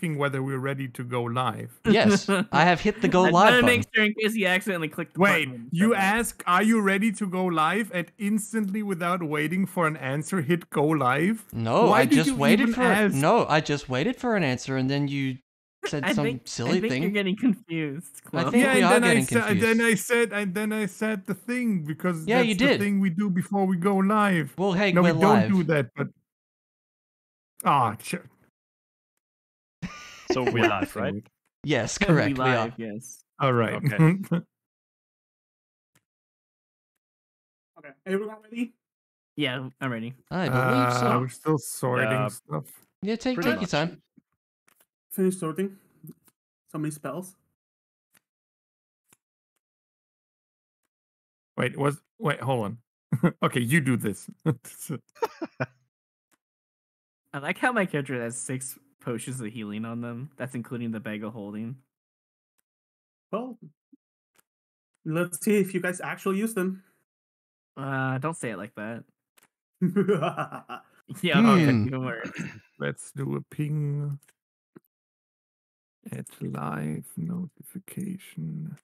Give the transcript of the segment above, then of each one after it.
asking whether we're ready to go live. Yes, I have hit the go I'm live gonna button. make sure in case he accidentally clicked the Wait, button. you So- ask, are you ready to go live? And instantly, without waiting for an answer, hit go live? No, Why I just waited for ask? no, I just waited for an answer, and then you said I some think, silly I think thing. you're getting confused. I think yeah, we and are then I getting said, and then. I said, and then I said the thing because Yeah, that's you the did. thing we do before we go live. Well, hey, no, we're we live. don't do that, but ah, sure. So we're live, right? Yes, Gonna be correct. We are. live, Yes. All right. Okay. Okay, everyone ready? Yeah, I'm ready. I believe uh, so. we're still sorting Yeah. stuff. Yeah, take pretty take your time. Finish sorting. So many spells. Wait, was wait, hold on. okay, you do this. I like how my character has six potions of healing on them. That's including the bag of holding. Well, let's see if you guys actually use them. Uh, don't say it like that. Yeah, okay, Hmm. even worse. Let's do a ping. At live notification.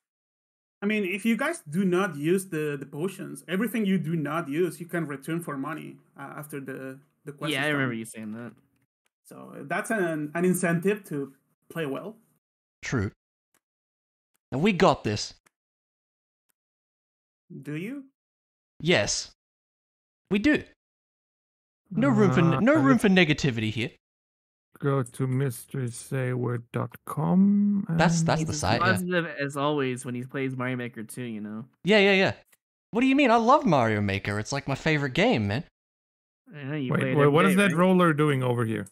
I mean, if you guys do not use the, the potions, everything you do not use, you can return for money uh, after the the quest. Yeah, I remember done. you saying that. So uh, that's an an incentive to play well. True. And we got this. Do you? Yes, we do. No room for Uh, no room for negativity here. Go to mistersaward.com. That's- that's and- the He's site, yeah. as always when he plays Mario Maker 2, you know. Yeah, yeah, yeah. What do you mean? I love Mario Maker. It's like my favorite game, man. I know you Wait, wait every what is day, that right? roller doing over here?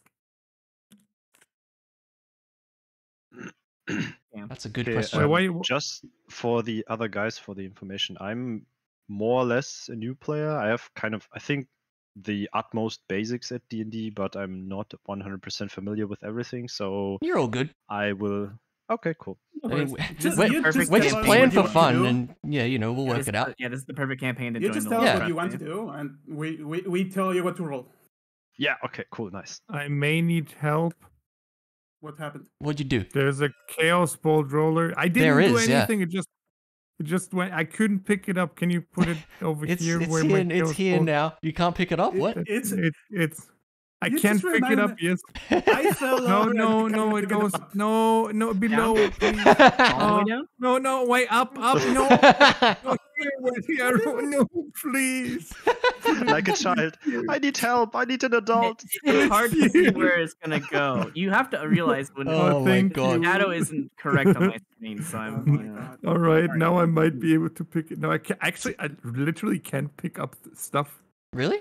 That's a good Okay, question. Wait, um, why you- just for the other guys for the information, I'm more or less a new player. I have kind of, I think, the utmost basics at D and D, but I'm not 100% familiar with everything. So You're all good. I will. Okay, cool. No I mean, we- Just- we're, you we're just playing for fun, and yeah, you know, we'll Yeah, work it out. Yeah, this is the perfect campaign to You join just tell us Yeah. what you want to do, and we, we, we tell you what to roll. Yeah. Okay. Cool. Nice. I may need help. What happened? What'd you do? There's a chaos bolt roller. I didn't There do is, yeah. anything. It just it just went. I couldn't pick it up. Can you put it over It's here? it's where here. my It's here bolt- now. You can't pick it up. It- What? It's It, it's. I You can't pick it up. reminded- Yes. I fell No, over no, no. It goes. up. No, no. Below, please. Uh, all the Oh. down? No, no. Way up, up. No. no here, wait here. Oh, no, please. like a child. I need help. I need an adult. It- it's hard to see where it's gonna go. You have to realize when oh my thank the god. shadow isn't correct on my screen, so Oh I'm, mm, my you All right, now I might be able to pick it. No, I can't. actually. I literally can't pick up stuff. Really?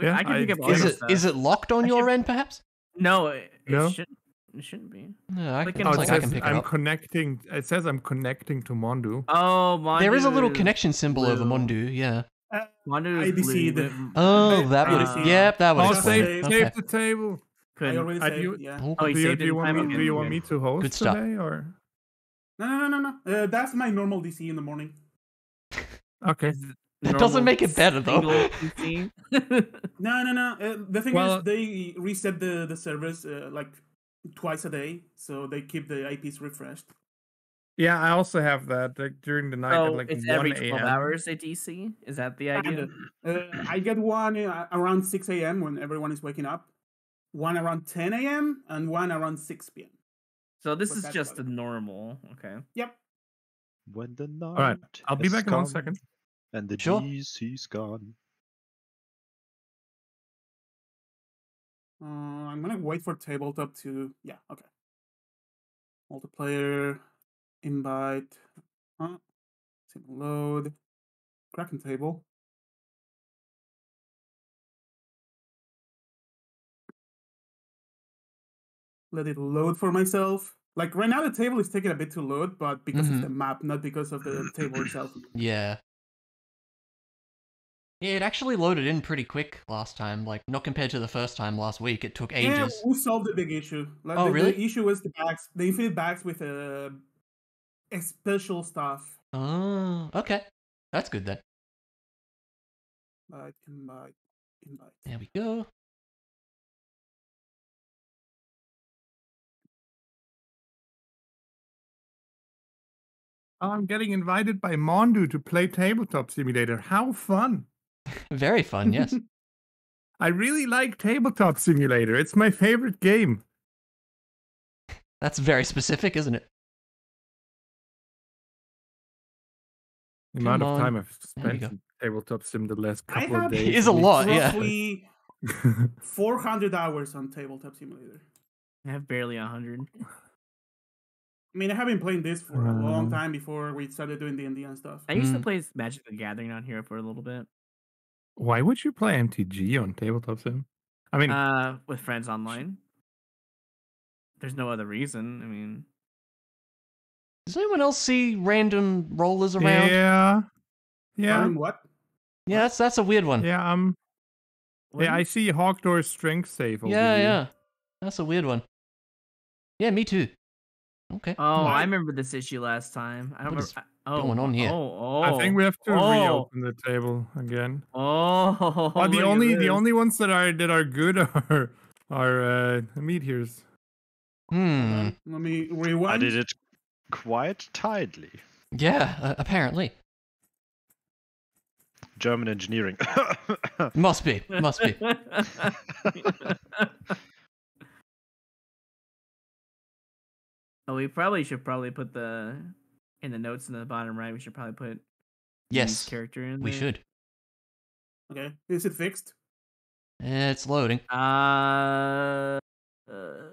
Wait, Yeah, I can I- pick up all Is the it stuff. is it locked on I your should- end, perhaps? No, it, it No? shouldn't. It shouldn't be. No, I Click can, and it's Oh, it like I says can pick it I'm connecting. It says I'm connecting to Mondu. Oh, Mondu There is a little is- connection symbol over blue. Mondu. Yeah. Uh, Mondu is blue. the- Oh, I- that would. uh, yep, that would Oh, explain. save. Okay. save the table. I Couldn't. already saved, do- yeah. Oh, Oh, you do you, do you want me? Okay, Do you want me to host Good stuff. today or? No, no, no, no, no. Uh, that's my normal DC in the morning. Okay. Is it That doesn't make it better, though. No, no, no. Uh, the thing Well- is, they reset the the servers uh, like twice a day, so they keep the IPs refreshed. Yeah, I also have that like, during the night at oh, like it's 1 every 12 hours at DC? Is that the idea? Kinda. Uh, I get one uh, around 6 a.m. when everyone is waking up, one around 10 a.m., and one around 6 p.m. So this But is just about a normal. Okay. Yep. When the night right, I'll be has back in one come second. And the Sure. GC's gone. Uh, I'm gonna wait for tabletop to. Yeah, okay. Multiplayer, invite, uh, single load, Kraken table. Let it load for myself. Like right now, the table is taking a bit to load, but because Mhm. of the map, not because of the table itself. Yeah. Yeah, it actually loaded in pretty quick last time. Like, not compared to the first time last week. It took ages. Yeah, we solved the big issue. Like, oh, the, really? The issue was the bags, the infinite bags with a, a uh, special stuff. Oh, okay. That's good then. Invite, invite, invite. There we go. I'm getting invited by Mondu to play Tabletop Simulator. How fun! Very fun, yes. I really like Tabletop Simulator. It's my favorite game. That's very specific, isn't it? The amount Come of time I've spent in Tabletop Sim the last couple of days. It is a lot, yeah. roughly 400 hours on Tabletop Simulator. I have barely a hundred. I mean, I have been playing this for a long Um, time before we started doing D&D and stuff. I used to Mm. play Magic the Gathering on here for a little bit. Why would you play MTG on Tabletop Sim? I mean, Uh, with friends online. There's no other reason. I mean, Does anyone else see random rollers around? yeah, yeah, Um, what? Yeah, that's that's a weird one. Yeah, yeah. Um, what yeah. I you- see Hogdor's strength save. Over yeah, here. That's a weird one. Yeah, me too. Okay. Oh, Why? I remember this issue last time. I don't What remember. is I- oh, going on here? Oh, oh. I think we have to oh. reopen the table again. Oh, Oh, the only the only ones that are that are good are are uh, meteors. Hmm. Let me rewind. I did it quite tidily. Yeah, uh, apparently. German engineering. Must be. Must be. oh, we probably should probably put the in the notes in the bottom right. We should probably put Dean's Yes, character in. we there. should. Okay, is it fixed? It's loading. Uh, uh,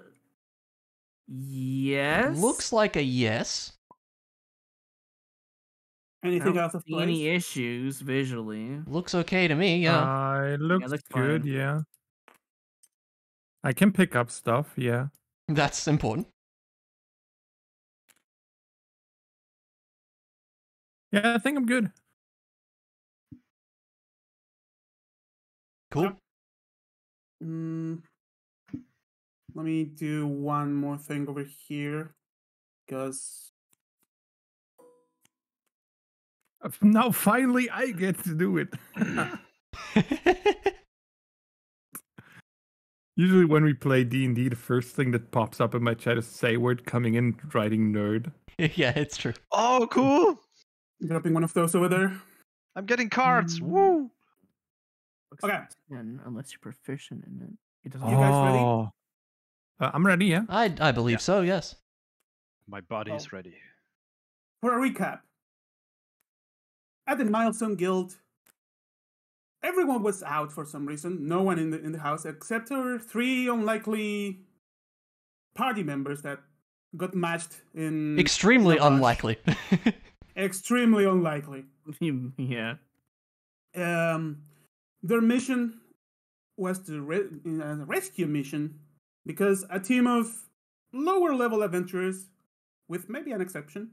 yes. Looks like a yes. I Anything don't else of see any issues visually. Looks okay to me. Yeah. Uh, it looks looks good. fine. Yeah. I can pick up stuff. Yeah. That's important. Yeah, I think I'm good. Cool. Mm, let me do one more thing over here, because Now finally I get to do it. Usually when we play D&D, the first thing that pops up in my chat is Saward coming in writing nerd. yeah, it's true. oh, cool! Dropping one of those over there. I'm getting cards. Mm. Woo! Looks Okay. like 10, unless you're proficient in it. It doesn't. You guys ready? Oh. Uh, I'm ready, yeah. I I believe Yeah. so. Yes. My body is Oh. ready. For a recap, at the Milestone Guild, everyone was out for some reason. No one in the in the house except our three unlikely party members that got matched in Extremely in a rush. unlikely. Extremely unlikely. yeah. um, their mission was to re- uh, rescue mission because a team of lower level adventurers, with maybe an exception,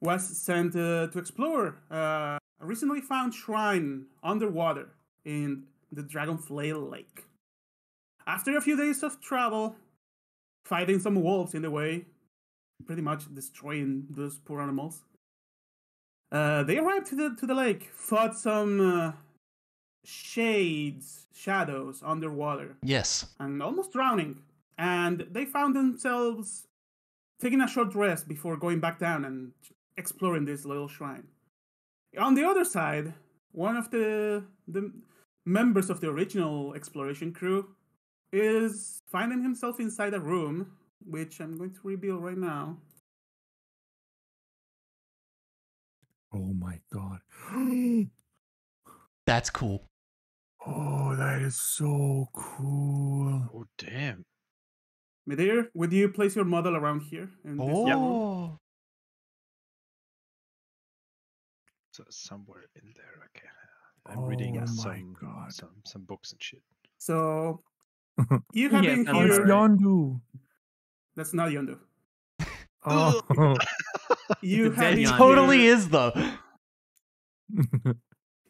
was sent uh, to explore uh, a recently found shrine underwater in the Dragonflay Lake. After a few days of travel, fighting some wolves in the way, pretty much destroying those poor animals. Uh, they arrived to the to the lake, fought some uh, shades, shadows underwater, yes. and almost drowning. And they found themselves taking a short rest before going back down and exploring this little shrine. On the other side, one of the the members of the original exploration crew is finding himself inside a room, which I'm going to reveal right now. Oh my god. That's cool. oh, that is so cool. Oh, damn. Midir, would you place your model around here? In this room? Oh. Uh, so somewhere in there. Okay. I'm reading uh, Oh my some, God. some some books and shit. So you have Yeah, been sounds it's here. right. Yondu. That's not Yondu. Oh. You have dead been Totally here, is though. You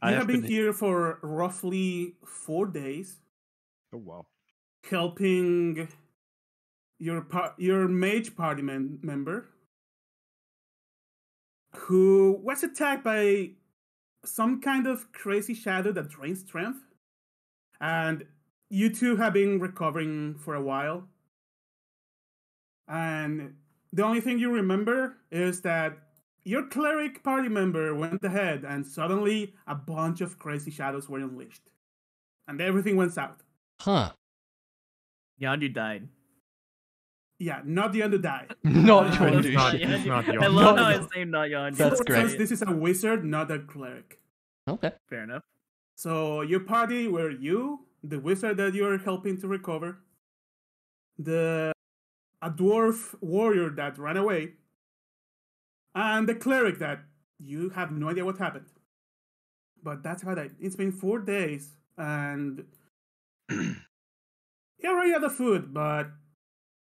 I have have been been- here for roughly four days, Oh wow. helping your par- your mage party mem- member, who was attacked by some kind of crazy shadow that drains strength, and you two have been recovering for a while. And the only thing you remember is that your cleric party member went ahead, and suddenly a bunch of crazy shadows were unleashed, and everything went south. Huh. Yondu died. Yeah, not the under die. Not Yondu. it's not, Yondu. it's not I your love No, how no. it's not Yondu. That's Since great. This is a wizard, not a cleric. Okay. Fair enough. So your party were you, the wizard that you're helping to recover, the a dwarf warrior that ran away, and the cleric that you have no idea what happened. But that's about it. It's been four days, and you're already out of food. But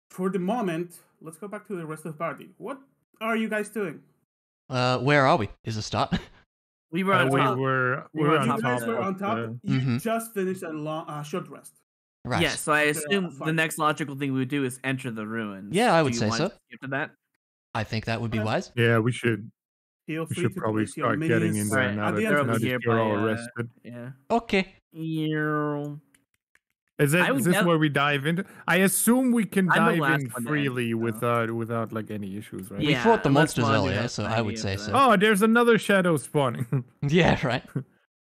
for the moment, let's go back to the rest of the party. What are you guys doing? Uh, where are we? Is a start. We were Uh, on we top. were We we were were on You on top guys were on top. the- You Mhm. just finished a long, uh, short rest. Right. Yeah, so I assume the next logical thing we would do is enter the ruins. Yeah, I Do would you say want so. to to that. I think that would be wise. Yeah, we should Feel we should to probably start getting in there Alright, now at that, the they're end now of that here you're by, all uh. Yeah. Okay. Yeah. Is, it, I would is this def- where we dive into? I assume we can I'm dive in one to end, freely so. without without like any issues, right? We fought the monsters earlier, has so I would say so. Oh, there's another shadow spawning. Yeah, right.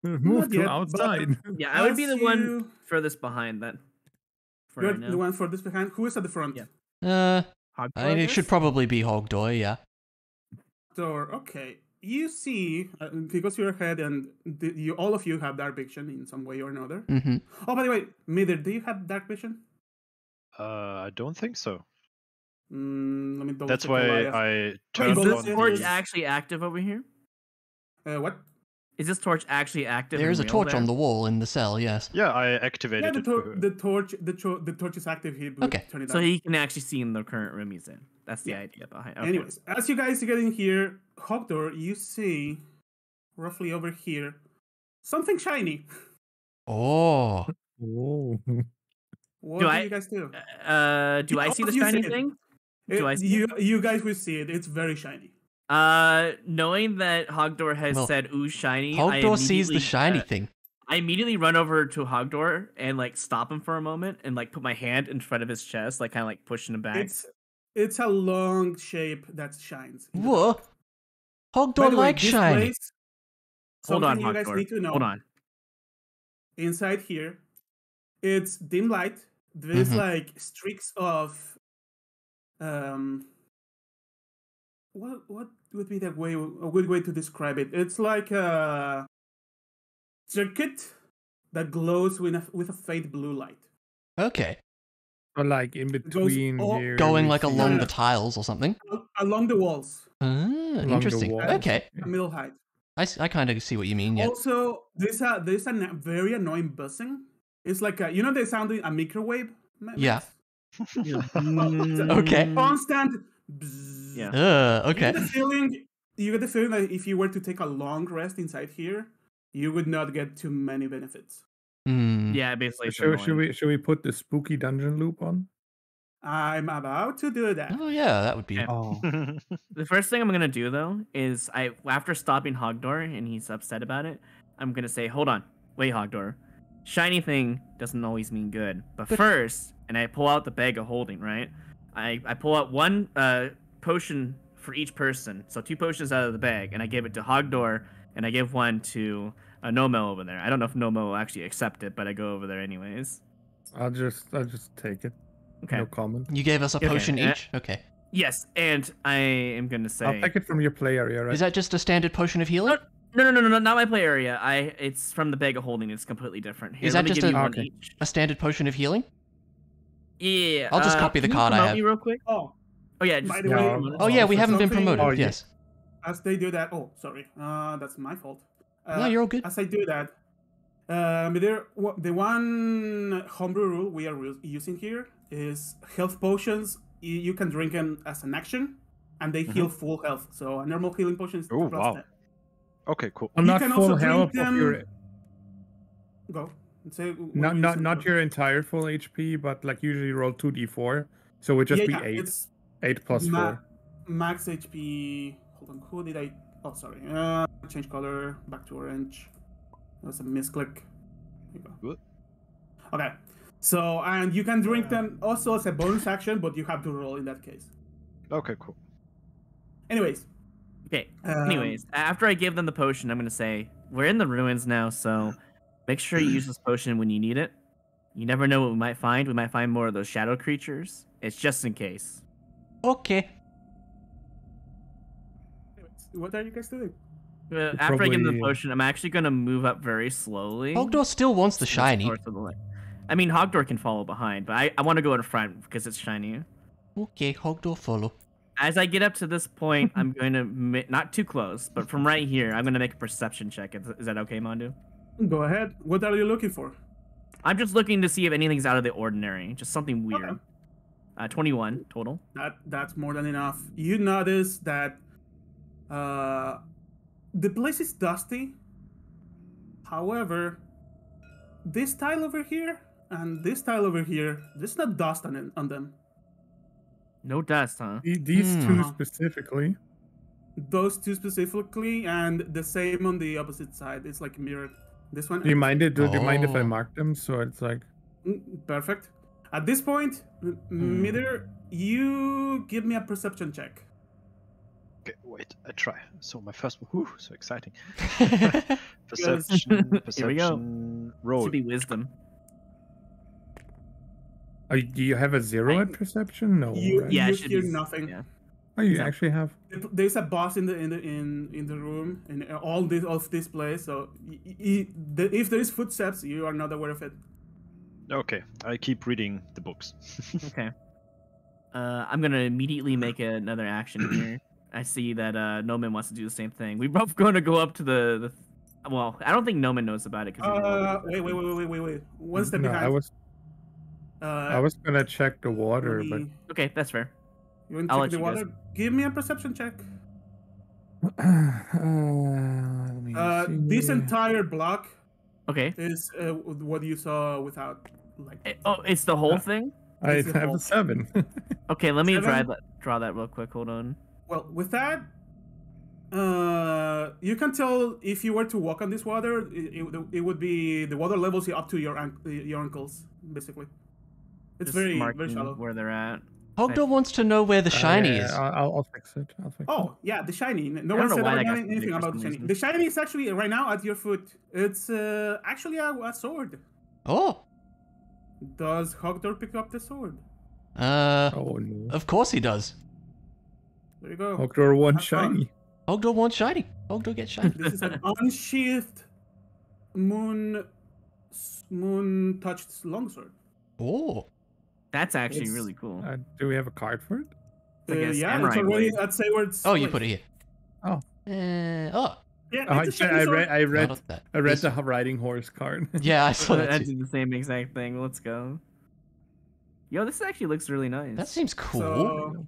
Move to yet, outside. Yeah, I would be the one you- furthest behind that. For You're right the one for this behind. Who is at the front? Yeah. Uh, Hogwarts, I mean, it should probably be Hogdoy, yeah. Door. Okay. You see, uh, because you're ahead, and the, you all of you have dark vision in some way or another. Mm-hmm. Oh, by the way, Midir, do you have dark vision? Uh, I don't think so. Mm, let me double That's check why Elias. I Wait, turned but Is this on torch is- the. actually active over here? Uh, what? Is this torch actually active? There is a torch there? on the wall in the cell, yes. Yeah, I Yeah, activated the, it. tor- for- the torch, the, cho- the torch is active. He Okay, turn it So on. he can actually see in the current room he's in. That's the Yeah. idea behind. Okay. Anyways, as you guys get in here, Hogdor, you see roughly over here something shiny. Oh. Oh. What Do do, I- you guys do? Uh, do You- I see of the shiny see it. thing? do I see you you guys will see it. It's very shiny. Uh, knowing that Hogdor has Well, said "ooh shiny," Hogdor sees the shiny uh, thing. I immediately run over to Hogdor and like stop him for a moment and like put my hand in front of his chest, like kind of like pushing him back. It's it's a long shape that shines. in the Whoa. dark. By Hogdor the way, like this shiny. place- Hold on, something you guys need to know. Hold on. Inside here, it's dim light. There's Mhm. like streaks of um. What what would be the way a good way to describe it? It's like a circuit that glows with a with a faint blue light. Okay. But like in between all- here. Going like along Yeah. the tiles or something. Along the walls, Ah, the interesting. walls. Okay. a middle height. I, I kind of see what you mean, yeah. Also, there's a there's a very annoying buzzing. It's like a, you know they sound in a microwave. ma- Yeah. makes? Okay. Constant. Bzzz. Yeah. Uh, You okay. get the feeling. You get the feeling that if you were to take a long rest inside here, you would not get too many benefits. Hmm. Yeah, basically. Should, should we should we put the spooky dungeon loop on? I'm about to do that. Oh, yeah, that would be. Yeah. Oh. The first thing I'm gonna do though is I after stopping Hogdor and he's upset about it, I'm gonna say, hold on, wait Hogdor, shiny thing doesn't always mean good. But But- first, and I pull out the bag of holding, right? I I pull out one uh potion for each person, so two potions out of the bag, and I give it to Hogdor, and I give one to uh, Nomo over there. I don't know if Nomo will actually accept it, but I go over there anyways. I'll just I'll just take it. Okay. No comment. You gave us a Okay, potion uh, each? Okay. Yes, and I am gonna say. I'll take it from your play area, right? Is that just a standard potion of healing? No, no, no, no, no, not my play area. I it's from the bag of holding. It's completely different. Here, Is that just give a- Okay. A standard potion of healing? Yeah. I'll just uh, copy the card I have. Me real quick. Oh, Oh yeah. By Just, the Yeah, way, Oh, yeah, we haven't been promoted. Oh, yeah. Yes. as they do that. Oh, sorry. Uh, that's my fault. Uh, No, you're all good. As I do that, um, there the one homebrew rule we are using here is health potions. You, you can drink them as an action, and they heal full health. So a normal healing potion is Oh, plus wow. 10. okay, cool. I'm you not can full also drink health them- your Go. Say, what not not not your entire full HP, but like usually roll two d4, so it would just yeah, be yeah, eight. It's Eight plus ma- four. max HP. Hold on, who did I? Oh, sorry. Uh, change color back to orange. That was a misclick. There you go. What? Okay. So and you can drink them also as a bonus action, but you have to roll in that case. Okay, cool. Anyways, Okay. Um, Anyways, after I give them the potion, I'm gonna say we're in the ruins now, so make sure you use this potion when you need it. You never know what we might find. We might find more of those shadow creatures. It's just in case. Okay. what are you guys doing? Uh, after I give them the potion, I'm actually gonna move up very slowly. Hogdor still wants the towards- shiny. towards the light. I mean, Hogdor can follow behind, but I, I want to go in front because it's shiny. Okay, Hogdor follow. As I get up to this point, I'm going to not too close, but from right here, I'm going to make a perception check. Is, is that okay, Mondu? Go ahead. What are you looking for? I'm just looking to see if anything's out of the ordinary, just something weird. Okay. Uh, 21 total. That that's more than enough. You notice that uh, the place is dusty. However, this tile over here and this tile over here, there's not dust on it, on them. No dust, huh? The- These two Hmm. specifically. Those two specifically, and the same on the opposite side. It's like mirrored. This one. Do you mind it? Do you mind if I Oh. mark them? So it's like Mm, Perfect. At this point, M- Hmm. Midir, you give me a perception check. Okay, wait, I try. So my first one, whew, so exciting. Yes. Perception, Here we go. perception, roll. Should be wisdom. Are do you have a zero I- at perception? No. You, right? Yeah, you should hear nothing. yeah. Oh, you Yeah. actually have. There's a boss in the in the in in the room in all this of this place. So y- y- the, if there is footsteps, you are not aware of it. Okay, I keep reading the books. Okay. Uh, I'm going to immediately make another action here. I see that uh, Noman wants to do the same thing. We're both going to go up to the, the. Well, I don't think Noman knows about it. Cause Uh, wait, wait, wait, wait, wait, wait. One step no, behind. I was uh, I was gonna check the water, let but Okay, that's fair. You want I'll to check the you guys- water? Give me a perception check. uh, Uh, this entire block Okay. is uh, what you saw without like. Eh, Oh, it's the whole Uh, thing? I it's have whole- a seven. Okay, let me draw Seven? that, draw that real quick. Hold on. Well, with that, uh, you can tell if you were to walk on this water, it, it, would- it would be the water levels up to your your ankles, basically. It's Just very very shallow. where they're at. Hogdor wants to know where the Uh, shiny yeah, is. I'll, I'll- I'll fix it. I'll fix it. Oh yeah, the shiny. No I one don't know said why about got anything about the shiny. The shiny is actually right now at your foot. It's uh, actually a, a sword. Oh. Does Hogdor pick up the sword? Uh, Oh no. of course he does. There you go. Hogdor one Have fun. shiny. Hogdor wants shiny. Hogdor gets shiny. This is an unsheathed moon moon touched longsword. Oh. That's actually It's- really cool. Uh, do we have a card for it? It's like Uh, a yeah, samurai it's already blade. at Saward's. Oh, you put it here. Oh. Uh, oh. Yeah, Oh, I, it's a shiny I read. I read. I read the riding horse card. Yeah, I saw that too. did the same exact thing. Let's go. Yo, this actually looks really nice. That seems cool. So,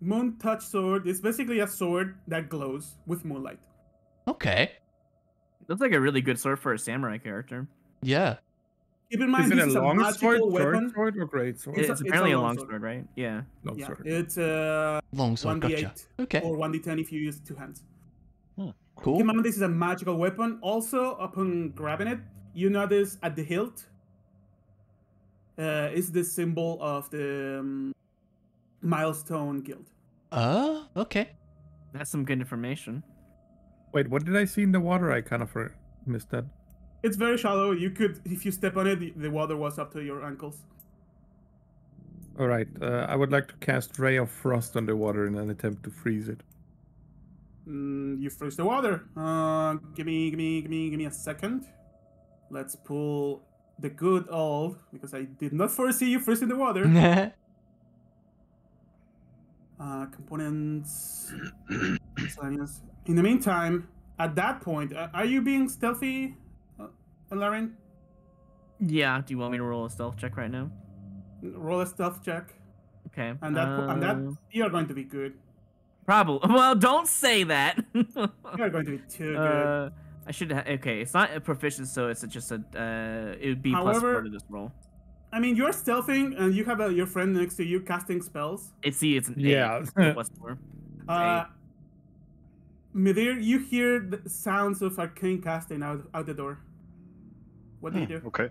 moon touch sword is basically a sword that glows with moonlight. Okay. looks like a really good sword for a samurai character. Yeah. Keep in mind, is it this a is a long sword, magical short weapon. sword, or great sword? It's It's, a- it's a apparently a long long sword. sword, right? Yeah. long Yeah, sword. it's uh, Long sword. 1d8 Gotcha. Okay. or 1d10 if you use two hands. Cool. Keep in mind, this is a magical weapon. Also, upon grabbing it, you notice at the hilt uh, is the symbol of the um, Milestone Guild. Uh, okay. That's some good information. Wait, what did I see in the water? I kind of missed that. It's very shallow. You could, if you step on it, the- the water was up to your ankles. All right. Uh, I would like to cast Ray of Frost on the water in an attempt to freeze it. Mm, you freeze the water. Uh, give me, give me, give me, give me a second. Let's pull the good old because I did not foresee you freezing the water. uh, components. In the meantime, at that point, uh, are you being stealthy, uh, Laren? Yeah. Do you want me to roll a stealth check right now? Roll a stealth check, Okay. and that and that uh, you're going to be good. Probably. Well, don't say that. You're going to be too good. uh, I should. Ha- okay, it's not a proficient, so it's just a. Uh, it would be plus However- four to this roll. I mean, you're stealthing, and you have a, your friend next to you casting spells. It's see, it's an eight, Yeah. so plus four. Uh, Midir, you hear the sounds of arcane casting out out the door. What do you do? Okay.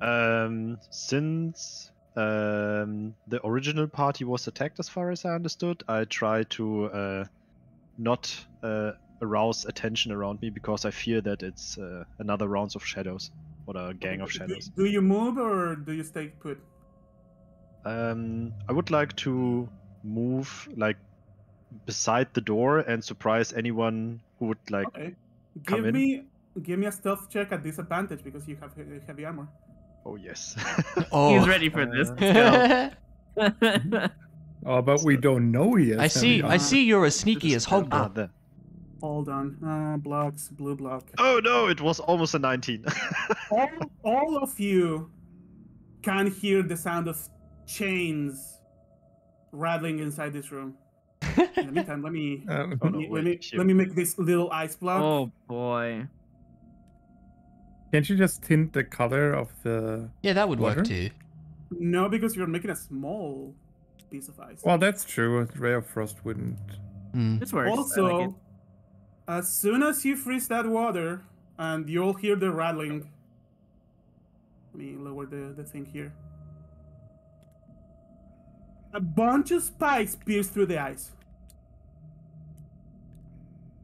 Um, since um, the original party was attacked, as far as I understood, I try to uh, not uh, arouse attention around me because I fear that it's uh, another rounds of shadows or a gang of Do- shadows. Do you move or do you stay put? Um, I would like to move like beside the door and surprise anyone who would like. Okay. come Give in? me give me a stealth check at disadvantage because you have he- heavy armor. Oh yes. Oh. He's ready for this. Uh, Let's. Oh, but we don't know yet. I see. heavy I see. You're as sneaky as ah, Hogdor. there. Hold on. Uh, blocks, blue block. Oh no! It was almost a 19. all, all of you can hear the sound of chains rattling inside this room. In the meantime, let me Um, let no, me, wait, let me, let me make this little ice block. oh boy. Can't you just tint the color of the? Yeah, that would Water? work too. No, because you're making a small piece of ice. Well, that's true. Ray of Frost wouldn't. Mm. This works. Also, like as soon as you freeze that water and you'll hear the rattling. Let me lower the, the thing here. A bunch of spikes pierce through the ice.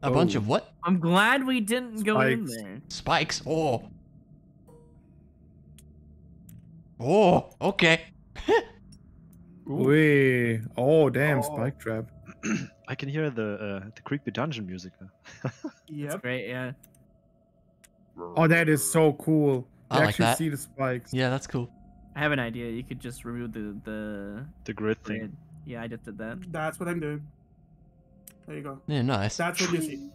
A bunch Oh. of what? I'm glad we didn't go in there. Spikes. Oh. Oh. Okay. Wee. Oh, damn, Oh. spike trap. I can hear the uh, the creepy dungeon music now. That's great. Yeah. Oh, that is so cool. I You like actually that. see the spikes. Yeah, that's cool. I have an idea. You could just remove the the The grid thing. Yeah, I just did that. That's what I'm doing. There you go. Yeah, nice. That's what you see.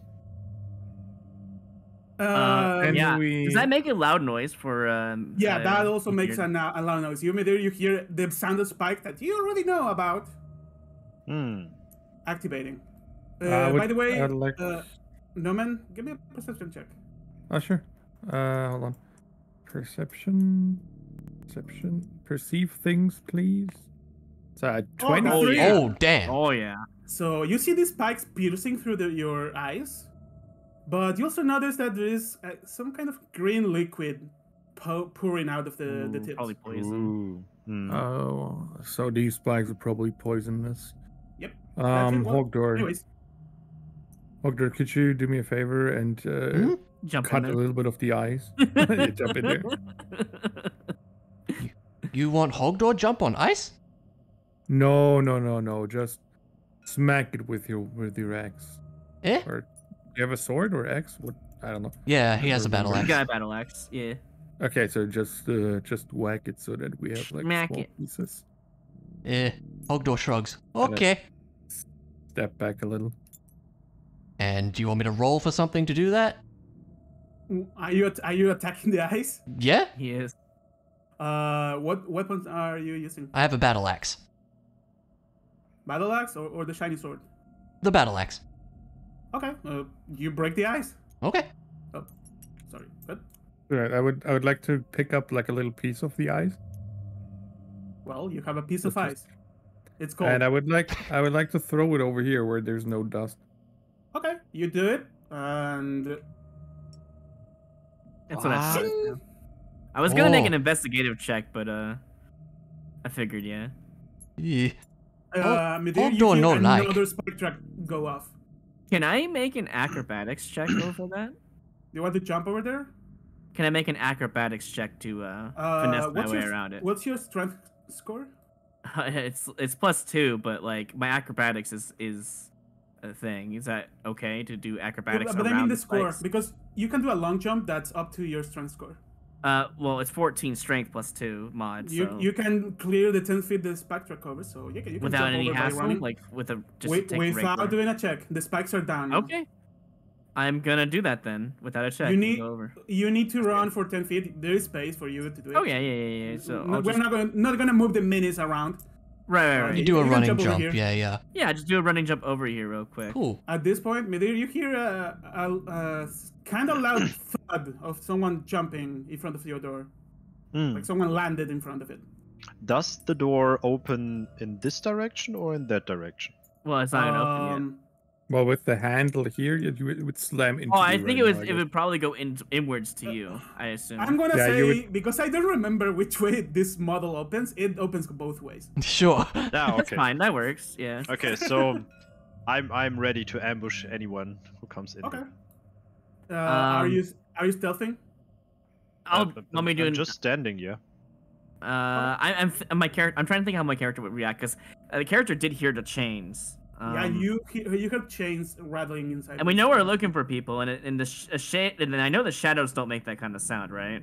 Uh, And yeah. we- Does that make a loud noise for? Um, yeah, uh, that also makes weird- a, na- a loud noise. You may there you hear the sound of spike that you already know about Hmm. activating. Uh, I by the way, I'd like- uh, Noman, give me a perception check. Oh, sure. Uh, hold on. Perception. Perception. Perceive things, please. So, uh, Oh, 23. yeah. Oh, damn. Oh yeah. So you see these spikes piercing through the, your eyes, but you also notice that there is uh, some kind of green liquid po- pouring out of the, the tips. Probably poison. Ooh. Hmm. Oh, so these spikes are probably poisonous. Yep. Um, Hogdor. Anyways, Hogdor, could you do me a favor and uh, Hmm? Jump cut in a little bit of the ice? You jump in there. You want Hogdor jump on ice? No, no, no, no. Just smack it with your with your axe. Eh? Or do you have a sword or axe? What? I don't know. Yeah, he has a battle You axe. got a battle axe. Yeah. Okay, so just uh, just whack it so that we have like Smack small it. pieces. Eh. Hogdor shrugs. Okay. Step back a little. And do you want me to roll for something to do that? are you are you attacking the ice? Yeah? He is. Uh, what weapons are you using? I have a battle axe. Battle axe or, or the shiny sword? The battle axe. Okay, uh, you break the ice. Okay. Oh, Sorry, good. Right, I would I would like to pick up like a little piece of the ice, Well, you have a piece of ice. It's cold. and I would like I would like to throw it over here where there's no dust. Okay, you do it, and That's what I Wow. thought. I was gonna make Oh. an investigative check, but uh, I figured, yeah. Yeah. uh, Midir, hold you on, hear no like. another spike track go off. Can I make an acrobatics check though for that? You want to jump over there? Can I make an acrobatics check to uh, Uh, finesse my way your, around it? What's your strength score? it's it's plus two, but like my acrobatics is is a thing. Is that okay to do Yeah, acrobatics but I mean the the score spikes? because you can do a long jump that's up to your strength score. Uh, well, it's 14 strength plus two mod. You so you can clear the ten feet the spike track covers, so you can you can without any hassle, like with a just Wait, without doing a check. The spikes are down. Okay, I'm gonna do that then without a check. You need- over. You need to run for ten feet. There is space for you to do it. Oh yeah, yeah, yeah, yeah. So No, we're just, not gonna not gonna move the minis around. Right, right, uh, right. You do a you can running jump jump. Yeah, yeah. Yeah, just do a running jump over here real quick. Cool. At this point, Midir, you hear a, a, a kind of loud thud of someone jumping in front of your door. Hmm. Like someone landed in front of it. Does the door open in this direction or in that direction? Well, it's not open yet. Well, with the handle here, you you- it would slam into. Oh, I you think right it was. Now, it would probably go in inwards to you. I assume. I'm gonna Yeah, you say because I don't remember which way this model opens. It opens both ways. Sure. Ah, That's fine. That works. Yeah. Okay, so I'm I'm ready to ambush anyone who comes in. Okay. here. Uh, are Um, you are you stealthing? I'll I'm- let me I'm do an- just standing Yeah. Uh, I, I'm th- my character. I'm trying to think how my character would react because uh, the character did hear the chains. Um, yeah, you he- you heard chains rattling inside. And we know we're looking for people, and it, and the sh- a shade, and I know the shadows don't make that kind of sound, right?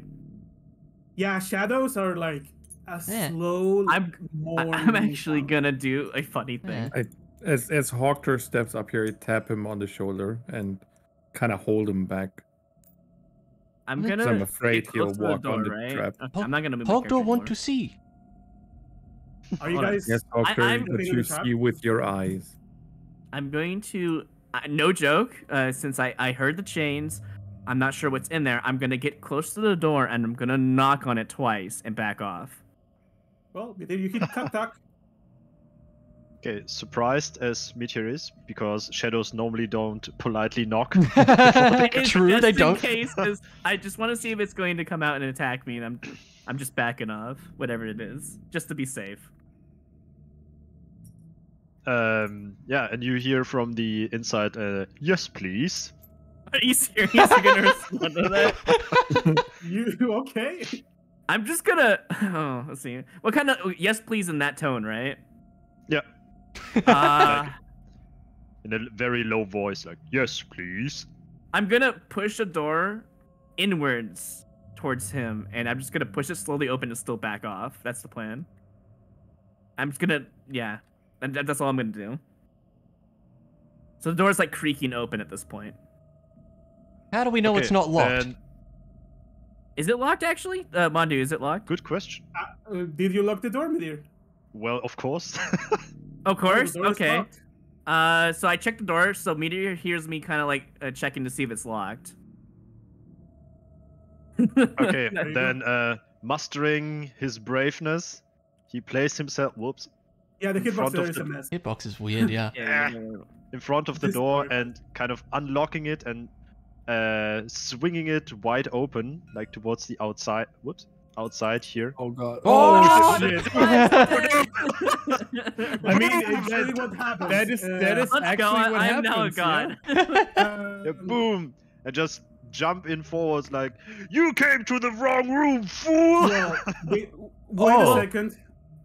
Yeah, shadows are like a Yeah. slow. I'm- like, I, morning I'm actually sound. gonna do a funny thing. Yeah. As as Hawker steps up here, you tap him on the shoulder and kind of hold him back. I'm gonna. I'm afraid he'll close to the walk on door, the right? trap. Okay, I'm not gonna move. my want to see. Are you guys? Yes, Hawker, I'm- but Stepping in you the see with your eyes. I'm going to. Uh, no joke. Uh, since I I heard the chains, I'm not sure what's in there. I'm gonna get close to the door and I'm gonna knock on it twice and back off. Well, then you can tuck tuck. Okay, surprised as Midir is because shadows normally don't politely knock. before they It's True, just they in don't. Case, 'cause I just want to see if it's going to come out and attack me, and I'm, I'm just backing off, whatever it is, just to be safe. Um, yeah, and you hear from the inside, uh, yes, please. Are you serious? You're gonna respond to that? You okay? I'm just gonna. Oh, let's see. What kind of yes, please, in that tone, right? Yeah, Uh, in a very low voice, like, yes, please. I'm gonna push a door inwards towards him, and I'm just gonna push it slowly open and still back off. That's the plan. I'm just gonna, yeah, and that- that's all I'm gonna do. So the door's like creaking open at this point. How do we know it's not locked? And Is it locked actually? Uh, Mondu, is it locked? good question. Uh, uh, did you lock the door, Midir? Well, of course. Of course. Oh, the door is okay. Uh, so I checked the door. So Midir hears me kind of like uh, checking to see if it's locked. okay, There then uh, mustering his braveness, he placed himself. Whoops. Yeah, the hitbox front there of is the- a mess. Hitbox is weird, yeah. Yeah. in front of the This door door. and kind of unlocking it and uh, swinging it wide open, like towards the outside. Whoops, outside here. Oh god. Oh, shit. I mean, exactly what happens. that is- that Uh, actually go. what I'm now a god. uh, Yeah, boom, and just jump in forwards like, "You came to the wrong room, fool!" Well, wait, wait Oh. a second.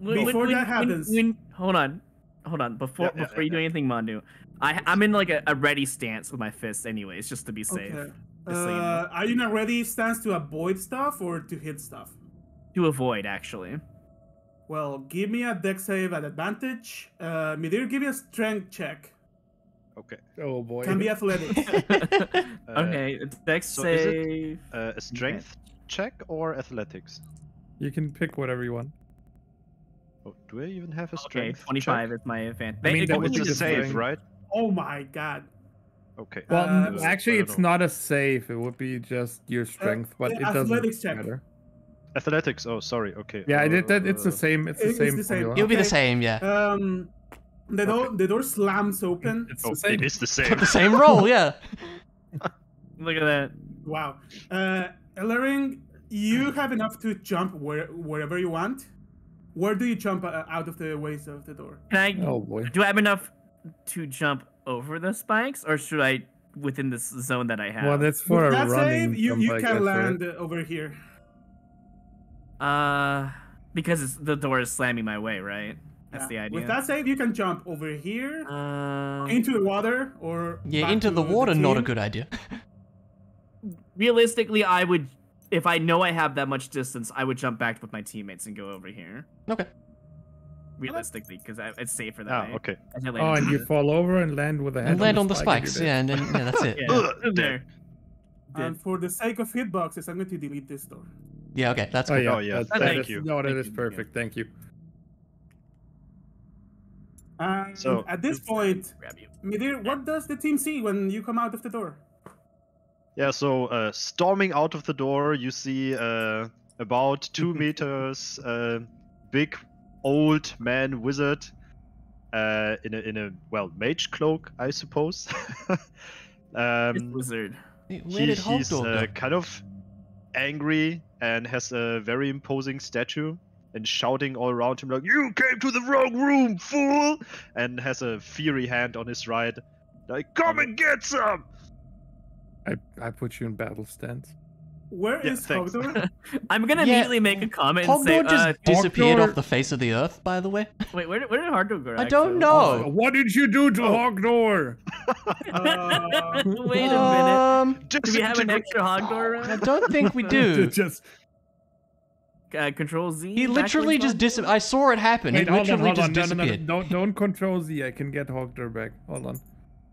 Before when- that when- happens- when- hold on, hold on. Before Yeah, yeah, before you do anything, Mondu, I I'm in like a, a ready stance with my fists, anyways, just to be safe. Okay. Just so you know. Uh, are you in a ready stance to avoid stuff or to hit stuff? To avoid, actually. Well, give me a dex save at advantage. Uh, Midir, give me a strength check. Okay, Oh boy. Can be athletics. okay, it's dex so is it- save. uh, a strength check or athletics? You can pick whatever you want. Oh, do I even have a Okay, strength? 25 check? is my advantage. I mean, that goes would be a save, same. right? oh my god. Okay. Well, Uh, actually, it's know. not a save. It would be just your strength, but it doesn't check. matter. Athletics. Oh, sorry. Okay. Yeah, I did that. It's the Uh, same. It's the It's same. The same. It'll be the same, yeah. Um, the door Okay. the door slams open. It's Oh, the same. it is the same. Got the same roll, yeah. Look at that. Wow. Uh, Ellering, you have enough to jump where, wherever you want. Where do you jump uh, out of the ways of the door? Can I? Oh boy. Do I have enough to jump over the spikes, or should I within this zone that I have? Well, that's for With a that running. save, you, you I can guess, right? land uh, over here. Uh, because it's, the door is slamming my way, right? That's Yeah. the idea. With that save, you can jump over here Uh, into the water or Yeah, into the water, not a good idea. realistically, I would, if I know I have that much distance, I would jump back with my teammates and go over here. Okay. Realistically, because it's safer that Ah, way. okay. As I land Oh, and you the- fall over and land with a head. And land on the spike if you spikes, yeah, and then yeah, that's it. Yeah, Ugh, in there. And for the sake of hitboxes, I'm going to delete this door. Yeah, okay, that's Oh good. yeah. Oh, yeah. that- that Thank is- you. No, that Thank is you. Yeah. perfect. Thank you. And So- at this point, Grab. Midir, what does the team see when you come out of the door? Yeah, so uh, storming out of the door, you see uh, about two meters uh, big old man wizard uh, in a in a well mage cloak, I suppose. Um, wizard. Where he- did he's uh, kind of angry and has a very imposing statue and shouting all around him like, "You came to the wrong room, fool!" and has a fiery hand on his right, like, "Come and get some." I, I put you in battle stance. Where Yeah, is thanks. Hogdor? I'm gonna Yeah, immediately make a comment and say, Hogdor just uh, disappeared Hogdor- off the face of the earth, by the way. wait, where, did- where did Hogdor go? I don't actually? know. What did you do to Hogdor? Uh, wait a minute. Um, Do we have an extra Hogdor? I don't think we do. just uh, control Z. He literally just dis. dis. I saw it happen. He wait, hold literally hold just on. No, no, no, disappeared. Don't don't control Z. I can get Hogdor back. Hold on.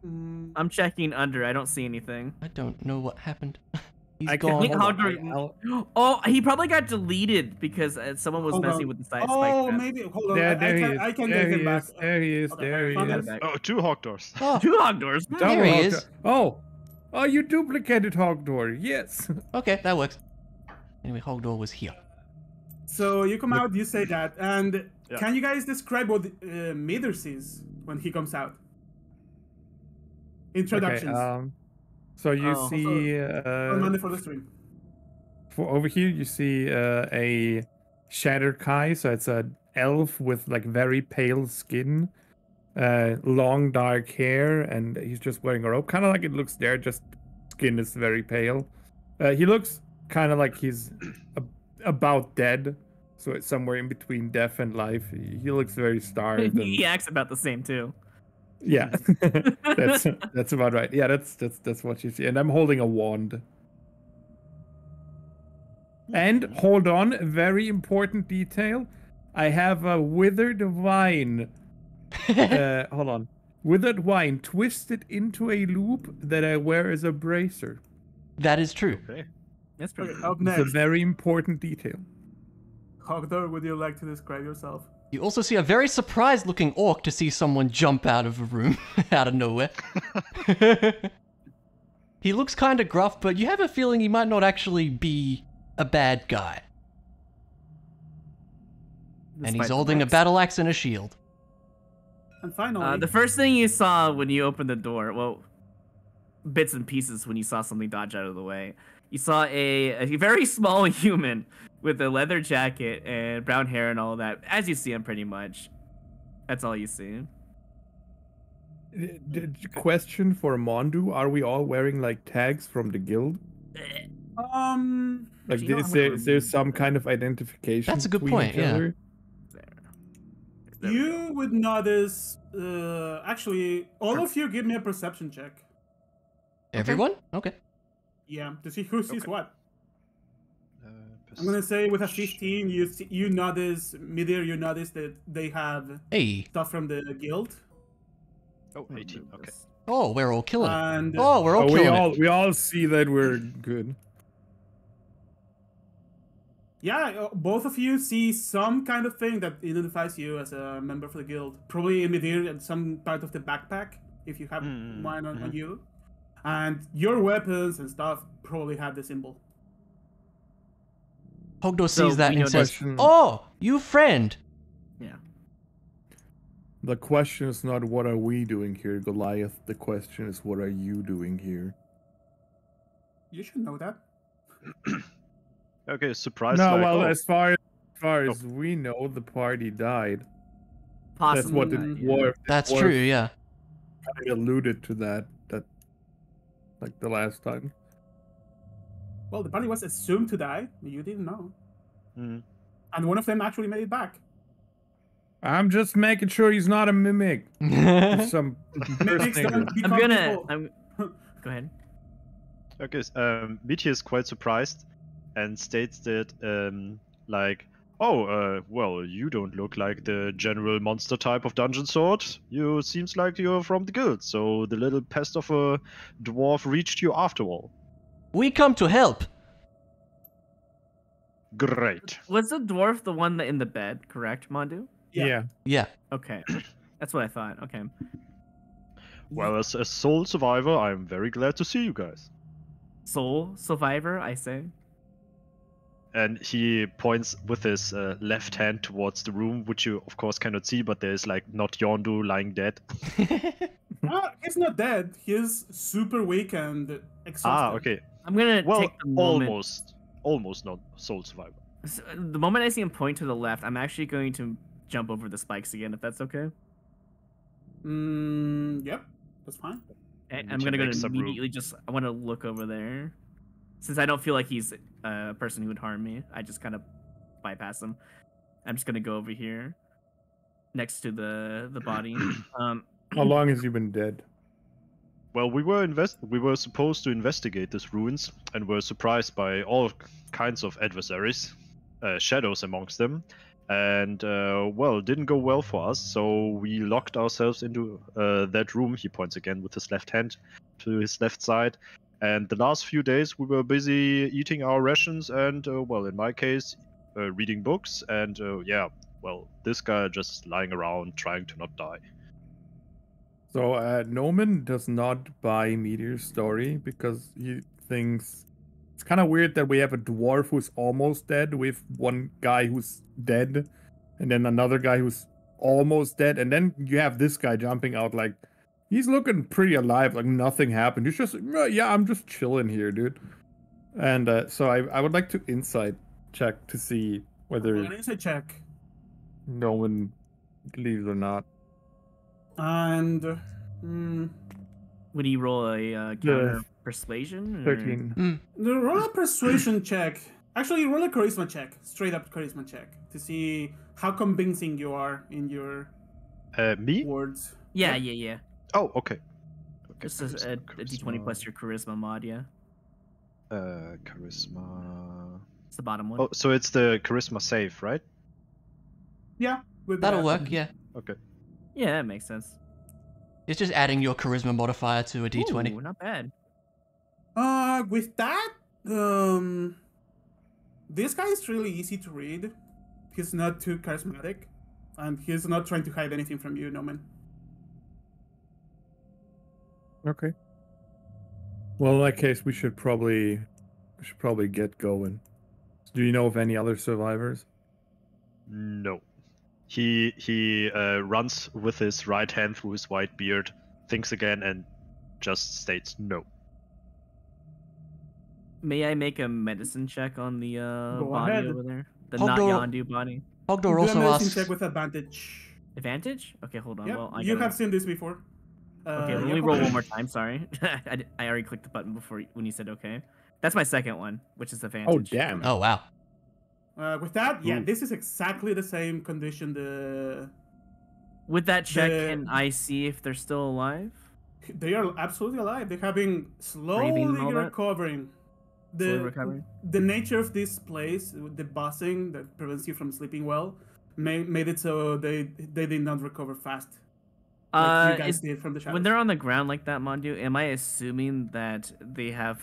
Mm, I'm checking under. I don't see anything. I don't know what happened. He's I gone. can Hold hold on, on. Hogdor- I- Oh, he probably got deleted because uh, someone was Hold messing on. with the side oh, spike. trap. maybe. Hold on. There, I, there I he can, is. I can there get he him back. There he is. Okay, There he I found is. him. Oh, two Hogdors. Oh, Two Hogdors. There he Double is. Oh, oh, you duplicated Hogdor. Yes. okay, that works. Anyway, Hogdor was here. So you come out, you say that, and Yeah. can you guys describe what uh, Midir sees when he comes out? Introductions. Okay, um, so you Oh. see Uh, uh, for the stream. for over here you see uh, a shadar-kai so it's a elf with like very pale skin uh long dark hair and he's just wearing a robe kind of like it looks there just skin is very pale uh, he looks kind of like he's a- about dead so it's somewhere in between death and life he, he looks very starved and, he acts about the same too. Yeah that's that's about right yeah that's that's that's what you see and i'm holding a wand and hold on, very important detail. I have a withered vine. Uh, hold on. Withered wine twisted into a loop that I wear as a bracer. that is true. Okay. That's pretty. Okay, up It's a very important detail. Hogdor, would you like to describe yourself? You also see a very surprised looking orc to see someone jump out of a room out of nowhere. he looks kind of gruff, but you have a feeling he might not actually be a bad guy. and he's holding a battle axe and a shield. And finally, Uh, the first thing you saw when you opened the door, well, bits and pieces when you saw something dodge out of the way. You saw a, a very small human with a leather jacket and brown hair and all that, as you see him pretty much. That's all you see. D- d- question for Mondu: Are we all wearing like tags from the guild? um, Like, Do you know is how there many is there rooms some kind of identification? That's a good point, yeah. There. There you would notice. Uh, actually, all of you give me a perception check. Everyone? Okay. Yeah, to see who sees Okay. what. I'm gonna say with a 15, you see, you notice Midir, you notice that they have Hey. stuff from the guild, Oh, 18. Okay. Oh, we're all killing it. Oh, we're all Oh, we all it. we all see that we're good. yeah, uh, both of you see some kind of thing that identifies you as a member of the guild. Probably in Midir and some part of the backpack, if you have Mm, one on, on mhm. you, and your weapons and stuff probably have the symbol. Hogdor So sees that and says, Question- Oh, you friend. Yeah. The question is not what are we doing here, Goliath. The question is what are you doing here? You should know that. Okay, surprise. no, like, well, oh, as far as far Oh. as we know, the party died. Possibly. That's what the Mm, dwarf That's dwarf true, yeah. I alluded to that. That like the last time. Well, the party was assumed to die. You didn't know, mm, and one of them actually made it back. I'm just making sure he's not a mimic. Some Mimics I'm gonna. I'm. Go ahead. Okay, s- um, Midir is quite surprised and states that, um, like, oh, uh, well, you don't look like the general monster type of dungeon sword. You seems like you're from the guild, so the little pest of a dwarf reached you after all. We come to help. Great. Was the dwarf the one that in the bed? Correct, Mondu? Yeah. yeah. Yeah. Okay, that's what I thought. Okay. Well, as a sole survivor, I'm very glad to see you guys. Soul survivor, I say. And he points with his uh, left hand towards the room, which you, of course, cannot see, but there's, like, not Yondu lying dead. Ah, he's not dead. He's super weak and exhausted. Ah, okay. I'm gonna Well, take the moment. almost. Almost not sole survivor. So, uh, the moment I see him point to the left, I'm actually going to jump over the spikes again, if that's okay. Mm, yep, that's fine. Okay, need I'm gonna go to some room. immediately just. I want to look over there, since I don't feel like he's a person who would harm me. I just kind of bypass him. I'm just gonna go over here, next to the the body. Um, How long has you been dead? Well, we were invest we were supposed to investigate these ruins and were surprised by all kinds of adversaries, uh, shadows amongst them, and uh, well, didn't go well for us. So we locked ourselves into uh, that room. He points again with his left hand to his left side. And the last few days we were busy eating our rations and, uh, well, in my case, uh, reading books. And uh, yeah, well, this guy just lying around trying to not die. So uh, Noman does not buy Midir's story because he thinks it's kind of weird that we have a dwarf who's almost dead with one guy who's dead, and then another guy who's almost dead, and then you have this guy jumping out like he's looking pretty alive, like nothing happened. He's just "Uh, yeah, I'm just chilling here, dude. And uh, so I I would like to insight check to see whether An insight check. Noman believes or not. And mm, would he roll a uh, counter persuasion? or- Thirteen. the roll a persuasion check. Actually, roll a charisma check. Straight up charisma check to see how convincing you are in your Uh, me? words. Yeah, yeah, yeah. Oh, okay. okay Just as a, a d20 plus your charisma mod, yeah. Uh, charisma. It's the bottom one. Oh, so it's the charisma save, right? Yeah, That'll that. work, yeah. Okay. Yeah, that makes sense. It's just adding your charisma modifier to a d20. Ooh, not bad. Uh, with that, um, this guy is really easy to read. He's not too charismatic, and he's not trying to hide anything from you, Noman. Okay. Well, in that case, we should probably we should probably get going. Do you know of any other survivors? No. He he uh, runs with his right hand through his white beard, thinks again, and just states no. May I make a medicine check on the uh, Go body ahead. over there? The Hold not on. Yandu body. Hogdor Do a medicine asks. check with advantage. Advantage? Okay, hold on. Yep, Well, I you gotta- have seen this before. Uh, Okay, let yeah, me roll okay. one more time. Sorry, I, I already clicked the button before when you said okay. That's my second one, which is advantage. Oh damn! Oh wow. Uh, with that, yeah, Ooh. this is exactly the same condition. The With that check, The- can I see if they're still alive? they are absolutely alive. They have been slowly Breathing and all that? recovering. The Slowly recovering? the nature of this place, the buzzing that prevents you from sleeping well, made made it so they they did not recover fast. Like Uh, you guys is, did from the shadows. when they're on the ground like that, Mondu, am I assuming that they have?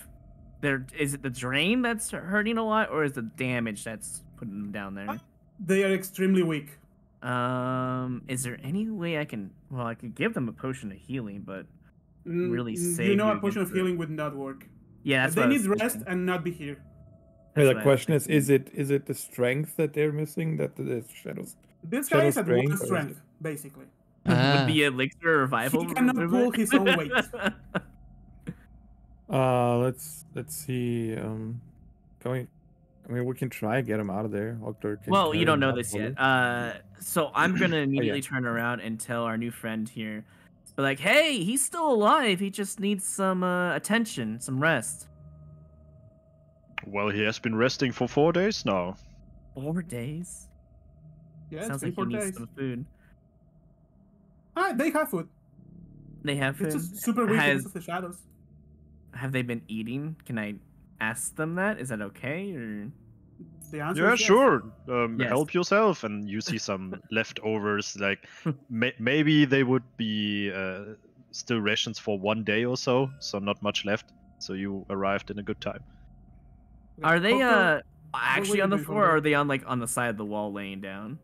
There is it the drain that's hurting a lot, or is the damage that's putting them down there? they are extremely weak. Um, is there any way I can? Well, I could give them a potion of healing, but Mm, Really mm, save you know, a potion of against the- healing would not work. yeah, that's they what I need was rest thinking. and not be here. Hey, That's the what I was question is. Is it is it the strength that they're missing that the shadows? This Shadow guy is at strength, one or it- strength, basically. Ah. would be elixir revival. He cannot remove pull his own weight. Uh, let's let's see. Um, going. I mean, we can try and get him out of there. Octor can well, you don't know this yet. Uh, so I'm gonna immediately turn around and tell our new friend here, be like, "Hey, he's still alive. He just needs some uh, attention, some rest." Well, he has been resting for four days now. Four days. Yeah, it's Sounds been like he four needs some food. Ah, they have food. They have food. It's just super weak Has- because of the shadows. have they been eating? Can I ask them that? Is that okay? Or The answer Yeah, is yes. sure. Um, Yes. Help yourself, and you see some leftovers. Like may- maybe they would be uh, still rations for one day or so, so not much left. So you arrived in a good time. are they uh actually on the floor, or are they on like on the side of the wall laying down?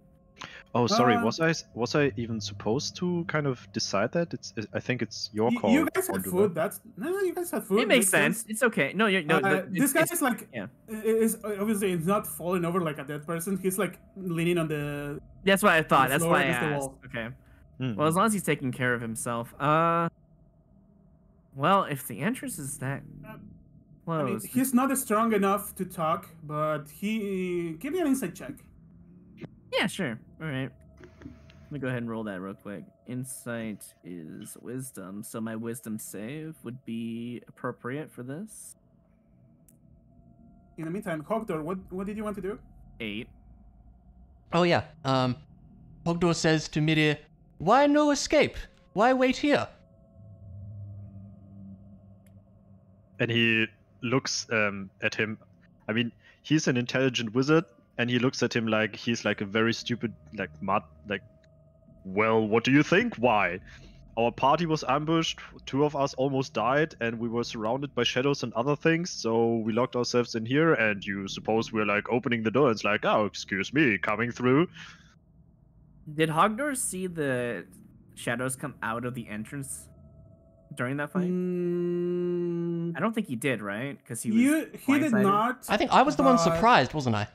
Oh, sorry. Uh, was I s- was I even supposed to kind of decide that? It's I think it's your call. you guys on have food. that. That's no, you guys have food. it makes sense. It's okay. No, you're no. Uh, the- this it's- guy it's- is like, yeah. is obviously he's not falling over like a dead person. He's like leaning on the. That's what I thought. That's why I asked. wall. Okay. Hmm. Well, as long as he's taking care of himself. Uh. Well, if the entrance is that I mean, Close. he's not strong enough to talk, but he give me an insight check. Yeah, sure. All right. Let me go ahead and roll that real quick. Insight is wisdom, so my wisdom save would be appropriate for this. In the meantime, Hogdor, what what did you want to do? Eight. Oh yeah. Um, Hogdor says to Midir, "Why no escape? Why wait here?" and he looks um, at him. I mean, he's an intelligent wizard, and he looks at him like he's like a very stupid, like mud, like. Well, what do you think? Why? Our party was ambushed. Two of us almost died, and we were surrounded by shadows and other things. So we locked ourselves in here. And you suppose we're like opening the door? and It's like, oh, excuse me, coming through. Did Hogdor see the shadows come out of the entrance during that fight? Mm, I don't think he did, right? Because he was. you he did not. I think I was the one surprised, wasn't I?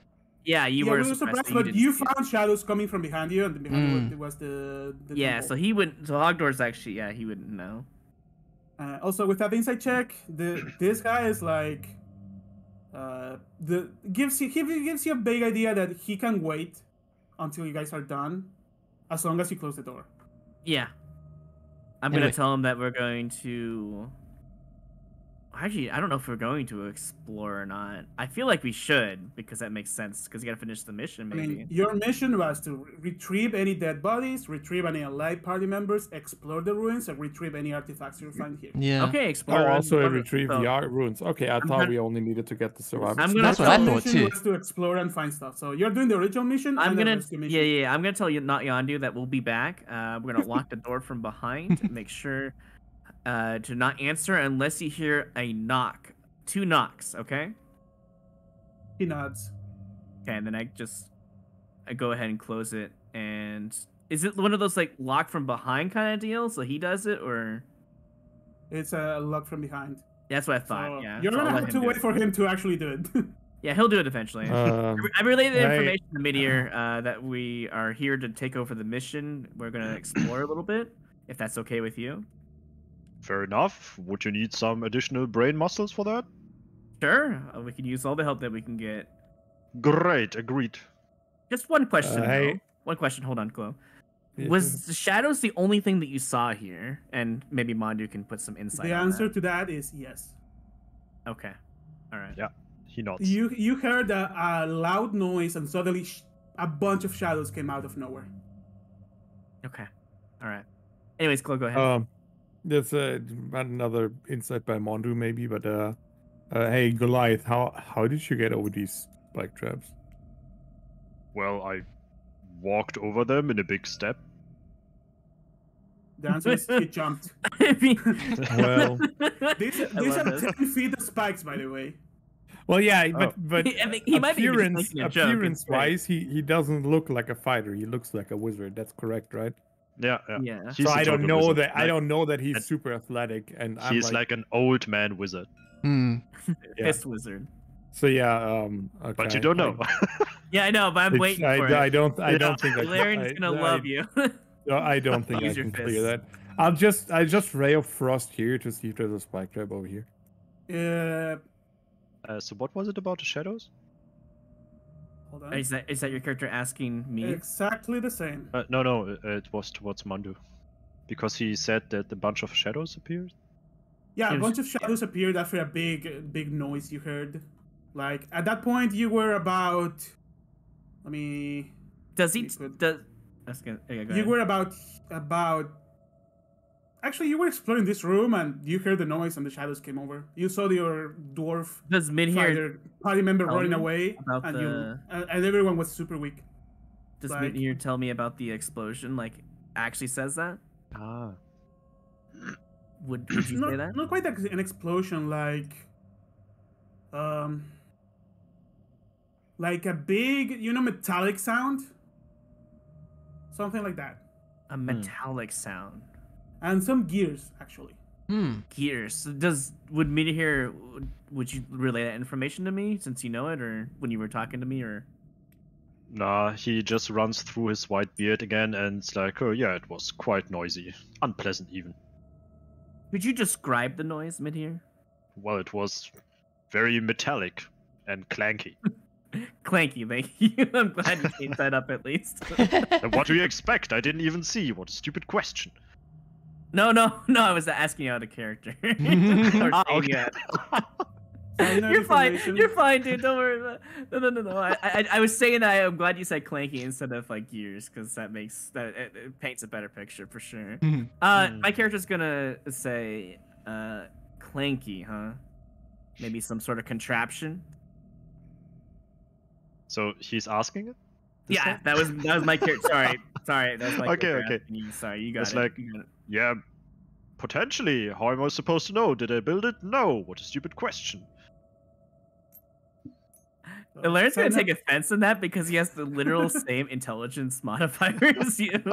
Yeah, you yeah, were we were surprised, surprised, but didn't you see it. found shadows coming from behind you, and behind you Mm. was the, the Yeah, temple. so he would. So Hogdor's actually. Yeah, he wouldn't know. Uh, also, with that insight check, the this guy is like, uh, the gives you he gives you a big idea that he can wait until you guys are done, as long as you close the door. Yeah. I'm Anyway. gonna tell him that we're going to. Actually, I don't know if we're going to explore or not. I feel like we should because that makes sense. Because you gotta finish the mission, I maybe. mean, your mission was to re- retrieve any dead bodies, retrieve any allied party members, explore the ruins, and retrieve any artifacts you find here. Yeah. Okay, explore. Oh, also ruins. retrieve So- the art runes. Okay, I I'm thought gonna- we only needed to get the survivors. I'm gonna That's what I thought mission too. Was to explore and find stuff. So you're doing the original mission. I'm and gonna, rescue yeah, mission. yeah, yeah. I'm gonna tell you, not Yandu, that we'll be back. Uh, we're gonna lock the door from behind. Make sure uh, to not answer unless you hear a knock. Two knocks, okay? He nods. Okay, and then I just I go ahead and close it. And is it one of those like lock from behind kind of deals? So he does it, or It's a lock from behind. that's what I thought. So yeah, You're so gonna let have to wait it. for him to actually do it. Yeah, he'll do it eventually. Um, I relayed the I- information to Midir uh, that we are here to take over the mission. We're gonna explore a little bit, if that's okay with you. Fair enough. Would you need some additional brain muscles for that? Sure, uh, we can use all the help that we can get. Great, agreed. Just one question, Uh, though. hey. One question. Hold on, Chloe. Was the shadows the only thing that you saw here? And maybe Mondu can put some insight. the on answer to that is yes. Okay. All right. Yeah. He nods. You you heard a, a loud noise and suddenly sh- a bunch of shadows came out of nowhere. Okay. All right. Anyways, Chloe, go ahead. Um, there's uh, another insight by Mondu maybe, but uh, uh, hey Goliath, how how did you get over these spike traps? Well, I walked over them in a big step. The answer is he jumped. I mean, Well- These, these are this. ten feet of spikes, by the way. Well, yeah, Oh. but but I think he might be appearance a joke, it's appearance great. wise, he he doesn't look like a fighter. He looks like a wizard. That's correct, right? Yeah, yeah. yeah. So I don't know wizard. that I don't know that he's super athletic, and I'm He's like, like, an old man wizard, Hmm. yeah. Fist wizard. so yeah. Um, okay. but you don't know. Yeah, I know, but I'm I, waiting I, for I it. don't. I Yeah. don't think I can. Laren's gonna I- love you. No, I don't think I Use your can clear fists. that. I'll just I just ray of frost here to see if there's a spike trap over here. Uh, uh, so what was it about the shadows? Hold on. is that is that your character asking me? Exactly the same. Uh, no, no, uh, it was towards Mondu, because he said that a bunch of shadows appeared. Yeah, a bunch of shadows appeared after a big, big noise you heard. Like at that point, you were about. Let me. Does he? you Does? That's good. Okay, go You ahead. were about about. Actually, you were exploring this room and you heard the noise and the shadows came over. You saw your dwarf Does Midir? fighter party member running away, about and you the- and, and everyone was super weak. Does like- Midir tell me about the explosion? Like, actually says that? Ah. Would Would you not, say that? not quite like an explosion, like um, like a big, you know, metallic sound, something like that, A metallic sound. And some gears actually. Hmm. Gears. Does would Midir? Would you relay that information to me since you know it, or when you were talking to me, or? Nah, he just runs through his white beard again and it's like, oh yeah, it was quite noisy. Unpleasant even. Could you describe the noise, Midir? Well, it was very metallic and clanky. Clanky, thank you. I'm glad you changed that up at least. and what do you expect? I didn't even see. What a stupid question. No, no, no. I was asking you out of character. Or Ah, okay. you- Sign out You're fine. You're fine, dude. Don't worry about. It. No, no, no, no. I, I, I was saying that I'm glad you said clanky instead of like gears, because that makes that it, it paints a better picture for sure. Mhm. Uh, Hmm. my character's gonna say, uh, clanky, huh? Maybe some sort of contraption. So he's asking it? Yeah, time? that was that was my character. Sorry, sorry. That was my Okay, okay. asking. Sorry, you got It's it. like- You got it. Yeah, potentially. How am I supposed to know? Did I build it? No. What a stupid question. And gonna take offense in that because he has the literal same intelligence modifier as you.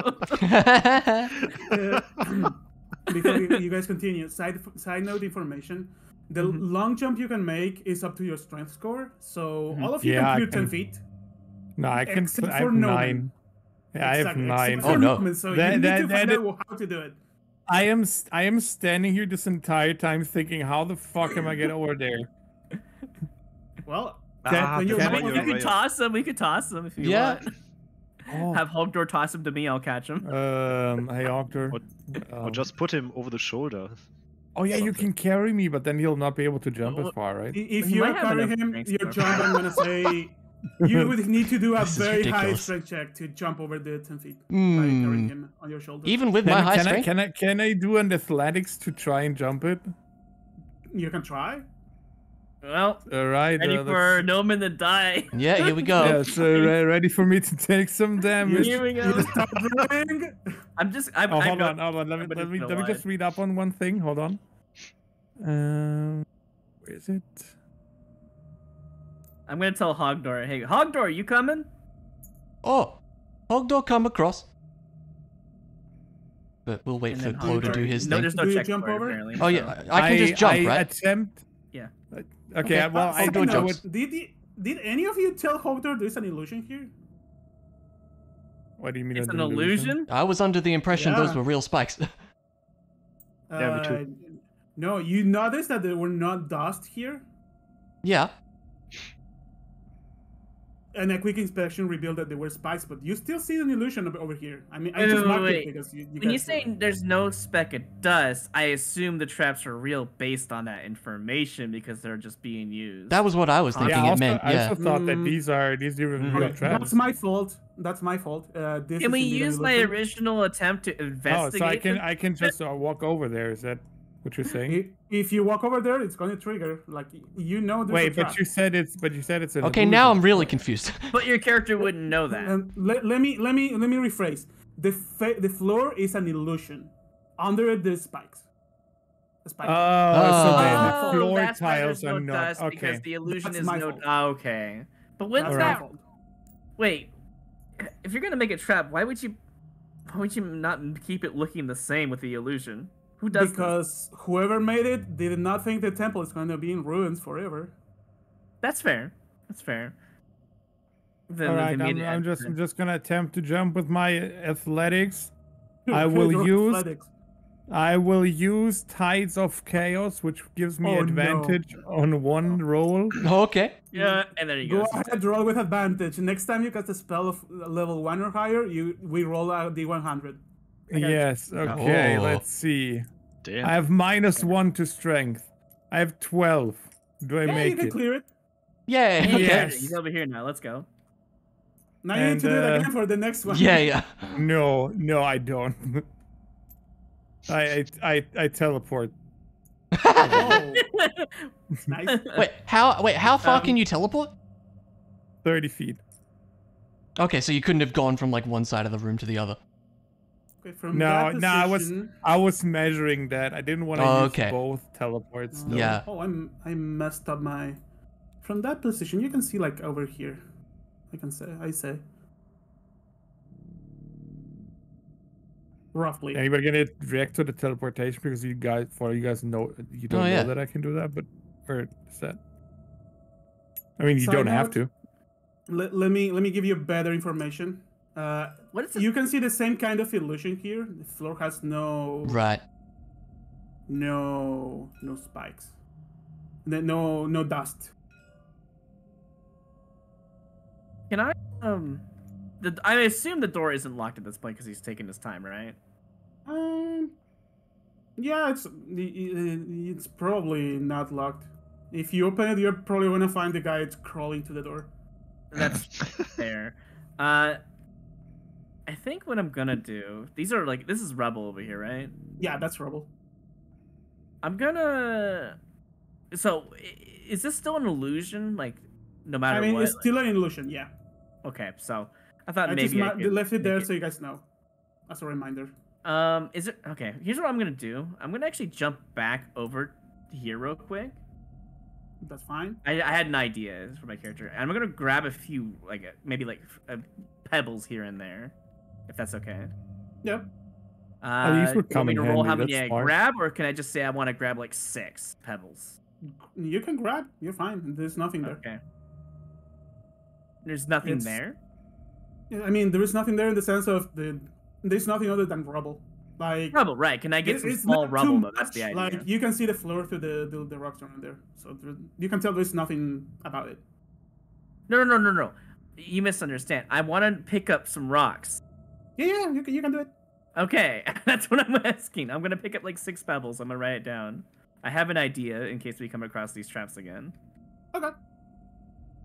Uh, before you, you guys continue, side side note information: the Mhm. long jump you can make is up to your strength score. So Mhm. all of you Yeah, can clear ten feet. No, I can. Except I have nine. Yeah, I have nine. Oh, no. So That- you need that- to find that- out how to do it. I am. s- I am standing here this entire time thinking, how the fuck am I get over there? Well, Can- Ah, when the you're can- we, mobile- we right. could toss him. We could toss him if you Yeah. want. Oh, Have Hogdor toss him to me. I'll catch him. um, hey, Octor. Or- Or Um, just put him over the shoulder. Oh yeah, you can carry me, but then he'll not be able to jump as far, right? if You you might carry him, strength your score. jump, I'm gonna say you would need to do a This is very high ridiculous. strength check to jump over the ten feet by carrying him on your shoulder. Even with Can, my high can I strength? can I can I do an athletics to try and jump it? you can try. Well, All right. ready uh, for let's- Noman to die. Yeah, here we go. Yeah, so re- ready for me to take some damage. Here we You go. start running. I'm just. I'm, Oh, I'm hold on, hold on. Let me let me let me just read up on one thing. Hold on. Um, where is it? I'm gonna tell Hogdor. Hey, Hogdor, you coming? Oh, Hogdor come across. But we'll wait And for then Glow to do his no, thing. there's no Do you jump over? apparently, Oh so- yeah, I can just jump, I right? Attempt. Yeah. Uh, Okay. Okay, Well, I don't know what. Did you, did any of you tell Hogdor there's an illusion here? What do you mean? It's an illusion? illusion. I was under the impression those were real spikes. Yeah, me too. Uh, No, you noticed that there were not dust here, yeah. And a quick inspection revealed that there were spikes, but you still see an illusion over here. I mean, I Wait, just wait, marked wait, it because you, you When you guys say there's no speck of dust, I assume the traps are real based on that information because they're just being used. That was what I was Yeah, thinking Yeah, I it also, meant. I Yeah. also thought that Mm. these are these are real Okay, traps. that's my fault. That's my fault. Uh, this Can we indeed use my original attempt to Oh, investigate? so I can? I can just uh, walk over there. Is that what you're saying? I- If you walk over there, it's going to trigger. Like you know, there's a Wait, trap. but you said it's but you said it's an. Okay, now I'm really confused. But your character wouldn't know that. And let, let me let me let me rephrase. The fa- the floor is an illusion. Under it, there's spikes. A spike. Oh, so Oh. then Oh, the floor that's tiles there's no are not dust okay. because the illusion That's is my no. fault. Ah, okay, but when's That's Alright. that? fault. Wait, if you're gonna make a trap, why would you? Why would you not keep it looking the same with the illusion? Who does this? Because whoever made it did not think the temple is going to be in ruins forever. That's fair. That's fair. Then All they right, made I'm, I'm just I'm just gonna attempt to jump with my athletics. I will use- athletics. I will use Tides of Chaos, which gives me Oh, no. advantage on one oh. roll. Oh, okay. Yeah, and there you go. Go ahead, roll with advantage. Next time you cast a spell of level one or higher, you we roll out the 100. Okay. Yes. Okay. Oh. Let's see. Damn. I have minus one to strength. I have twelve. Do I Yeah, you make can it? clear it. Yeah. Hey, Okay. Yes. He's over here now. Let's go. Now you need And, to do it uh, again for the next one. Yeah, yeah. No, no, I don't. I, I I I teleport. Oh, nice. Wait, how? Wait, how far Um, can you teleport? Thirty feet. Okay, so you couldn't have gone from like one side of the room to the other. Okay, from No, that no, I was I was measuring that. I didn't want to Oh, use okay. both teleports. though. Yeah. Oh, I'm I messed up my. From that position, you can see like over here. I can say I say. Roughly. Anybody gonna react to the teleportation because you guys, for you guys know, you don't Oh, know yeah. that I can do that, but or is that? I mean, you Side don't have to. Let, let me let me give you better information. Uh, What is it? you can see the same kind of illusion here. The floor has no Right. no no spikes. No no dust. Can I um? The, I assume the door isn't locked at this point because he's taking his time, right? Um, yeah, it's it's probably not locked. If you open it, you're probably gonna find the guy that's crawling to the door. That's fair. Uh, I think what I'm gonna do. These are like this is rubble over here, right? Yeah, that's rubble. I'm gonna. So, is this still an illusion? Like, no matter I mean, what. it's still an illusion. Yeah, okay, so I thought I maybe just I could left it there make so you guys know, as a reminder. Um, is it okay? Here's what I'm gonna do. I'm gonna actually jump back over here real quick. That's fine. I, I had an idea for my character, and I'm gonna grab a few, like maybe like uh, pebbles here and there, if that's okay. Yep. Uh, these would do you want me come in to roll handy, how many that's I smart. grab, or can I just say I want to grab like six pebbles? You can grab. You're fine. There's nothing there. Okay. There's nothing It's- there. I mean, there is nothing there in the sense of the. There's nothing other than rubble. Like Rubble, right? Can I get it- some small rubble too though? That's the idea. Like you can see the floor through the the, the rocks around there, so there, you can tell there's nothing about it. No, no, no, no, no. You misunderstand. I want to pick up some rocks. Yeah, yeah, you can you can do it. Okay, that's what I'm asking. I'm gonna pick up like six pebbles. I'm gonna write it down. I have an idea in case we come across these traps again. Okay.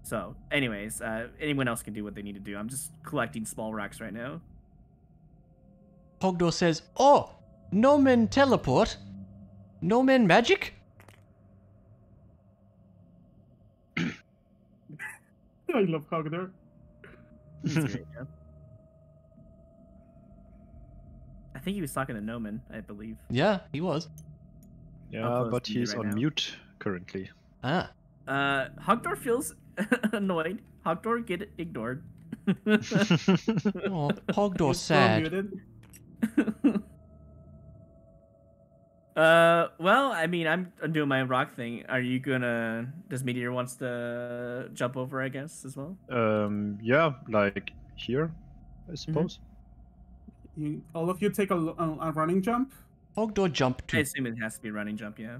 So, anyways, uh, anyone else can do what they need to do. I'm just collecting small rocks right now. Hogdor says, Oh, no men teleport? No men magic? I love Hogdor. Think he was talking to Noman, I believe. Yeah, he was. Yeah, but he's right on now. mute currently. Ah. Uh, Hogdor feels annoyed. Hogdor, get ignored. Oh, Hogdor sad. Uh, well, I mean, I'm, I'm doing my rock thing. Are you gonna? Does Midir wants to jump over? I guess as well. um, yeah, like here, I suppose. You, all of you take a running jump. Hogdor too. I assume it has to be a running jump, yeah.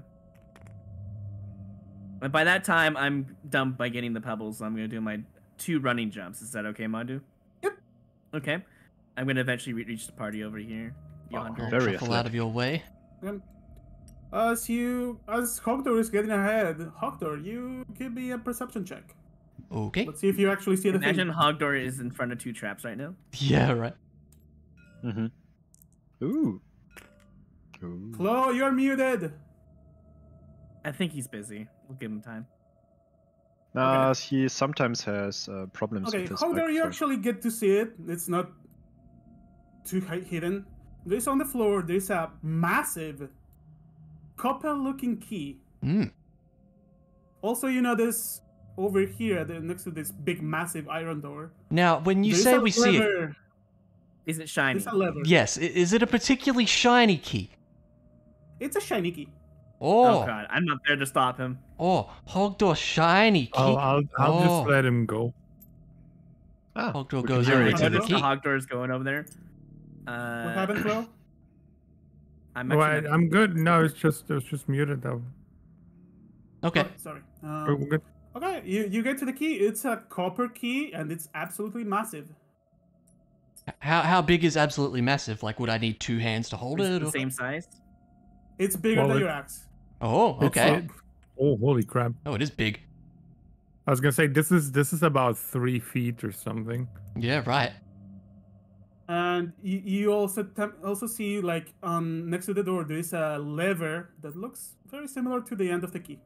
But by that time, I'm done by getting the pebbles. So I'm gonna do my two running jumps. Is that okay, Mondu? Yep. Okay. I'm gonna eventually re- reach the party over here. I'll Very shuffle out of your way. As you, as Hogdor is getting ahead, Hogdor, you give me a perception check. Okay. Let's see if you actually see the Imagine thing. Hogdor is in front of two traps right now. Yeah, right. Mm-hmm. Ooh. Ooh. Flo, you're muted. I think he's busy. We'll give him time. Uh, he sometimes has uh, problems Okay, with his Hogdor, you actually get to see it. It's not too hidden. There's on the floor. There's a massive copper-looking key. Hmm. Also, you notice over here, next to this big, massive iron door. Now, when you say a we see it, lever. Is it shiny? There's a lever. yes, is it a particularly shiny key? It's a shiny key. Oh Oh, god, I'm not there to stop him. oh, Hogdor shiny key. I'll, I'll, I'll Oh. just let him go. Ah, Hogdor we goes can hear over to the key. Hogdor is going over there. Uh, What happened, Flo? I'm Oh, I, I'm good. No, it's just it's just muted though. Okay. Oh, sorry. We're Um, okay, you, you get to the key. It's a copper key, and it's absolutely massive. How how big is absolutely massive? Like, would I need two hands to hold Is it? it the or- same size. It's bigger Well, than it- your axe. Oh, okay. oh, holy crap! Oh, it is big. I was gonna say this is this is about three feet or something. Yeah, right. And you, you also tem- also see like um next to the door there is a lever that looks very similar to the end of the key.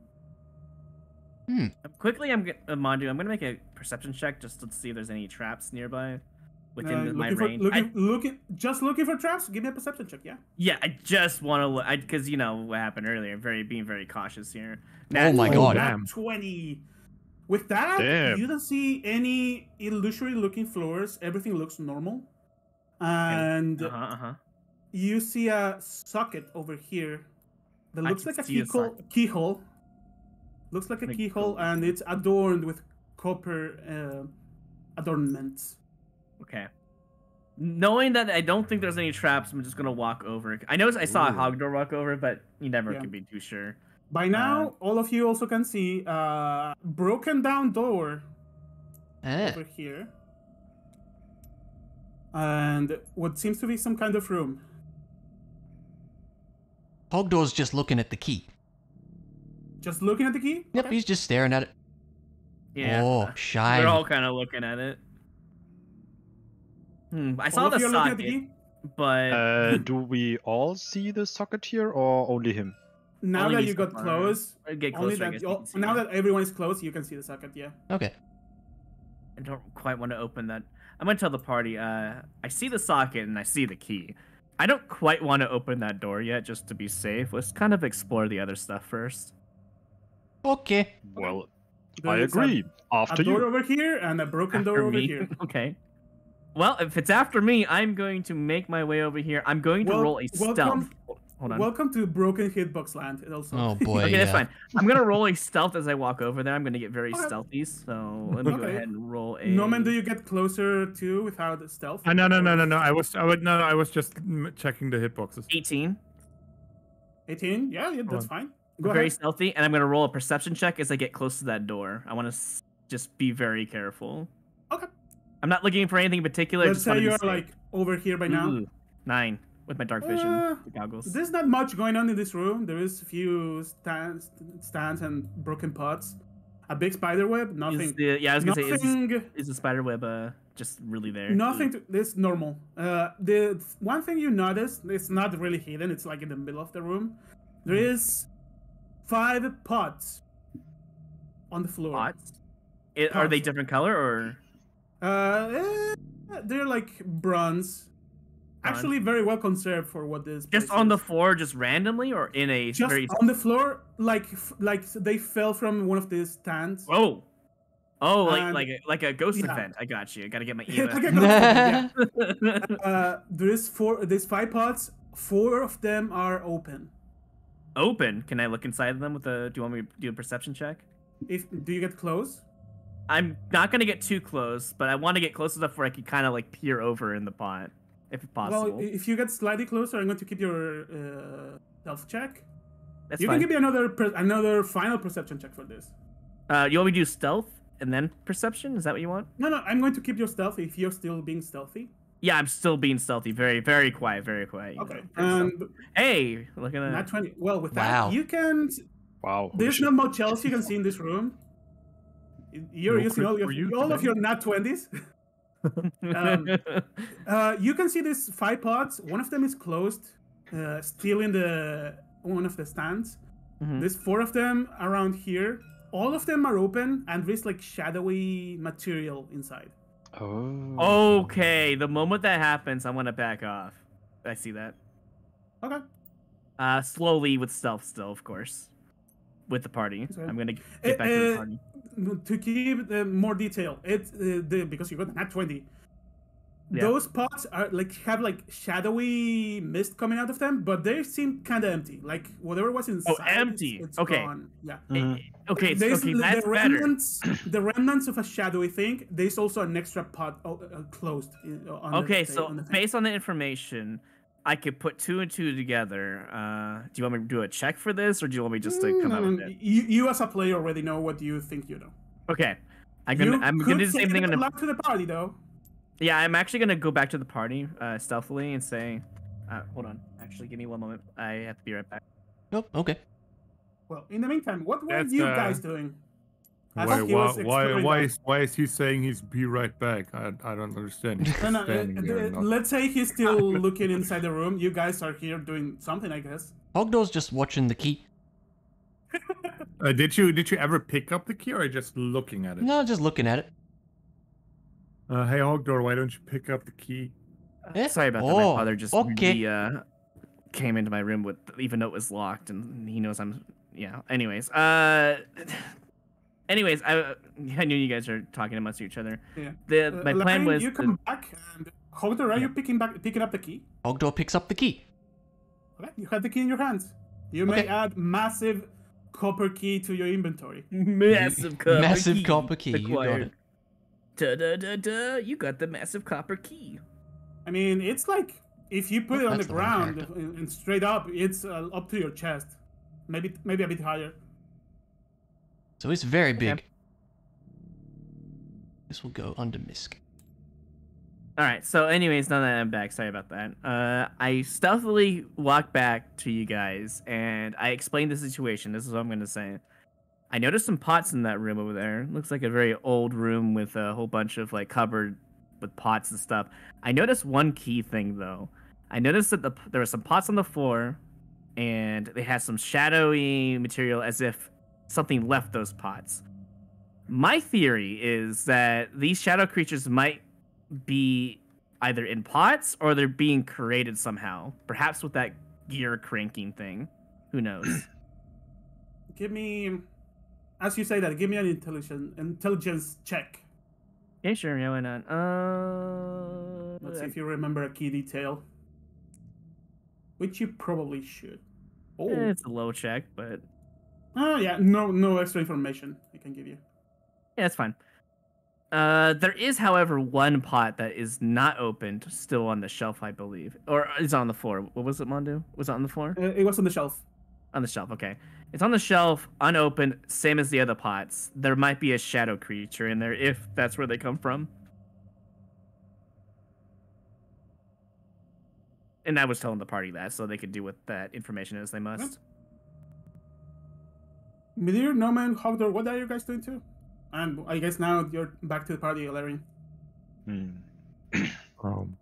Hmm. Quickly, I'm get, uh, Mondu. I'm gonna make a perception check just to see if there's any traps nearby within Uh, my looking for, range. looking, I- looking, just looking for traps. Give me a perception check. Yeah. yeah, I just want to look because you know what happened earlier. Very being very cautious here. Oh my god. damn. Twenty. With that, Damn. you don't see any illusory-looking floors. Everything looks normal, and Uh huh. Uh huh. you see a socket over here that looks like a see the keyhole. Keyhole. Looks like a Like keyhole, and it's adorned with copper uh, adornments. Okay. Knowing that I don't think there's any traps, I'm just gonna walk over. I noticed I saw a Ooh. Hogdor walk over, but you never Yeah. can be too sure. By now, all of you also can see a broken down door Ah, over here. And what seems to be some kind of room. Hogdor's just looking at the key. Just looking at the key? Yep, Okay. he's just staring at it. Yeah. Oh, shiny. We're all kind of looking at it. Hmm. I saw of the you are looking at the socket, but Uh, do we all see the socket here, or only him? Now Only that you got close, get only closer. I that guess you- you can see now it. that everyone is close, you can see the socket. Yeah. Okay. I don't quite want to open that. I'm gonna tell the party. Uh, I see the socket and I see the key. I don't quite want to open that door yet, just to be safe. Let's kind of explore the other stuff first. Okay. Well, There I is a- agree. A, After door you. over here and a broken door over me. here. okay. Well, if it's after me, I'm going to make my way over here. I'm going to Wel- roll a stealth. welcome- Hold on. Welcome to Broken Hitbox Land. It also. Oh boy. okay, yeah. that's fine. I'm gonna roll a stealth as I walk over there. I'm gonna get very Okay. stealthy. So let me go Okay. ahead and roll a. Noman, do you get closer to without the stealth? Uh, no, no, no, no, no. I was, I would, no, I was just checking the hitboxes. 18. 18? Yeah, yeah, that's fine. Go very ahead. stealthy, and I'm gonna roll a perception check as I get close to that door. I want to s- just be very careful. I'm not looking for anything in particular. Let's say you're like over here by now. Ooh, nine with my dark vision Uh, goggles. There's not much going on in this room. There is a few stands, stands and broken pots. A big spider web. Nothing. the, yeah, I was gonna say, is, is the spider web uh just really there? Nothing. To, this normal. Uh, the one thing you notice, it's not really hidden. It's like in the middle of the room. There Hmm. is five pots on the floor. Pots? It, are they different color or? Uh, eh, they're like bronze. Bronze. Actually, very well conserved for what this. Is. Just on the floor, just randomly, or in a just very? on the floor, like f- like they fell from one of these stands. Oh, oh, like And- like a, like a ghost yeah. event. I got you. I gotta get my Like Eva. a event, yeah. uh, there is four. There's five pots. Four of them are open. Open. Can I look inside of them with a? Do you want me to do a perception check? If do you get close? I'm not gonna get too close, but I want to get close enough where I can kind of like peer over in the pot, if possible. Well, if you get slightly closer, I'm going to keep your uh, stealth check. That's you fine. can give me another per- another final perception check for this. Uh, you want me to do stealth and then perception? Is that what you want? No, no, I'm going to keep your stealth if you're still being stealthy. Yeah, I'm still being stealthy. Very, very quiet. Very quiet. you Okay. know, very stealthy. And hey, look at that. nat 20. Well, with Wow. that, you can. Wow. holy There's shit. not much else you can see in this room. You're No using all, for your, you all of your nat 20s. um, uh, you can see these five pots. One of them is closed, uh, still in the one of the stands. Mhm. There's four of them around here. All of them are open, and there's like shadowy material inside. Oh. okay, the moment that happens, I want to back off. I see that. Okay. Uh, slowly with stealth, still, of course, with the party. Okay. I'm gonna Uh, get back to the uh, party. To give uh, more detail, it uh, the because you got nat 20. Yeah. Those pots are like have like shadowy mist coming out of them, but they seem kind of empty. Like whatever was inside. it's- Oh, empty. it's Okay. gone. Yeah. Mhm. Eh, Okay, it's, There's okay, the- that's the better. remnants, the remnants of a shadowy thing. There's also an extra pot oh, uh, closed. uh, On Okay, the, so on the based on the information, I could put two and two together. Uh, do you want me to do a check for this, or do you want me just to come Mm, out with it? You, you as a player already know what you think you know. Okay, I'm gonna you I'm gonna do the same thing. good On the, luck to the party though. yeah, I'm actually gonna go back to the party uh, stealthily and say, uh, hold on. Actually, give me one moment. I have to be right back. Nope. okay. Well, in the meantime, what were That's, you uh, guys doing? I Why, why, why, why, that. is, why is he saying he's be right back? I, I don't understand. No, no, uh, uh, not- let's say he's still looking inside the room. You guys are here doing something, I guess. Hogdor's just watching the key. Uh, did you did you ever pick up the key or just looking at it? No, just looking at it. Uh, hey Hogdoor, why don't you pick up the key? Eh? Sorry about that. Oh, My father just okay. really, uh, came into my room with even though it was locked, and he knows I'm. Yeah. Anyways, uh, anyways, I I knew you guys are talking amongst each other. Yeah. The Uh, my plan Lorraine, was you to- come back and Hogdor, are you picking back picking up the key? Hogdor picks up the key. Okay, you have the key in your hands. You may Okay. add massive copper key to your inventory. massive copper Massive key copper key, you got acquired. Da da da da! You got the massive copper key. I mean, it's like if you put Oh, it on the the ground and and straight up, it's uh, up to your chest. maybe maybe a bit higher. So it's very Okay. big. This will go under Misk. All right. So, anyways, now that I'm back, sorry about that. Uh, I stealthily walk back to you guys, and I explain the situation. This is what I'm gonna say. I noticed some pots in that room over there. Looks like a very old room with a whole bunch of like cupboard with pots and stuff. I noticed one key thing though. I noticed that the there were some pots on the floor, and they had some shadowy material as if something left those pots. My theory is that these shadow creatures might be either in pots or they're being created somehow. Perhaps with that gear cranking thing. Who knows? Give me, as you say that, give me an intelligence intelligence check. yeah, sure. Yeah, why not? Uh, Let's see if you remember a key detail. Which you probably should. Oh, eh, it's a low check, but oh yeah, no, no extra information I can give you. yeah, it's fine. Uh, there is, however, one pot that is not opened, still on the shelf, I believe, or is on the floor. What was it, Mondu? Was it on the floor? Uh, it was on the shelf. On the shelf, okay. It's on the shelf, unopened, same as the other pots. There might be a shadow creature in there if that's where they come from. And I was telling the party that so they could do with that information as they must. Midir, Noman, Hogdor, what are you guys doing too? And I guess now you're back to the party, Alarian. Hmm. Um,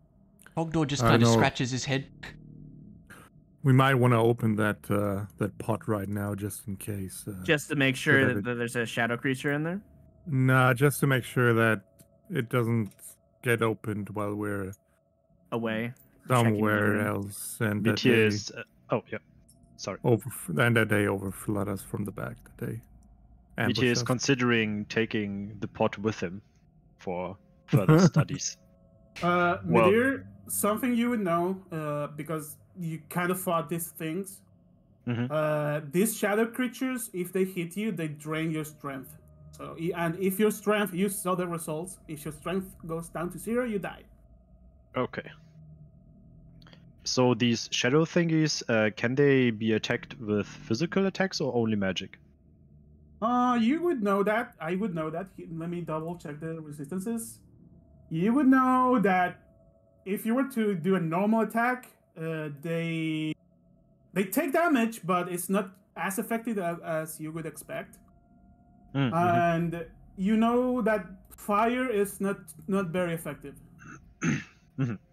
Hogdor just kind of scratches his head. we might want to open that uh, that pot right now, just in case. Uh, Just to make sure that that, it- that there's a shadow creature in there. Nah, just to make sure that it doesn't get opened while we're Away. somewhere else, and that BT is. Uh, oh yeah. Sorry. over and that they overflood us from the back. That they ambush BT is us. considering taking the pot with him for further studies. Uh, Well- Midir, something you would know, uh, because you kind of fought these things. Mhm. Uh, these shadow creatures, if they hit you, they drain your strength. So, and if your strength, you saw the results. If your strength goes down to zero, you die. Okay. So these shadow thingies, uh, can they be attacked with physical attacks or only magic? Uh, you would know that. I would know that. Let me double check the resistances. You would know that if you were to do a normal attack, uh, they they take damage, but it's not as effective as, as you would expect. Mm, mhm. And you know that fire is not not very effective.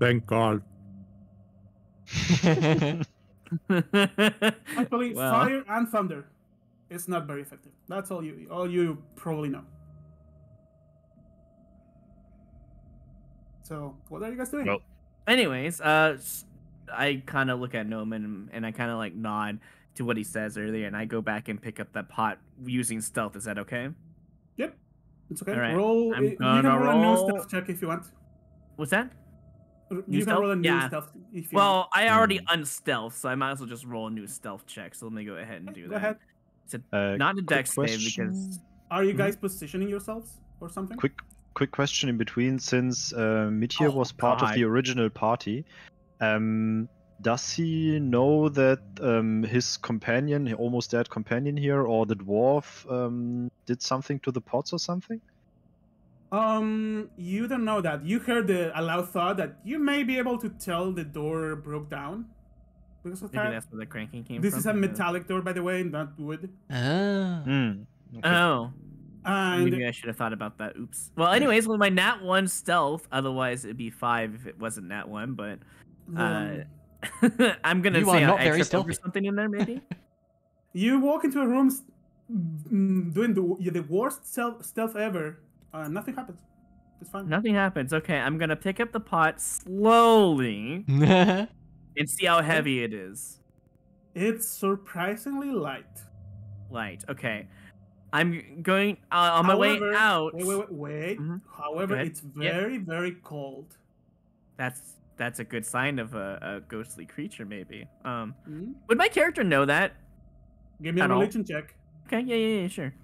Thank God. Actually, Well. fire and thunder is not very effective. That's all you all you probably know. So, what are you guys doing? Well, Anyways, uh, s- I kind of look at Noman and I kind of like nod to what he says earlier, and I go back and pick up that pot using stealth. Is that okay? Yep, it's okay. Alright, Roll. I'm you gonna can roll, a new stealth check if you want. What's that? R- New You can stealth? roll a new Yeah. stealth if Well, I already Hmm. unstealth, so I might as well just roll a new stealth check. So let me go ahead and do Go that. ahead. It's a, Uh, not a quick dex save because question. Are you Mhm. guys positioning yourselves or something? quick quick question in between since uh, Midir Oh, was part of the original party um, does he know that um, his companion almost dead companion here or the dwarf um, did something to the pots or something Um, you don't know that. You heard the a loud thought that you may be able to tell the door broke down because of maybe that. that's where the cranking came This from. is a metallic door, by the way, not wood. Ah. Hmm, okay. Oh, And maybe I should have thought about that. Oops. Well, anyways, with my nat one stealth, otherwise it'd be five if it wasn't nat one. But uh, I'm gonna You say are not I very tripped over stealthy. something in there, maybe. you walk into a room mm, doing the the worst stealth, stealth ever. Uh, nothing happens. It's fine. Nothing happens. Okay, I'm gonna pick up the pot slowly and see how heavy it is. It's surprisingly light. Light. Okay. I'm going uh, on my However- way out. Wait, wait, wait. wait. Mhm. However, ahead. it's Yep. very, very cold. That's that's a good sign of a, a ghostly creature, maybe. Um, Hmm? would my character know that? Give me a At all. check. Okay, yeah, yeah, yeah, sure.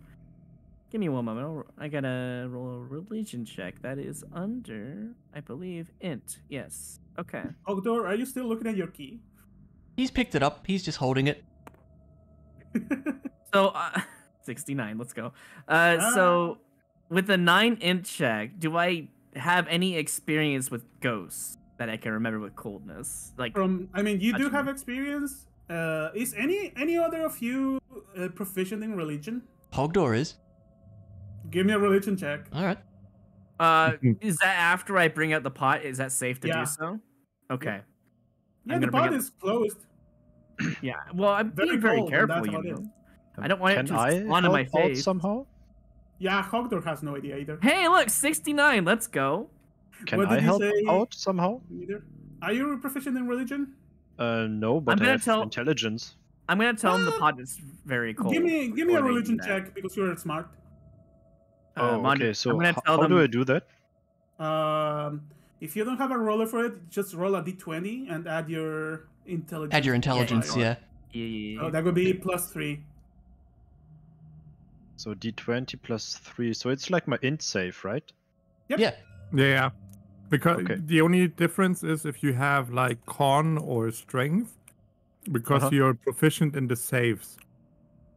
Give me one moment. I'll, ro- I gotta roll a religion check. That is under, I believe, int. Yes. Okay. Hogdor, are you still looking at your key? He's picked it up. He's just holding it. So, uh, 69, let's go. Uh, so, with the 9 int check, do I have any experience with ghosts that I can remember with coldness? Like, From I mean, you do Touching have experience. Uh, is any any other of you uh, proficient in religion? Hogdor is. Give me a religion check. All right. uh, is that after I bring out the pot? Is that safe to Yeah. do so? Okay. Yeah, the gonna bring pot it- is closed. Yeah. Well, I'm Very being very cold, careful, you know. I don't want it to I spawn my face. somehow? Yeah, Hogdor has no idea either. Hey, look, 69. Let's go. Can What I did you help say? out somehow? Either. Are you proficient in religion? Uh, no, but I'm gonna have tell- intelligence. I'm gonna tell him the Ah. pot is very cold. Give me give me a before they do religion check because you're smart. Uh, oh, Mondu, okay. So I'm gonna h- tell how them. do I do that? Um, if you don't have a roller for it, just roll a d20 and add your intelligence. Add your intelligence, modifier. yeah. Yeah, yeah, Oh, that would be plus three. So d20 plus three. So it's like my int save, right? Yep. Yeah. Yeah, because Okay. the only difference is if you have like con or strength, because Uh-huh. you're proficient in the saves.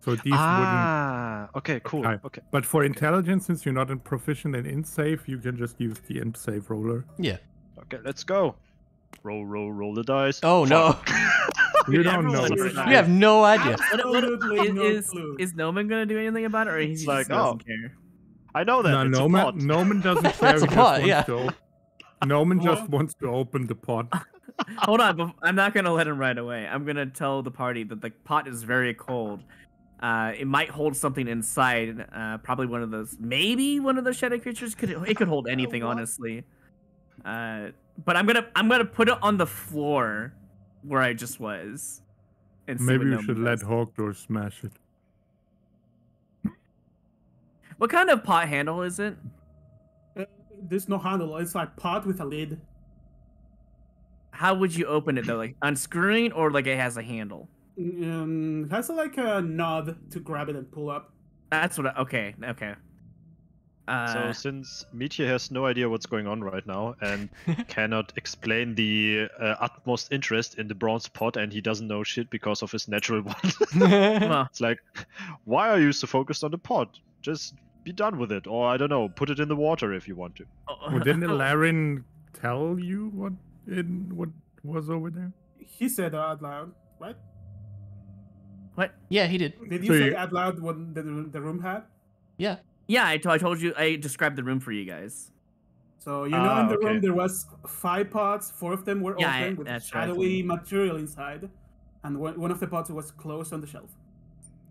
So these wouldn't. ah, okay, cool. Okay. Okay. But for intelligence, since you're not in proficient in int save, you can just use the int save roller. Yeah. Okay, let's go. Roll, roll, roll the dice. Oh, no. Fuck. You don't know. everyone what is it nice. You have no idea. What, what, Absolutely is, no is, clue. is Noman gonna do anything about it, or he's It's just like, doesn't oh. care? I know that. No, it's a Noman, pot. Noman doesn't care. That's he a just pot, wants yeah. to op- Noman just wants to open the pot. Hold on, I'm not gonna let him right away. I'm gonna tell the party that the pot is very cold. Uh, it might hold something inside. Uh, probably one of those. Maybe one of those shadow creatures could. It could hold anything, honestly. Uh, but I'm gonna I'm gonna put it on the floor where I just was. And Maybe what you should let does. Hogdor smash it. What kind of pot handle is it? Uh, there's no handle. It's like pot with a lid. How would you open it though? Like unscrewing or like it has a handle? Um, it has like a knob to grab it and pull up. That's what. I, okay, okay. Uh, So since Midir has no idea what's going on right now and cannot explain the uh, utmost interest in the bronze pot, and he doesn't know shit because of his natural one, well, it's like, why are you so focused on the pot? Just be done with it, or I don't know, put it in the water if you want to. Well, didn't Laren tell you what it what was over there? He said out loud, right? What? yeah, he did. Did So you say you- out loud what the, the room had? Yeah. Yeah, I, I told you. I described the room for you guys. So you know, Ah, in the room there was five pots. Four of them were Yeah, open with that's I told shadowy you. material inside, and one, one of the pots was closed on the shelf.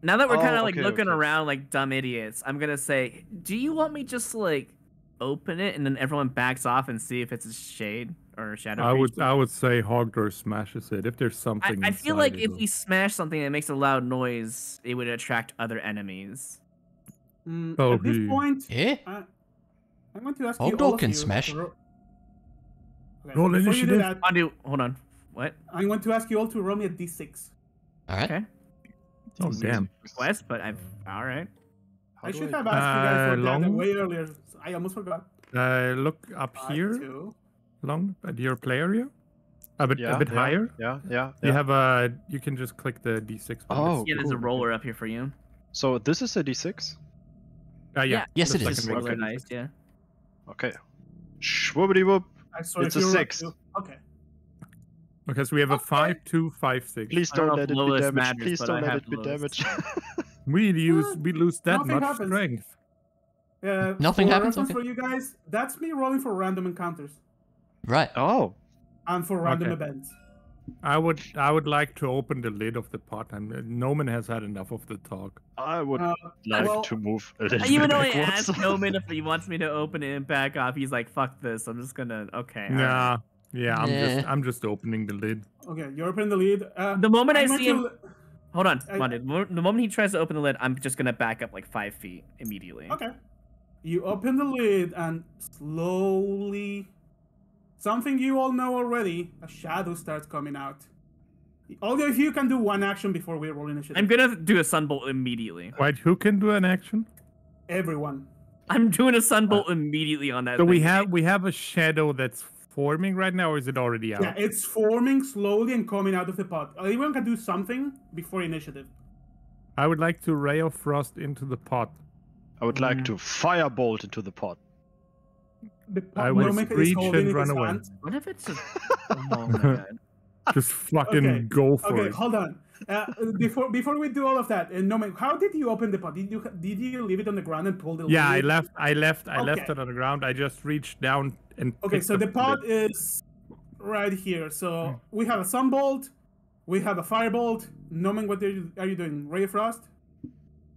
Now that we're kind of Oh, like okay, looking okay. around like dumb idiots, I'm gonna say, do you want me just to, like open it and then everyone backs off and see if it's a shade or shadow? I would creature? I would say Hogdor smashes it if there's something. I feel like if we smash something that makes a loud noise, it would attract other enemies. Mm, Oh, at this point, Eh? I, I'm going to ask Hogdog you all of can you smash. ro- Okay, Roll before you do initiative. that, Undo, hold on. What? I'm going to ask you all to roll me a d6. All right. Okay. Oh damn! Request, but I've all right. How I should I- have asked you guys Uh, for that way earlier. I almost forgot. Uh, look up Five, here, two. Long at your play area, a bit Yeah, a bit yeah, higher. Yeah, yeah. You have a. You can just click the D6. one. Oh, Yeah, there's a roller up here for you. So this is a d6. Uh, yeah. yeah. Yes, it is. second one. Organized, yeah. Okay. Shwoobity whoop. It's a six. Okay. Okay, so we have a five, two, five, six. Please don't don't, let it be damaged. matters, Please don't let it be damaged. We lose. We lose that Nothing much happens. strength. Uh, Nothing happens? Okay. for you guys. That's me rolling for random encounters Right. oh, and for random Okay. events. I would. I would like to open the lid of the pot, and uh, Noman has had enough of the talk. I would Uh, like well- to move a little Even bit though I backwards. asked Noman if he wants me to open it and back off, he's like, "Fuck this! I'm just gonna." Okay. all right. Nah. Yeah, I'm just. I'm just opening the lid. Okay, you open the lid. Uh, The moment I I'm see him, l- hold on, I- Monday. The moment he tries to open the lid, I'm just gonna back up like five feet immediately. Okay. You open the lid and slowly, something you all know already, a shadow starts coming out. All of you can do one action before we roll initiative. I'm gonna do a sunbolt immediately. Wait, who can do an action? Everyone. I'm doing a sunbolt immediately on that. So we have we have a shadow that's forming right now, or is it already out? Yeah, it's forming slowly and coming out of the pot. Anyone can do something before initiative. I would like to ray of frost into the pot. I would like hmm. to firebolt into the pot. The pot I will Nomik is screech holding and run away. Uh, hand. What if it's a. Oh. Just fucking Okay, go for Okay, it. hold on. Uh, before before we do all of that, uh, Nomik, how did you open the pot? Did you did you leave it on the ground and pull the Yeah, I left. I left. I left it on the ground. I just reached down and. Okay, so the pot lid. is right here. Hmm. So we have a sunbolt, we have a firebolt. Nomik, what are you, are you doing? Ray of frost.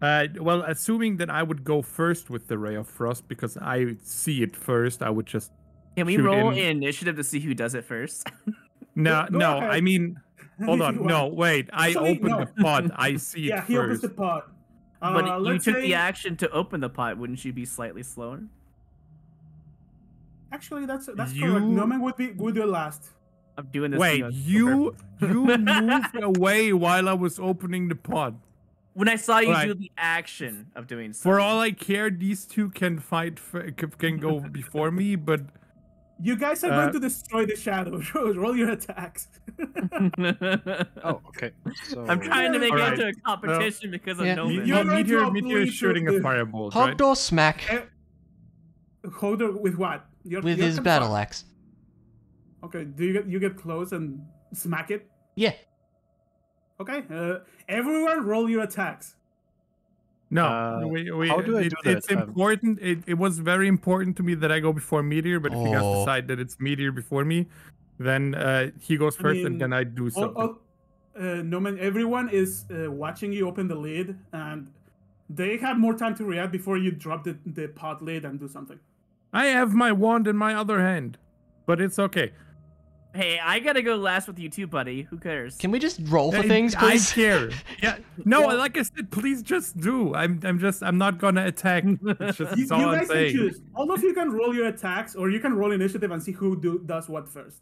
Uh, well, assuming that I would go first with the ray of frost because I see it first, I would just. Can we Shoot roll in. an initiative to see who does it first? No, go no. ahead. I mean, hold on. No, wait. I Actually, opened no. the pot. I see it first. Yeah, he opens the pot. Uh, but you took say, the action to open the pot. Wouldn't you be slightly slower? Actually, that's that's You- correct. Nomik would be would do last. I'm doing this. Wait, you you moved away while I was opening the pot. When I saw you Right. do the action of doing so. For all I care, these two can fight. For, can go before me, but You guys are Uh, going to destroy the shadow. Roll your attacks. Oh, okay. So I'm trying to make Alright. it into a competition because of Yeah. no Me- You're oh, Midir, Midir is shooting a the- firebolt, right? Hogdor smack Eh, Hold on, with what? Your, with your his battle axe. Okay, do you get you get close and smack it? Yeah. Okay, uh, everyone roll your attacks. No, Uh, we, we, how do I it- do that? It's important. It, it was very important to me that I go before Midir, but if you guys Oh. decide that it's Midir before me, then uh, he goes I first, mean, and then I do All, something. all, uh, Noman, everyone is uh, watching you open the lid, and they have more time to react before you drop the, the pot lid and do something. I have my wand in my other hand, but it's okay. Hey, I gotta go last with you too, buddy. Who cares? Can we just roll for I- things, please? I care. Yeah. No, Well- like I said, please just do. I'm. I'm just. I'm not gonna attack. It's just You, that's all you I'm guys can saying. choose. All of you can roll your attacks, or you can roll initiative and see who do, does what first.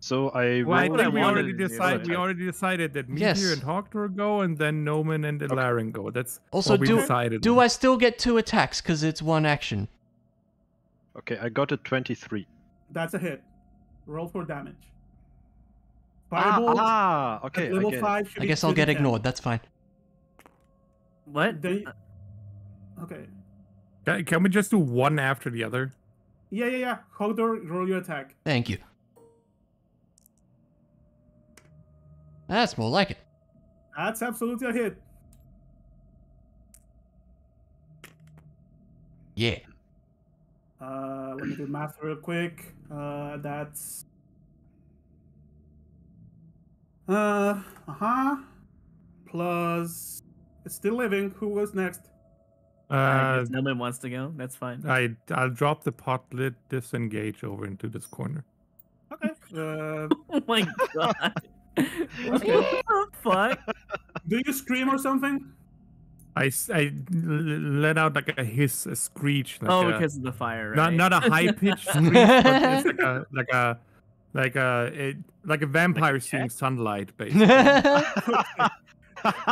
So I Well, I roll what I we already to decided. We already decided that Midir Yes. and Hogdor go, and then Noman and Ilaren go. That's Also, what we do decided. do I still get two attacks because it's one action? Okay, I got a 23. That's a hit. Roll for damage. Ah, Firebolt. ah, at okay. I level get it. five. I should be guess I'll get 2d10. ignored. That's fine. what? Then, okay. Can, can we just do one after the other? Yeah, yeah, yeah. Hodor, roll your attack. Thank you. That's more like it. That's absolutely a hit. Yeah. Uh, let me do math real quick. Uh, that's uh, uh-huh. Plus, it's still living. Who goes next? I Uh, no one wants to go. That's fine. I I'll drop the pot lid, disengage over into this corner. Okay. Uh, Oh my god. what the fuck? do you scream or something? I, s- I l- let out like a hiss, a screech. Like Oh, a, because of the fire, not right? not a high pitched screech, but it's like a like a like a it, like a vampire seeing sunlight, basically.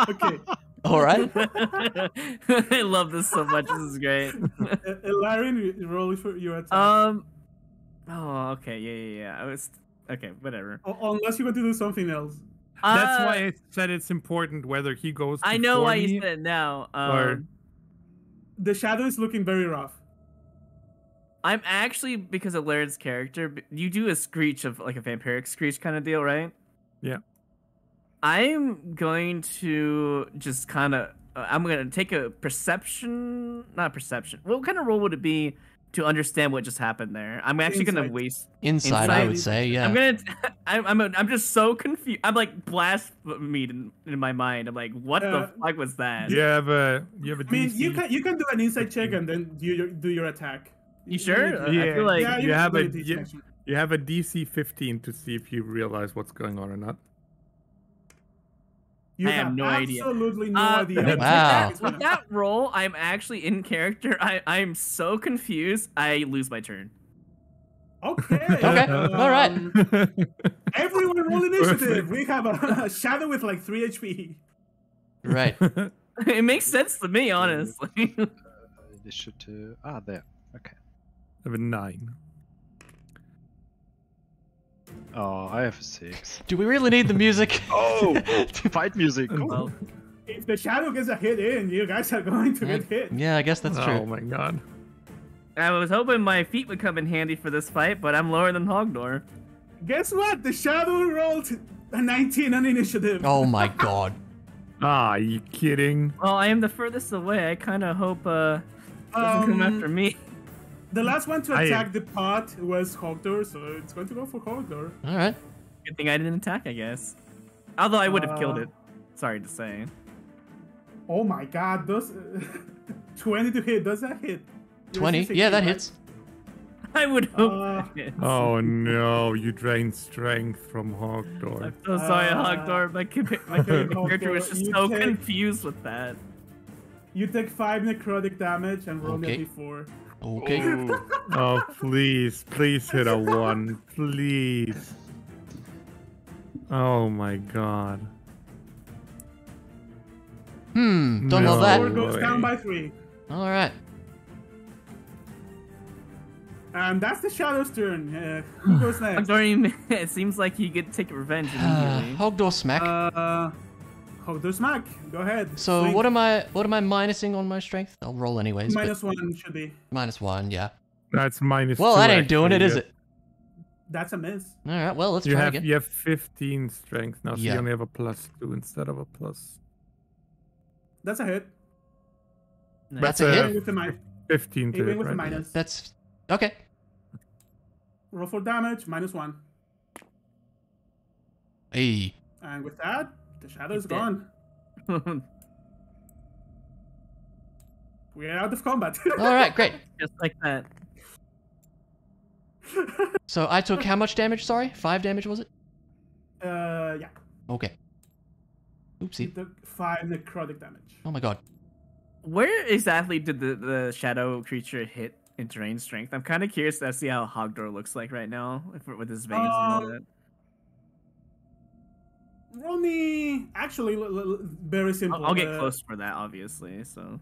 Okay. All right. I love this so much. This is great. Uh, Larian, you- you roll for your attack. Um. Oh, okay. Yeah, yeah, yeah. I was okay. Whatever. O- unless you want to do something else. That's Uh, why I said it's important whether he goes. I know why before you said it now. or- Um, The shadow is looking very rough. I'm actually because of Laird's character. You do a screech of like a vampiric screech kind of deal, right? Yeah. I'm going to just kind of. Uh, I'm gonna take a perception, not perception. What kind of roll would it be to understand what just happened there? I'm actually gonna Insight. waste. Insight, I would say, yeah. I'm gonna. I'm. I'm. A, I'm just so confused. I'm like blasphemed in, in my mind. I'm like, what Uh, the fuck was that? You have a you have a I mean, you can you can do an insight check and then do your do your attack. You sure? need to- I Yeah, feel like. yeah, you can have do a- it you- You have a DC 15 to see if you realize what's going on or not. You I have no idea. Absolutely no Uh, idea. with Wow. the attack With that roll, I'm actually in character. I I'm so confused. I lose my turn. Okay. Okay, all right. um, Everyone roll initiative. We have a, a shadow with like three HP. Right. It makes sense to me, honestly. Uh, Initiative. Ah, there. Okay. I have a nine. Oh, I have a six. Do we really need the music? Oh, fight music. Oh. Well, If the shadow gets a hit in, you guys are going to get hit. yeah, I guess that's oh true. Oh my god. I was hoping my feet would come in handy for this fight, but I'm lower than Hogdor. Guess what? The shadow rolled a 19 on initiative. Oh my god. Ah, you kidding? Well, I am the furthest away. I kind of hope uh doesn't come Um, after me. The last one to I- attack the pot was Hogdor, so it's going to go for Hogdor. All right. Good thing I didn't attack, I guess. Although I would have killed Uh, it. Sorry to say. Oh my god, those 20 to hit. Does that hit? 20. Yeah, that hits. I would hope. Uh, that hits. Oh no, you drained strength from I'm so sorry, Uh, Hogdor. My, compa- my okay, character was just so take- confused with that. You take 5 necrotic damage and roll Okay. me a d4. Okay. Ooh. Oh please, please hit a one, please. Oh my god. Hmm. Don't love No. that. Four goes down by 3. All right. And that's the Shadow's turn. Uh, who goes next? Hogdor, it seems like you get to take revenge immediately. Hogdor smack. Uh, Hogdor Smack. Go ahead. so Swing. what am I? What am I minusing on my strength? I'll roll anyways. but- Minus 1 should be. minus one. Yeah. That's minus Well, two, that ain't doing it, actually. is it? That's a miss. All right. Well, let's You try have again. you have 15 strength now, so Yeah. you only have a plus two instead of a plus. That's a hit. That's But, a uh, hit. Even with the, mi- Fifteen to hit, with the right? minus. That's okay. Roll for damage, minus 1. Hey. And with that, the shadow is He's dead. gone. We're out of combat. All right. Great. Just like that. So I took how much damage? Sorry, five damage was it? uh, yeah. Okay. He Oopsie. took 5 necrotic damage. Oh my god. Where exactly did the, the shadow creature hit in terrain strength? I'm kind of curious to see how Hogdor looks like right now if, with his veins and all Um, that. Roll me. Actually, l- l- l- very simple. I'll, I'll get uh, close for that, obviously. So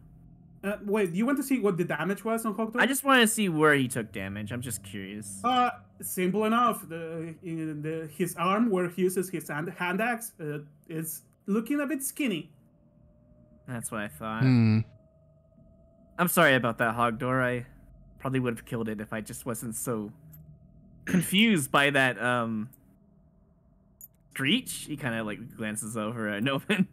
Uh, wait, you want to see what the damage was on Hogdor? I just want to see where he took damage. I'm just curious. Uh, simple enough. The, in the his arm where he uses his hand, hand axe uh, is looking a bit skinny. That's what I thought. Hmm. I'm sorry about that, Hogdor. I probably would have killed it if I just wasn't so confused by that um screech. He kind of like glances over at Novin.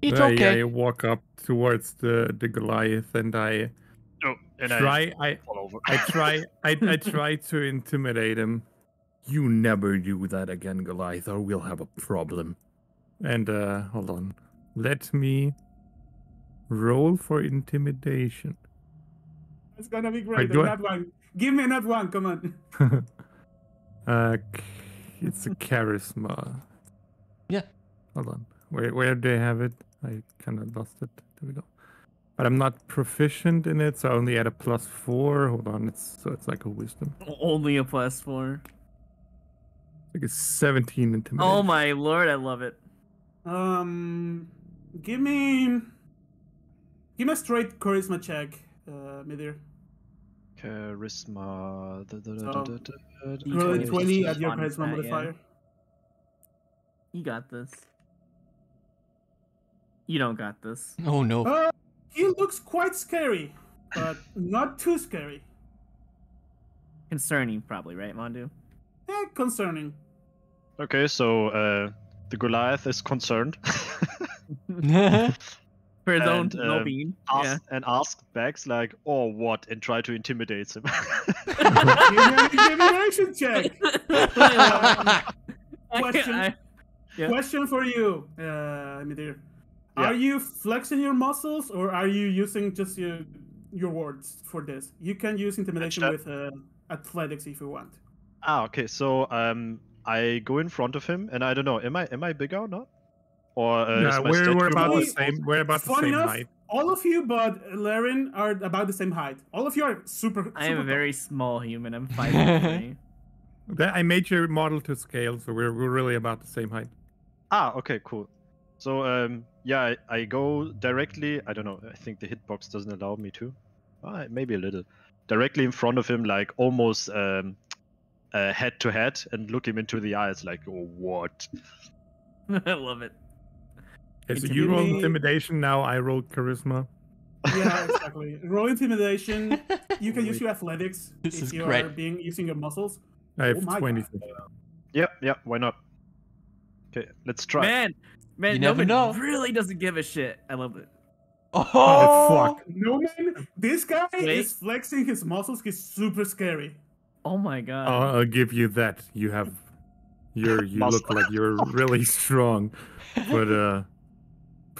It's Uh, okay. Yeah, I walk up towards the the Goliath and I Oh, and I try I fall over. I try I, I try to intimidate him. You never do that again, Goliath, or we'll have a problem. And uh hold on. Let me roll for intimidation. It's gonna be great. do I- one. Give me that one. Come on. uh c- it's a charisma. Yeah. Hold on. Where where do they have it? I kinda lost it. There we go. But I'm not proficient in it, so I only add a plus four. Hold on, it's so it's like a wisdom. Only a plus four. Like a 17 intimidation. Oh my lord, I love it. Um, give me, give me a straight charisma check, uh, Midir. Charisma. da- da- da- So, da- Roll a twenty. twenty just at your respond to charisma that, yeah. modifier. You got this. You don't got this. Oh no. Uh, he looks quite scary, but not too scary. Concerning, probably, right, Mondu? Eh, concerning. Okay, so uh, the Goliath is concerned. For his own And, um, well-being. Yeah. Ask, and asked Bax like, "Or what?" and try to intimidate him. give me an intimidation check. I- Question. I- Yeah. Question for you, uh, Midir. Yeah. Are you flexing your muscles or are you using just your your words for this? You can use intimidation Actu- with uh, athletics if you want. ah, okay. So um, I go in front of him, and I don't know. Am I am I bigger or not? Or uh, yeah, we're, we're about the same. We're about the same enough, height. all of you but Laren are about the same height. All of you are super. I am super a very small human. I'm five. That, I made your model to scale, so we're, we're really about the same height. Ah, okay, cool. So um, yeah, I, I go directly. I don't know. I think the hitbox doesn't allow me to. Ah, maybe a little. Directly in front of him, like almost um, uh, head to head and look him into the eyes, like, oh, what? I love it. Okay, so you roll Intimidate. intimidation. Now I roll charisma. Yeah, exactly. Roll intimidation. You can use your athletics This if is you great. are being using your muscles. I have Oh my God. 26. Yep, yep, why not? Okay, let's try. Man, man, You never know. really doesn't give a shit. I love it. Oh, Oh, fuck. Noman, this guy Wait. is flexing his muscles. He's super scary. Oh my god. I'll, I'll give you that. You have, you're you look like you're really strong, but uh,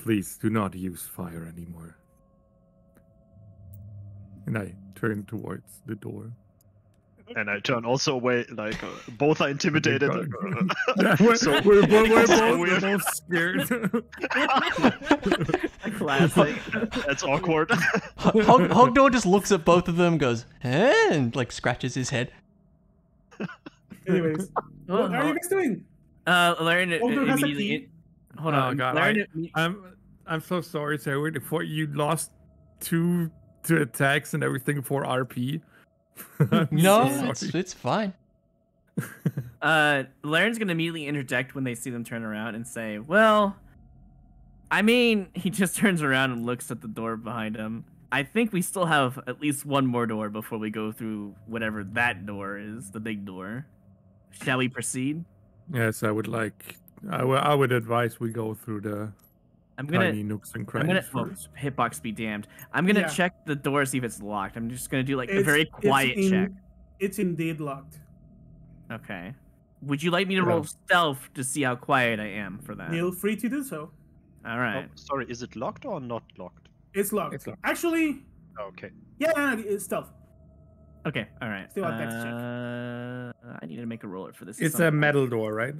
please do not use fire anymore. And I turn towards the door. And I turn also away, like, uh, both are intimidated. God. Yeah, we're, So- we're, both, we're, so both, we're both scared. Classic. That's awkward. Hog- Hogdor just looks at both of them, goes, eh, and like scratches his head. Anyways, what are you guys doing? Uh, Laren there has a immediately. key. Hold Oh, on. God, Laren, I'm I'm so sorry, Sarah. For you lost two two attacks and everything for RP. I'm No, so it's, sorry. it's fine. uh, Laren's gonna immediately interject when they see them turn around and say, "Well, I mean," he just turns around and looks at the door behind him. I think we still have at least one more door before we go through whatever that door is, the big door. Shall we proceed? Yes, I would like. I would- I would advise we go through the I'm gonna. tiny nooks and I'm gonna oh, hitbox be damned. I'm gonna Yeah. check the door see if it's locked. I'm just gonna do like a It's- very it's quiet in- check. It's indeed locked. Okay. Would you like me to Yeah. roll stealth to see how quiet I am for that? Feel free to do so. All right. Oh, sorry, is it locked or not locked? It's locked. It's locked. Actually, Okay. yeah, no, no, it's stealth. Okay. All right. Still a dex check. Uh, I need to make a roller for this. It's a metal door, right?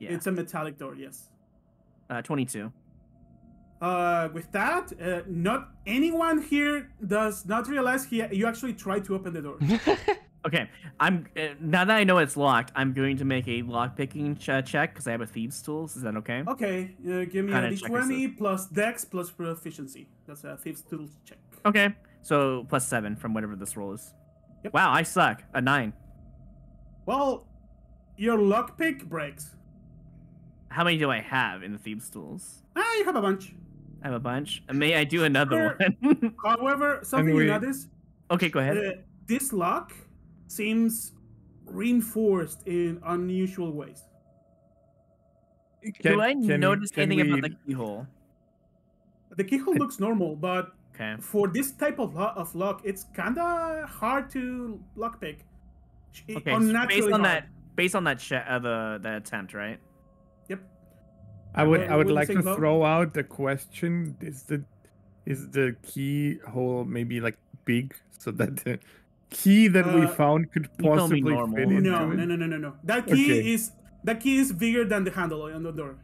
Yeah. It's a metallic door, yes. uh, 22. Uh, with that, uh, not anyone here does not realize he you actually tried to open the door. Okay. I'm uh, now that I know it's locked. I'm going to make a lock picking ch- check because I have a thieves tools. Is that okay? Okay, uh, give me a check d20 plus dex plus proficiency. That's a thieves tools check. Okay. So plus seven from whatever this roll is. Yep. Wow, I suck. A nine. Well, your lockpick breaks. How many do I have in the thieves tools? Ah, you have a bunch. I have a bunch. May I do another one? However, something we- you notice, okay, go ahead. uh, this lock seems reinforced in unusual ways. Can- do I can- notice can anything we- about the keyhole? The keyhole I- looks normal, but Okay. for this type of, lo- of lock, it's kinda hard to lockpick. Okay. so based on hard. that, based on that che- uh, the the attempt, right? Yep. I would I would what do you like to Bo? throw out the question: Is the is the keyhole maybe like big so that the key that we Uh, found could you told me possibly normal. fit into No, it? no, no, no, no, no. That key Okay. is that key is bigger than the handle on the door.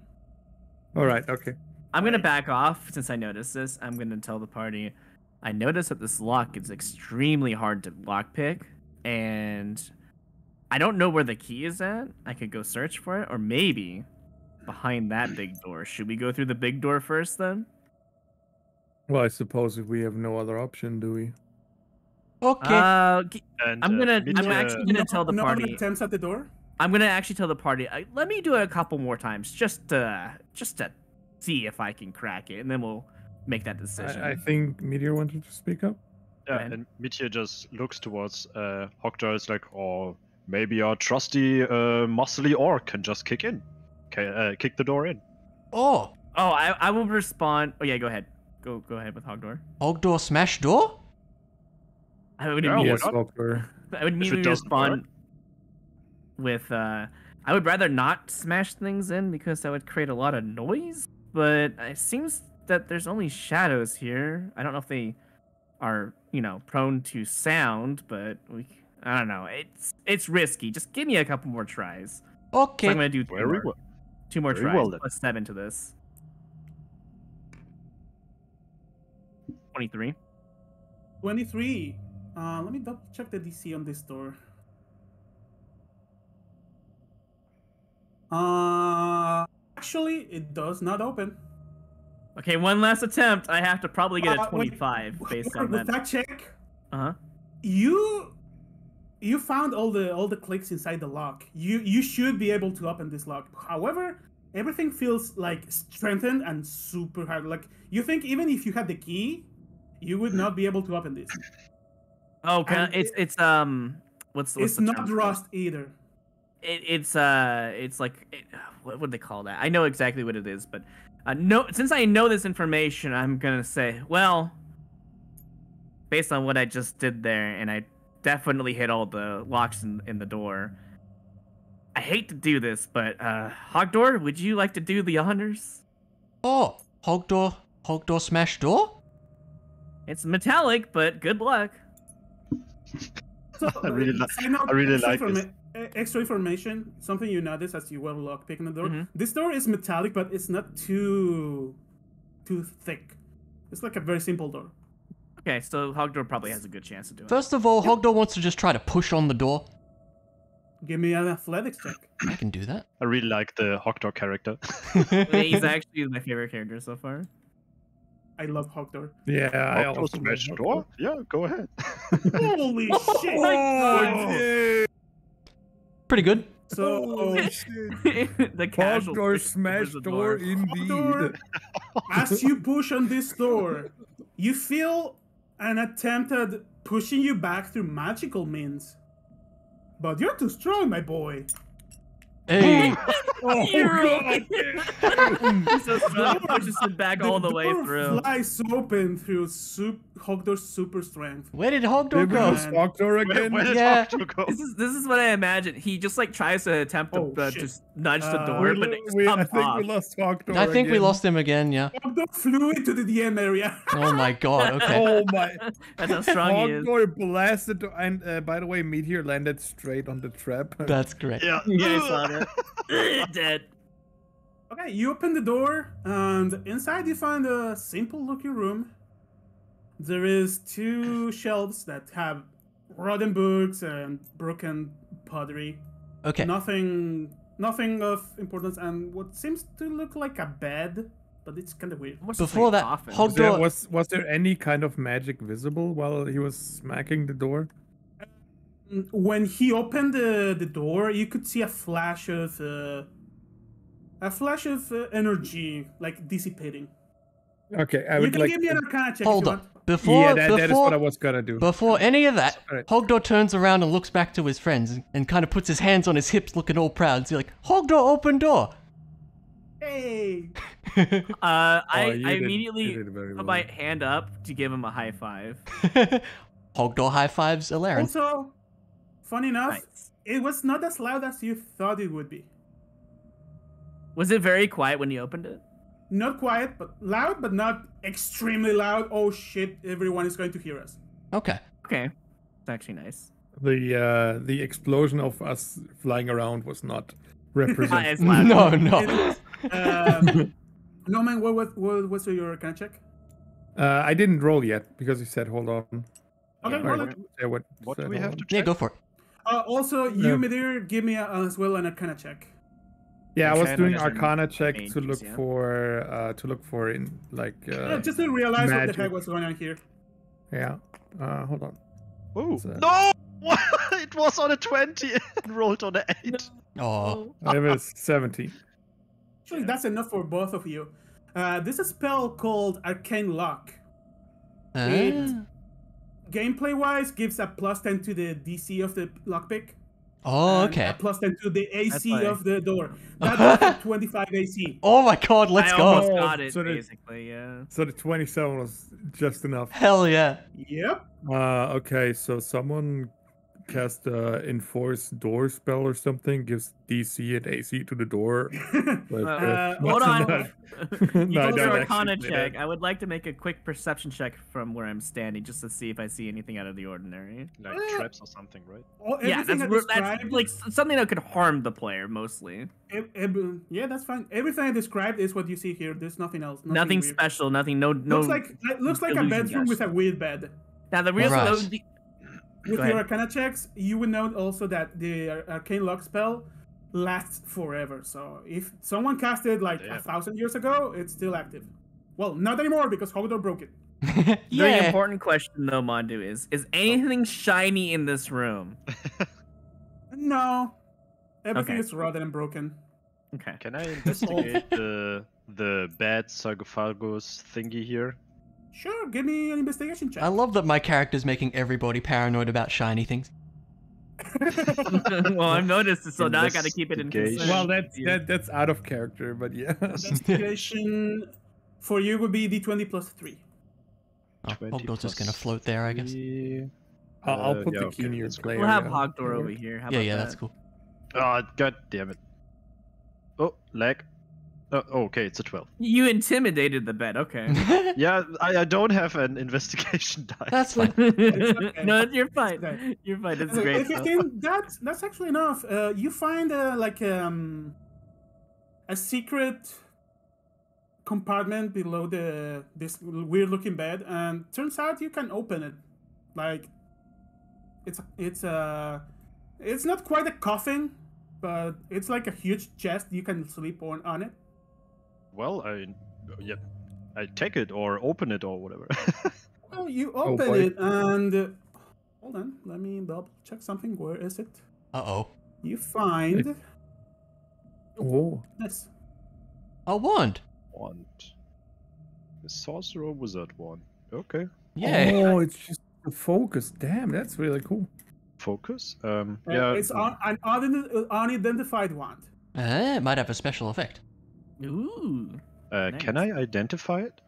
All right, okay. I'm gonna back off since I noticed this. I'm gonna tell the party. I noticed that this lock is extremely hard to lockpick, and I don't know where the key is at. I could go search for it, or maybe behind that big door. Should we go through the big door first, then? Well, I suppose if we have no other option, do we? okay. Uh, And I'm uh, gonna- I'm actually gonna tell the no party- other attempts at the door. I'm gonna actually tell the party. I, let me do it a couple more times, just to just to see if I can crack it, and then we'll make that decision. I, I think Midir wanted to speak up. Yeah, and Midir just looks towards uh, Hogdor. Is like, oh, maybe our trusty uh, muscly orc can just kick in, okay, uh, kick the door in. oh, oh, I, I will respond. Oh yeah, go ahead. Go go ahead with Hogdoor. Hogdor smash door? I would Yeah, immediately, yes, not? Walker. I would immediately doesn't respond with uh I would rather not smash things in because that would create a lot of noise, but it seems that there's only shadows here. I don't know if they are, you know, prone to sound, but we I don't know. It's it's risky. Just give me a couple more tries. So Okay. I'm gonna do two Very more, well. Two more Very tries well plus seven to this. Twenty-three. Twenty-three. Uh, let me double check the DC on this door. Uh, actually, it does not open. Okay, one last attempt. I have to probably get Uh, a with- twenty-five based on with that. that check, Uh huh. you you found all the all the clicks inside the lock. You you should be able to open this lock. However, everything feels like strengthened and super hard. Like you think even if you had the key, you would not be able to open this. Oh, And it's it's um, what's, what's it's not rust either. It, it's uh, it's like it, what would they call that? I know exactly what it is, but uh, no, since I know this information, I'm gonna say, well, based on what I just did there, and I definitely hit all the locks in, in the door. I hate to do this, but uh, Hogdor, would you like to do the honors? Oh, Hogdor, hog door, smash door. It's metallic, but good luck. So, I really uh, li- side note, I really extra like this. informa- Extra information, something you notice as you were lock picking the door. Mhm. This door is metallic, but it's not too too thick. It's like a very simple door. Okay, so Hogdor probably has a good chance of doing it. First of all, hog door wants to just try to push on the door. Give me an athletics check. I can do that. I really like the Hogdog character. He's actually my favorite character so far. I love Hogdor. Yeah, I Hogdog also smash love door? Yeah, go ahead. Holy shit! Oh, Pretty good. So oh, oh, the casual Hogdor push smash towards the door indeed. Hogdor, as you push on this door, you feel an attempt at pushing you back through magical means. But you're too strong, my boy. Hey, Oh, You're- God. He's so strong, pushes it back all the way door through. flies open through sup- Hogdor's super strength. where did Hogdor Did we go? lose Hogdor again? Where did Yeah. Hogdog go? This is this is what I imagine. He just like tries to attempt to Oh, uh, just nudge the Uh, door, We- but it just we- I think off. we lost Hogdor I think we lost him again. Yeah. Hogdor flew into the DM area. Oh my god. Okay. Oh my! That's how strong he is. Hogdor blasted, and uh, by the way, Midir landed straight on the trap. That's great. Yeah. Yeah, I saw that. Dead. Okay, you open the door, and inside you find a simple looking room. There is two shelves that have rotten books and broken pottery. Okay. Nothing nothing of importance and what seems to look like a bed, but it's kinda weird. What's Before that, coffin? Hog- Was there, was was there any kind of magic visible while he was smacking the door? Mm, When he opened the, the door, you could see a flash of uh, a flash of uh, energy like dissipating. Okay, I you would can like. give me an arcana check Hold if you on. want. Before yeah, that, that is before what I was gonna do. before any of that, Alright. Hogdor turns around and looks back to his friends and, and kind of puts his hands on his hips, looking all proud. He's like, "Hogdor, open door." Hey! Uh, Oh, I, you I did- immediately very put well. my hand up to give him a high five. Hogdor high fives Alaren. Also, funny enough, Nice. it was not as loud as you thought it would be. Was it very quiet when you opened it? Not quiet, but loud, but not extremely loud. Oh shit, everyone is going to hear us. Okay. Okay, it's actually nice. The uh, the explosion of us flying around was not Not represented. as loud. No, no. Um, Noman, what was what was your arcana check? uh, I didn't roll yet because you said hold on. Okay, Yeah, Sorry, roll what, it. what, What said do we have to to Yeah, go for it. Uh, also, you, Yeah. Midir, give me a, as well an arcana check. Yeah, I was doing don't Arcana check main to look yeah. for uh, to look for in like uh, Yeah, just to realize what the heck was going on here. yeah. Uh, hold on. Oh uh, No! it was on a 20 and rolled on an 8. Oh, I have a seventeen. Actually, that's enough for both of you. Uh, this is a spell called Arcane Lock. It- Ah. Gameplay wise, gives a plus 10 to the DC of the lockpick. oh, okay. A plus 10 to the AC why- of the door. That does have 25 AC. Oh my god, let's I go. almost Oh, got it, so the- basically, yeah. So the twenty-seven was just enough. Hell yeah. Yep. Uh, okay, so someone cast uh, enforce door spell or something, gives DC and AC to the door. But, Uh, Uh, hold on. that? you told don't your actually Arcana check. I would like to make a quick perception check from where I'm standing, just to see if I see anything out of the ordinary. Like Uh, traps or something, right? All, yeah, that's, I that's like something that could harm the player mostly. ev- ev- yeah, that's fine. Everything I described is what you see here. There's nothing else. Nothing, Nothing special. Nothing. No. No. Looks like it looks like a bedroom dash. with a weird bed. now the real. Right. the- With your ahead. Arcana checks, you would note also that the Arcane Lock spell lasts forever. So if someone cast it like a thousand years ago, it's still active. Well, not anymore because Hogdor broke it. The yeah. important question though, Mondu, is is anything shiny in this room? No, everything Okay. is rotten and broken. Okay. Can I investigate the the bad sarcophagus thingy here? Sure, give me an investigation check. I love that my character's making everybody paranoid about shiny things. well, I've noticed it, so now I gotta keep it in Investigation. concern. Well, that's that, that's out of character, but yeah. investigation for you would be d20 plus three. Oh, 20 Hogdor's just gonna float there, I guess. three. I'll, I'll Uh, put yeah, the okay, key in your let's player. We'll have yeah. Hogdor over here. How Yeah, about yeah, that? that's cool. Oh, god damn it. Oh, lag. Oh, okay, it's a 12. You intimidated the bed. Okay. Yeah, I, I don't have an investigation die. That's fine. okay. no, you're fine. okay. You're fine. That's Uh, great. though. 15, that's that's actually enough. Uh, you find uh, like um, a secret compartment below the this weird looking bed, and turns out you can open it. Like it's it's uh, it's not quite a coffin, but it's like a huge chest you can sleep on on it. Well, I. Yeah. I take it or open it or whatever. Well, you Oh, open boy. it and uh, hold on, let me double check something. Where is it? Uh oh. You find Oh, this. A wand. wand. The sorcerer wizard wand. Okay. Yeah. Oh, it's just the focus. Damn, that's really cool. Focus. Um. Uh, yeah. it's un- an unident- unidentified wand. Uh, it might have a special effect. Ooh. Uh, Can I identify it?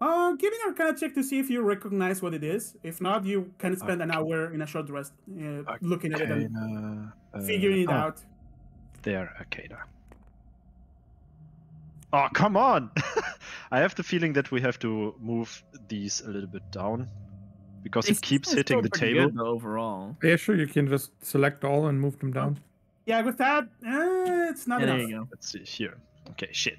Uh, give me an arcana check to see if you recognize what it is. If not, you can spend an hour in a short rest uh, looking at it and uh, figuring it oh, out. There, Arcana. Oh, come on! I have the feeling that we have to move these a little bit down because It's it keeps hitting the table. good, though, overall. Yeah, sure. You can just select all and move them down. Yeah, with that, uh, it's not Yeah, there you go. Let's see here. Okay, shit.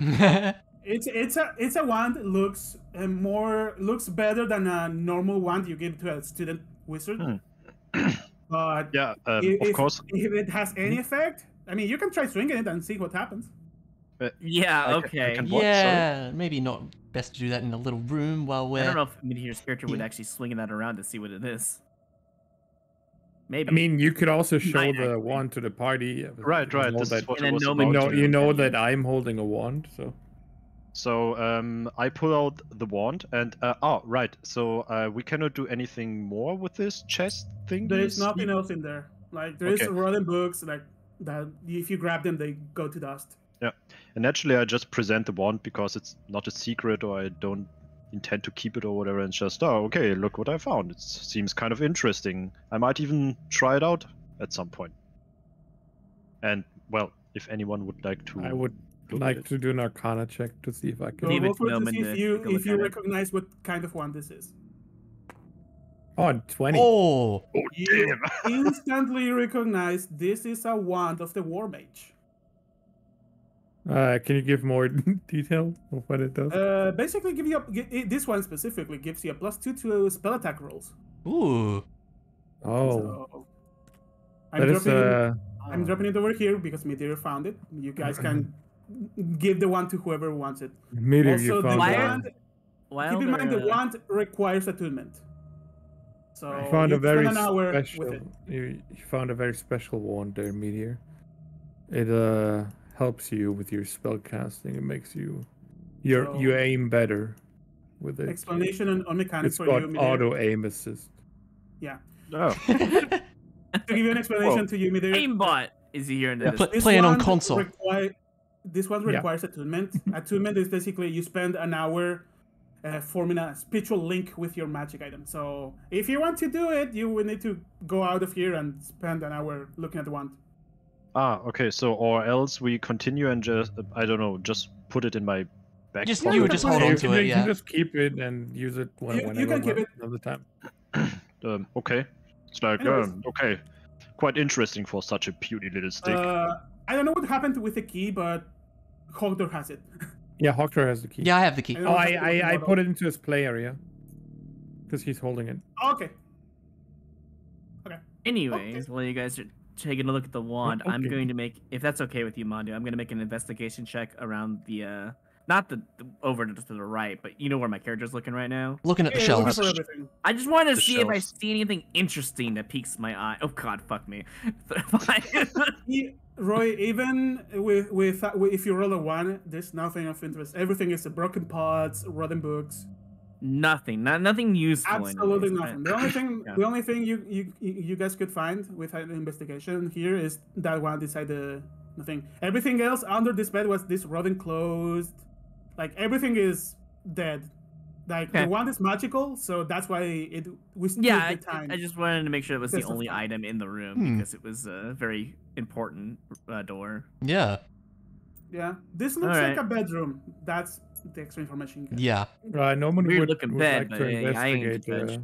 It's it's a it's a wand looks uh, more looks better than a normal wand you give to a student wizard. Hmm. but yeah, um, if, of course. if it has any effect, I mean, you can try swinging it and see what happens. Yeah, I okay. can- What? Sorry? yeah, maybe not best to do that in a little room while we're. I don't know if Meteor's character would actually swing that around to see what it is. Maybe. I mean, you could also show Might the actually. wand to the party. Right, right. This that- is what And then no you know, you know that I'm holding a wand, so So um, I pull out the wand and uh, oh right. So uh, we cannot do anything more with this chest thing. There is nothing else in there. Like there is Okay. rotten books like that. If you grab them, they go to dust. Yeah, and naturally, I just present the wand because it's not a secret, or I don't intend to keep it or whatever. And just oh, okay, look what I found. It seems kind of interesting. I might even try it out at some point. And well, if anyone would like to, I would like it. to do an Arcana check to see if I can. Leave go for to it to them see if uh, you take a look if you recognize what kind of wand this is. Oh, 20. Oh, Oh You damn! instantly recognize this is a wand of the war mage. Uh, can you give more detail of what it does? Uh, basically, give you a, this one specifically gives you a plus two to spell attack rolls. ooh. oh, So, I'm that is dropping, it, uh, I'm dropping it over here because Meteor found it. You guys can give the one to whoever wants it. meteor also, you the found. Why wand, While keep in mind the wand requires attunement. So You found you a very an hour special. with it. You, you found a very special wand there, meteor. It uh helps you with your spell casting. It makes you, your So- you aim better with it. Explanation on, on mechanics It's for got you. Meteor. auto aim assist. Yeah. Oh, To give you an explanation to you, Meteor. aimbot is here in Yeah, this. pl- This playing on console. require- this one requires Yeah. requires attunement. attunement is basically you spend an hour uh, forming a spiritual link with your magic item. So if you want to do it, you will need to go out of here and spend an hour looking at the wand. Ah, okay. So or else we continue and just I don't know, just put it in my back. Just- pocket you or would just something? hold you on to can, it, you yeah. can just keep it and use it when, You- you whenever can keep it. another time. Um, okay. It's like Anyways. um, okay, quite interesting for such a puny little stick. Uh, I don't know what happened with the key, but Hogdor has it. Yeah, Hogdor has the key. Yeah, I have the key. I Oh, I I, I put it into his play area because he's holding it. okay. Okay. Anyways, while you guys are taking a look at the wand, I'm going to make, if that's okay with you, Mondu, I'm going to make an investigation check around the uh, not the, the over to the right, but you know where my character's looking right now. Looking at the Yeah, looking shelves. I just wanted to The see if I see anything interesting that piques my eye. Oh God, fuck me. Yeah, Roy, even with, with with if you roll a one, there's nothing of interest. Everything is broken pots, rotten books. Nothing, not nothing useful. Absolutely anyways, nothing. but- The only thing, Yeah. the only thing you, you you you guys could find with an investigation here is that one beside the the thing. Everything else under this bed was this rotten closed. Like everything is dead. Like Okay. the one is magical, so that's why it we stood Yeah, I, the time. I just wanted to make sure it was the only fun. item in the room Hmm. because it was a very important uh, door. Yeah. yeah, this looks Alright. like a bedroom. That's the extra information. you get. Yeah. Right, Noman Weird would, looking would bed, like to yeah, investigate the,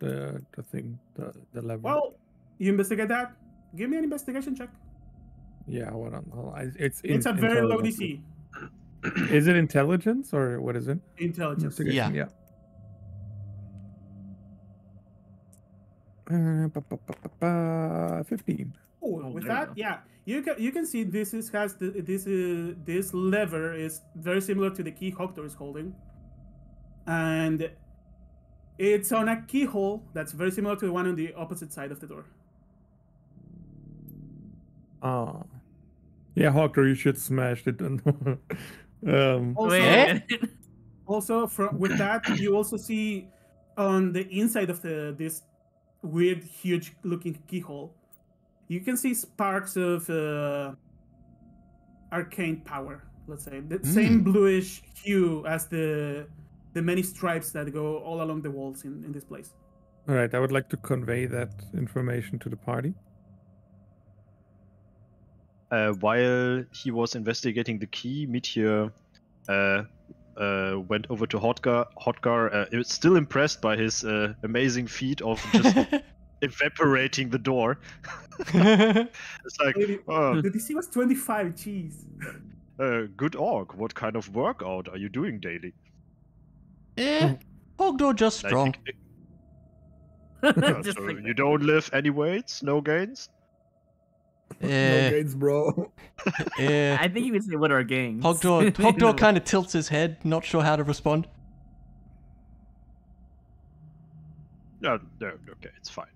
the the thing, the the level. Well, you investigate that. Give me an investigation check. yeah, hold on, hold on. I- It's It's a very low. DC. Is it intelligence or what is it? Intelligence. Investigation, yeah. Uh, ba- ba- ba- ba- ba, Fifteen. Oh, Oh, with there you that, yeah, you can you can see this is has the, this uh, this lever is very similar to the key Hogdor is holding, and it's on a keyhole that's very similar to the one on the opposite side of the door. Ah, yeah, Hogdor, you should smash it. um, Also, Wait a minute. also from with that you also see on the inside of the this weird huge looking keyhole, you can see sparks of uh, arcane power. Let's say the same bluish hue as the the many stripes that go all along the walls in, in this place. all right, I would like to convey that information to the party. Uh, while he was investigating the key, Meteor uh, uh, went over to Hogdor. Hogdor uh, is still impressed by his uh, amazing feat of just evaporating the door. It's like, Maybe- oh, The DC was 25, jeez. uh, good orc. What kind of workout are you doing daily? eh. Hogdor just Like, strong. uh, Just so like you don't lift any weights, no gains. No gains, bro. eh. I think you would say what are gains. Hogdor, Hogdor kind of tilts his head, not sure how to respond. No, no, okay, it's fine.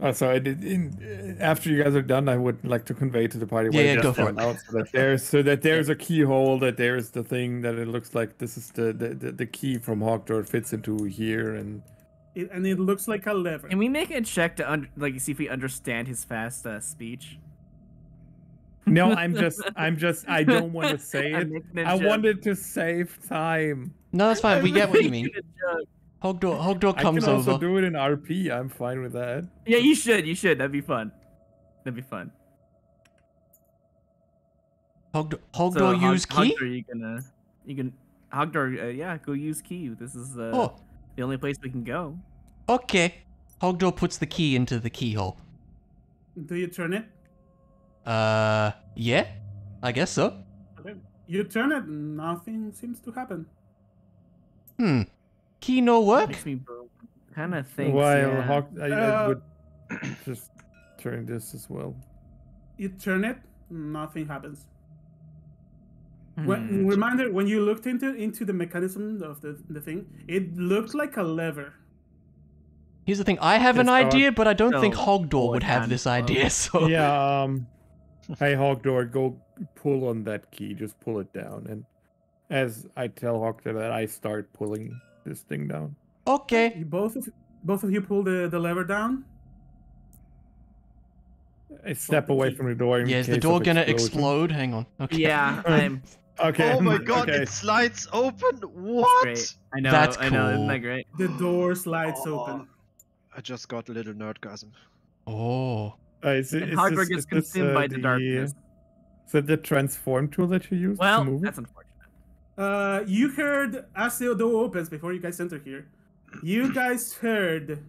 Oh, so I did. In, after you guys are done, I would like to convey to the party. Yeah, what yeah, go for it. Out, so that there's so that there's a keyhole, that there's the thing that it looks like this is the the, the, the key from Hogdor fits into here, and It, and it looks like a lever. Can we make a check to under, like see if we understand his fast uh, speech? no, I'm just I'm just I don't want to say it. I'm making a I joke. wanted to save time. No, that's fine. We get what you mean. Making a joke. Hogdor, Hogdor I comes can also over. do it in RP. I'm fine with that. Yeah, you should. You should. That'd be fun. That'd be fun. Hogdor, So, Hogdor Hog- use key? Hogdor, you can, uh, you can, Hogdor, uh, yeah, go use key. This is uh, Oh, the only place we can go. okay. Hogdor puts the key into the keyhole. Do you turn it? Uh, yeah? I guess so. Okay. You turn it, nothing seems to happen. Hmm. Key no work? Makes me kind of think. While yeah. Hawk, I, I Uh, would just turn this as well. You turn it, nothing happens. Hmm. When, reminder, when you looked into into the mechanism of the, the thing, it looked like a lever. Here's the thing. I have an Yes, I idea, but I don't think Hogdor would have this of- idea, so. yeah. Um. hey, Hogdor, go pull on that key. Just pull it down, and as I tell Hogdor that, I start pulling this thing down. Okay. You both of both of you pull the, the lever down. I step the away from the door. In Yeah, is the door gonna explosion. explode? Hang on. Okay. Yeah, I'm. Okay. oh my god, okay. it slides open! What? Great. I know. That's I know. Isn't that great? The door slides Oh, open. I just got a little nerdgasm. Oh. Uh, is it, And is Hogdor this- gets is this, consumed uh, by the darkness. Is that the transform tool that you use to Well, move it? that's unfortunate. Uh, you heard as the door opens before you guys enter here. You guys heard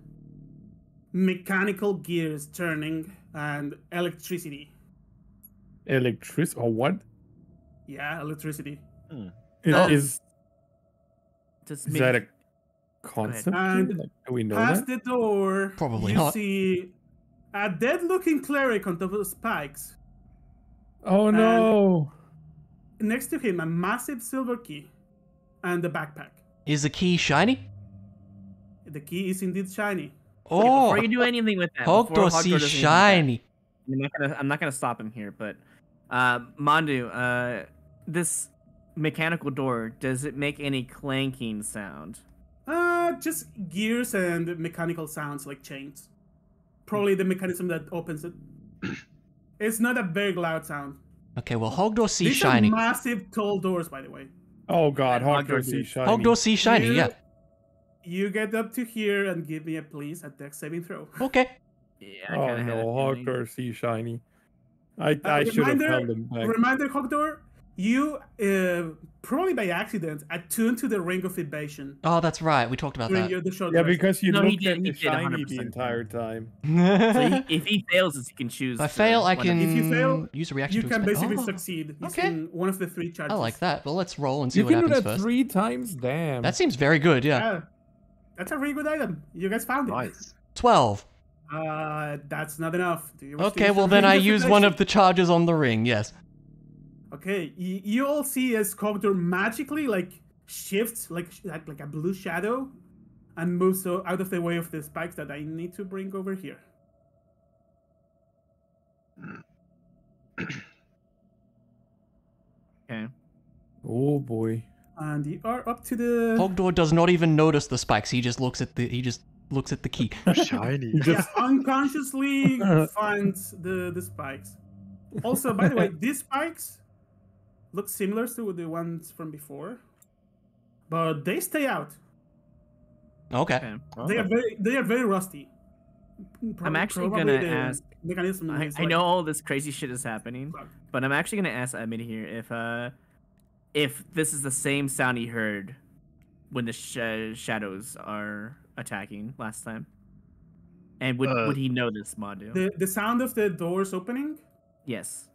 mechanical gears turning and electricity. Electricity or what? Yeah, electricity. Is, Oh. is, Just is make- that a concept? And? Like, we know Past that? the door, Probably you not. see a dead-looking cleric on top of spikes. Oh no! Next to him a massive silver key and a backpack. Is the key shiny? The key is indeed shiny. Okay, Oh, before you do anything with that, before Hogdor Hogdor see does anything that, shiny. I'm not gonna I'm not gonna stop him here, but uh, Mondu, uh, this mechanical door does it make any clanking sound? Uh, just gears and mechanical sounds like chains. Probably the mechanism that opens it. it's not a very loud sound. Okay, well, Hogdor see These shiny. are massive, tall doors, by the way. Oh god, And Hogdor Hogdor see do- shiny. Hogdor see shiny, You- yeah. You get up to here and give me a please a dex saving throw. Okay. Yeah. I Oh no, a feeling. Hogdor see shiny. I Uh, I should have reminder- held him back. Reminder, Hogdor, you uh, probably by accident attuned to the ring of evasion Oh, that's right. We talked about that. your, the short Yeah, because you No, he looked did- at he the shiny 100% the entire time. So he, if he fails, he can choose. if I fail, I can. If you fail, use a reaction you to can basically Oh, succeed okay. using one of the three charges. I like that. Well, let's roll and see You what can do happens that three times. Damn. That seems very good, yeah. Yeah, that's a really good item. You guys found it. Nice. 12. Uh, that's not enough. Do you Okay, well then I use one of the charges on the ring, yes. Okay, y- you all see as Hogdor magically like shifts like sh- like like a blue shadow, and moves so out of the way of the spikes that I need to bring over here. Okay. oh boy. And you are up to the Hogdor does not even notice the spikes. He just looks at the he just looks at the key. Shiny. yeah, unconsciously finds the the spikes. Also, by the way, these spikes look similar to the ones from before, but they stay out. Okay. Okay. They are very they are very rusty. I'm actually gonna ask- Mechanism I, I like- know all this crazy shit is happening, Fuck. but I'm actually gonna ask Amit here if uh if this is the same sound he heard when the sh- shadows are attacking last time, and would Uh, would he know this, Mondu? The the sound of the doors opening. yes.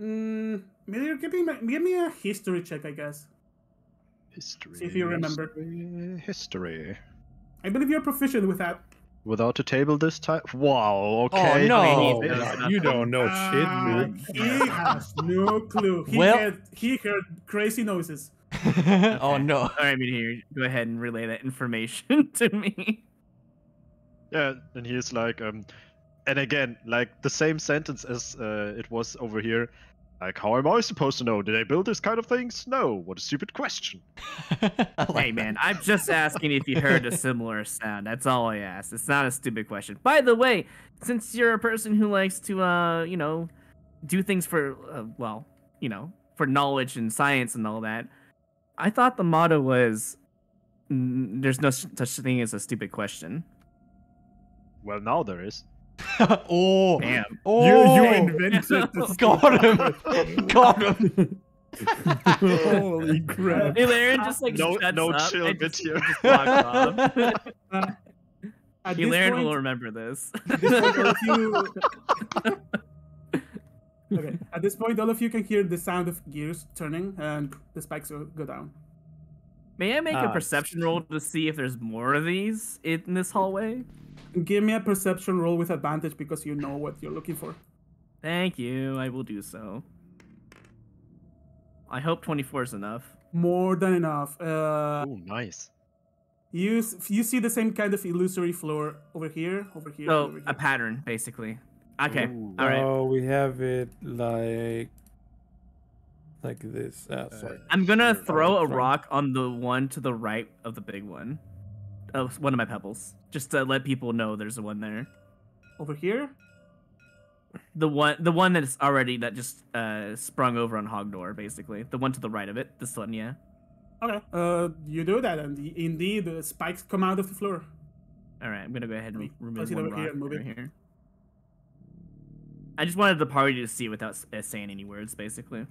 Mm, maybe give me give me a history check, I guess. History. See if you remember. History. history. I believe you're proficient with that. Without a table this time? Wow, okay. no. Oh, Yeah, God, you don't know Ah, shit, dude. He has no clue. He Well- heard, he heard crazy noises. oh no. All right, Amit here, go ahead and relay that information to me. Yeah, and he's like, um, and again, like the same sentence as uh, it was over here. Like, how am I supposed to know? Did I build this kind of things? No. What a stupid question. Like hey man, I'm just asking if you heard a similar sound. That's all I asked. It's not a stupid question. By the way, since you're a person who likes to, uh, you know, do things for, uh, well, you know, for knowledge and science and all that, I thought the motto was, "There's no such thing as a stupid question." Well, now there is. oh. Damn. Oh. You, you invented this. Got him. Got him. Holy crap. Hey, Laren just like No- shuts no up chill and bit just, here. just off. Uh, Hey, point, will remember this. at this point, all of you... okay. At this point, all of you can hear the sound of gears turning, and the spikes go go down. May I make a Ah. perception roll to see if there's more of these in this hallway? Give me a perception roll with advantage because you know what you're looking for. Thank you. I will do so. I hope 24 is enough. More than enough. Uh, Oh, nice. you you see the same kind of illusory floor over here, over here, So over here. a pattern, basically. Okay. Ooh. All right. Oh, we have it like like this. Ah, sorry. I'm gonna Sure. throw a rock on the one to the right of the big one. Of one of my pebbles, just to let people know there's a one there. over here. The one, the one that's already that just uh sprung over on Hogdor, basically. The one to the right of it. This one, yeah. Okay. Uh, you do that, and indeed, the spikes come out of the floor. All right, I'm gonna go ahead and re- remove Place it one over rock here and move over it. here. I just wanted the party to see without uh, saying any words, basically.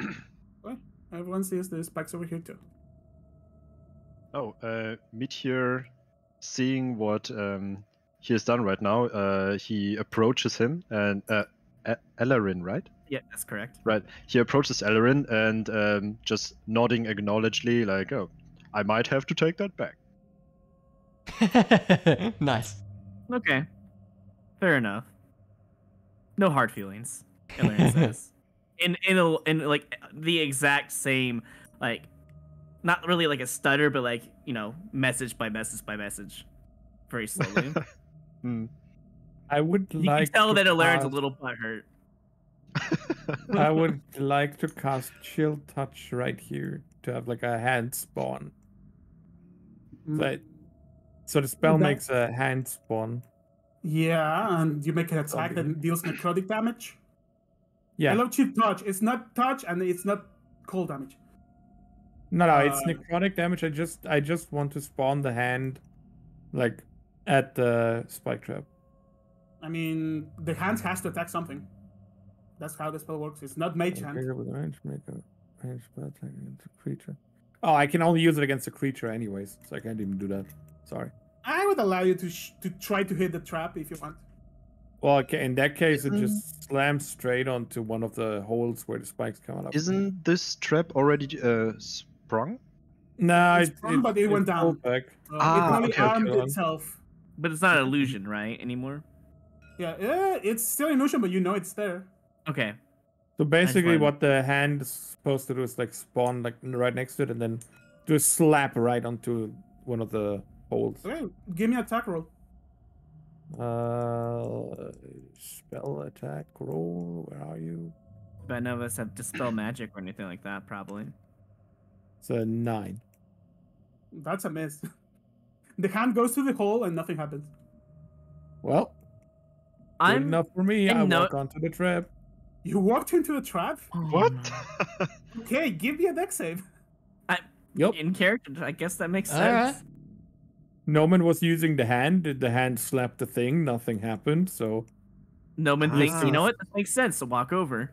Everyone sees the spikes over here too. Oh, uh, Meteor, seeing what um, he has done right now, uh, he approaches him and uh, Ellerin, right? Yeah, that's correct. Right. He approaches Ellerin and um, just nodding acknowledgely, like, "Oh, I might have to take that back." nice. Okay, fair enough. No hard feelings. Ellerin says. in in a, in like the exact same like not really like a stutter but like you know message by message by message very slowly Hmm. I would you like can tell to that it learns a cast- little butthurt I would like to cast Chill Touch right here to have like a hand spawn. Mm. So, so the spell that- makes a hand spawn. Yeah, and you make an attack that deals necrotic damage. Yeah. I love cheap touch. It's not touch and it's not cold damage. No, no, it's Uh, necrotic damage. I just I just want to spawn the hand like at the spike trap. I mean, the hand has to attack something. That's how the spell works. It's not mage hand. With range, make a range spell against a creature. Oh, I can only use it against a creature anyways, so I can't even do that. Sorry. I would allow you to sh- to try to hit the trap if you want. Well, okay, in that case, it Mm. just slams straight onto one of the holes where the spikes come out of. Isn't this trap already uh, sprung? No, It's it, sprung, but it went down. Back. Uh, Ah, it only okay, okay. armed itself. but it's not an illusion right anymore Yeah, yeah, it's still illusion, but you know it's there. okay So basically, what the hand is supposed to do is like spawn like right next to it, and then do a slap right onto one of the holes. Okay, give me an attack roll. Uh, spell attack roll. Where are you? but none of us have dispel magic or anything like that probably It's a nine. That's a miss. the hand goes through the hole and nothing happens. Well, good i'm enough for me. I I know- walk onto the trap. You walked into a trap? Oh, What? Okay, give me a dex save. I, yep. in character i guess that makes All right. Sense Noman was using the hand. Did the hand slap the thing? Nothing happened. So Noman thinks, you know Ah. what? This makes sense. So walk over.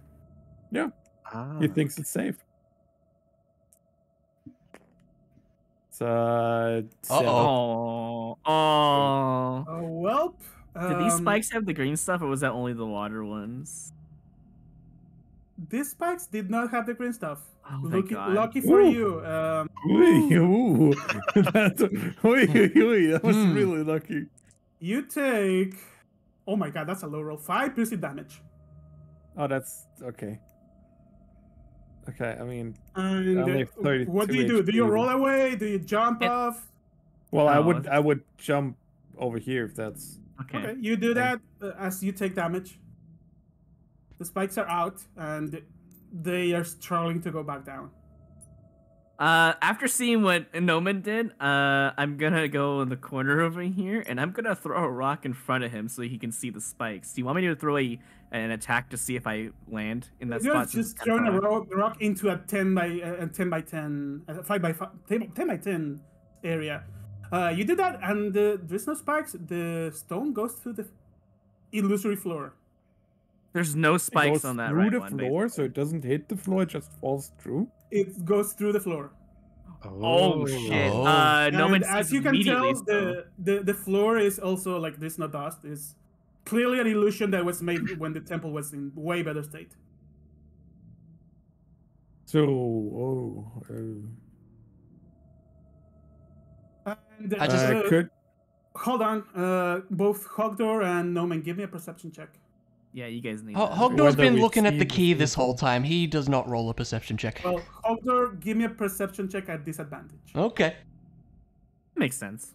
ah, he thinks it's safe. It's uh. Uh-oh. Oh, oh. Uh, well, Did these um, spikes have the green stuff, or was that only the water ones? These spikes did not have the green stuff. Oh, lucky, lucky for Ooh. you. Um, Ooh, ooh. That's, ooh, ooh, that was Hmm. really lucky. you take. Oh my god, that's a low roll. Five piercing damage. Oh, that's okay. Okay, I mean, And only uh, have 32 what do you do? Do you roll away? Do you jump It- off? well, I would, that's- I would jump over here if that's. Okay. Okay, you do that uh, as you take damage. The spikes are out and they are struggling to go back down. Uh, after seeing what Noman did, uh, I'm gonna go in the corner over here, and I'm gonna throw a rock in front of him so he can see the spikes. Do you want me to throw a an attack to see if I land in that You're spot? just throwing a rock, rock into a ten by a ten by ten, uh, five by five, 10, 10 by ten area. Uh, you did that, and uh, there's no spikes. The stone goes through the illusory floor. There's no spikes on that through right the one. floor, so it doesn't hit the floor; it just falls through. It goes through the floor. Oh shit! Oh. Uh, and as you can immediately. tell, the, the the floor is also like this. Not dust. is clearly an illusion that was made when the temple was in way better state. So, oh, uh, And I just- uh, uh, could hold on. Uh, both Hogdor and Noman, give me a perception check. Yeah, you guys need. Ho- that. Hogdor's been looking at the the key this whole time. He does not roll a perception check. Well, Hogdor, give me a perception check at disadvantage. Okay. Makes sense.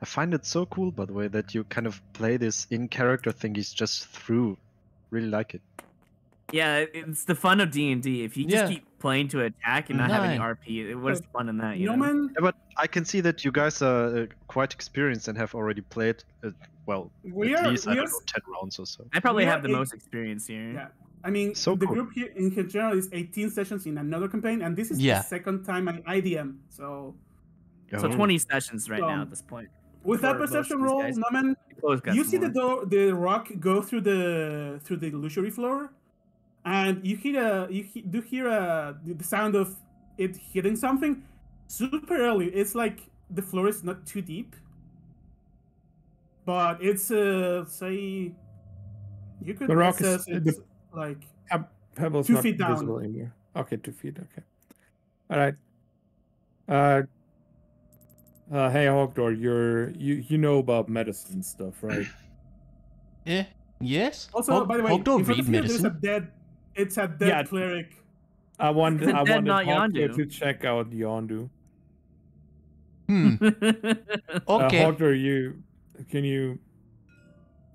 I find it so cool, by the way, that you kind of play this in character thing thingies just through. Really like it. Yeah, it's the fun of D and D. If you just Yeah. keep playing to attack and not have any RP, what is the fun in that? You know? Noman, Yeah, but I can see that you guys are uh, quite experienced and have already played, uh, well, we at are, least, I don't are know, 10 rounds or so. I probably We have the a- most experience here. yeah. I mean, So the cool. group here in general is 18 sessions in another campaign, and this is Yeah. the second time I IDM. So, So Oh. 20 sessions right now Um, at this point. with that For most of perception roll, guys. Noman, you some see the door, the rock go through the through the illusory floor, and you hear a you he, do hear a the sound of it hitting something super early. It's like the floor is not too deep, but it's uh say you could The rock is- assess the- it's like Peb- Pebble's Two not feet down. visible anymore. Okay, two feet. Okay. All right. Uh. Uh, hey Hogdor, you're you you know about medicine stuff, right? Eh. Yes. also Hog- by the way Hogdor in front of you there's a dead It's a dead Yeah. cleric. I want It's a I dead, wanted not to check out Yondu. Hmm. Uh, Okay. Hogdor, you can you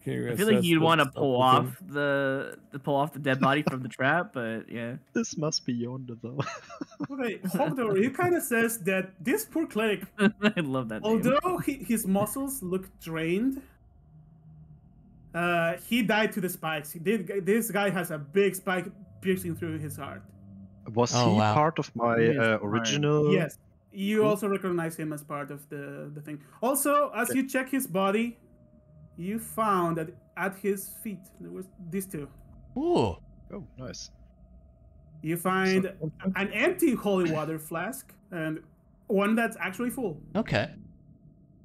can you I feel like you'd want to pull with him? off the, the pull off the dead body from the trap, but yeah. This must be Yonder though. Okay, Hogdor, he kind of says that this poor cleric, I love that. name. although he, his muscles look drained, uh, he died to the spikes. Did, this guy has a big spike piercing through his heart. Was Oh, he wow. part of my He uh, original? Yes, you also recognize him as part of the, the thing. Also, as Okay. you check his body, you found that at his feet there was these two. Ooh. Oh, nice. You find So- an empty holy water flask and one that's actually full. Okay.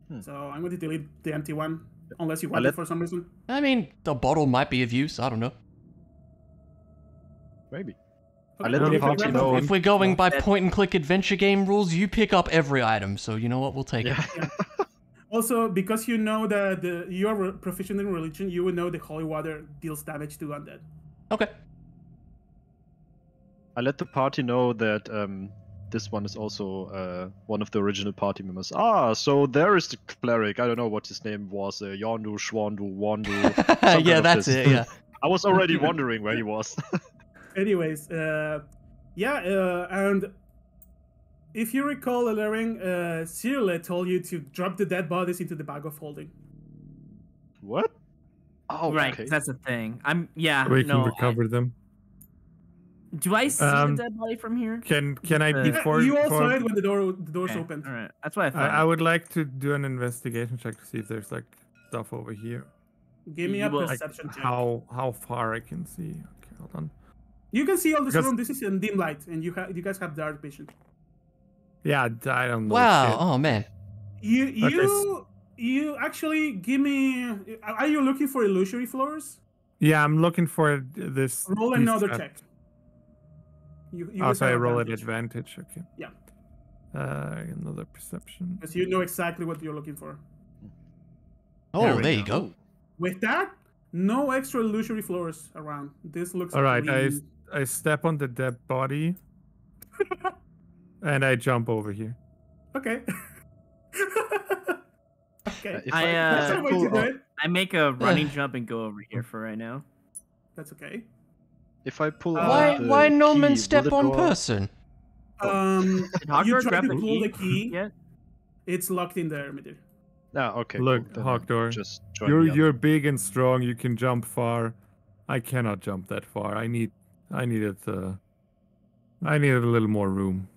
Hmm. So I'm going to delete the empty one, unless you want let- it for some reason. I mean, the bottle might be of use. I don't know. Maybe. Okay, I let the party know. If we're going by point and click adventure game rules, you pick up every item. So you know what? We'll take it. Yeah. Also, because you know that the, you are proficient in religion, you will know the holy water deals damage to undead. Okay. I let the party know that um, this one is also uh, one of the original party members. Ah, so there is the cleric. I don't know what his name was. Uh, Yondu, Schwandu, Wandu. kind yeah, that's this. it. Yeah. I was already wondering where he was. Anyways, uh, yeah, uh, and if you recall, Elering, uh, Cyril told you to drop the dead bodies into the bag of holding. what? Oh, right, okay. that's a thing. I'm yeah. We can no, I- recover them. Do I see Um, the dead body from here? Can can I Uh, Yeah, before you all before- saw it when the door the doors Okay, opened. All right, that's what I I, thought. I would like to do an investigation check to see if there's like stuff over here. Give me You a will- perception check. How how far I can see. Okay, hold on. You can see all this Because- room. This is in dim light, and you have you guys have dark vision. Yeah, I don't know. Wow. shit. Oh man. You Okay, you you actually give me. Are you looking for illusory floors? Yeah, I'm looking for this. Roll another check. You, you Oh, guys so I have roll at advantage, advantage. Okay. Yeah. Uh, another perception. because you know exactly what you're looking for. Oh, There there you go. go. With that, no extra illusory floors around. This looks All right, I clean. I step on the dead body, and I jump over here. Okay. okay. Uh, if I, uh, the way to do pull, it. I make a running jump and go over here for right now. That's okay. If I pull Uh, out Why? the Why no key, man step on door- person? Um, you try grab to the pull key? the key. yet? It's locked in there, Midir. Ah, okay. Look, cool. Then I'll Just join You're you're big and strong. You can jump far. I cannot jump that far. I need I needed uh I needed a little more room.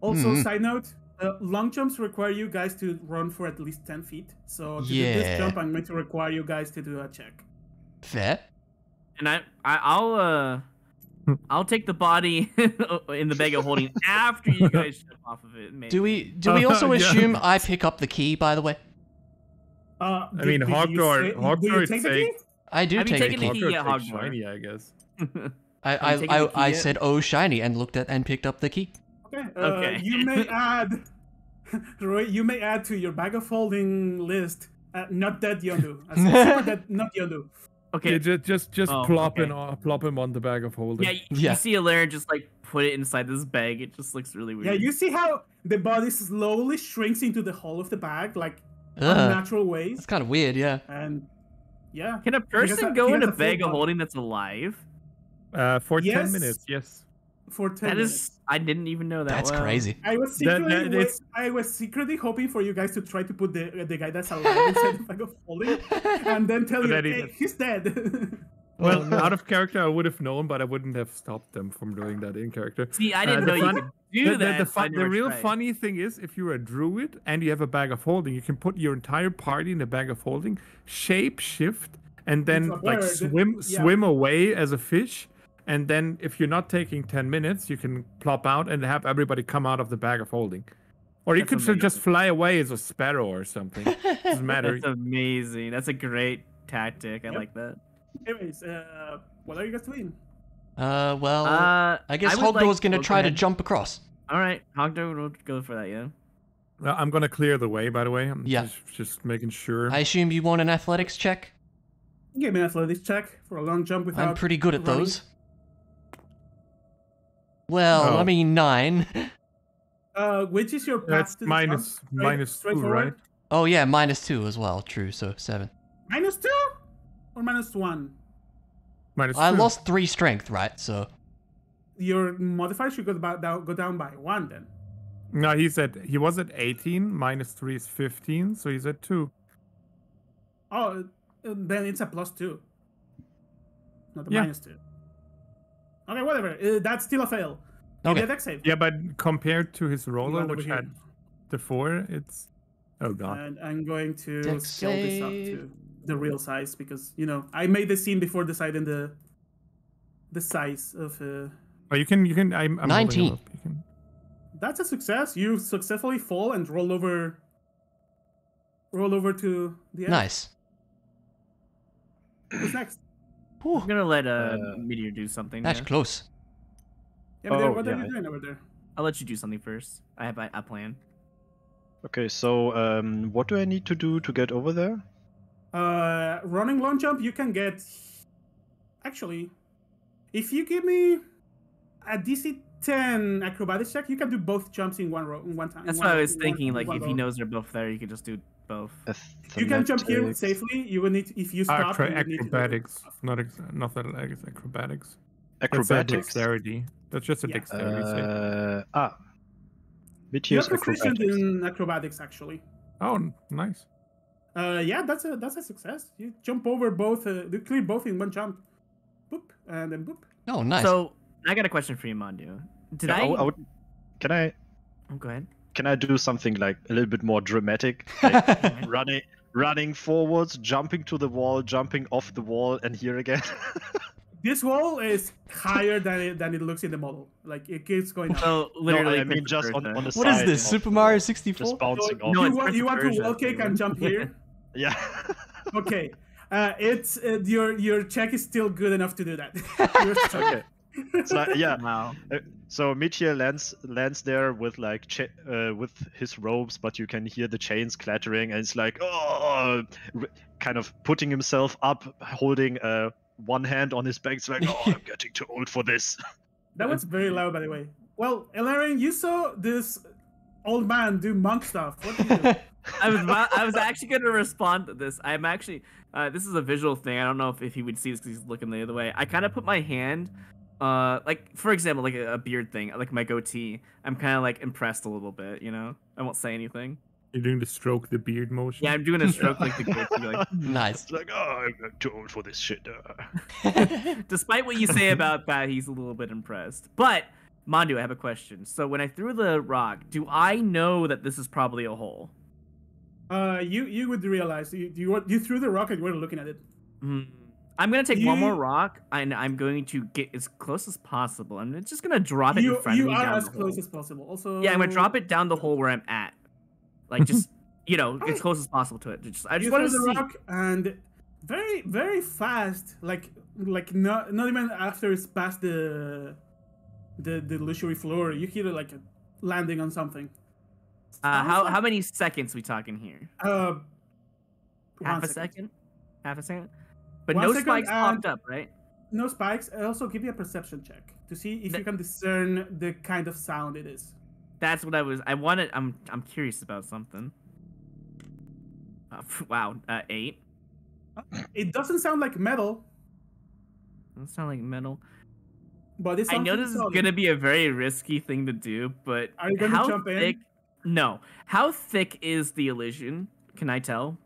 Also, Mhm. side note, uh, long jumps require you guys to run for at least 10 feet. So to do Yeah. this jump, I'm going to require you guys to do a check. Fair. And I, I I'll uh. I'll take the body in the bag of holding after you guys jump off of it. Maybe. Do we? Do we Uh, also yeah. assume I pick up the key? By the way, Uh, I mean, you Hogdor- say- Hogdor take take- I do Have take the taken the key. key? Yeah, Hogdor. shiny, I guess. I I I, I yet? said oh shiny and looked at and picked up the key. Okay. Uh, Okay. you may add, Roy, you may add to your bag of holding list, uh, not dead Yondu. A super dead, not Yondu. Okay. Yeah, just just just Oh, plop okay. in on, plop him on the bag of holding. Yeah, you, Yeah. you see Alaire just like put it inside this bag. It just looks really weird. Yeah, you see how the body slowly shrinks into the hull of the bag, like Ugh, unnatural ways. that's kind of weird. Yeah. And yeah, Can a person a- go in a a bag of holding that's alive? Uh, for Yes. ten minutes, yes. For 10 That minutes. is, I didn't even know that. That's Wow. crazy. I was secretly, that- wait- it's- I was secretly hoping for you guys to try to put the the guy that's alive inside the bag of holding, and then tell But you, hey, he's dead. Well, out of character, I would have known, but I wouldn't have stopped them from doing that in character. See, I Uh, didn't the know fun- you could do the, the- that. the, so I fun, the real tried. funny thing is, if you're a druid and you have a bag of holding, you can put your entire party in a bag of holding, shape shift, and then like swim yeah. swim away as a fish. And then, if you're not taking ten minutes, you can plop out and have everybody come out of the bag of holding, or you That's could just fly away as a sparrow or something. Doesn't matter. That's amazing. That's a great tactic. I Yep. like that. Anyways, uh, what are you guys doing? Uh, well, Uh, I guess would Hogdor's like- gonna go try to jump across. All right, Hogdor will go for that. Yeah. Uh, I'm gonna clear the way. By the way, I'm Yeah. just, just making sure. I assume you want an athletics check. Give me an athletics check for a long jump without. I'm pretty good at running. those. Well, I Oh. mean nine. Uh, which is your path That's to the minus jump? minus Two, right? Oh yeah, minus two as well. True. So seven. Minus two or minus one? Minus I two. lost three strength, right? So Your modifier should go about down, go down by one then. No, he said he was at 18. Minus three is 15, so he's at two. Oh, uh, then it's a plus two, not a Yeah. minus two. Okay, whatever. Uh, that's still a fail. Give me Okay. a dex save. Yeah, but compared to his roller, over which had the four, it's oh god. And I'm going to Dex scale this up to the real size because you know I made the scene before deciding the the size of. Uh, Oh, you can you can. I'm, I'm 19. You can. that's a success. You successfully fall and roll over. Roll over to the end. nice. Who's next? Whew, I'm gonna let uh, Uh, Meteor do something. that's yeah. close. Yeah, but there- Oh, what yeah, are you I- doing over there? I'll let you do something first. I have a, a plan. Okay, so um, what do I need to do to get over there? Uh, running long jump, you can get. Actually, if you give me a DC 10 acrobatics check, you can do both jumps in one row, in one time. That's one- what I was in one- thinking. Like, one if he knows they're both there, you could just do both. you can jump here safely. You will need if you stop. Acro- you would to acrobatics, not ex- not that like acrobatics. That's a Acrobatics. dexterity. That's just a Yeah. dexterity. Uh, ah. You're proficient acrobatics. in acrobatics, actually. Oh, nice. Uh, yeah, that's a that's a success. You jump over both. Uh, you clear both in one jump. Boop and then boop. Oh, nice. So I got a question for you, Mondu. Did Yeah, I? w- would- can I Oh, go ahead. can I do something like a little bit more dramatic, like running running forwards, jumping to the wall, jumping off the wall, and here again? This wall is higher than it, than it looks in the model. Like it keeps going up. So no, literally, I mean just on, on the what side. is this? of Super Mario wall, 64? Just bouncing So off. No, you want you want to Persia, wall kick and jump here? Yeah. Okay. Uh, it's uh, your your check is still good enough to do that. You're okay. It's like, yeah. Wow. Uh, So Meteor lands lands there with like cha- uh, with his robes, but you can hear the chains clattering, and it's like oh, kind of putting himself up, holding uh, one hand on his back. It's like oh, I'm getting too old for this. That was very loud, by the way. Well, Elaren, you saw this old man do monk stuff. What did you do? I was about- I was actually going to respond to this. I'm actually uh, this is a visual thing. I don't know if, if he would see this because he's looking the other way. I kind of put my hand, uh, like for example, like a, a beard thing, like my goatee. I'm kind of like impressed a little bit. You know, I won't say anything. You're doing the stroke the beard motion. Yeah, I'm doing a stroke like the goatee. Like, Nice. Like oh, I'm too old for this shit. uh." despite what you say about that, he's a little bit impressed. But Mondu, I have a question. So when I threw the rock, do I know that this is probably a hole? Uh, you you would realize you you, were, you threw the rock and you were looking at it. Hmm. I'm gonna take one more rock and I'm going to get as close as possible. I'm just gonna drop it You in front you of me. are down as close hole. as possible. Also, Yeah, I'm gonna drop it down the hole where I'm at. Like just you know, as close as possible to it. Just I just want to the see. rock and very very fast, like like not not even after it's past the the the illusory floor, you hear it like landing on something. Uh, how how many seconds we talking here? Uh, Half a second? Half a second? But One no second spikes and- popped up, right? No spikes. Also, give me a perception check to see if Th- you can discern the kind of sound it is. That's what I was. I wanted. I'm. I'm curious about something. Uh, wow. Uh, eight. It doesn't sound like metal, That sound like metal. but I know this is gonna be a very risky thing to do, but Are you gonna how jump in? thick? No. How thick is the illusion? Can I tell?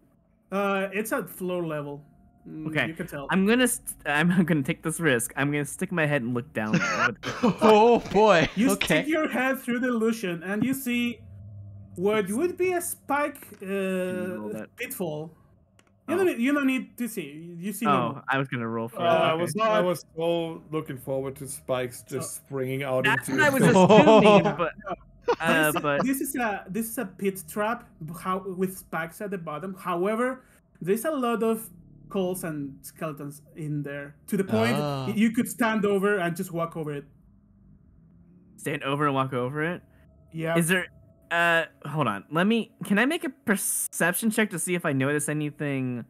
Uh, it's at floor level. Mm, Okay, you can tell. I'm gonna. St- I'm gonna take this risk. I'm gonna stick my head and look down. oh boy. You okay. stick your head through the illusion and you see what would be a spike uh, that? pitfall. You, Oh. don't need, you don't need to see. You see oh, normal. I was gonna roll for Oh, it. I Okay. was I was so looking forward to spikes just springing out That's into. what I was Oh. assuming, but uh, this, but this is a this is a pit trap how, with spikes at the bottom. However, there's a lot of coals and skeletons in there to the point Ah. you could stand over and just walk over it. stand over and walk over it. Yeah. Is there? Uh, hold on. Let me. Can I make a perception check to see if I notice anything,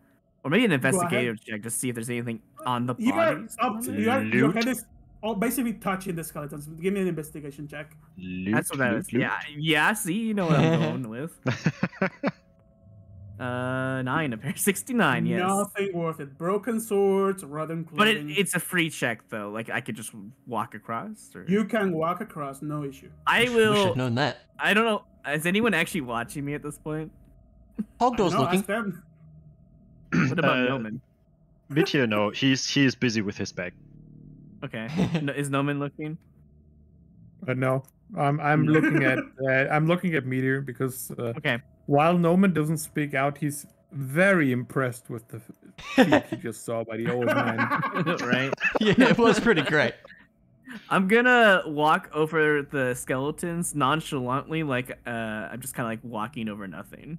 or maybe an investigative check to see if there's anything on the you are up. To, you are, your Loot. head is oh, basically touching the skeletons. Give me an investigation check. Loot, That's what I loot, was. loot. Yeah, yeah. See, you know what I'm going with. Uh, nine apparently. Sixty-nine. Yes. Nothing worth it. Broken swords, rotten But it, clothing. it's a free check though. Like I could just walk across. Or... you can walk across, no issue. I We should will. have known that. I don't know. Is anyone actually watching me at this point? Hogdor's looking. ask them. What about Uh, Noman? Mitya, no, he's he is busy with his bag. Okay. No, is Noman looking? But no, I'm I'm looking at uh, I'm looking at Meteor because uh, Okay. While Noman doesn't speak out, he's very impressed with the feat he just saw by the old man. right. yeah, it was pretty great. I'm gonna walk over the skeletons nonchalantly, like uh, I'm just kind of like walking over nothing.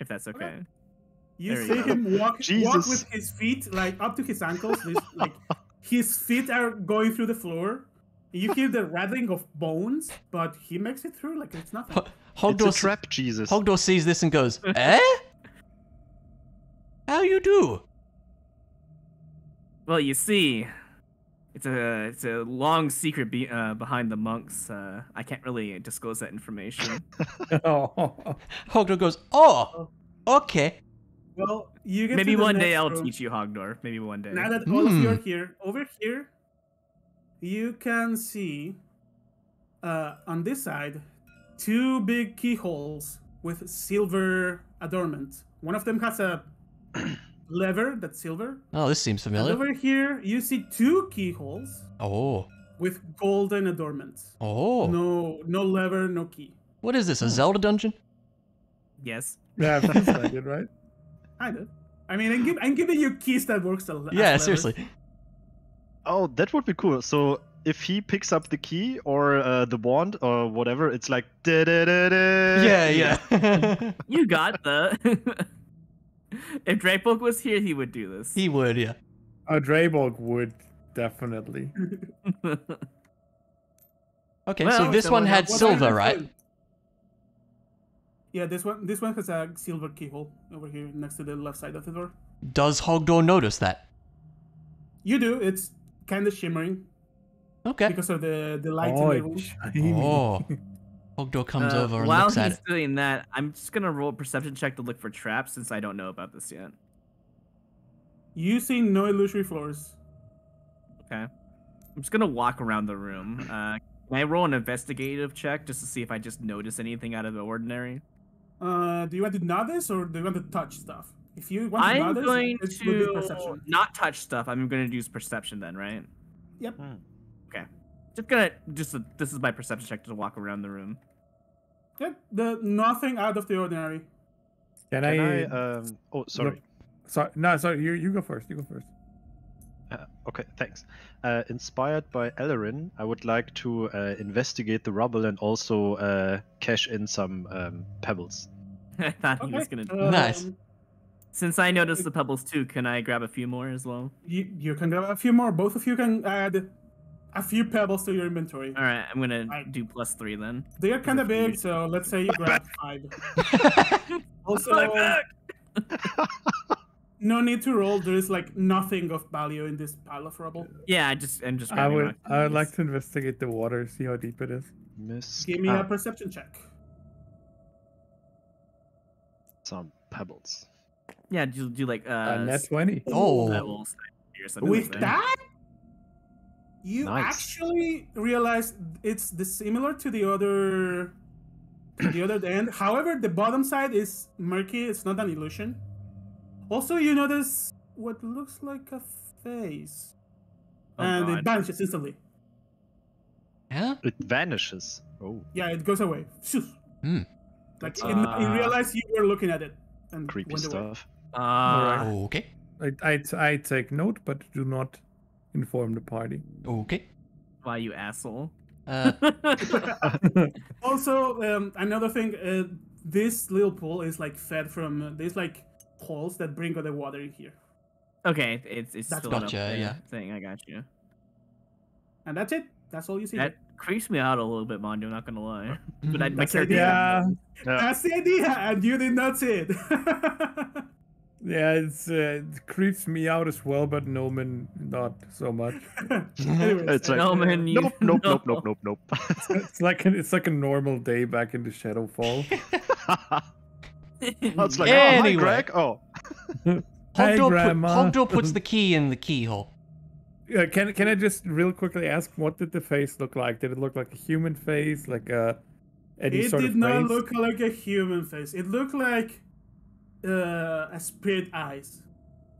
If that's okay. You There see go. him walk, walk with his feet like up to his ankles. This, like his feet are going through the floor. You hear the rattling of bones, but he makes it through like it's nothing. It's a trap, Jesus. Hogdor sees this and goes, "Eh? How you do?" Well, you see, it's a it's a long secret be, uh, behind the monks. Uh, I can't really disclose that information. oh, Hogdor goes, "Oh, okay." Well, you get Maybe to one day next I'll room. teach you Hogdor. Maybe one day. Now that all of you are Hmm. here, over here, you can see uh, on this side two big keyholes with silver adornment. One of them has a lever that's silver. Oh, this seems And familiar. over here, you see two keyholes Oh, with golden adornments. oh. No, no lever, no key. What is this? A Zelda dungeon? Yes. yeah, feels like it, right? I did. I mean, I'm, give, I'm giving you keys that works. as Yeah, levers. seriously. Oh, that would be cool. So if he picks up the key or uh, the wand or whatever, it's like da-da-da-da. Yeah, yeah. You got the. if Drakebolk was here, he would do this. he would, yeah. Uh, Dreybolg would definitely. Okay, Well, so this so one what- had What are silver, you right? doing? Yeah, this one this one has a silver keyhole over here next to the left side of the door. Does Hogdor notice that? You do. It's kind of shimmering Okay. because of the the light oh, in the room. shiny. Oh. Hogdor comes Uh, over and while looks at he's it. doing that, I'm just gonna roll a perception check to look for traps since I don't know about this yet. You see no illusory floors. Okay. I'm just gonna walk around the room. Uh, can I roll an investigative check just to see if I just notice anything out of the ordinary? Uh, do you want to notice or do you want to touch stuff? If you want to I'm notice, going it would be to perception. not touch stuff. I'm going to use perception then, right? Yep. Hmm. Okay. Just gonna just a, this is my perception check to walk around the room. Yep. The nothing out of the ordinary. Can, Can I? I? Um. Oh, sorry. Sorry, no, sorry. You you go first. You go first. Uh, okay, thanks. Uh, inspired by Ellerin, I would like to uh, investigate the rubble and also uh, cash in some um, pebbles. I thought he was gonna. Nice. um, Since I noticed the pebbles too, can I grab a few more as well? You, you can grab a few more. Both of you can add a few pebbles to your inventory. All right, I'm gonna Alright. do plus three then. They are kind of Those big, so let's say you grab five. Also, My back! no need to roll. There is like nothing of value in this pile of rubble. Yeah, I just I'm just. I would. I would like to investigate the water, see how deep it is. Miss Give me a perception check. some pebbles. Yeah, do do like uh. Uh, nat twenty. Oh. pebbles With that. That, you Nice. actually realize it's the similar to the other to the other end. However, the bottom side is murky. It's not an illusion. Also, you notice what looks like a face, Oh, and God. it vanishes instantly. yeah? It vanishes. Oh, Yeah, it goes away. Shoo. Hmm. Like That's, it, you uh, realize you were looking at it and creepy stuff. Uh, Okay. I, I I take note, but do not inform the party. Okay. why you asshole? Uh, Also, um, another thing, uh, this little pool is like fed from uh, there's like holes that bring all the water in here, okay, it's it's That's still an gotcha, up yeah. thing. I got you. and that's it. That's all you see. That creeps me out a little bit, Mondu. Not gonna lie, but I, my That's the idea. Yeah, Yeah. That's the idea, and you did not see it. Yeah, it's uh, it creeps me out as well, but Noman not so much. Anyways, It's like, No, man, you nope, nope, nope, nope, nope, nope. it's like a, it's like a normal day back in the Shadowfall. it's like, Anyway. oh, hi, Greg. Oh, Hey, Hogdor, put, Grandma. Hogdor puts the key in the keyhole. Uh, can can I just real quickly ask what did the face look like? Did it look like a human face, like a any it sort did of not face? look like a human face. It looked like uh, a spirit eyes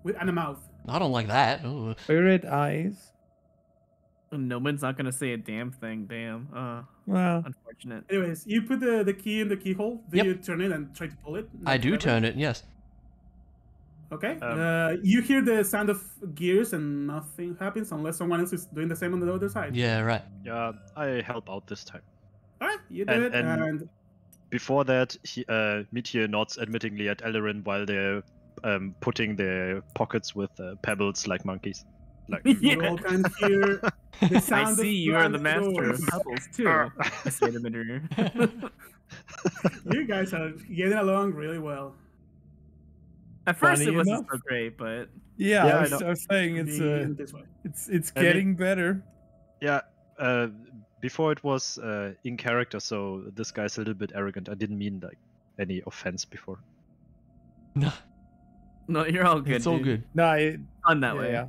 with and a mouth. I don't like that. Ooh. Spirit eyes. no one's not gonna say a damn thing. Damn. Uh, Well, unfortunate. Anyways, you put the, the key in the keyhole. Do Yep. you turn it and try to pull it? I do turn it, yes. Okay. Um, uh, you hear the sound of gears and nothing happens unless someone else is doing the same on the other side. Yeah, right. yeah, I help out this time. Alright, you do And- it, and- and Before that, he, uh, Midir nods admittingly at Ellerin while they're um, putting their pockets with uh, pebbles like monkeys. Like, you Yeah. all can hear the I sound of see you are the flying master of pebbles too. I say to Midir. You guys are getting along really well. At first Funny it wasn't enough. so great, but yeah, Yeah, I, I was, know. I was saying it's uh, Being it's it's I mean- getting better. yeah, uh, before it was uh, in character, so this guy's a little bit arrogant. I didn't mean like any offense before. No, no, you're all good. it's all dude. good. No, it, Fun that yeah, way. yeah.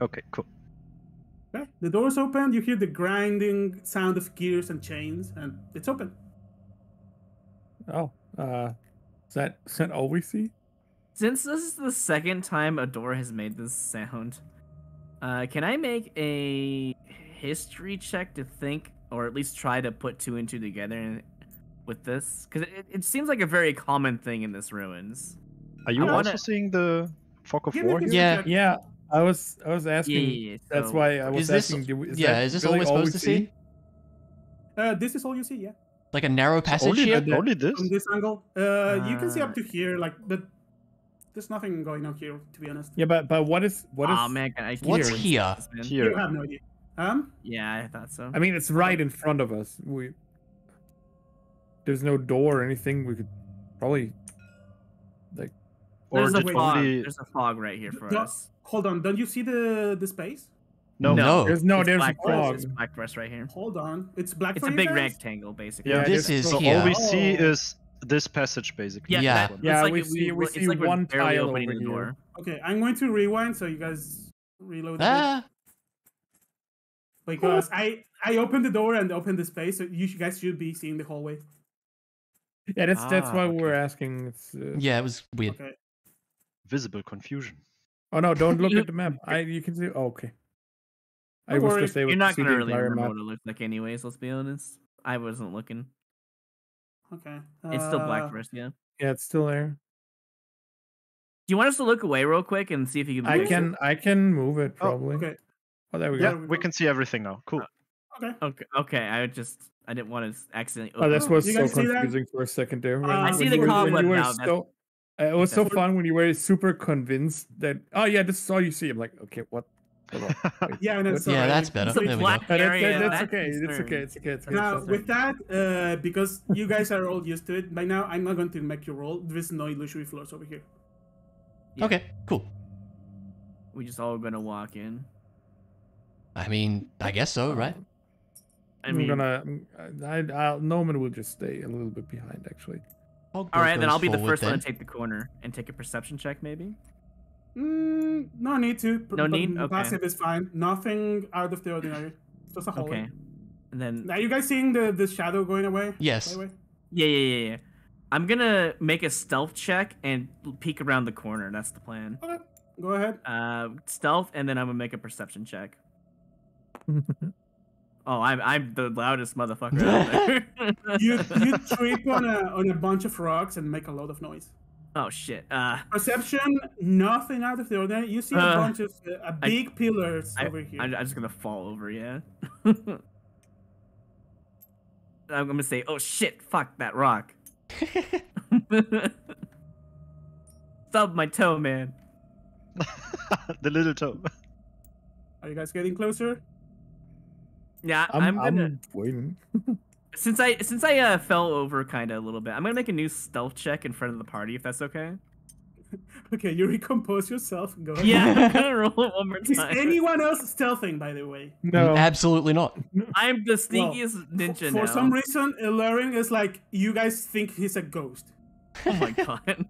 Okay, cool. Okay, the door's open. You hear the grinding sound of gears and chains, and it's open. Oh, uh, is that is that all we see? Since this is the second time a door has made this sound, uh, can I make a history check to think, or at least try to put two and two together with this? Because it, it seems like a very common thing in this ruins. Are you also wanna- seeing the fog of Give war here? Yeah. Yeah, I was I was asking. yeah, yeah, That's so- why I was Is this- asking. do we- is yeah, that is this all we're supposed to see? Uh, this is all you see, yeah. Like a narrow passage Only, here? the- only this? From this angle, uh, you can see Uh, up to here, like, but there's nothing going on here, to be honest. Yeah, but but what is what is? Aw, man, I keep What's doing here? this, man. You have no idea. Um, Yeah, I thought so. I mean, it's right in front of us. We there's no door or anything. We could probably like. Or there's a fog. only... There's a fog right here for No, us. hold on, don't you see the the space? No. No. There's no It's there's a black for fog. It's black for us right here. Hold on, it's black It's for a you big guys? rectangle, basically. Yeah, this there's- is So here. all we see is this passage, basically. Yeah, Yeah. that- it's Yeah, like we if see- we it's see like one tile over here. door. Okay, I'm going to rewind so you guys reload a bit. Ah, because I I opened the door and opened the space, so you guys should be seeing the hallway. Yeah, that's that's Ah, why okay. we're asking. It's, uh... yeah, it was weird. Okay. Visible confusion. Oh no! Don't look at the map. I you can see. Oh, okay. I Don't was worry, just able You're not see gonna the really entire remember map. what it looks like, anyways. Let's be honest. I wasn't looking. Okay. It's still uh, black for us, yeah. Yeah, it's still there. Do you want us to look away real quick and see if you can? I move it? can I can move it Oh, probably. Okay. Oh, there we Yeah, go. There we we can see everything now. Cool. Okay. Okay. Okay. I just I didn't want to accidentally. Oh, this was you so guys see that? confusing for a second there. when- Uh, I see the were- cobweb you were now, so- uh, it was so fun when you were super convinced that. Oh yeah, this is all you see. I'm like, okay, what? Hold on. wait. Yeah, and that's What- Yeah, that's better. It's a There we go. black Uh, that's, area. that's, that's okay. It's okay. It's okay. It's okay. Now, with that, uh, because you guys are all used to it by now, I'm not going to make you roll. There is no illusory floors over here. Yeah. Okay, cool. We just all gonna walk in. I mean, I guess so, right? I I'm gonna. I, I'll, Noman will just stay a little bit behind, actually. all right, then I'll be the first then. one to take the corner and take a perception check, maybe. Mm, no need to. p- No but need? Okay. Passive is fine. Nothing out of the ordinary. Just a hallway. Okay. And then Are you guys seeing the, the shadow going away? Yes. the yeah, yeah, yeah, yeah. I'm gonna make a stealth check and peek around the corner. That's the plan. Okay. Go ahead. Uh, stealth, and then I'm gonna make a perception check. Oh, I'm I'm the loudest motherfucker out there. You you trip on a on a bunch of rocks and make a lot of noise. oh shit. Uh, Perception, nothing out of the ordinary. You see a Uh, bunch of uh, a I- big pillars I, over here. I'm, I'm just gonna fall over. Yeah. I'm gonna say, oh shit, fuck that rock. Stub my toe, man. the little toe. Are you guys getting closer? Yeah, I'm, I'm, I'm, waiting. Since I since I uh, fell over kind of a little bit, I'm gonna make a new stealth check in front of the party if that's okay. okay, you recompose yourself. Go ahead. Yeah, I'm gonna roll it one more Is time. anyone else stealthing, by the way? No. Absolutely not. I'm the Well, sneakiest ninja For now. some reason, Ilarion is like, you guys think he's a ghost. oh my god.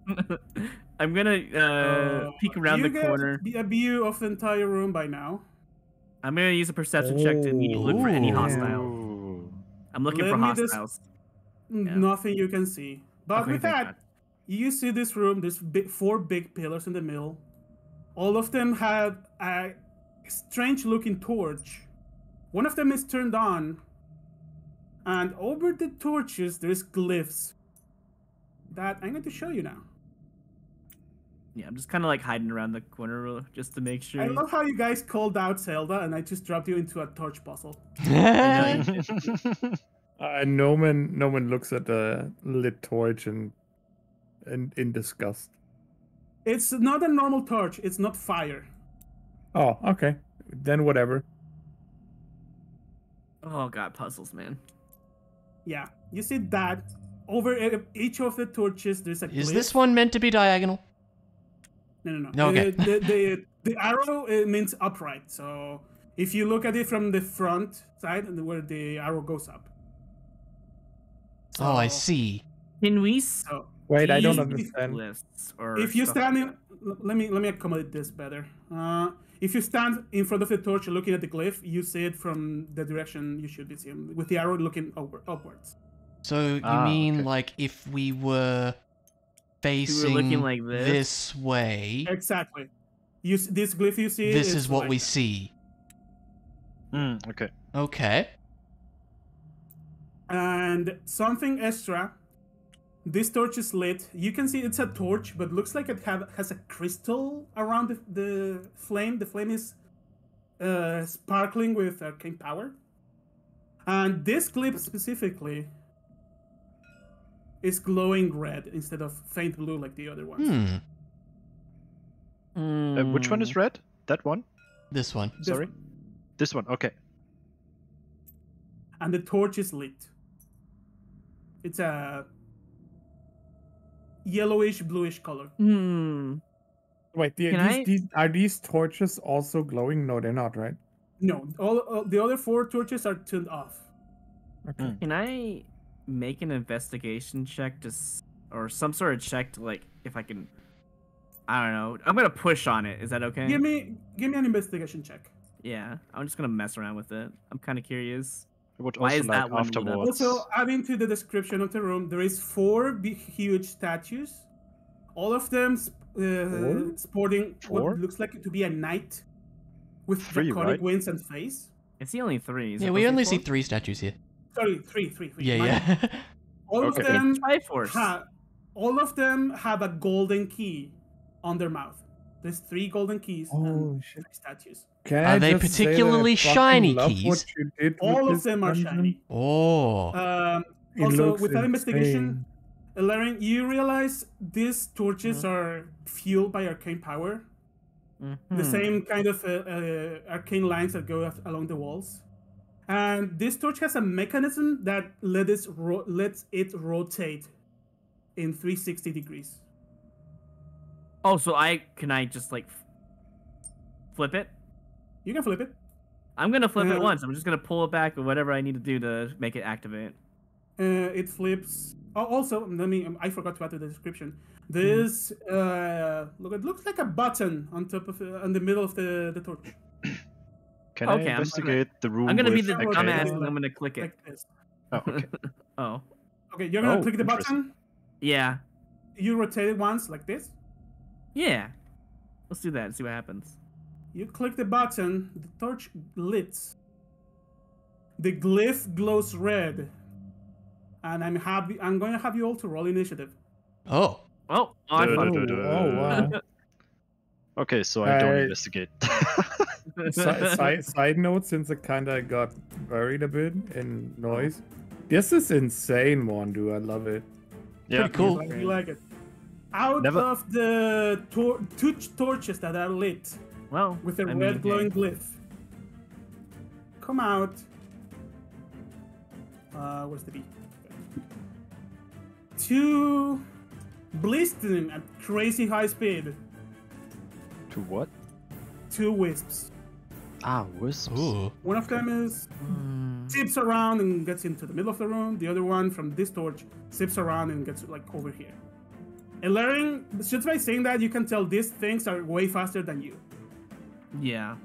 I'm gonna uh, peek around you the get corner. A view of the entire room by now. I'm gonna use a perception check to look for any Ooh. hostile. Ooh. I'm looking Let for me just- hostiles. N- Yeah. Nothing you can see. But Okay, with that, God. you see this room. There's big, four big pillars in the middle. All of them have a strange-looking torch. One of them is turned on, and over the torches there's glyphs that I'm going to show you now. Yeah, I'm just kind of like hiding around the corner just to make sure. I love how you guys called out Zelda, and I just dropped you into a torch puzzle. Yeah, Uh, Noman, Noman looks at the lit torch and, and in disgust. It's not a normal torch. It's not fire. Oh, okay. Then whatever. Oh god, puzzles, man. Yeah, you see that over each of the torches. There's a. Is glyph. this one meant to be diagonal? No, no, no. No, okay. Uh, the, the, the arrow means upright. So if you look at it from the front side, and where the arrow goes up. Oh, I see. Can we s- So Wait, I don't understand. lists or if you stuff stand in, let me let me accommodate this better. Uh, if you stand in front of the torch looking at the glyph, you see it from the direction you should be seeing, with the arrow looking over, upwards. So you Ah, mean okay. like if we were we facing were looking like this, this way, Exactly. You this glyph you see. this is what like we that. see. Hmm, okay. Okay. And something extra. This torch is lit. You can see it's a torch, but looks like it have, has a crystal around the, the flame. The flame is uh, sparkling with arcane power. And this clip specifically is glowing red instead of faint blue like the other ones. Hmm. Uh, which one is red? That one? This one. This Sorry? one. This one. Okay. And the torch is lit. It's a yellowish bluish color. Hmm. Wait, the, these, I- these, are these torches also glowing? No, they're not, right? No, all, all the other four torches are turned off. Okay. Can I make an investigation check to, s- or some sort of check to like if I can? I don't know. I'm gonna push on it. Is that okay? Give me give me an investigation check. Yeah, I'm just gonna mess around with it. I'm kind of curious. I Why also is like that one afterwards. Also, adding to the description of the room, there is four big, huge statues, all of them uh, sporting Four? what looks like to be a knight with Three, draconic right? wings and face. It's the only three. Is Yeah, we only be see three statues here. Sorry, three, three, three. Yeah, My- yeah. All Okay. of them Triforce. ha- all of them have a golden key on their mouth. There's three golden keys Oh, and shit. three statues. Can Are I they just say that I particularly shiny keys? What you did with All of this them are shiny. oh. Um, also, with that investigation, insane. Laren, you realize these torches Mm-hmm. are fueled by arcane power. The Mhm. same kind of uh, uh, arcane lines that go along the walls. And this torch has a mechanism that let it ro- lets it rotate in 360 degrees. Oh, so I can I just like f- flip it? You can flip it. I'm gonna flip it Uh, once. I'm just gonna pull it back or whatever I need to do to make it activate. Uh, it flips. Oh, also, let me. um, I forgot to add to the description. Mm-hmm. This uh, look. It looks like a button on top of, uh, on the middle of the the torch, Can Okay, I'm gonna- the room? I'm gonna be the Okay. dumbass and I'm gonna click it. like this. Oh, okay. Oh, Okay, you're gonna Oh, click the button. yeah, You rotate it once, like this. yeah. Let's do that and see what happens. You click the button. The torch lit. The glyph glows red. And I'm happy. I'm going to have you all to roll initiative. Oh. Oh, oh I Duh, fucked duh, it. duh, duh. Oh, wow. Okay, so I don't I- investigate. Si- side, side note, since it kind of got buried a bit in noise, this is insane, Mondu. I love it. yeah. Pretty cool. Like, you like it. Out Never- of the tor- two torches that are lit Well, with a I red mean, glowing hey. glyph, come out. Uh, where's the B? Two blistering at crazy high speed. To what? Two wisps. Ah, wisps. Ooh. One of them is zips around and gets into the middle of the room. The other one from this torch zips around and gets like over here. And learning just by saying that you can tell these things are way faster than you. Yeah.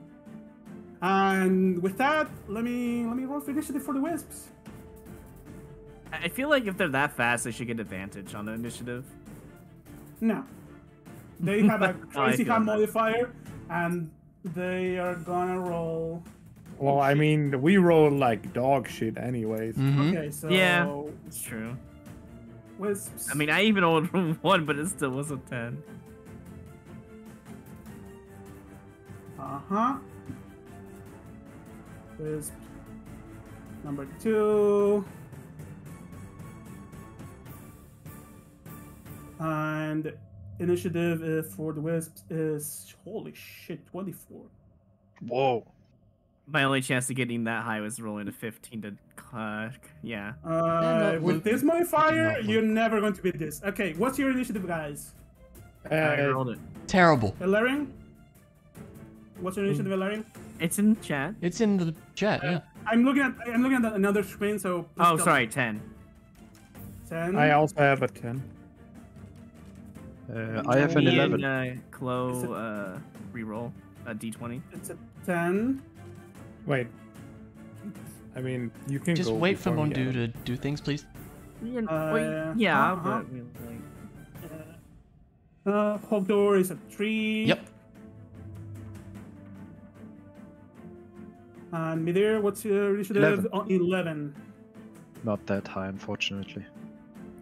And with that, let me let me roll for initiative for the wisps. I I feel like if they're that fast, they should get advantage on the initiative. No. They have a Oh, crazy feel high modifier and they are gonna roll Well, I mean, we roll like dog shit, anyways. Mm-hmm. Okay, so Yeah. It's true. wisps. I mean, I even rolled one, but it still was a ten. Uh-huh. Wisp number two. And initiative uh, for the wisps is holy shit, 24. Whoa. My only chance of getting that high was rolling a fifteen to. Uh, yeah. Uh, with this modifier, you're never going to beat this. Okay, what's your initiative, guys? I Uh, rolled it. Terrible. Ellering? What's your initiative, Ellering? It's in chat. It's in the chat, yeah. I'm looking at I'm looking at another screen, so. Oh, tell sorry, ten. Ten. I also have a 10. Uh, I have an Me 11. And, uh, Is it- Chloe, uh, reroll a d20. It's a ten. Wait. I mean, you can Just go wait for before Mondu to do things, please. Yeah, Uh, wait, yeah, uh-huh. but I like, Uh, Hogdor is a three. Yep. And Midir, what's your initiative? Eleven. Oh, Eleven. Not that high, unfortunately.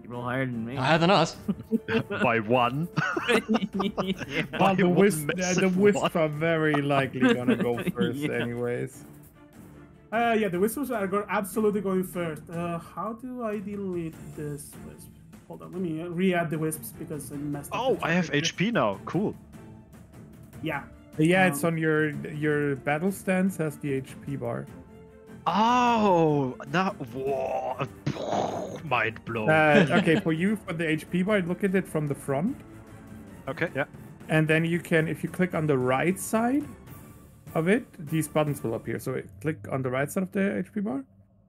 You roll higher than me. Higher than us. By one. yeah. Well, the By one wisp, uh, the wisps are very likely gonna go first, Yeah. anyways. Uh, yeah, the wisps are go- absolutely going first. Uh, how do I delete this wisp? Hold on, let me uh, re-add the wisps because I messed up. Oh, I have chart. HP now. Cool. Yeah. Yeah, it's Um, on your your battle stance has the HP bar. Oh, now whoa, mind blown. Uh, okay, for you for the HP bar, look at it from the front, okay, yeah. and then you can, if you click on the right side of it, these buttons will appear. So click on the right side of the HP bar,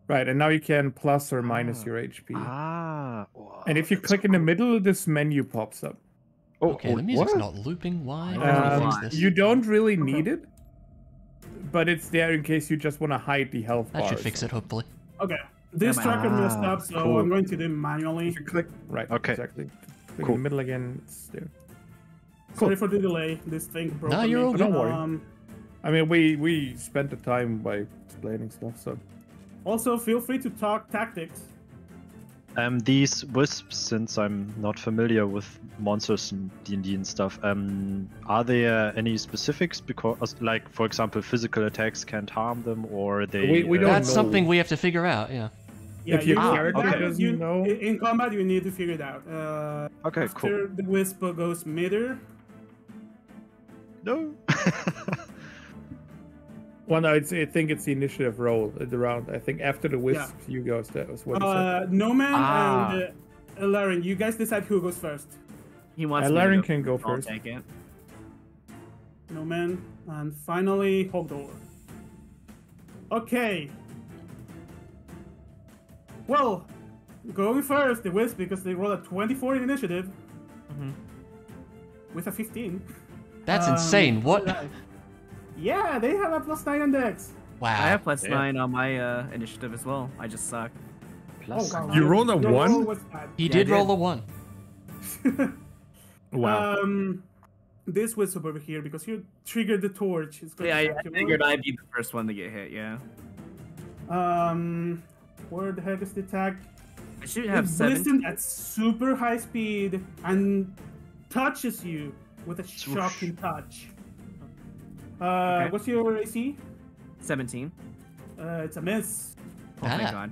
right, and now you can plus or minus Ah. your HP. Ah. wow, and if you that's click in the middle, this menu pops up. Oh, Okay, oh, the music's what? not looping. Why? Um, How do I fix why? this? you don't really Okay. need it, but it's there in case you just want to hide the health That should fix it, hopefully. Okay. This Am I- tracker messed Ah, up, so cool. I'm going to do it manually. If you click right, Okay. exactly. Click in the middle again. It's there. Sorry for the delay. This thing broke. No, you're me. all good. Don't worry. Um, I mean, we we spent the time by explaining stuff, so also, feel free to talk tactics. Um, these wisps, since I'm not familiar with monsters and D&D and stuff, um, are there any specifics? Because, like, for example, physical attacks can't harm them, or they. We- we uh, don't That's know. something we have to figure out, yeah. Yeah, If your you- character that doesn't you- know- in combat, you need to figure it out. Uh, Okay, after cool. the wisp goes middle, No. well, no, it's, I think it's the initiative roll at the round. I think after the wisp, you go. That was what he said. uh, Noman Ah. and uh, Laren, you guys decide who goes first. He wants Uh, me to Laren go can go first. I'll take it. Noman, and finally Hogdor. Okay. Well, going first, the wisp because they rolled a 24 in initiative Mhm. with a 15. That's Um, insane. What? Right. Yeah, they have a plus nine on dex. Wow. I have plus Yeah. nine on my uh, initiative as well. I just suck. Plus, wow. You rolled a Your one? roll. He Yeah, did did. roll a one. wow. Um, this wisp over here because you triggered the torch. It's going Yeah, to I, I figured I'd be the first one to get hit. Yeah, Um, where the heck is the attack? I should have It seven. blistens at super high speed and touches you with a shocking touch. Uh, Okay. what's your AC? Seventeen. Uh, it's a miss. Oh my Ah. god.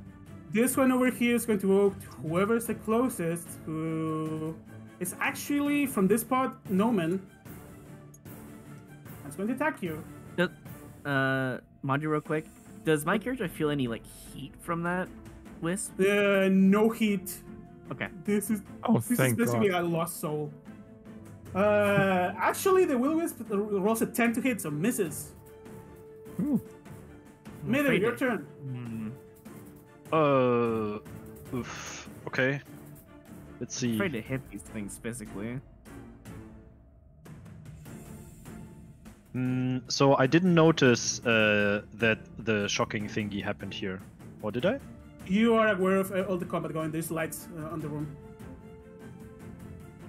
This one over here is going to go to whoever's the closest, who is actually from this spot, Noman. That's going to attack you. Does, uh, Mondu, real quick. Does my character feel any like heat from that wisp? Uh, no heat. Okay. This is Oh, this is basically God. a lost soul. Uh, actually, the will wisp rolls a ten to hit, so misses. Ooh. I'm Midir, afraid your to- turn. Hmm. Uh, oof. Okay. Let's see. afraid to hit these things physically. Mm, so I didn't notice uh, that the shocking thingy happened here, or did I? You are aware of uh, all the combat going. There's lights uh, on the room.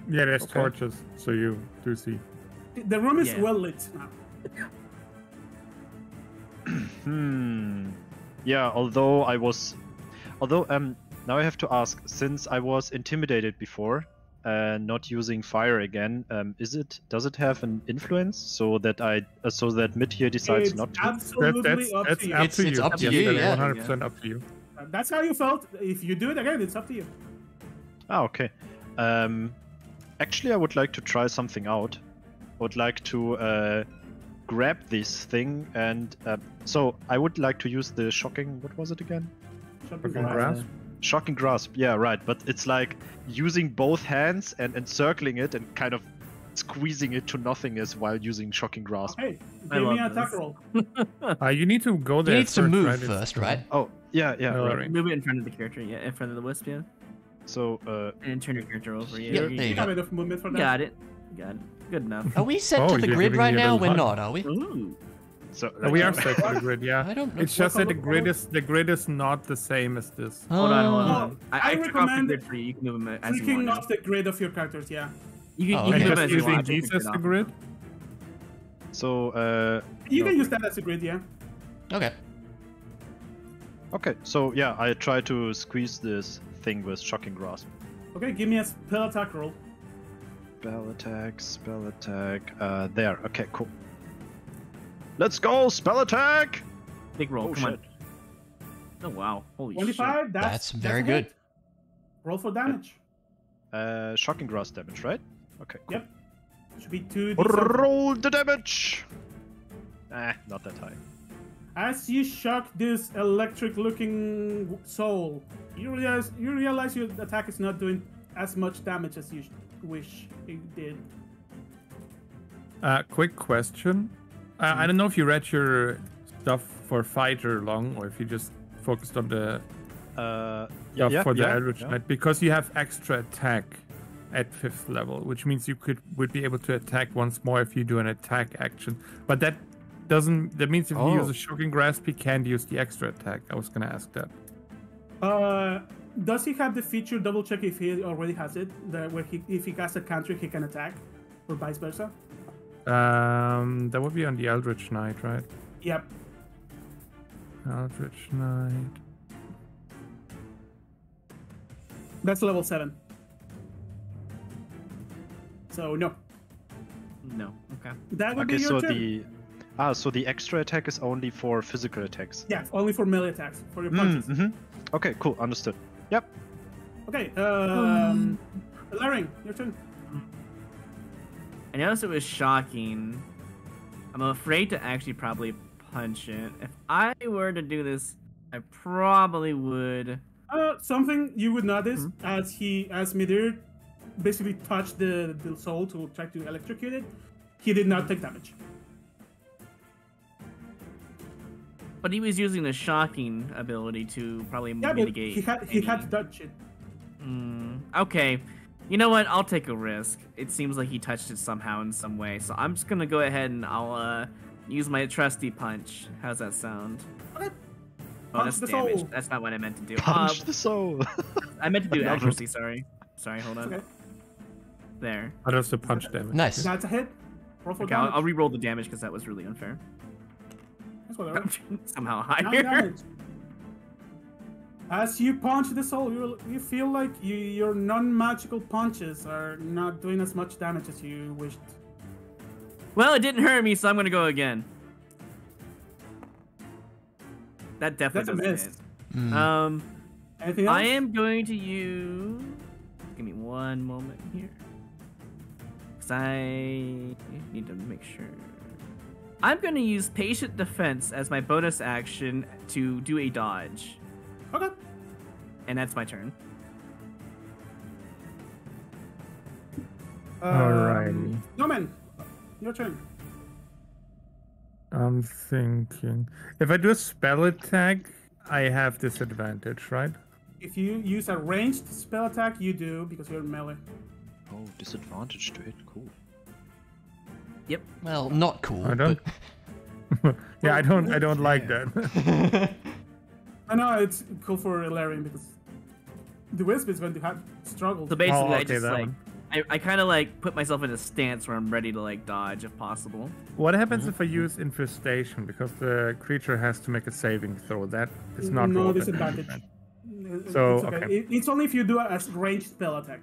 Yeah, there's Okay. torches, so you do see. The room is Yeah. well lit now. Hmm. Yeah. Although I was, although um, now I have to ask, since I was intimidated before, uh, not using fire again, um, is it does it have an influence so that I uh, so that Midir decides It's not to? That, absolutely that's up that's to you. up It's- to it's you. up to Yes, you, that is yeah. 100% up to you. That's how you felt. If you do it again, it's up to you. Ah, okay. Um, actually, I would like to try something out. I would like to uh, grab this thing and uh, so I would like to use the shocking. What was it again? Shocking Fucking grasp. Shocking grasp. Yeah, right. But it's like using both hands and encircling it and kind of squeezing it to nothingness while using shocking grasp. Okay, give me love an attack roll. Uh, you need to go there. You there need to move right? First, right? Oh, yeah, yeah. Oh, right. right. Move it in front of the character, yeah, in front of the wisp, yeah. So, uh, And turn your character over, yeah. Yep, you- you You have enough movement for that. got it. You got it. Good enough. Are we set Oh, to the grid right now? We're hug. not, are we? Ooh. so we are set to the grid, yeah. I don't know. It's just that the grid is the grid is not the same as this. Hold on, hold Oh. on. I, I I, took off the recommend grid for you. You can move them as you want. off the grid of your characters, yeah. You can, Oh, you okay. can And move just as you using want. these as the grid? so uh, You No. can use that as a grid, yeah. Okay. okay. So yeah, I try to squeeze this thing with shocking grasp. Okay, give me a spell attack roll. Spell attack, spell attack. Uh, there. Okay, cool. Let's go, spell attack! Big roll. Oh, Come shit. on. Oh wow. Holy 25, shit. that's, That's very a good. hit. Roll for damage. Uh, shocking grasp damage, right? Okay, cool. Yep. Should be 2 Roll the damage! Ah, not that high. As you shock this electric looking soul, you realize you realize your attack is not doing as much damage as you wish it did. Uh, quick question. Uh, I don't know if you read your stuff for fighter long or if you just focused on the Uh, stuff yeah, for the yeah, Eldritch yeah. Knight because you have extra attack at fifth level, which means you could would be able to attack once more if you do an attack action. But that doesn't. That means if you use Oh. a shocking grasp, he can't use the extra attack. I was gonna ask that. Uh, does he have the feature double check if he already has it? That where he if he casts a cantrip he can attack, or vice versa? Um, that would be on the Eldritch Knight, right? Yep. Eldritch Knight. That's level seven. So no, No. Okay. that would Okay, be your so turn. the ah, so the extra attack is only for physical attacks. Yeah, only for melee attacks for your Mm, punches. mhm. Okay, cool, understood. Yep. Okay, um, Laring, your turn. I noticed it was shocking. I'm afraid to actually probably punch it. If I were to do this, I probably would. Uh, something you would notice Mm-hmm. as he, as Midir, basically touched the, the soul to try to electrocute it. He did not take damage. But he was using the shocking ability to probably Yeah, but mitigate. he had he had to any- touch it. Mm, okay. You know what? I'll take a risk. It seems like he touched it somehow in some way. So I'm just gonna go ahead and I'll uh, use my trusty punch. How's that sound? Okay. Oh, Punch that's the damage. soul. That's not what I meant to do. Punch Uh, the soul. I meant to do I love it. accuracy. Sorry. Sorry. Hold on. Okay, There. That's the punch damage. Nice. that's a hit. Roll for Okay. I'll. I'll re-roll the damage because that was really unfair. That's whatever. Somehow Nine higher. damage. As you punch the soul, you you feel like you, your non-magical punches are not doing as much damage as you wished. Well, it didn't hurt me, so I'm gonna go again. That definitely That's a doesn't hit. Mm. Um. Anything else? I am going to use. Give me one moment here. Because I need to make sure. I'm going to use Patient Defense as my bonus action to do a dodge. Okay. And that's my turn. Um, Alrighty. Noman, your turn. I'm thinking. If I do a spell attack, I have disadvantage, right? If you use a ranged spell attack, you do because you're melee. Oh, disadvantage to hit. Cool. Yep. Well, not cool. I don't. yeah, I don't. I don't like that. I know it's cool for Ilarion because the wisp is going to have struggles. So basically, Oh, I just like one. I, I kind of like put myself in a stance where I'm ready to like dodge if possible. what happens if I mm-hmm. use infestation? Because the creature has to make a saving throw. That is mm, not no disadvantage. advantage. Uh, it's So, okay. okay. It- it's only if you do a ranged spell attack.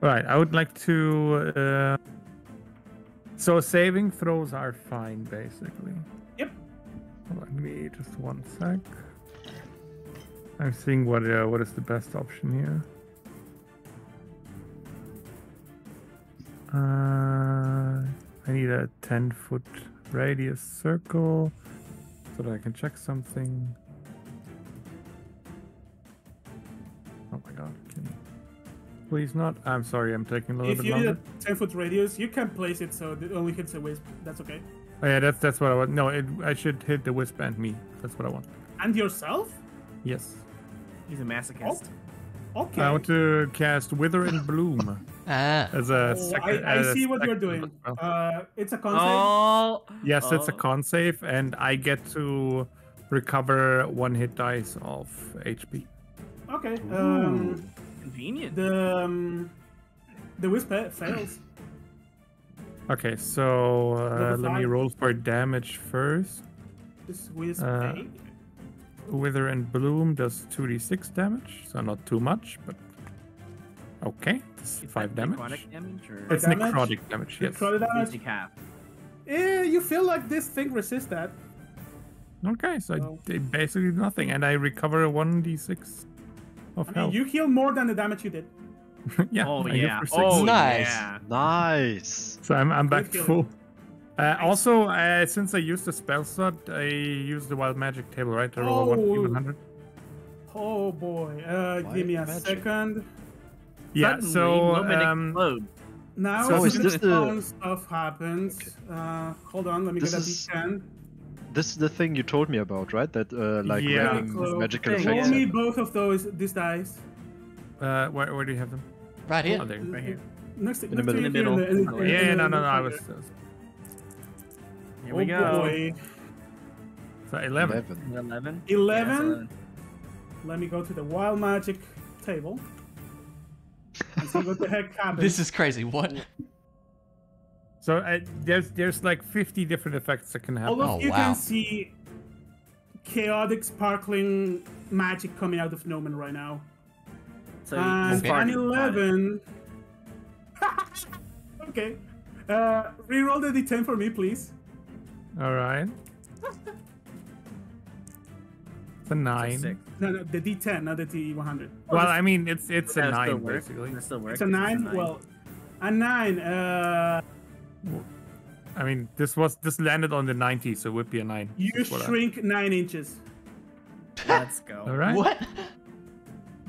Right. I would like to. Uh... So saving throws are fine, basically. Yep. Let me just one sec. I'm seeing what uh, what is the best option here. Uh, I need a 10 foot radius circle so that I can check something. Oh my god, please not? I'm sorry, I'm taking a little If bit you need a 10 foot radius, you can place it so it only hits a wisp. That's okay. Oh yeah, that's that's what I want. No, it, I should hit the wisp and me. That's what I want. And yourself? Yes. He's a masochist. Okay. I want to cast Wither and Bloom ah. as a Oh, second. I, I as a see what you're doing. spell. Uh, it's a con save. Oh, yes, it's a oh. con save, and I get to recover one hit dice of HP. Okay. Um, convenient. the um, the wisp fa- fails. Okay, so uh, let me roll for damage first. This wisp Uh. Wither and Bloom does 2d6 damage, so not too much, but okay, it's Is five that damage. necrotic damage or It's Damage? necrotic damage. Yes. Necrotic damage. half? Eh, you feel like this thing resists that. Okay, so I Well- did basically nothing, and I recover one d6 of I mean, health. you heal more than the damage you did. yeah. oh yeah. for six. Oh Nice. yeah. Nice. So I'm, I'm back to full. Uh, also, uh, since I used the spell slot, I used the wild magic table, right? I roll a one Oh. 100. Oh boy. Uh, give me a magic. second. Yeah. Suddenly, So Moment um, explode. Now So is some this the- stuff happens. Uh, hold on, let me This get a is- d10. This is the thing you told me about, right? That uh, like Yeah. raining So, magical thing, Roll effects. yeah. me both of those these dice. uh, where, where do you have them? Right here. Oh, there. Right here. Next, the next middle. to In the middle. in the- Oh, in Yeah, the- yeah, no, no, no. I corner. was. Here oh we go. boy. So 11. Eleven. Eleven. 11? Let me go to the wild magic table. And see what the heck happens. This is crazy. What? So uh, there's there's like 50 different effects that can All happen. of Oh, you wow. can see chaotic, sparkling magic coming out of Noman right now. So And Okay. an 11. okay. Uh, reroll the d10 for me, please. All right. It's a nine. Six. No, no, the d10, not the d100. Well, I mean, it's it's a nine basically. That still works. It's a 9? Well, a 9. Uh, I mean, this was this landed on the 90, so it would be a nine. you That's what I- shrink 9 inches. let's go. All right. What?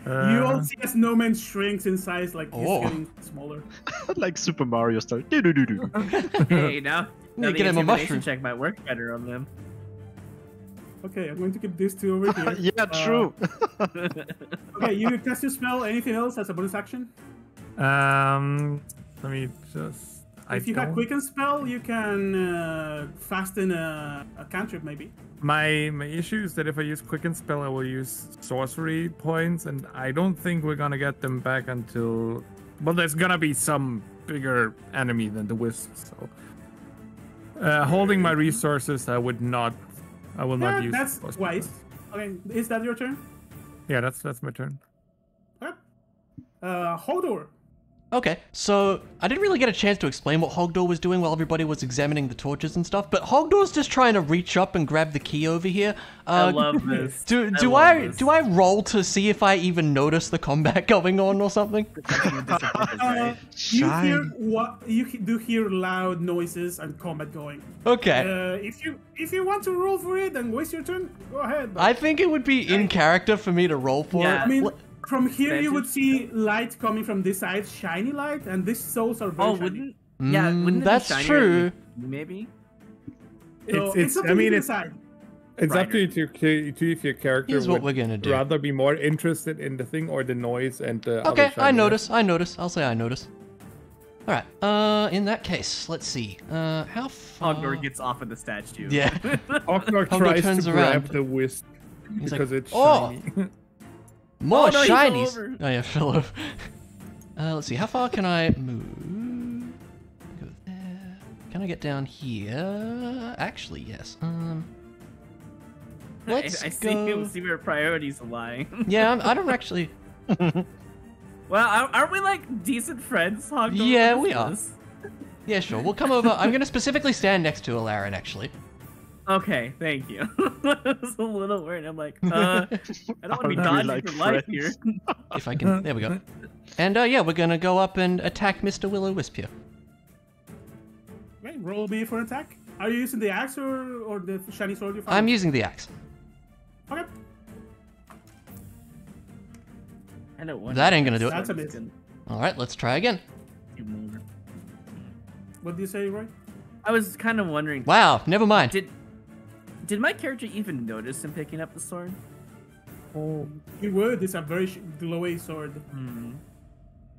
Uh, you all see as Noman shrinks in size, like he's Oh. getting smaller. like Super Mario style. Do-do-do-do. Hey, now, now Yeah, the get him a intimidation mushroom. check might work better on them. Okay, I'm going to keep these two over here. yeah, Uh, true. Okay, you cast your spell. Anything else as a bonus action? Um, let me just. I if you have quicken spell, you can uh, fasten a, a cantrip maybe. My my issue is that if I use quicken spell, I will use sorcery points, and I don't think we're gonna get them back until. Well, there's gonna be some bigger enemy than the wisps. So, uh, holding my resources, I would not. I will Yeah, not use. that's wise. Okay, is that your turn? Yeah, that's that's my turn. Okay. Uh, Hodor. Okay, so I didn't really get a chance to explain what Hogdor was doing while everybody was examining the torches and stuff, but Hogdor's just trying to reach up and grab the key over here. I Uh, love this. Do do love I, this. do I roll to see if I even notice the combat going on or something? Protection and disadvantage, Uh, you hear what? You do hear loud noises and combat going. Okay. Uh, if you if you want to roll for it and waste your turn, go ahead. I think it would be in character for me to roll for Yeah. it. I mean, L- from here you would see light coming from this side, shiny light, and these souls are very Oh, shiny. wouldn't? Yeah, Mm, wouldn't it that's shinier true. Maybe. So It's, it's, up I to mean, you to it's, it's up to you to, to, to if your character Here's what we're gonna do. rather be more interested in the thing or the noise and the other Okay, I shiny notice. I notice. I'll say I notice. All right. Uh, in that case, let's see. Uh, how far? Hogdor gets off of the statue. Yeah. Ogdor Hogdor tries turns to around. grab the wisp He's like, because it's "Oh!" More Oh, no, shinies. Oh yeah, fell over. Uh, let's see. How far can I move? Go there. Can I get down here? Actually, yes. Um. I, Let's I see, go. see where priorities lie. Yeah, I'm, I don't actually. well, aren't we like decent friends, Hogdor? Yeah, we are. Yeah, sure. We'll come over. I'm gonna specifically stand next to Alarin, actually. Okay, thank you. I was a little worried. I'm like, uh, I don't want to be Aren't dodging like for life here. If I can. There we go. And uh, yeah, we're gonna go up and attack Mr. Will-o'-Wisp here. Okay, roll me for an attack. Are you using the axe or, or the shiny sword you found? I'm using the axe. Okay. I know one. That ain't gonna do it. That's a miss. All right, let's try again. What do you say, Roy? I was kind of wondering. Wow, never mind. Did did my character even notice him picking up the sword? You would. It's a very sh- glowy sword. Hmm.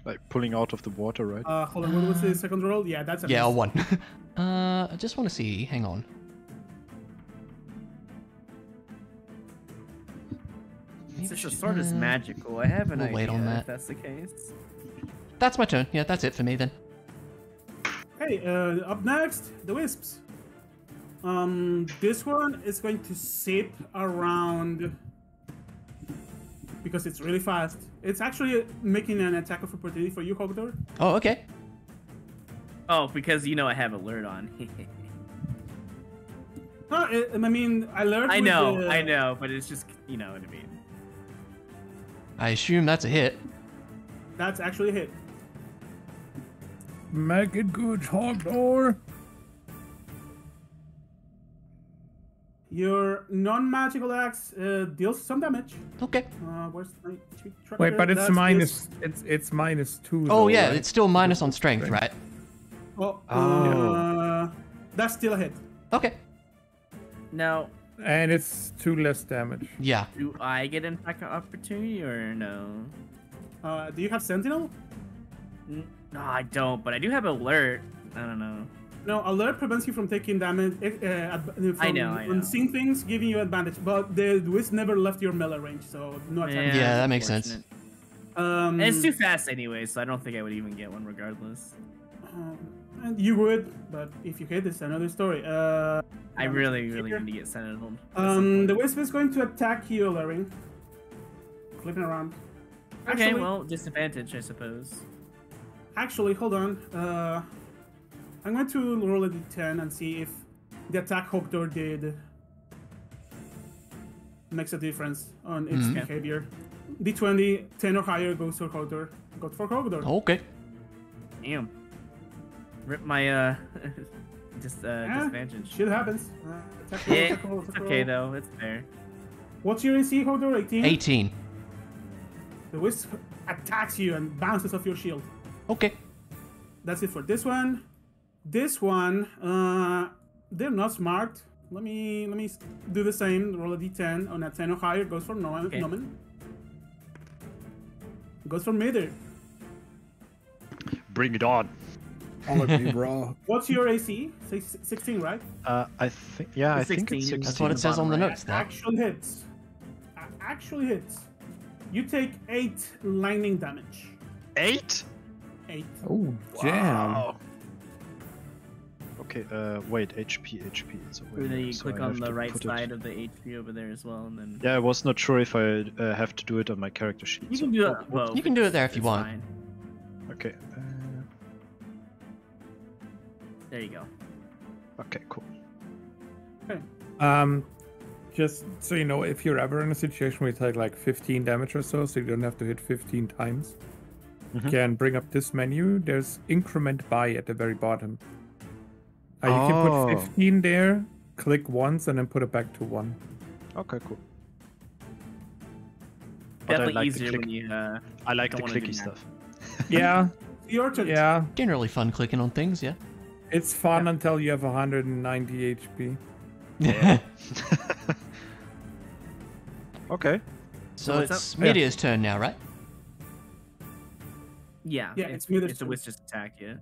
Like pulling out of the water, right? Uh, hold on. What was the second roll? Yeah, that's a Yeah, a miss. one. uh, I just want to see. Hang on. Maybe Since the she- sword is uh, magical, I have an we'll idea wait on that. if that's the case. That's my turn. Yeah, that's it for me then. Hey, uh, up next, the wisps. Um, this one is going to zip around because it's really fast. It's actually making an attack of opportunity for you, Hogdor. Oh, okay. Oh, because you know I have alert on. No, I, I mean, I learned. I know, the- I know, but it's just you know what I mean. I assume that's a hit. That's actually a hit. Make it good, Hogdor. Your non-magical axe uh, deals some damage. Okay. Uh, where's my tracker? Wait, but it's That's minus. this- It's it's minus two. Oh though, yeah, right? it's still minus on strength, Strength. right? Oh, Oh. uh, that's still a hit. Okay. Now, and it's two less damage. Yeah. do I get an attack opportunity or no? Uh, do you have Sentinel? No, I don't, but I do have alert. I don't know. No, alert prevents you from taking damage. Uh, from, I know, I from know. seeing things, giving you advantage. But the wisp never left your melee range, so no attack. Yeah, it's that makes sense. Um, And it's too fast anyway, so I don't think I would even get one regardless. um, and you would, but if you hit, it's another story. Uh, I um, really, really here. need to get sentinel. Um, the wisp is going to attack you, Larry. Flipping around. Okay, Actually- well, disadvantage, I suppose. Actually, hold on. Uh, I'm going to roll a d10 and see if the attack Hogdor did makes a difference on its Mhm. behavior. D20, 10 or higher goes for Hogdor. Go for Hogdor. Okay. Damn. Rip my uh, just uh, Yeah, disadvantage. Shit happens. Uh, attack Yeah, attack roll, it's okay roll. though. It's fair. What's your AC, Hogdor? 18? 18. The wisp attacks you and bounces off your shield. Okay. That's it for this one. This one, uh, they're not smart. Let me let me do the same. Roll a d10 on a 10 or higher. Goes for Noman. Okay. Noman. Goes for Midir. Bring it on. All of you, bro. What's your AC? Six- 16, right? Uh, I think. Yeah, I think it's 16. 16. That's what it says on the bottom right. notes there. Actual hits. A- Actually hits. You take eight lightning damage. Eight. Eight. Oh damn. Wow. Okay. Uh, wait. HP. HP. It's over then you so click I on the right put it- side of the HP over there as well, and then Yeah, I was not sure if I uh, have to do it on my character sheet. you so- can do it. whoops. Well, You can do it there if you want. fine. Okay. Uh, There you go. okay. Cool. Okay. Um, just so you know, if you're ever in a situation where you take like 15 damage or so, so you don't have to hit 15 times, you Mhm. can bring up this menu. There's increment by at the very bottom. Uh, you can Oh. put 15 there, click once, and then put it back to one. Okay. Cool. But I definitely like the easier when you. Uh, I like the clicky stuff. Yeah, Your turn. yeah. Generally fun clicking on things, yeah. It's fun until you have 190 HP. Yeah. okay. so what's it's up? Midir's turn now, right? yeah. Yeah, it- it's Wither's It's a turn. witch's attack. Yeah.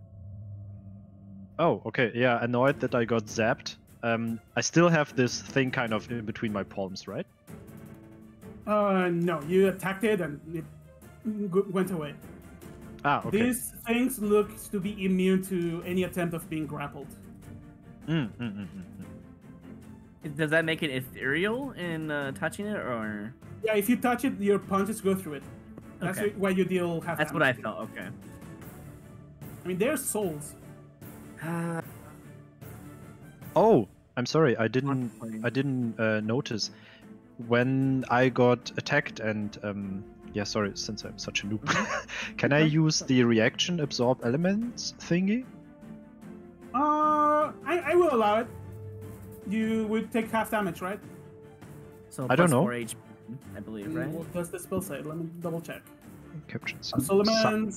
Oh, okay. Yeah, annoyed that I got zapped. Um, I still have this thing kind of in between my palms, right? Uh, no, you attacked it and it went away. Ah, okay. These things look to be immune to any attempt of being grappled. Mm, mm, mm. Does that make it ethereal in uh, touching it, or Yeah, if you touch it, your punches go through it. That's Okay. why you deal half. that's what I felt? Okay. I mean, they're souls. Oh, I'm sorry. I didn't. I didn't uh, notice when I got attacked and um. Yeah, sorry. Since I'm such a noob, can I use the reaction absorb elements thingy? Uh, I, I will allow it. You would take half damage, right? So I don't know. Four HP, I believe, right? What does the spell say? Let me double check. Capture some. So some-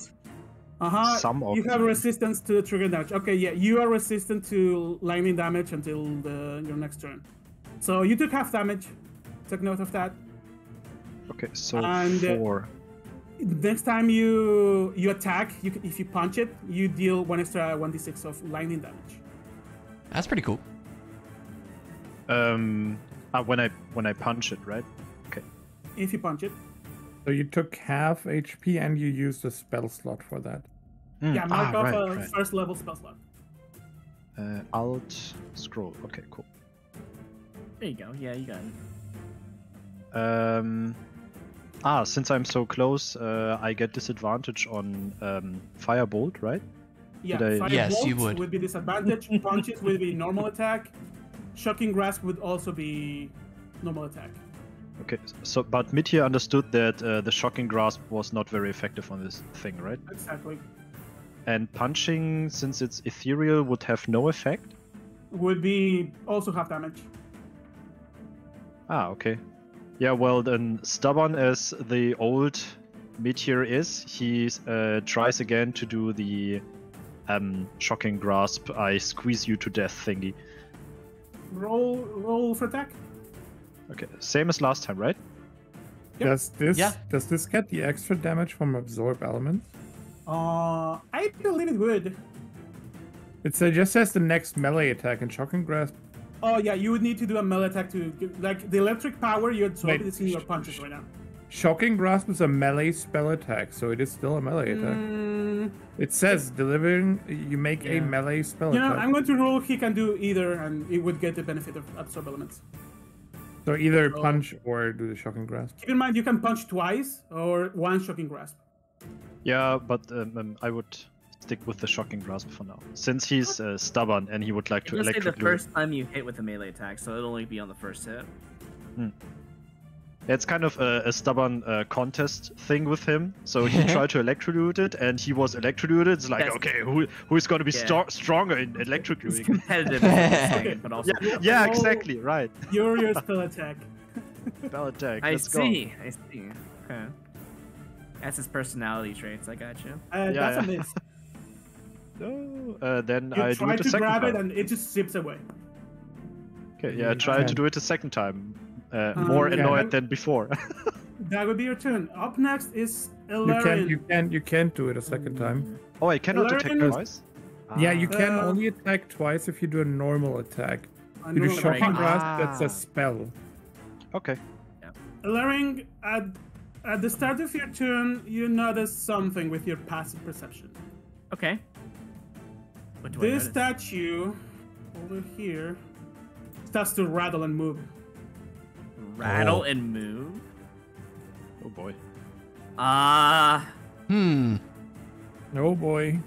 elements. Uh huh. some of You have them. resistance to trigger damage. Okay, yeah, you are resistant to lightning damage until the, your next turn. So you took half damage. Take note of that. Okay, so And, uh, four. Next time you you attack, you can, if you punch it, you deal one extra one d six of lightning damage. That's pretty cool. Um, ah, when I when I punch it, right? Okay. If you punch it, So you took half HP and you used a spell slot for that. Mm, yeah, mark ah, off right, a right. first level spell slot. Uh, alt scroll. Okay, cool. There you go. Yeah, you got it. Um, ah, since I'm so close, uh, I get disadvantage on um, firebolt, right? Yeah, Did I- fire Yes, you bolts would. be disadvantage. Punches would be normal attack. Shocking grasp would also be normal attack. Okay. So, but Midir understood that uh, the shocking grasp was not very effective on this thing, right? Exactly. And punching, since it's ethereal, would have no effect. Would be also half damage. Ah, okay. Yeah, well then, stubborn as the old Midir is, he uh, tries again to do the um, shocking grasp. I squeeze you to death thingy. Roll roll for attack. Okay, same as last time, right? Yep. Does this Yeah. does this get the extra damage from absorb elements? Uh, I believe it would. It sa- just says the next melee attack and shocking grasp. Oh yeah, you would need to do a melee attack to get, like the electric power you absorb is in your punches right now. Shocking grasp is a melee spell attack, so it is still a melee attack. Mm, It says delivering you make a melee spell you know, attack. I'm going to roll. He can do either, and it would get the benefit of absorb elements. So either punch or do the shocking grasp. Keep in mind, you can punch twice or one shocking grasp. Yeah, but um, um, I would stick with the shocking grasp for now, since he's uh, stubborn and he would like to Just say the electrocute. first time you hit with a melee attack, so it'll only be on the first hit. It's kind of a, a stubborn uh, contest thing with him. So he tried to electrocute it, and he was electrocuted. It's like, Yes. okay, who who is going to be Yeah. sto- stronger in It's electrocuting? competitive, is what I'm saying, but also yeah, yeah, Roll- exactly, right. Your your spell attack. Spell attack. I let's go. see. I see. Okay. That's his personality traits. I got you. Uh, Yeah, that's yeah. a miss. No, uh, then You I do try it a to second grab time. it, and it just zips away. Okay, yeah, I You try to do it a second time. Uh, Um, more yeah. annoyed than before. That would be your turn. Up next is You Ilarion. can you can you can't do it a second time. oh, I cannot attack Ilarion is- twice. Yeah, you Ah. can Uh, only attack twice if you do a normal attack. I If you do shocking like, grasp, that's Ah. a spell. Okay. Ilarion, at, at the start of your turn, you notice something with your passive perception. Okay. What do I This notice? statue over here starts to rattle and move. Rattle Oh. and move. Oh boy. Ah. Hmm. Oh boy.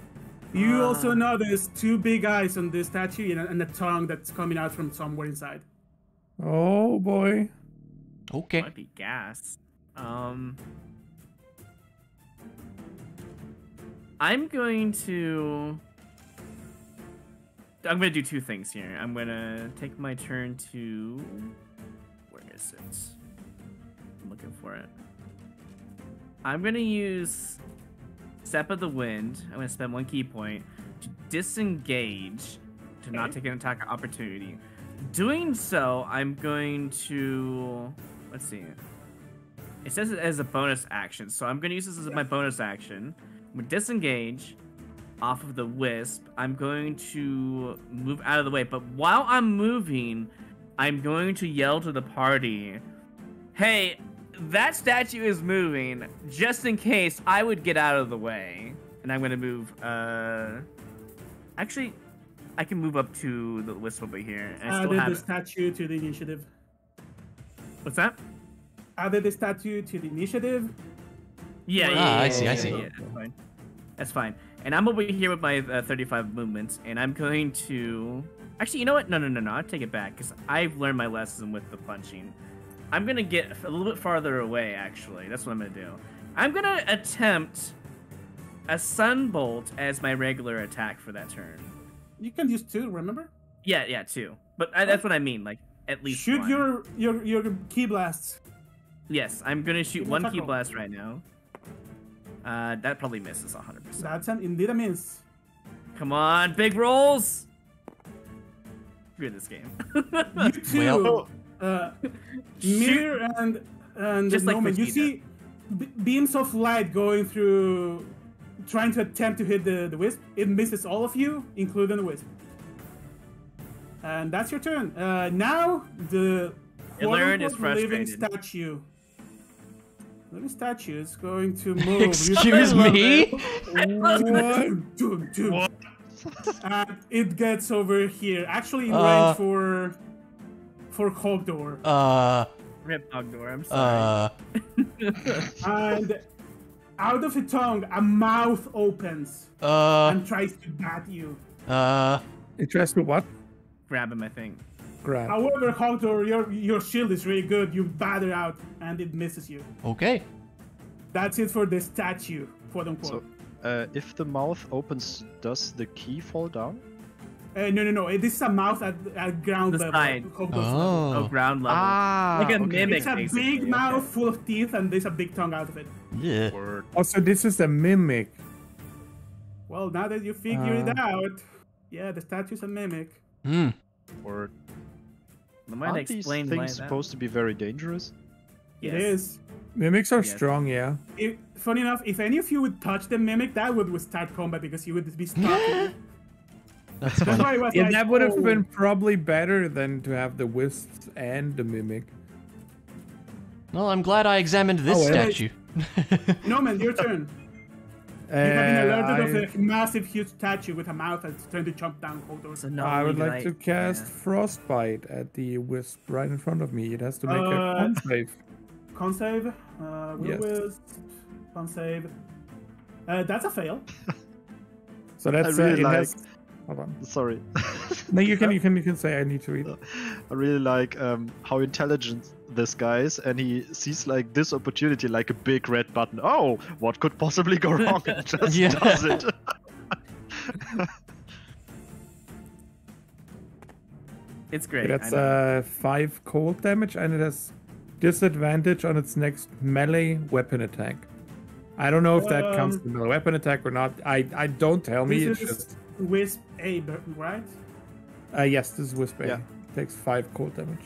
You Ah. also notice two big eyes on this statue and a, and a tongue that's coming out from somewhere inside. Oh boy. Okay. might be gas. Um. I'm going to. I'm gonna do two things here. I'm gonna take my turn to. Where is it? I'm looking for it. I'm gonna use Step of the Wind. I'm gonna spend one ki point to disengage to not take an attack opportunity. Doing so, I'm going to let's see. It says it as a bonus action, so I'm gonna use this as my bonus action. I'm gonna disengage off of the wisp. I'm going to move out of the way, but while I'm moving, I'm going to yell to the party, "Hey, that statue is moving. Just in case, I would get out of the way." And I'm gonna move. Uh, actually, I can move up to the wisp over here, and I still Added have. the statue to the initiative. What's that? Added the statue to the initiative. Yeah, Ah, yeah, I yeah, see, I see. yeah, that's fine. That's fine. And I'm over here with my uh, 35 movements, and I'm going to. Actually, you know what? No, no, no, no. I'll take it back because I've learned my lesson with the punching. I'm gonna get a little bit farther away. Actually, that's what I'm gonna do. I'm gonna attempt a sunbolt as my regular attack for that turn. You can use two. Remember? Yeah, yeah, two. But I, that's what I mean. Like at least Shoot one. your your your ki blasts. Yes, I'm gonna shoot one ki blast right now. Uh, that probably misses 100%. That's an indeed a miss. Come on, big rolls. Screw this game. You two, Well- uh, Mir and and Just like Noman, you see b- beams of light going through, trying to attempt to hit the the wisp. It misses all of you, including the wisp. And that's your turn. Uh, now the Illyrian is quote-unquote living statue. Living statue is going to move. Excuse me? Dun, dun, dun. and it gets over here, actually in Uh. range for for Hogdor. Uh, Rip Hogdor, I'm sorry. uh, and out of the tongue, a mouth opens uh, and tries to bat you. uh, It tries to what? Grab him, I think. Grab. However, Hogdor, your your shield is really good. You batter out and it misses you. okay. That's it for the statue, quote So, uh, if the mouth opens, does the key fall down? Uh, no, no, no. This is a mouth at, at ground The level. side. Oh, Oh. ground level. Ah, like a okay. mimic, It's a basically. big mouth full of teeth and there's a big tongue out of it. Yeah. Word. Also, this is a mimic. Well, now that you figure it Uh. out, yeah, the statue's a mimic. Hmm. Word. I might Aren't these explain things supposed to be very dangerous? It Yes. is. Mimics are Yes. strong, yeah. If, funny enough, if any of you would touch the mimic, that would start combat because you would be stuck. That's That's funny. why it was Yeah, like, that would have oh. been probably better than to have the wisps and the mimic. Well, I'm glad I examined this Oh, statue. No man, your turn. Uh, You have been alerted I, of a massive, huge statue with a mouth that's trying to jump down Hodor. So no, I would you like to cast yeah. frostbite at the wisp right in front of me. It has to make a Uh, con save. Con save. Uh, will Yes. wisp. Con save. Uh, that's a fail. So that's really uh, it like- has. Hold on. Sorry. No, you can you can you can say I need to read. I really like um, how intelligent this guy's and he sees like this opportunity like a big red button. Oh, what could possibly go wrong? And just Yeah. does it. It's great. That's I uh five cold damage and it has disadvantage on its next melee weapon attack. I don't know if that counts Um, as a melee weapon attack or not. I I don't tell me. It's is just Wisp A, b- right? uh yes, this is wisp A. Yeah. Takes five cold damage.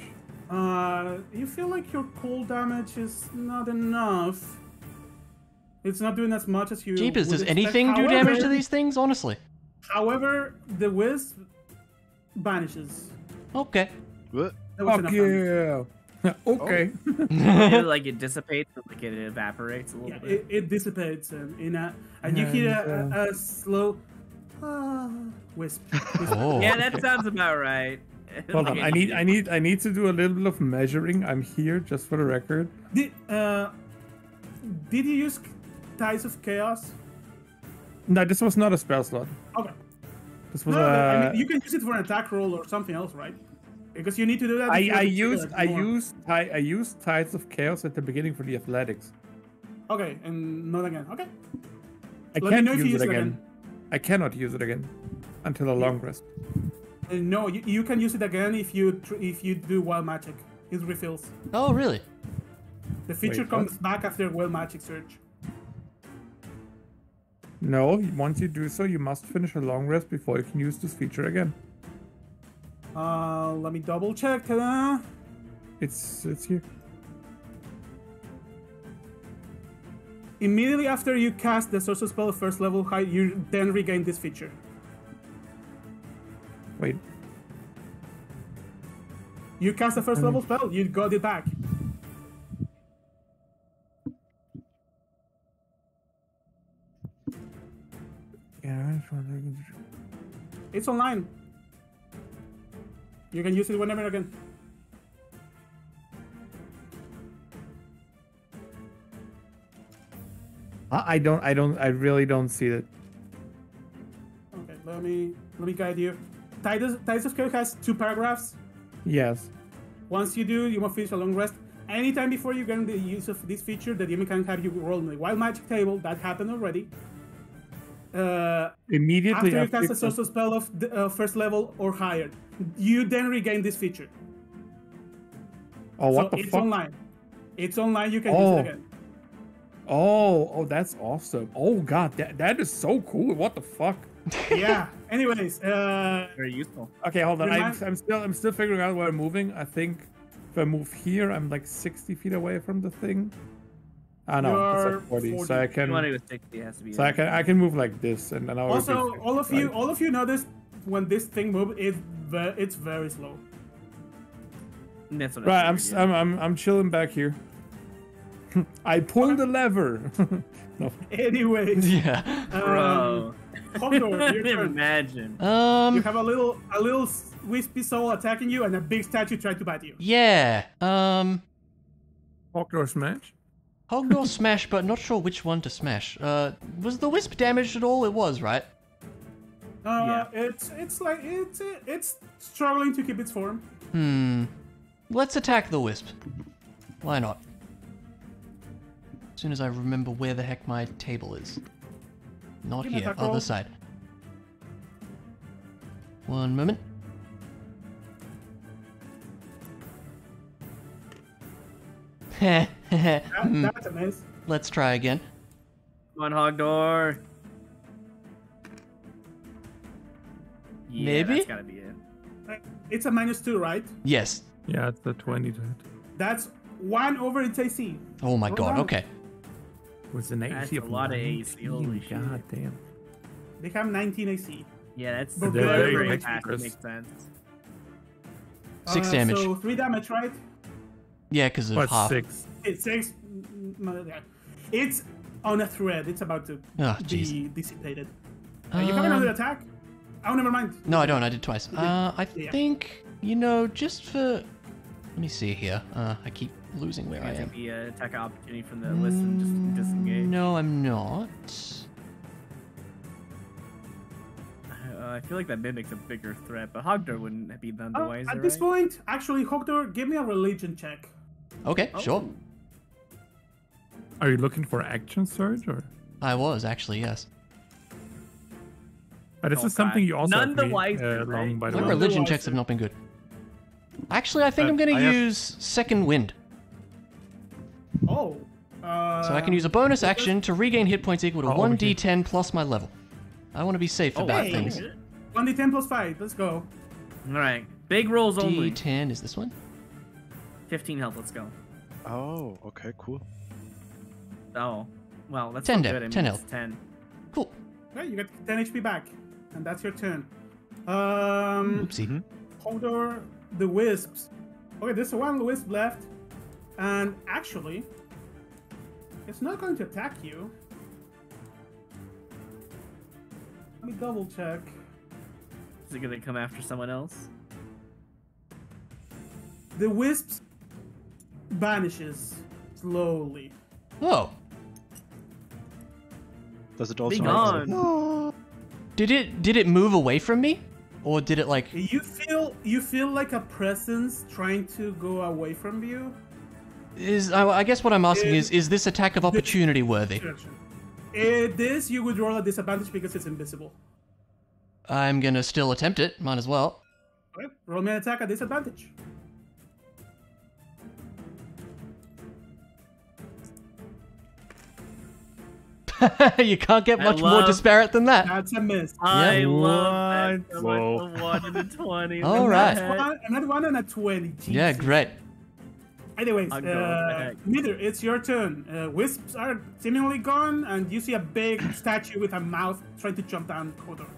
Uh, you feel like your cold damage is not enough. It's not doing as much as you. Jeepers, would does expect. anything do damage to these things? Honestly. However, the wisp vanishes. Okay. What? That Fuck yeah. okay. It, like it dissipates, like it evaporates a little Yeah, bit. it, it dissipates and in a, and you hear a, uh, a, a slow wisp. wisp. Oh. Yeah, that sounds about right. Hold on. I need I need I need to do a little bit of measuring. I'm here just for the record. Did uh, did you use Tides of Chaos? No, this was not a spell slot. Okay. This was No, I mean, you can use it for an attack roll or something else, right? Because you need to do that. I, I used I used ti- I used Tides of Chaos at the beginning for the athletics. Okay, and not again. Okay. I Let can't know if you use use it it again. again. I cannot use it again until a long rest. Uh, no, you, you can use it again if you tr- if you do wild magic. It refills. Oh, really? The feature Wait, what? comes back after wild magic surge. No, once you do so, you must finish a long rest before you can use this feature again. Uh, let me double check. Ta-da. It's it's here. Immediately after you cast the sorcerer spell of first level high, you then regain this feature. Wait. You cast a first level spell, you got it back. Yeah. it's one second. It's online. You can use it whenever again. I don't. I don't. I really don't see it. Okay, let me let me guide you. Titus Titus of Care has two paragraphs. Yes. Once you do, you must finish a long rest. Anytime before you gain the use of this feature, the demon can have you roll on the wild magic table. That happened already. Uh, Immediately after you cast a social spell of the, uh, first level or higher, you then regain this feature. Oh, what so the it's fuck? online. It's online. You can use Oh. it again. Oh, oh, that's awesome. Oh god, that that is so cool. What the fuck? yeah. Anyways, uh, Very useful. Okay, hold on. I'm, I'm still I'm still figuring out where I'm moving. I think if I move here, I'm like 60 feet away from the thing. I know it's like 40. So 40. I If you want to can go 60, has to be. so I can I can move like this, and then I will be also, all of you, right? all of you notice when this thing moves, it it's very slow. That's what Right, I'm, figured, s- yeah. I'm I'm I'm chilling back here. I pulled the lever. no. Anyways, Yeah. Bro. Hogdor, your turn. Imagine. You Um. have a little a little wispy soul attacking you, and a big statue trying to bite you. Yeah. Um. Hogdor smash. Hogdor smash, but not sure which one to smash. Uh, was the wisp damaged at all? It was, right? Uh, it's it's like it's it's struggling to keep its form. Hmm. Let's attack the wisp. Why not? As soon as I remember where the heck my table is. Not Give here, other side. One moment. That, Hmm, That's a miss. Let's try again. Come on, Hogdor. Yeah, Maybe? That's gotta be it. It's a minus two, right? Yes. Yeah, it's the 20 to hit. That's one over its AC. Oh my Roll god, damage. okay. With an AC That's a of lot of AC, 19, holy shit. God damn. They have 19 AC. Yeah, that's But very, very very good. fast. Makes sense. Six Uh, damage. So three damage, right? Yeah, because of What half. six? It's six. mm, mm, yeah. It's on a thread. It's about to Oh, be jeez. dissipated. Uh, you have another Um, attack? Oh, never mind. No, I don't. I did twice. Uh, I Yeah. think, you know, just for. Let me see here. Uh, I keep losing where I I am. take the uh, attack opportunity from the list and just disengage. No, I'm not. Uh, I feel like that mimics a bigger threat, but Hogdor wouldn't be none the Uh, wiser, at this right? point, actually, Hogdor, give me a religion check. Okay, Oh. sure. Are you looking for action surge or? I was actually yes. But this Oh, is something you also None the made, wiser, uh, right? long by the My way. religion otherwise- checks have not been good. Actually, I think Uh, I'm gonna I have- use second wind, Oh. Uh, so I can use a bonus action to regain hit points equal to Oh, one over here. d10 plus my level. I want to be safe Oh, about hey. things. 1d10 plus 5. Let's go. All right, big rolls only. D10 is this one? 15 health. Let's go. Oh, okay, cool. Oh, well, that's 10 not down, good. I mean, 10 health. 10. Cool. Okay, you get 10 HP back. And that's your turn. Um, Oopsie. Mhm. Hodor the Wisps. Okay, there's one wisp left. And actually, it's not going to attack you. Let me double check. Is it gonna come after someone else? The wisp vanishes slowly. Oh, Does it also? Be have- gone. did it did it move away from me, or did it like? You feel you feel like a presence trying to go away from you. Is I, I guess what I'm asking is Is- is this attack of opportunity worthy? Direction. Eh, this you would roll a disadvantage because it's invisible. I'm gonna still attempt it. Might as well. Okay, roll me an attack at disadvantage. you can't get I much more disparate than that. That's a miss. I Yeah. love that so much. Whoa. One and a twenty. All what the right. heck? One- Another one and a 20. Yeah, great. Anyways, I'll uh. Midir, it's your turn. Uh, wisps are seemingly gone, and you see a big statue with a mouth trying to jump down Hodor.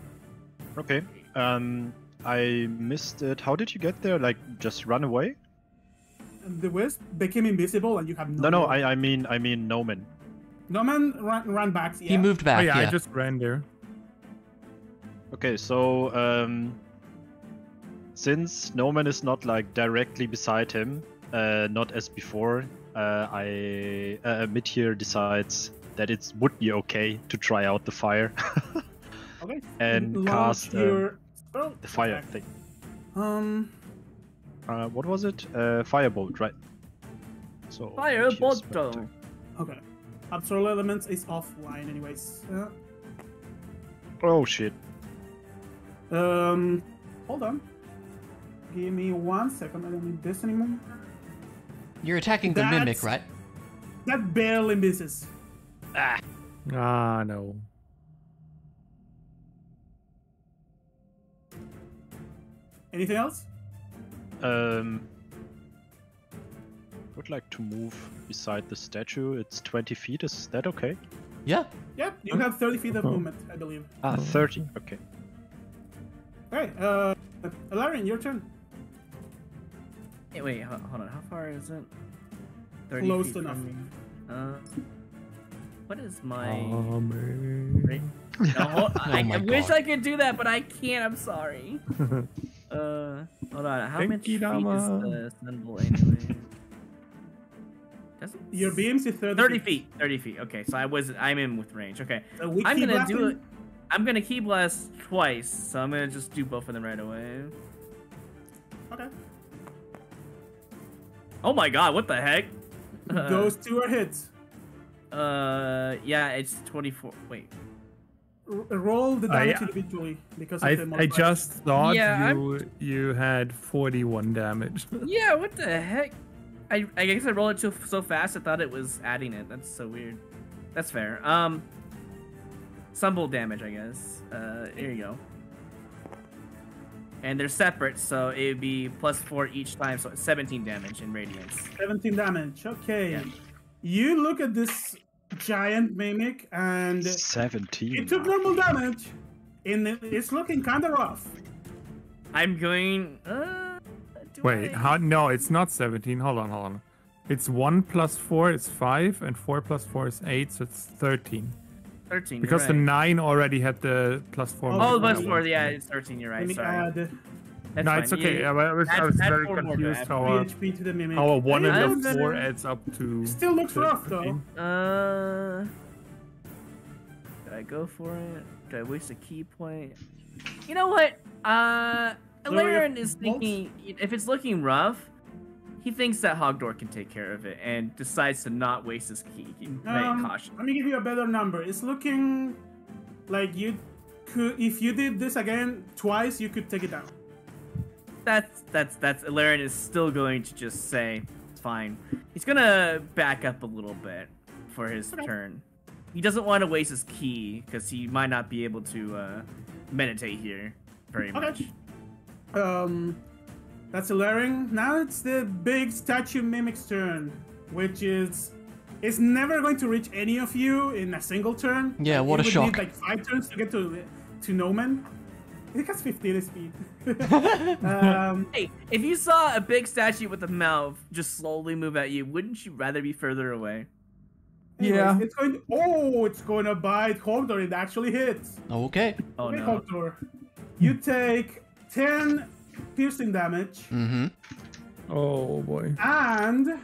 Okay. Um, I missed it. How did you get there? Like, just run away? And the wisp became invisible, and you have no. No, no. I, I mean, I mean, Noman. No man ran, ran back. Yeah. He moved Oh back. yeah, yeah. I just ran there. Okay, so um, since Noman is not like directly beside him, uh, not as before, uh, I uh, Midir decides that it would be okay to try out the fire, Okay. and Launch cast, um, your spell the fire attack. thing. Um. Uh, what was it? Uh, firebolt, right? So Firebolt. spell. Okay. Absorb elements is offline, anyways. Uh, Oh shit! um. Hold on. Give me one second. I don't need this anymore. You're attacking the mimic, right? That barely misses. Ah no. Anything else? Um, would like to move beside the statue. It's 20 feet. Is that okay? Yeah. Yep. You have 30 feet of movement, I believe. Ah, 30. Okay. Okay. Uh, Ilarion, your turn. Hey, wait, hold on. How far is it? 30 Close feet from enough. me. Uh, what is my? Right. No, hold- I, Oh my I wish I could do that, but I can't. I'm sorry. Uh, hold on. How much feet is Dama. the symbol anyway? Doesn't Your beams is 30, 30 feet. 30 feet. Okay, so I was I'm in with range. Okay, So I'm gonna do it. I'm gonna ki blast twice, so I'm gonna just do both of them right away. Okay. Oh my god, what the heck? Uh, Those two are hits. Uh, yeah, it's 24. Wait. R- roll the I- damage individually because of I the I modifiers. just thought Yeah, I'm- you you had 41 damage. Yeah, what the heck? I, I guess I rolled it too, so fast. I thought it was adding it. That's so weird. That's fair. Um, Stumble damage, I guess. Uh, here you go. And they're separate, so it would be plus four each time, so 17 damage in radiance. 17 damage. Okay. Yeah. You look at this giant mimic and 17. it took normal damage. And it's looking kind of rough. I'm going. Uh, Wait, I- how? No, it's not 17. Hold on, hold on. It's 1 plus 4 is 5, and 4 plus 4 is 8, so it's 13. 13. you're Because the 9 already had the plus 4. Oh, Oh, plus four. Yeah, it's 13. You're Let right. me Sorry. add That's no, fine. it's okay. You- I was, I was very four more to confused add how, three uh, HP to the mimic. how a 1 and a I'm 4 gonna- adds up to. Still looks to rough, though. Uh, did I go for it? Did I waste a ki point? You know what? Uh, Lower your Ilarion is bolts? thinking if it's looking rough, he thinks that Hogdor can take care of it and decides to not waste his ki. Um, caution. Let me give you a better number. It's looking like you could, if you did this again twice, you could take it down. That's that's that's Ilarion is still going to just say it's fine. He's gonna back up a little bit for his Okay. turn. He doesn't want to waste his ki because he might not be able to uh, meditate here very Okay. much. Um, that's Ilarion. Now it's the big statue mimic's turn, which is it's never going to reach any of you in a single turn. Yeah, Like, what it a would Need like five turns to get to to Noman. It has 15 speed. um, Hey, if you saw a big statue with a mouth just slowly move at you, wouldn't you rather be further away? anyways, Yeah. It's going. To, oh, it's going to bite Hogdor. It actually hits. Okay. Oh okay, no. Hogdor. You take 10 piercing damage Mm-hmm. Oh boy. and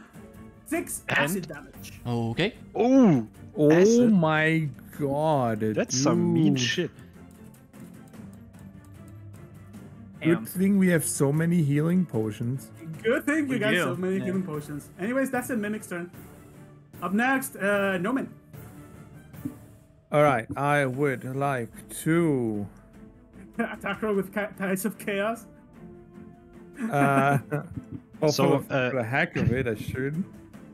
six And? acid damage. Okay. Oh, Oh Acid. my god. that's some mean dude. shit. Damn. Good thing we have so many healing potions. Good thing you We got do, so many yeah. healing potions. Anyways, that's the mimic's turn. Up next, uh, Noman. All right, I would like to. Attack her with ca- Tides of Chaos. Uh, oh, So, for, the, uh, for the heck of it, I should.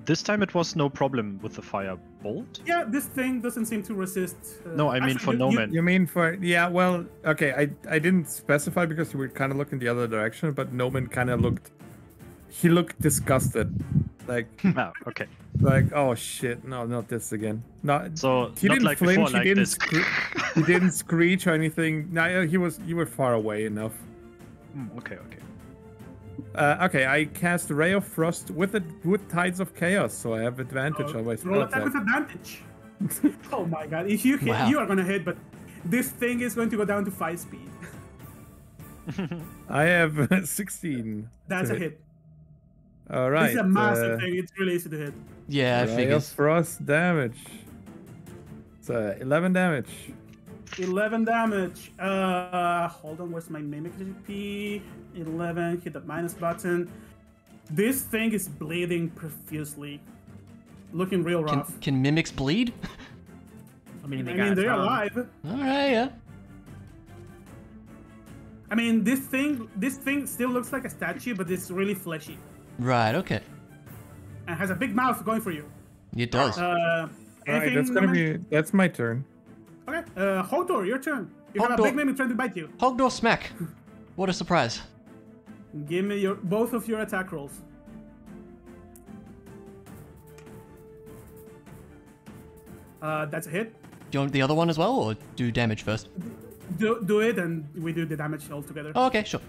this time it was no problem with the fire bolt. Yeah, this thing doesn't seem to resist. uh, No, I mean actually, for you- no you- man. You mean for yeah? Well, okay. I I didn't specify because you were kind of looking the other direction, but Noman kind of looked. He looked disgusted, like ah, okay. like oh shit, no, not this again. Not So he not didn't like flinch. before, he like didn't. this. Scre- he didn't screech or anything. No, he was. You were far away enough. Hmm, okay, okay. Uh, okay, I cast Ray of Frost with it with Tides of Chaos, so I have advantage Oh, on my roll spell attack with advantage. oh my god! If you hit, Wow. you are gonna hit, but this thing is going to go down to five speed. I have 16. That's a hit. All right. It's a massive uh, thing. It's really easy to hit. Yeah, I Ray of. Frost damage. So 11 damage. 11 damage. Uh, hold on. Where's my mimic GP? 11. Hit the minus button. This thing is bleeding profusely. Looking real Can, rough. can mimics bleed? I mean, they I mean, they're tongue. alive. All right, yeah. I mean, this thing, this thing still looks like a statue, but it's really fleshy Right, okay. and has a big mouth going for you. It does. Uh, All right, that's gonna be that's my turn. Okay. Uh, Hodor, your turn. You have a Hodor. big mimic trying to bite you. Hogdor smack. What a surprise. Give me your both of your attack rolls. Uh, that's a hit. Do you want the other one as well, or do damage first? Do, do it, and we do the damage all together. Oh, okay, sure.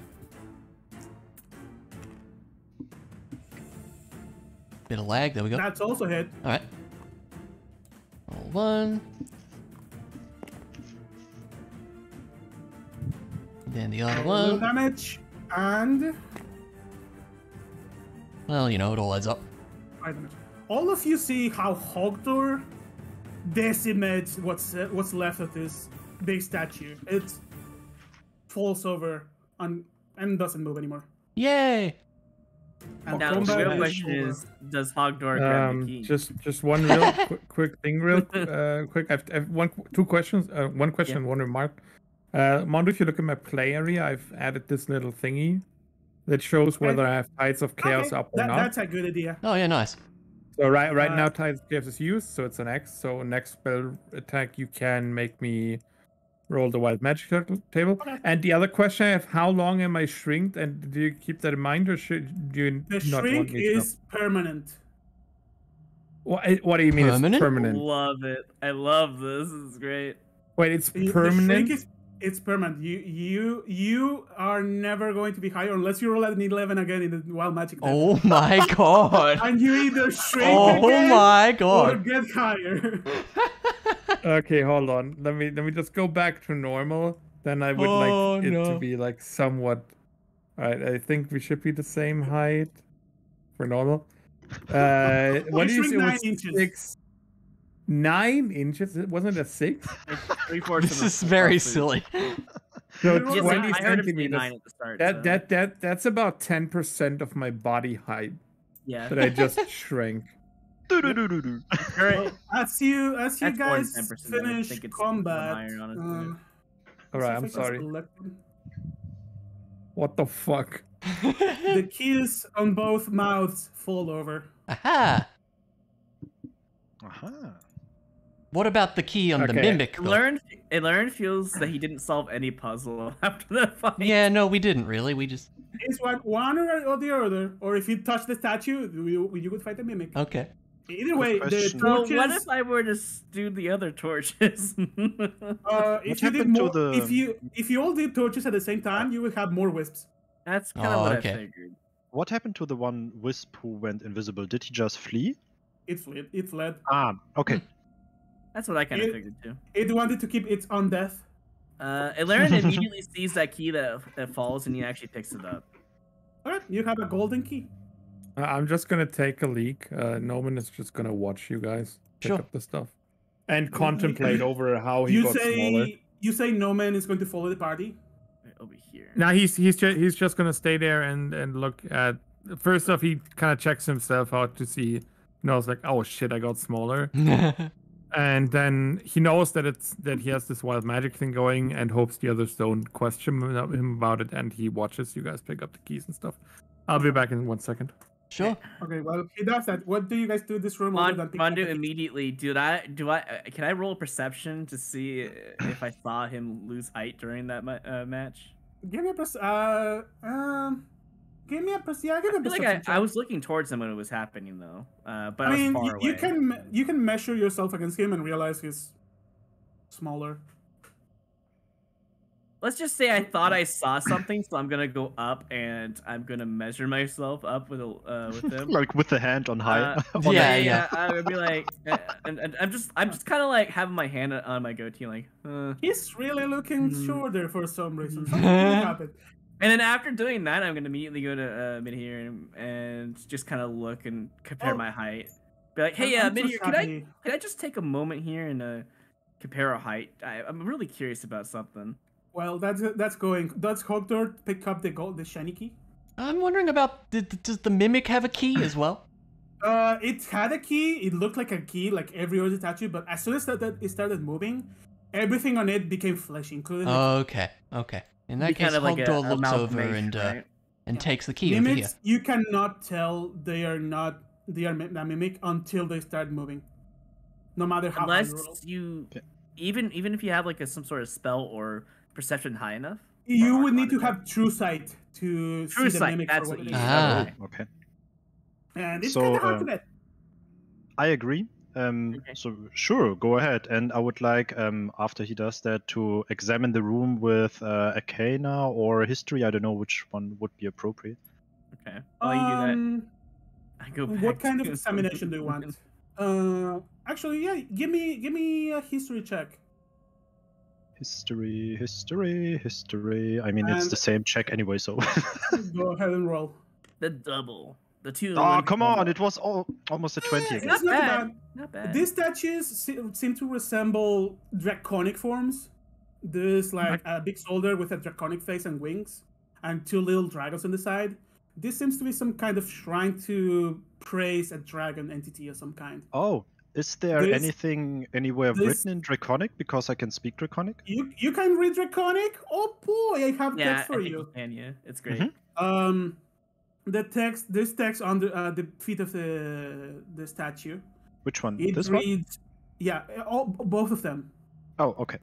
Bit of lag, there we go. That's also a hit. Alright. Roll one. Then the other one. damage, and Well, you know, it all adds up. All of you see how Hogdor decimates what's uh, what's left of this big statue. It falls over on, and doesn't move anymore. Yay! And Now the real question over. is, does Hogdor grab Um, the key? just just one real quick, quick thing, real uh, quick. I've, I've one two questions. Uh, one question, one remark. Uh, Mondu, if you look at my play area, I've added this little thingy that shows Okay. whether I have Tides of Chaos Okay, up or that- not. That's a good idea. Oh, yeah, nice. So right right Uh, now Tides of Chaos is used, so it's an X. So next spell attack, you can make me roll the wild magic table. Okay. And the other question I have: How long am I shrinked? And do you keep that in mind, or should do you The not shrink want me to know? is permanent. What, what do you mean Permanent? it's permanent? I Love it. I love this. This is great. Wait, it's The- The permanent. shrink is it's permanent. You you you are never going to be higher unless you roll at an eleven again in the wild magic. table. Oh my god! And you either shrink Oh again my or god! get higher. Okay, hold on. Let me let me just go back to normal. Then I would Oh, like it no. to be like somewhat. Alright, I think we should be the same height for normal. Uh, what do you shrink say? nine was inches. Six, nine inches? It Wasn't it a six? Like three fourths. This is very football silly. So Yeah, Yes, twenty I heard it centimeters. nine at the start. That so, that that that's about ten percent of my body height yeah. that I just shrank. Do-do-do-do-do. Alright. as you as you That's more than guys 10%, I finish think it's combat, higher, um, All right, I'm if I can sorry. What the fuck? The keys on both mouths fall over. Aha! Aha. What about the key on the mimic? though? Learn. It learn feels that he didn't solve any puzzle after the fight. Yeah, no, we didn't really. We just. It's one one or, or the other, or if you touch the statue, you, you could fight the mimic. Okay. Either way, the question. So torches. what if I were to s- do the other torches? uh, if you did happened to more, the- if you if you all did torches at the same time, you would have more wisps. That's kind of Oh, what okay. I figured. What happened to the one wisp who went invisible? Did he just flee? It fled. It fled. Ah, okay. That's what I kind of It- figured too. It wanted to keep its own death. Uh, Ilarion immediately sees that key that, that falls and he actually picks it up. Alright, you have a golden key. Uh, I'm just gonna take a leak. Uh, Noman is just gonna watch you guys pick Sure. up the stuff and contemplate over how he You got say smaller. you say no man is going to follow the party. Over here. Now he's he's just he's just gonna stay there and and look at. First off, he kind of checks himself out to see. You know, it's like, oh shit, I got smaller, and then he knows that it's that he has this wild magic thing going, and hopes the others don't question him him about it, and he watches you guys pick up the keys and stuff. I'll be back in one second. Sure. Okay, well, he does that. What do you guys do in this room? other Mon- than pick up Mondu the keys? immediately. Dude, I do I uh, can I roll a perception to see if I saw him lose height during that uh, match? Give me a perce- uh um, give me a perce- yeah, give me I a feel like perception I, I was looking towards him when it was happening though, uh, but I, I was mean, far you, away. you can you can measure yourself against him and realize he's smaller. Let's just say I thought I saw something, so I'm gonna go up and I'm gonna measure myself up with a, uh, with him. like with the hand on high. Uh, on Yeah, yeah, yeah. yeah. I would be like, uh, and, and I'm just, I'm just kind of like having my hand on my goatee, like, uh. He's really looking Mm. shorter for some reason. Something happened. And then after doing that, I'm gonna immediately go to uh, Midir and, and just kind of look and compare Oh. my height. Be like, hey, I'm- uh, mid just here, can I, happy. can I just take a moment here and uh, compare our height? I, I'm really curious about something. Well, that's that's going. Does Hogdor pick up the gold, the shiny key? I'm wondering about d- d- does the mimic have a key as well? Uh, it had a key. It looked like a key, like every other statue. But as soon as that, that it started moving, everything on it became flesh, including the Okay, okay. In that case, kind of like a Hogdor looks over and uh, right? and Yeah. takes the key over here. You cannot tell they are not they are mi- a mimic until they start moving. No matter how high unless you Okay. even even if you have like a, some sort of spell or perception high enough. You would need to arcana have true sight to True see the mimic that's for what what you is. need. Ah. okay. And it's So, kind of hard to get. I agree. Um, Okay. So sure, go ahead. And I would like, um, after he does that, to examine the room with uh, Arcana or History. I don't know which one would be appropriate. Okay. While you do that, Um, I go back. what kind of examination do you want? Uh, actually, yeah. Give me give me a history check. History, history, history. I mean, it's the same check anyway. So. Go ahead and roll. The double. The two. oh went come together. on! It was all, almost a twenty Eh. It's not bad. bad. Not bad. These statues seem to resemble draconic forms. There's like a big soldier with a draconic face and wings, and two little dragons on the side. This seems to be some kind of shrine to praise a dragon entity of some kind. Oh, is there This- anything anywhere this- written in Draconic? Because I can speak Draconic. You you can read draconic? Oh boy, I have yeah, text I for think you. you can. Yeah, it's great. Mhm. Um, the text, this text on the uh, the feet of the the statue. Which one? It this one? reads, yeah, all, both of them. Oh, okay.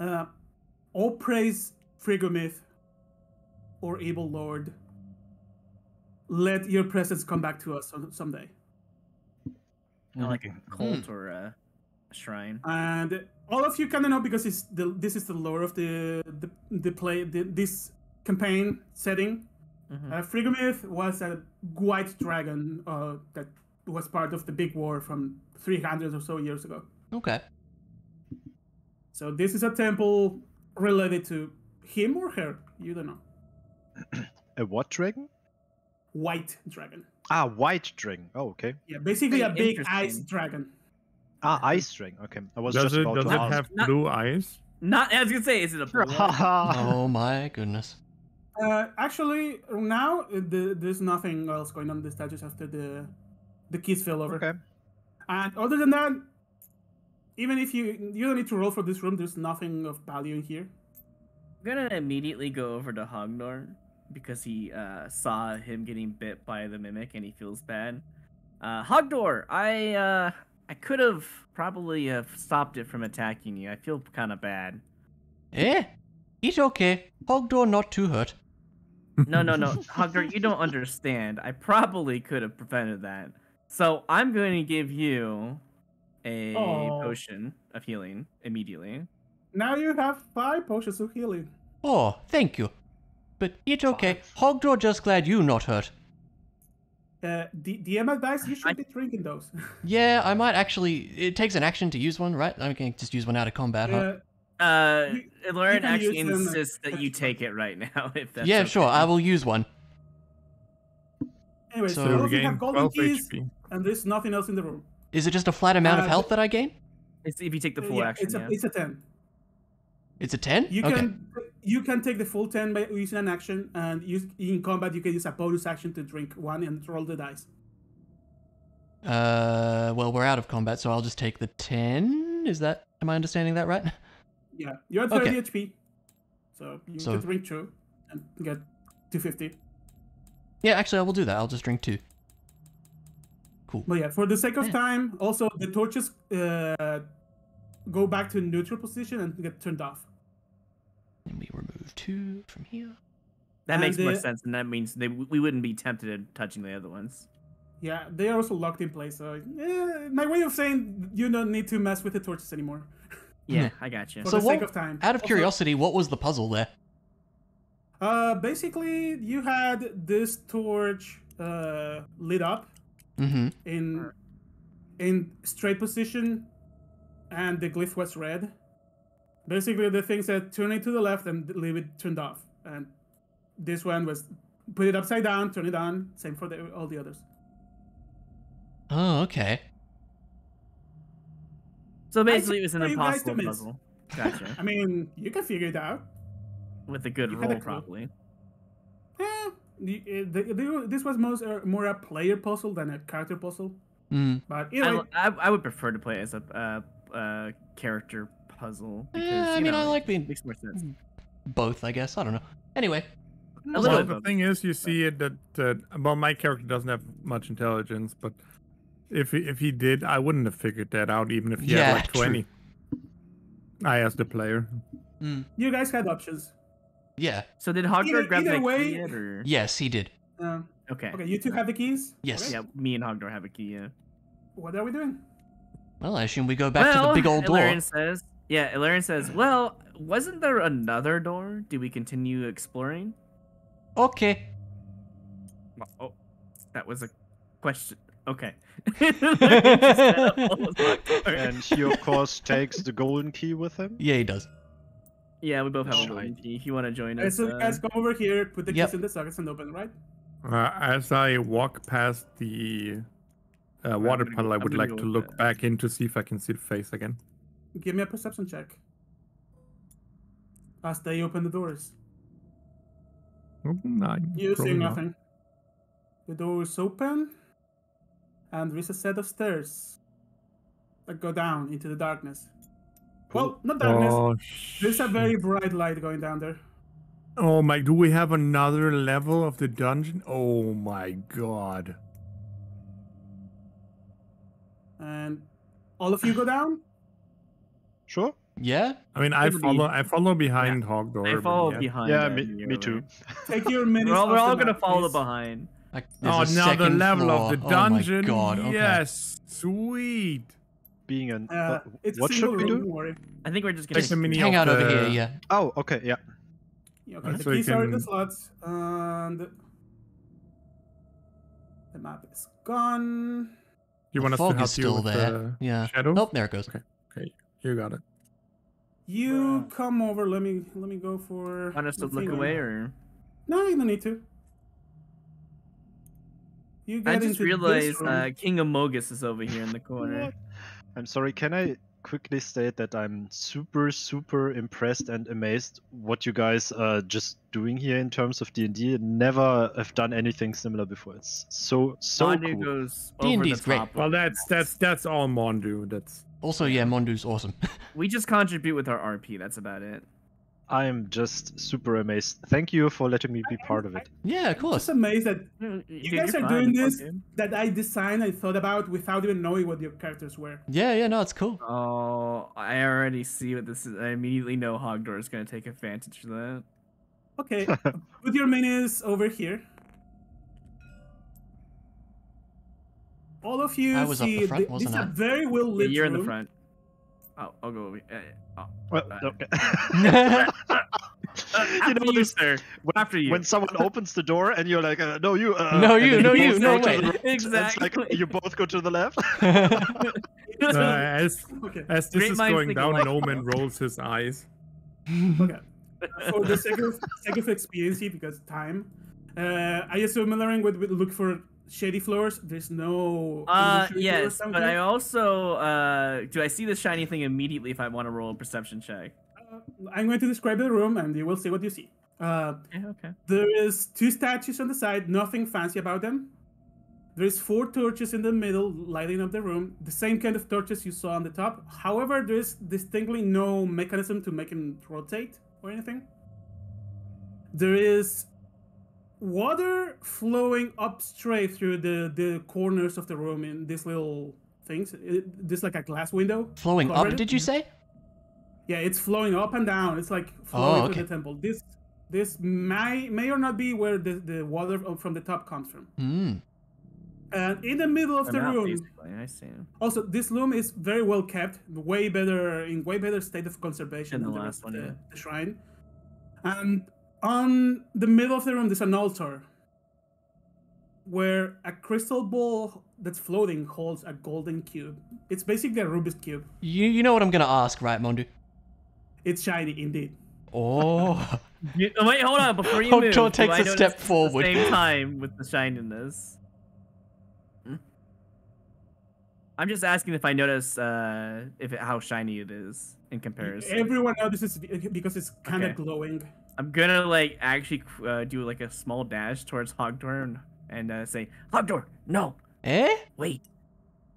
Uh, all praise Frigomith, or able lord. Let your presence come back to us someday. Kinda like a cult or a shrine. And all of you kind of know because it's the this is the lore of the the, the play the, this campaign setting. Mhm. Uh, Frigomith was a white dragon uh, that was part of the big war from 300 or so years ago. Okay. So this is a temple related to him or her. You don't know. A what dragon? White dragon. Ah, white dragon. Oh, okay. Yeah, basically a big ice dragon. Ah, ice dragon. Okay, I was Does just it about does to it ask. have Not- blue eyes? Not. as you say, is it a blood? Oh my goodness. Uh, actually, now uh, the, there's nothing else going on in the statues after the the keys fell over. okay. And other than that, even if you you don't need to roll for this room, there's nothing of value in here. I'm gonna immediately go over to Hogdor because he uh, saw him getting bit by the mimic and he feels bad. Uh, Hogdor, I uh, I could have probably have stopped it from attacking you. I feel kind of bad. Eh? It's okay. Hogdor not too hurt. No, no, no, Hogdor, you don't understand. I probably could have prevented that. So I'm going to give you a Aw. potion of healing immediately. Now you have five potions of healing. Oh, thank you. But it's okay. Hogdor just glad you not hurt. Uh, D- DM advice: you should I- be drinking those. Yeah, I might actually. It takes an action to use one, right? I can just use one out of combat, huh? Uh, You- Lauren can actually use them as insists that you take it right now. If that's yeah, sure. I will use one. anyway, So so, So we of you have gain golden keys, HP. and there's nothing else in the room. Is it just a flat amount Uh, of health that I gain? It's if you take the Uh, full yeah, action. it's a yeah. it's a ten. It's a ten. You okay. can you can take the full ten by using an action, and use, in combat you can use a bonus action to drink one and roll the dice. Uh, well, we're out of combat, so I'll just take the ten. Is that? Am I understanding that right? Yeah, you're at Okay. 30 HP, so you So- can drink two and get 250. Yeah, actually, I will do that. I'll just drink two. Cool. But yeah, for the sake of Yeah. time, also the torches uh, go back to neutral position and get turned off. And we remove two from here. That And makes more sense, and that means they we wouldn't be tempted at touching the other ones. Yeah, they are also locked in place. So, yeah, my way of saying you don't need to mess with the torches anymore Yeah, I got you. for So the sake of time. Out of Also, curiosity, what was the puzzle there? Uh, basically, you had this torch uh, lit up Mm-hmm. in in straight position, and the glyph was red. Basically, the thing said turn it to the left and leave it turned off, and this one was put it upside down, turn it on. Same for the, all the others. Oh, okay. So basically, it was an for you guys to impossible miss. puzzle. Gotcha. I mean, you can figure it out. With a good You roll, clue. probably. Eh, the, the, the, this was most uh, more a player puzzle than a character puzzle. Mm. But I, either way, l- I, I would prefer to play as a uh, uh, character puzzle because Yeah, I mean, know, I like it being makes more sense. both, I guess. I don't know. Anyway, A Well, bit. the thing is, you see it that uh, well, my character doesn't have much intelligence, but if he, if he did, I wouldn't have figured that out, even if he Yeah, had like true. twenty. I asked the player. mm. you guys had options. yeah. So did Hogdor Either- grab either that way- key yet, or Yes, he did. Um, okay? okay, you two have the keys. Yes. Okay, Yeah, me and Hogdor have a key. Yeah. What are we doing? Well, I assume we go back to the big old door. Ilarion says, yeah, Ilarion says, well, wasn't there another door? Do we continue exploring? Okay. Well, Oh, that was a question. Okay. Ilarion just set up all those locked doors. And he, of course, takes the golden key with him. Yeah, he does. yeah, we both have a golden key. If you want to join us, so uh, guys come over here, put the Yep. keys in the sockets and open, right? Uh, as I walk past the uh, water gonna go- puddle, I would like to look that. back in to see if I can see the face again. Give me a perception check. As they open the doors. Oh, nine. You see probably not. nothing. The door is open, and there is a set of stairs that go down into the darkness. Well, oh, not darkness. Oh, There's a very bright light going down there. Oh my! Do we have another level of the dungeon? Oh my god! And all of you go down? Sure. Yeah? I mean, I follow. I follow behind Hogdor. I follow yeah. behind. Yeah, me, me too. Take your minis We're all, we're all gonna map, follow please. behind. Like, Oh, there's a now the level floor. of the Oh my dungeon. God, okay. Yes, sweet. Being an. Uh, it's what a should we do? don't. I think we're just gonna Take the Hang off out over here, yeah. Oh, okay, yeah. Yeah, Alright, Okay, so the you keys are in the slots, and the map is gone. You The want us to help is still you with there. the yeah. shadow? Oh, there it goes. Okay, okay, you got it. You come over. Let me let me go for. want us to look away, or No, you don't need to. You get I just realized uh, King of Mogus is over here in the corner. I'm sorry, can I quickly state that I'm super, super impressed and amazed what you guys are just doing here in terms of D&D. Never have done anything similar before. It's so, so Mondu cool. goes D&D the is great. top. Well, that's that's that's all Mondu. That's Also, yeah, Mondu's awesome. We just contribute with our RP. That's about it. I am just super amazed. Thank you for letting me be part of it. yeah, of course. I'm just amazed that You you guys are doing this that I designed and thought about without even knowing what your characters were. Yeah, yeah, no, it's cool. Oh, I already see what this is. I immediately know Hogdor is going to take advantage of that. Okay, put your minis over here. All of you I was up the see front, th- this is wasn't a I? very well Yeah, lit you're in the room. front. Oh, I'll go over. Uh, oh, Well, uh, okay. uh, you after know you, this sir. when, After you. when someone opens the door and you're like, uh, no, you, uh, No, you, no, both you, no, go to the right, and it's like Exactly. you both go to the left. uh, as Okay, as this Great is going down. alike. Noman rolls his eyes. okay. For the sake of, sake of expediency, because time, uh, I assume Millering would, would look for shady floors. There's no. Uh, yes, but. I also uh, do I see the shiny thing immediately if I want to roll a perception check? Uh, I'm going to describe the room, and you will see what you see. Uh, Yeah, okay. There is two statues on the side, nothing fancy about them. There's four torches in the middle lighting up the room, the same kind of torches you saw on the top. However, there's distinctly no mechanism to make them rotate or anything. There is water flowing up straight through the the corners of the room in these little things. It, this like a glass window. Flowing up, covered it. did you say? Yeah, it's flowing up and down. It's like flowing Oh, through okay. the temple. This this may may or not be where the, the water from the top comes from. Hmm. And in the middle of I'm the out, room, basically. I see. also this room is very well kept, way better in way better state of conservation Than than the the last rest one, of the, yeah. the shrine. And on the middle of the room, there's an altar where a crystal ball that's floating holds a golden cube. It's basically a Rubik's cube. You you know what I'm gonna ask, right, Mondu? It's shiny indeed. Oh. You, wait, hold on. Before you Hold move, on, takes a notice step at forward. The same time with the shininess. Hmm? I'm just asking if I notice uh, if it, how shiny it is in comparison. Everyone notices it because it's kind of Okay. glowing. I'm gonna like actually uh, do like a small dash towards Hogdor and, and uh, say, Hogdor, no, eh? wait,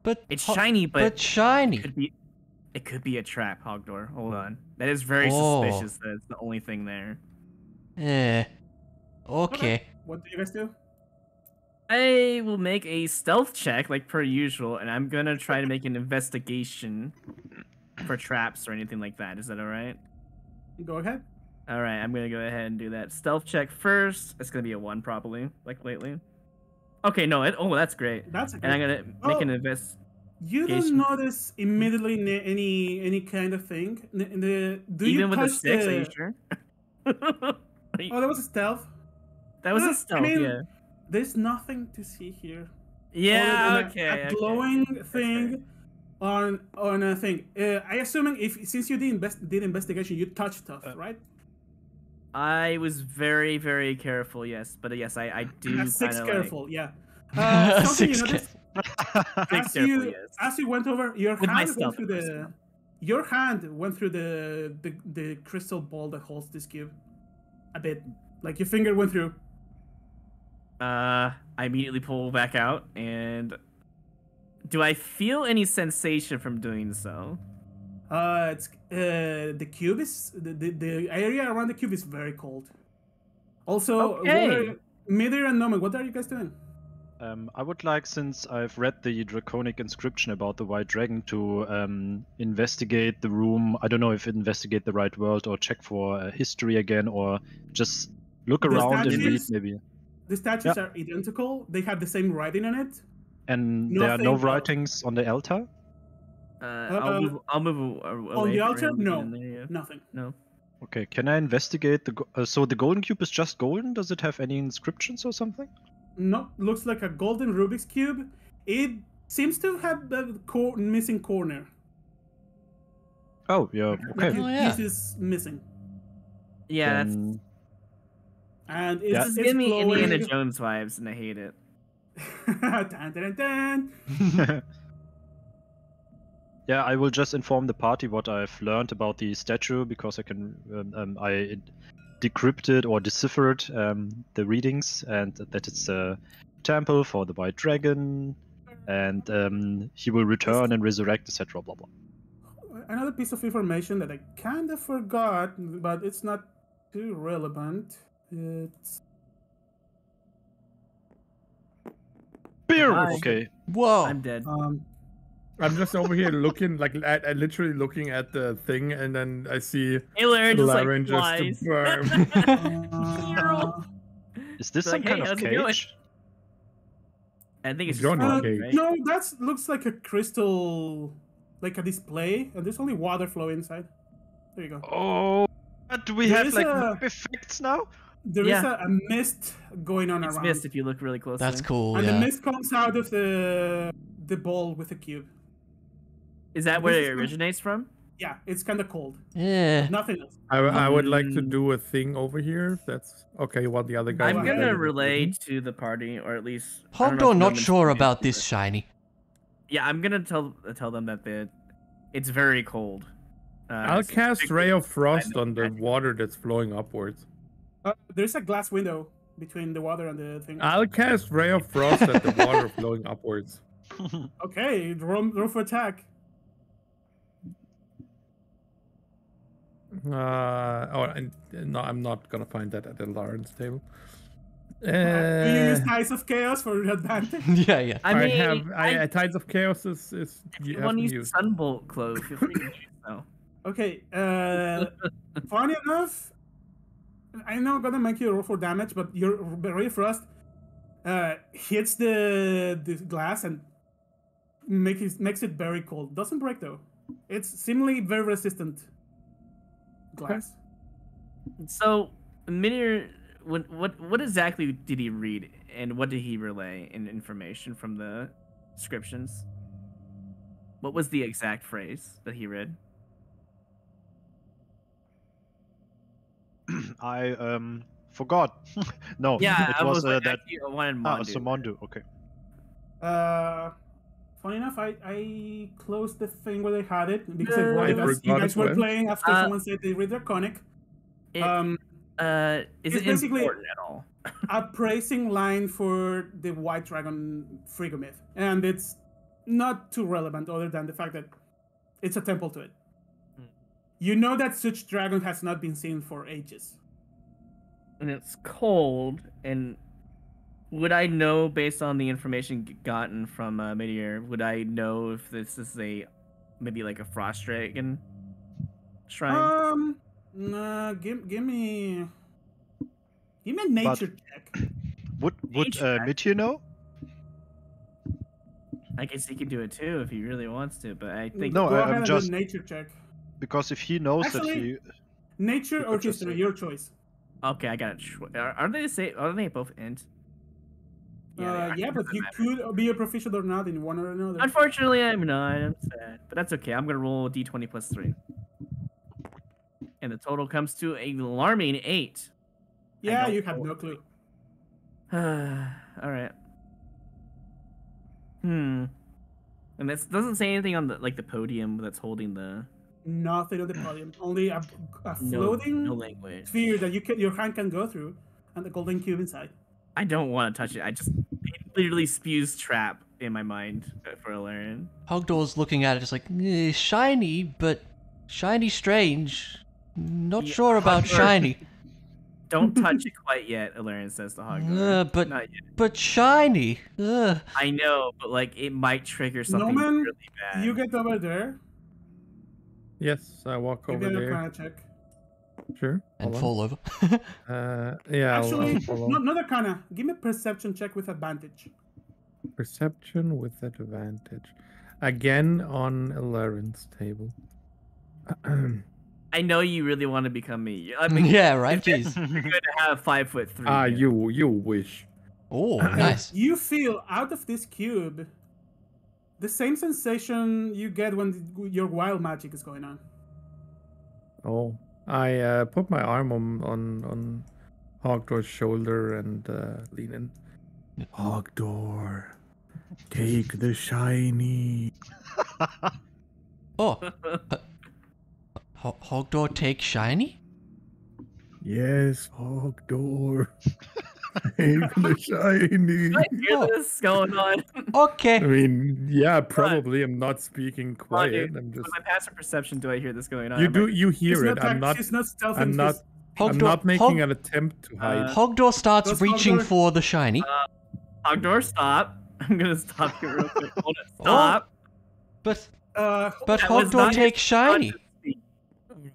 But it's ho- shiny, but, but shiny. it could be, it could be a trap, Hogdor. Hold on, that is very Oh. suspicious. That's the only thing there. Eh. Okay. What do you guys do? I will make a stealth check like per usual, and I'm gonna try to make an investigation for traps or anything like that. Is that all right? Go ahead. All right, I'm gonna go ahead and do that stealth check first. It's gonna be a one probably, like lately. Okay, no, it, oh that's great. That's a And I'm gonna make an Oh. invest. You don't notice immediately any any kind of thing. N- n- The, do Even you with a six, the... are you sure? You- Oh, that was a stealth. that was no, I a stealth, mean, yeah. There's nothing to see here. Yeah, other than a- okay. A, glowing fair. thing on on a thing. Uh, I assuming if since you did invest did investigation, you touched stuff, Uh, right? I was very, very careful, yes, but uh, yes, I, I do. Six careful, yeah. Uh, Six you noticed as careful, you yes. as you went over, your With hand went through the yeah. your hand went through the, the the crystal ball that holds this cube a bit. Like your finger went through. Uh, I immediately pull back out, and do I feel any sensation from doing so? Uh, it's uh, the cube is the, the the area around the cube is very cold. Also, what Okay. are- Midir and Noman, what are you guys doing? Um, I would like, since I've read the draconic inscription about the white dragon, to um, investigate the room. I don't know if investigate the right world or check for uh, history again, or just look The around and read maybe. The statues are identical. They have the same writing on it. And there are no writings on the altar. Uh, Uh, I'll move. I'll move a- a- away On the for altar, him no, there, yeah. nothing. No. Okay, can I investigate the? Go- uh, so the golden cube is just golden. Does it have any inscriptions or something? No, looks like a golden Rubik's cube. It seems to have a cor- missing corner. Oh yeah. Okay. a Oh, yeah. piece is missing, Yeah, that's. Then- and it's, Yeah. This is it's giving me Indiana. Jones vibes, and I hate it. dun, dun, dun, dun. yeah, I will just inform the party what I've learned about the statue because I can um, um, I decrypted or deciphered um, the readings and that it's a temple for the white dragon and um, he will return and resurrect, etc. Blah blah. Another piece of information that I kind of forgot, but it's not too relevant. It's Beer. Okay. Whoa. I'm dead. um I'm just over here looking like at, at literally looking at the thing, and then I see Taylor just like just flies. burn. uh, Is this Like, some hey, kind of how's it going? cage? I think it's just Johnny fun, Cage. right? no, that looks like a crystal, like a display, and there's only water flow inside. There you go. Oh. But do we There have like a- effects now? There is Yeah. a, a mist going on It's around, missed if you look really close. That's cool. and Yeah. the mist comes out of the the ball with the cube. Is that where it originates from? Yeah, it's kind of cold. Yeah. Nothing else. I, I would like to do a thing over here. If that's okay. What the other guy. I'm gonna ahead. relay to the party, or at least. I don't Hogdor not sure about this shiny. Yeah, I'm gonna tell tell them that the it's very cold. Uh, I'll cast Ray of Frost on the magic. water that's flowing upwards. Uh, there's a glass window between the water and the thing. I'll cast Ray of Frost at the water flowing upwards. Okay, roll, roll for attack. Uh, oh, and no, I'm not gonna find that at the Lawrence table. Uh, Do you use Tides of Chaos for your advantage? yeah, yeah. I I, mean, have I, I, I, Tides of Chaos is, is if you you have want to to use use. Sunbolt clothes, feel free to do so. Okay, uh, funny enough, I'm not gonna make you roll for damage, but your Ray Frost uh, hits the the glass and make it, makes it very cold. Doesn't break though. It's seemingly very resistant glass. So, Midir, what, what what exactly did he read, and what did he relay in information from the descriptions? What was the exact phrase that he read? I um forgot. no, Yeah, it I was, was uh, that actually, I wanted ah, Mondu. Sumondu. Okay. Uh, funny enough, I, I closed the thing where they had it because Uh, I wanted us, you guys were playing after Uh, someone said they read Draconic. It- Um, uh, is it's it basically- important at all? a praising line for the White Dragon Frigomith, and it's not too relevant other than the fact that it's a temple to it. Hmm. You know that such dragon has not been seen for ages. and it's cold and would i know based on the information gotten from uh, Midir would i know if this is a maybe like a frost dragon shrine Um, nah, give give me give me a nature check. Would would Nature uh, check. Midir know? i guess he can do it too if he really wants to but i think No, Go I- ahead I'm and just- nature check. Because if he knows that Actually- he Nature or could history, your choice. okay i got it are, are they the same are they both int Yeah, uh, yeah, but you matter. could be a proficient or not in one or another. unfortunately i'm not i'm sad but that's okay i'm gonna roll d20 plus 3 and the total comes to a alarming 8 yeah, you have no clue. All right. Hmm. And this doesn't say anything on the like the podium that's holding the Nothing on the podium. Only a, a no, floating no language. sphere that you can, your hand can go through, and the golden cube inside. I don't want to touch it. I just it literally spews trap in my mind uh, for Ilarion. Hogdor's looking at it just like, "Eh, shiny, but shiny strange. Not Yeah, sure about Hogdor- shiny, Don't touch it quite yet, Ilarion says to Hogdor. Uh, but- Not yet. but shiny. Ugh. I know, but like it might trigger something Noman, really bad. You get over there. Yes, I walk Give over me a there. arcana check. Sure. And hold on. over. Uh, yeah. I'll- Actually, I'll follow. not, not arcana. Give me a perception check with advantage. Perception with advantage. Again on Ilarion's table. I know you really want to become me. I mean, yeah, right? Jeez. you're good to have five foot three. ah, man. you you wish. Oh, nice. You feel out of this cube the same sensation you get when your wild magic is going on. Oh, I uh, put my arm on on on Hogdor's shoulder and uh, lean in. Hogdor, take the shiny. Oh, Ho- Hogdor take shiny? Yes, Hogdor, take the shiny. I hear Oh. this going on. Okay. I mean, yeah, probably. I'm not speaking Come quiet. dude. I'm just. With my passive perception, do I hear this going on? You Am I- do. You hear it. not, I'm not. she's not stealthing. I'm not. she's- I'm not making Hog- an attempt to hide. Uh, Hogdor starts Does reaching Hogdor- for the shiny. Hogdor, stop. I'm gonna stop you real quick. Hold it. Oh. Stop. But Uh, but That was Hogdor shiny. Conscious.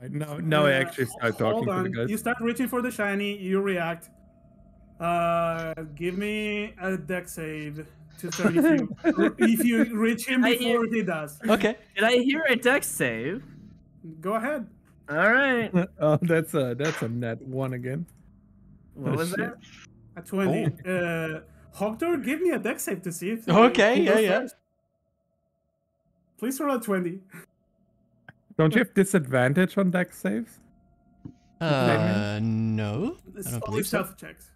Right, now, now I Uh, actually start hold talking to on. the guys. You start reaching for the shiny. You react. Uh, give me a dex save to turn if you if you reach him I before he does. Okay. Did I hear a dex save? Go ahead. All right. oh, that's a that's a nat one again. What Oh, was shit. that? A twenty. Oh. Uh, Hogdor, give me a dex save to see if. Okay, yeah, goes yeah. first. Please roll a twenty. Don't you have disadvantage on dex saves? Uh, no. It's I don't only believe so. stealth checks.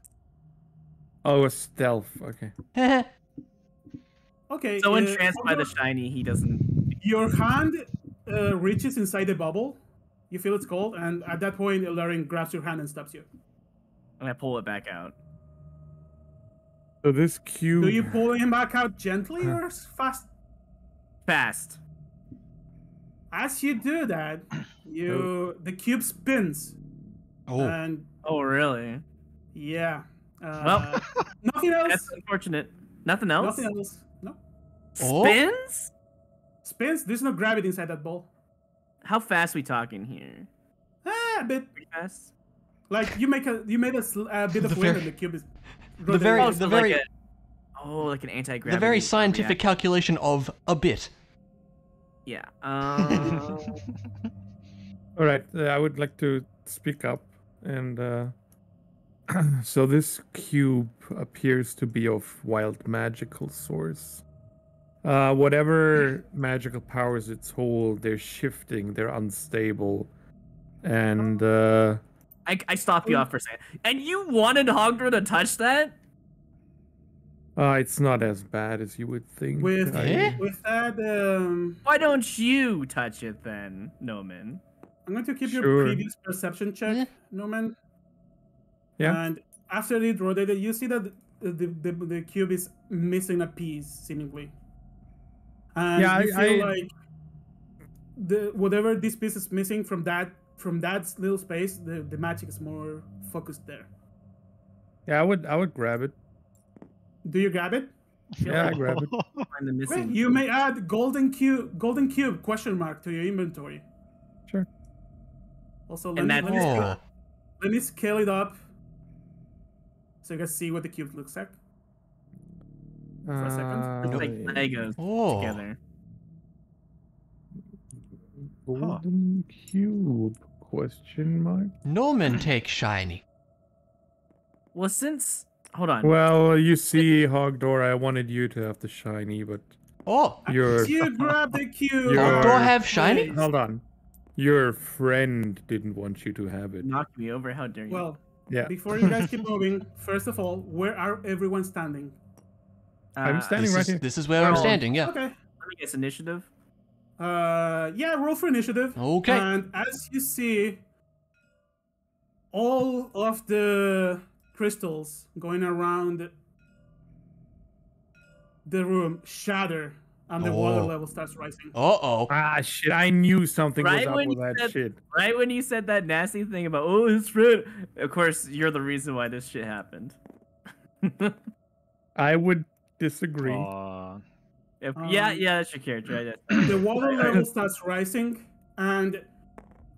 Oh, a stealth. Okay. Okay. So uh, entranced by the shiny, he doesn't. Your hand uh, reaches inside the bubble. You feel it's cold, and at that point, Ilarion grabs your hand and stops you. And I pull it back out. So this cube. Do you pull him back out gently or fast? Fast. As you do that, you the cube spins, Oh, and Oh, really? yeah, Uh, Well, nothing else. That's unfortunate. Nothing else. Nothing else. No. Oh. Spins? Spins. There's no gravity inside that ball. How fast we talking here? Ah, a bit. Pretty fast. Like you make a you made a, a bit of wind very- and the cube is. the very- Oh, the very- like a, oh, like an anti gravity. The very scientific calculation of a bit. Yeah. Um, All right, uh, I would like to speak up, and uh, so this cube appears to be of wild magical source. Uh, whatever magical powers its hold, they're shifting, they're unstable, and uh, I, I stop you off for a second. And you wanted Hogdor to touch that? uh, it's not as bad as you would think. With I- Eh? with that, um, Why don't you touch it then, Noman? I'm going to keep your previous perception check, Eh? Noman. Yeah. And after it rotated, you see that the, the, the, the cube is missing a piece, seemingly. And Yeah, you I- feel I- like the whatever this piece is missing from that from that little space, the, the magic is more focused there. yeah, I would, I would grab it. Do you grab it? Yeah, I grab it. Find the Great. missing. You may add golden cube golden cube question mark to your inventory. Sure. Also, let And me, that- let, me, Oh. let me scale it up so you can see what the cube looks like. For a second. It's like Uh, Legos Oh. together. Golden cube? Question mark. Noman take shiny. Well, since hold on. Well, you see, Hogdor, I wanted you to have the shiny, but Oh. your You grab the cube. Your- do I have shiny? Hold on, your friend didn't want you to have it. knock me over. How dare you? Well, Yeah, before you guys keep moving, first of all, where are everyone standing? I'm Uh, standing right is, here. this is where I'm standing, yeah. Okay. Let me guess initiative. Uh, yeah, roll for initiative. Okay. And as you see, all of the crystals going around the room shatter, and the water Oh. level starts rising. Uh oh. Ah, shit! I knew something Right was up when with that said- shit. Right when you said that nasty thing about oh his friend, of course you're the reason why this shit happened. I would disagree. Aw. If- yeah, Um, yeah, that's your character. Right? The water level starts rising, and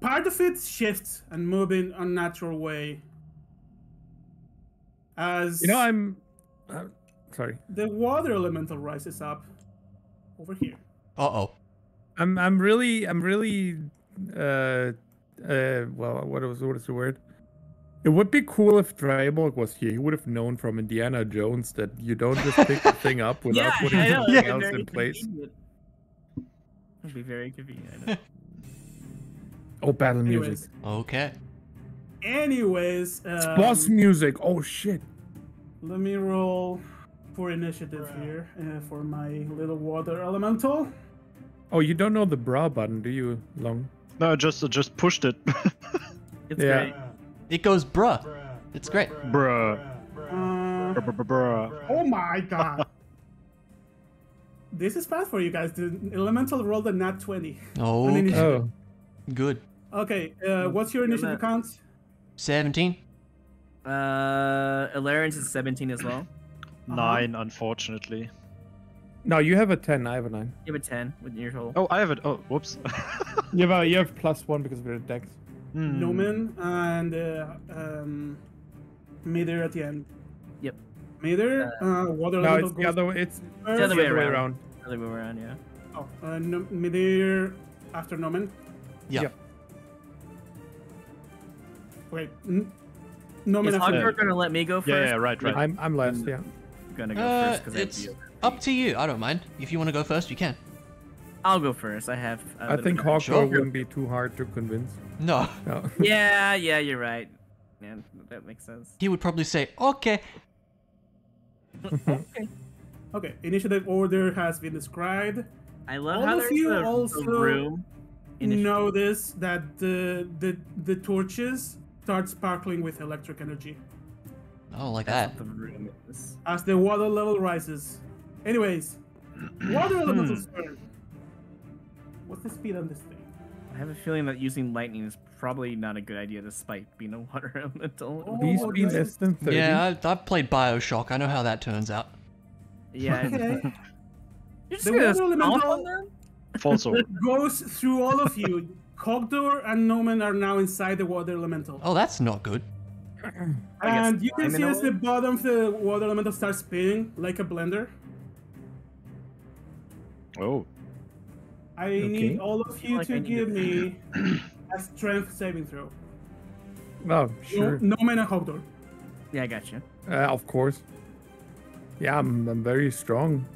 part of it shifts and moves in a natural way. As You know, I'm. Uh, sorry. the water elemental rises up over here. Uh oh. I'm. I'm really. I'm really. Uh. Uh. Well, what was what is the word? It would be cool if Dryborg was here. He would have known from Indiana Jones that you don't just pick the thing up without yeah, putting I know. something it'd be else very in place. convenient. It'd be very convenient. Oh, battle music. Okay. anyways, It's um, boss music. Oh shit. let me roll for initiative here uh, for my little water elemental. Oh, you don't know the bra button, do you, Long? No, I just I just pushed it. It's Yeah. great. It goes bruh. It's great. Bruh. Uh, Bruh, bruh, bruh. oh my god. this is bad for you guys. The elemental rolled a nat 20. Oh, okay. Oh, good. Okay, uh, what's your initiative that. count? 17. Uh, Ilarion's is 17 as well. Nine, unfortunately. no, you have a ten. I have a nine. You have a 10 with your total. Oh, I have it. Oh, whoops. You have a, you have plus one because of your dex. Hmm. Noman and uh, um, Midir at the end. Yep. Midir, uh, water No, elemental it's the other. way- It's the other way around. around. Other way around, yeah. Oh, uh, no, Midir after Noman. Yeah. Yep. Wait, n- Noman Is after. Hogdor gonna let me go first? Yeah, yeah, right, right. I'm I'm last. Yeah. I'm gonna go Uh, first because it's up to you. I don't mind. If you want to go first, you can. I'll go first. I have. a I bit think of Hawkeye Sure. wouldn't be too hard to convince. No. No. Yeah, yeah, you're right. Yeah, that makes sense. He would probably say, okay. okay. Okay, initiative order has been described. I love All how of there's you a, a also room. initi- Notice that the, the the torches start sparkling with electric energy Oh, like That's that. what the room is. as the water level rises. Anyways, water elemental turn. What's the speed on this thing? I have a feeling that using lightning is probably not a good idea despite being a water elemental. Oh, These be this less is- than 30. Yeah, I, I've played Bioshock. I know how that turns out. Yeah. Okay. You're just The gonna water elemental- on them? False order. Goes through all of you. Hogdor and Noman are now inside the water elemental. Oh, that's not good. I guess and you can see as the bottom of the water elemental starts spinning like a blender. Oh, I Okay. need all of you like to I give me a strength saving throw. Oh, sure. No, Noman and Hogdor. Yeah, I got you. Uh, of course. Yeah, I'm, I'm very strong.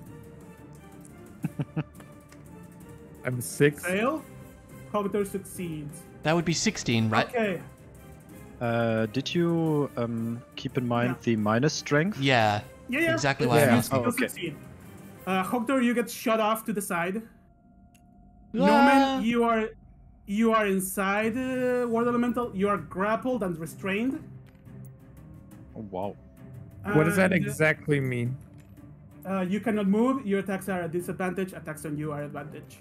I'm six. Fail. Hogdor succeeds. That would be 16, right? Okay. Uh, did you um, keep in mind Yeah. the minus strength? Yeah. Yeah, yeah. Exactly it's- why I'm asking. Oh, okay. succeed. Uh, Hogdor, you get shot off to the side. Ah. Noman, you are you are inside the water elemental. You are grappled and restrained. Oh, wow. What does that exactly mean? Uh, you cannot move. Your attacks are at disadvantage. Attacks on you are advantage.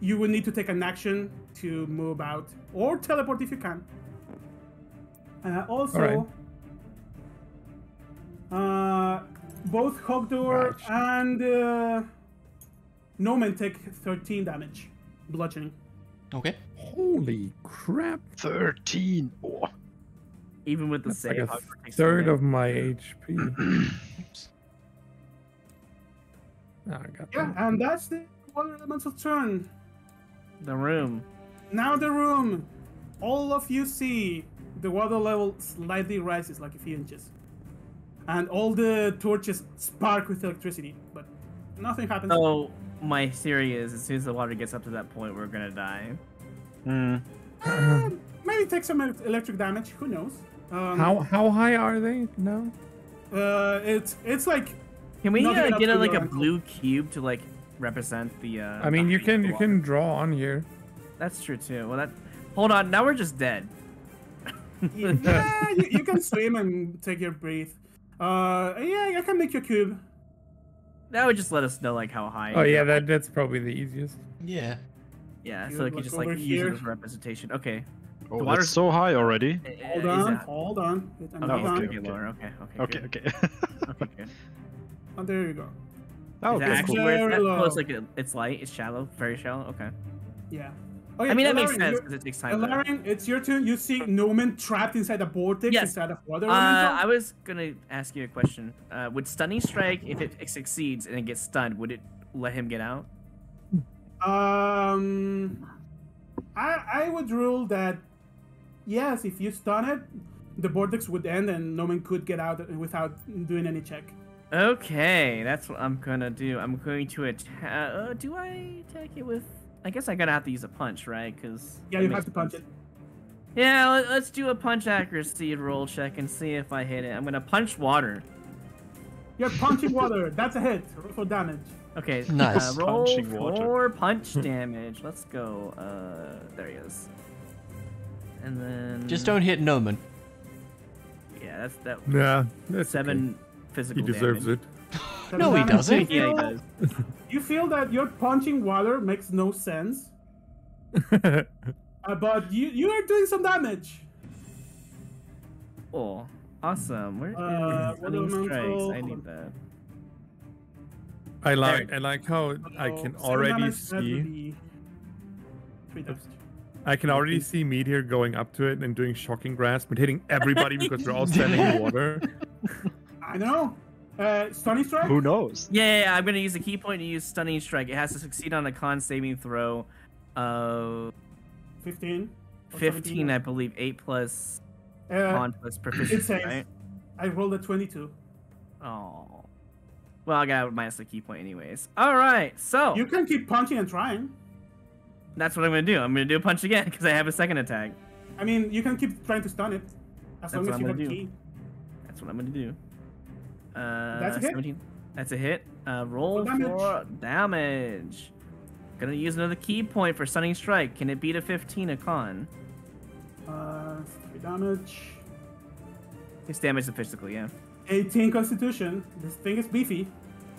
You will need to take an action to move out or teleport if you can. Uh, also, uh, both Hogdor Right. and uh, Noman take 13 damage, bludgeoning. Okay. Holy crap. 13. Oh. Even with the That's like save. a third of my HP. Oops. Ah, I got Yeah, that. and that's the water elemental turn. the room. Now the room. All of you see the water level slightly rises like a few inches. And all the torches spark with electricity, but nothing happens. So my theory is, as soon as the water gets up to that point, we're gonna die. Hmm. Uh, maybe take some electric damage, who knows? Um, How how high are they now? Oh, Uh, it's it's like Can we uh, get a, like a ankle. blue cube to like represent the? Uh, I mean, you can you water? can draw on here. That's true too. Well, that. Hold on. Now we're just dead. yeah, you, you can swim and take your breath. Uh, yeah, I can make your cube. That would just let us know like how high. Oh yeah, that that's probably the easiest. Yeah. Yeah. Cube, So like you just like over use it as a representation. Okay. Oh, The water's- so high already. Eh, eh, eh, hold on, it- hold on. I'm Okay, not it's done. gonna okay, okay. lower. Okay. Okay. Okay, good. okay. Okay. Good. Oh, there you go. oh, okay, actually cool. where it's Very at? Oh, it's like a, it's light. It's shallow. Very shallow. Okay. Yeah. Okay, I mean that makes sense because it takes time. to- it's your turn. You see Noman trapped inside a vortex Yes. inside of water. Uh. I was gonna ask you a question. Uh, would stunning strike, if it succeeds and it gets stunned, would it let him get out? Um, I I would rule that yes, if you stun it, the vortex would end and Noman could get out without doing any check. Okay, that's what I'm gonna do. I'm going to attack. Uh, do I attack it with? I guess I gotta have to use a punch, right? Because Yeah, you have to punch it. Yeah, let, let's do a punch accuracy roll check and see if I hit it. I'm gonna punch water. You're punching water. That's a hit. Roll for damage. Okay. Nice. Uh, roll Punching water. for punch damage. Let's go. Uh, there he is. And then Just don't hit Noman. Yeah, that's that. Yeah, that's Seven okay. physical He deserves damage. it. Seven No, he doesn't. You Yeah, he feel, does. you feel that you're punching water makes no sense, uh, but you you are doing some damage. Oh, awesome. Where is Uh, stunning strikes? I need that. I like I like how I can already damage, that would see be Three. I can already see Midir going up to it and doing shocking grasp and hitting everybody because we're all standing in water. I know. Uh, stunning strike. Who knows? Yeah, yeah, yeah, I'm gonna use a ki point to use stunning strike. It has to succeed on a con saving throw of Fifteen. 15, I believe. Eight plus Uh, con plus proficiency, saves. right? I rolled a twenty-two. Oh. Well, I got minus the ki point anyways. All right, so You can keep punching and trying. that's what I'm gonna do. I'm gonna do a punch again because I have a second attack. I mean, you can keep trying to stun it, as That's long what as I'm you have gonna do. ki. That's what I'm gonna do. Uh, That's a hit. 17. That's a hit. Uh, roll Roll damage. for damage. Gonna use another ki point for stunning strike. Can it beat a 15 a con? Uh, three damage. It's damage to physical, yeah. 18 Constitution. This thing is beefy.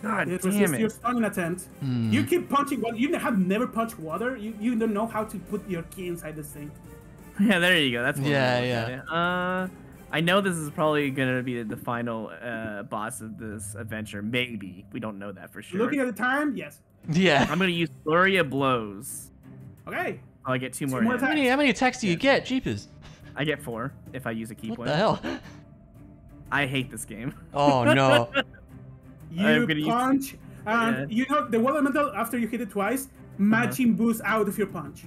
God it damn it. your stunning attempt. Hmm. You keep punching water. You have never punched water. You, you don't know how to put your ki inside this thing. Yeah, there you go. That's one way to Yeah, look yeah. Uh, I know this is probably gonna be the final uh, boss of this adventure. Maybe we don't know that for sure. Looking at the time, yes. Yeah. I'm gonna use flurry of blows. Okay. Oh, I get two, Two more. more. How many, how many attacks do you get? Jeepers. I get four if I use a ki What point. the hell? I hate this game. Oh no. You I'm gonna use- punch, and Yeah. you know the water elemental after you hit it twice, matching boost out of your punch.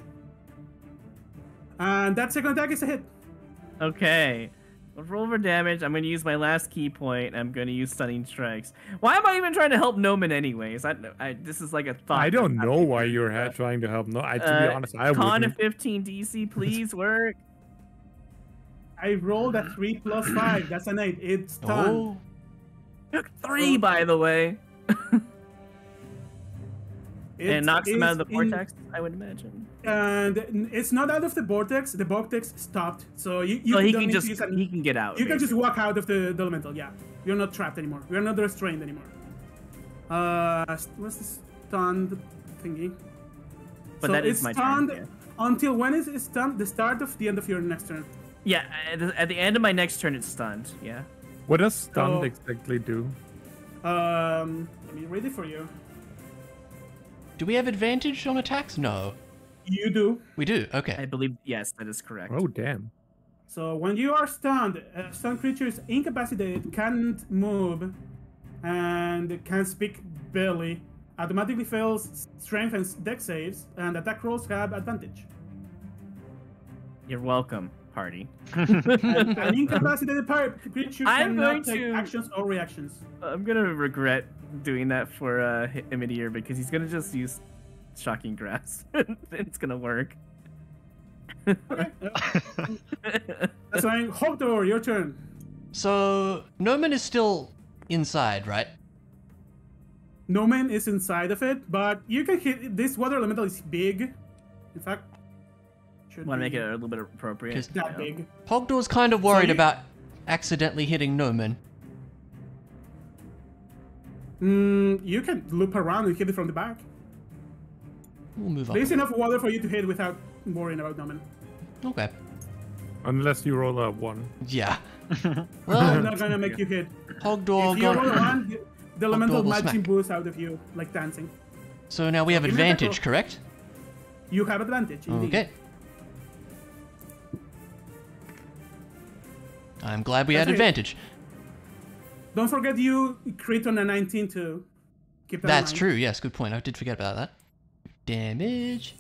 And that second attack is a hit. Okay. Let's roll for damage. I'm gonna use my last ki point. I'm gonna use stunning strikes. Why am I even trying to help Noman anyways? I, I this is like a thought. I don't know why you're ha- trying to help. No, I, to be Uh, honest, I Con wouldn't. of 15 DC, please work. I rolled a three plus five. That's an eight. It's done. oh. Took three, by the way. and knocks him out of the is in- vortex, I would imagine. And it's not out of the vortex. The vortex stopped, so you, you so he don't can need just to use an- he can get out. You can just walk out of the, the elemental. Yeah, you're not trapped anymore. You're not restrained anymore. Uh, what's the stunned thingy? But so that is it's my turn, stunned yeah. until when is it stunned? The start of the end of your next turn. Yeah, at the, at the end of my next turn, it's stunned. Yeah. What does stunned So- exactly do? Um, let me read it for you. Do we have advantage on attacks? No. You do. We do. Okay. I believe yes, that is correct. Oh damn! So when you are stunned, a stunned creature is incapacitated, can't move, and can speak barely. Automatically fails strength and dex saves, and attack rolls have advantage. You're welcome, party. And an incapacitated pirate creature I'm going cannot take to- actions or reactions. I'm gonna regret doing that for uh, Imidir because he's gonna just use shocking grasp. it's gonna work. Okay. that's fine. Hogdor, your turn. So Noman is still inside, right? Noman is inside of it, but you can hit this water elemental is big. In fact, should Want to be make it a little bit appropriate. Because- that you big. Hogdor's kind of worried you- about accidentally hitting Noman. Mm, you can loop around and hit it from the back. We'll move There's on. enough water for you to hit without worrying about Noman. Okay. Unless you roll a one. Yeah. I'm not gonna make you hit. Hogdor if you roll a one, the- the elemental will matching smack. boost out of you, like dancing. So now we have Give advantage, correct? You have advantage, indeed. Okay. I'm glad we That's had it. advantage. Don't forget you crit on a 19 to keep that in That's mind. true. Yes, good point. I did forget about that. Damage.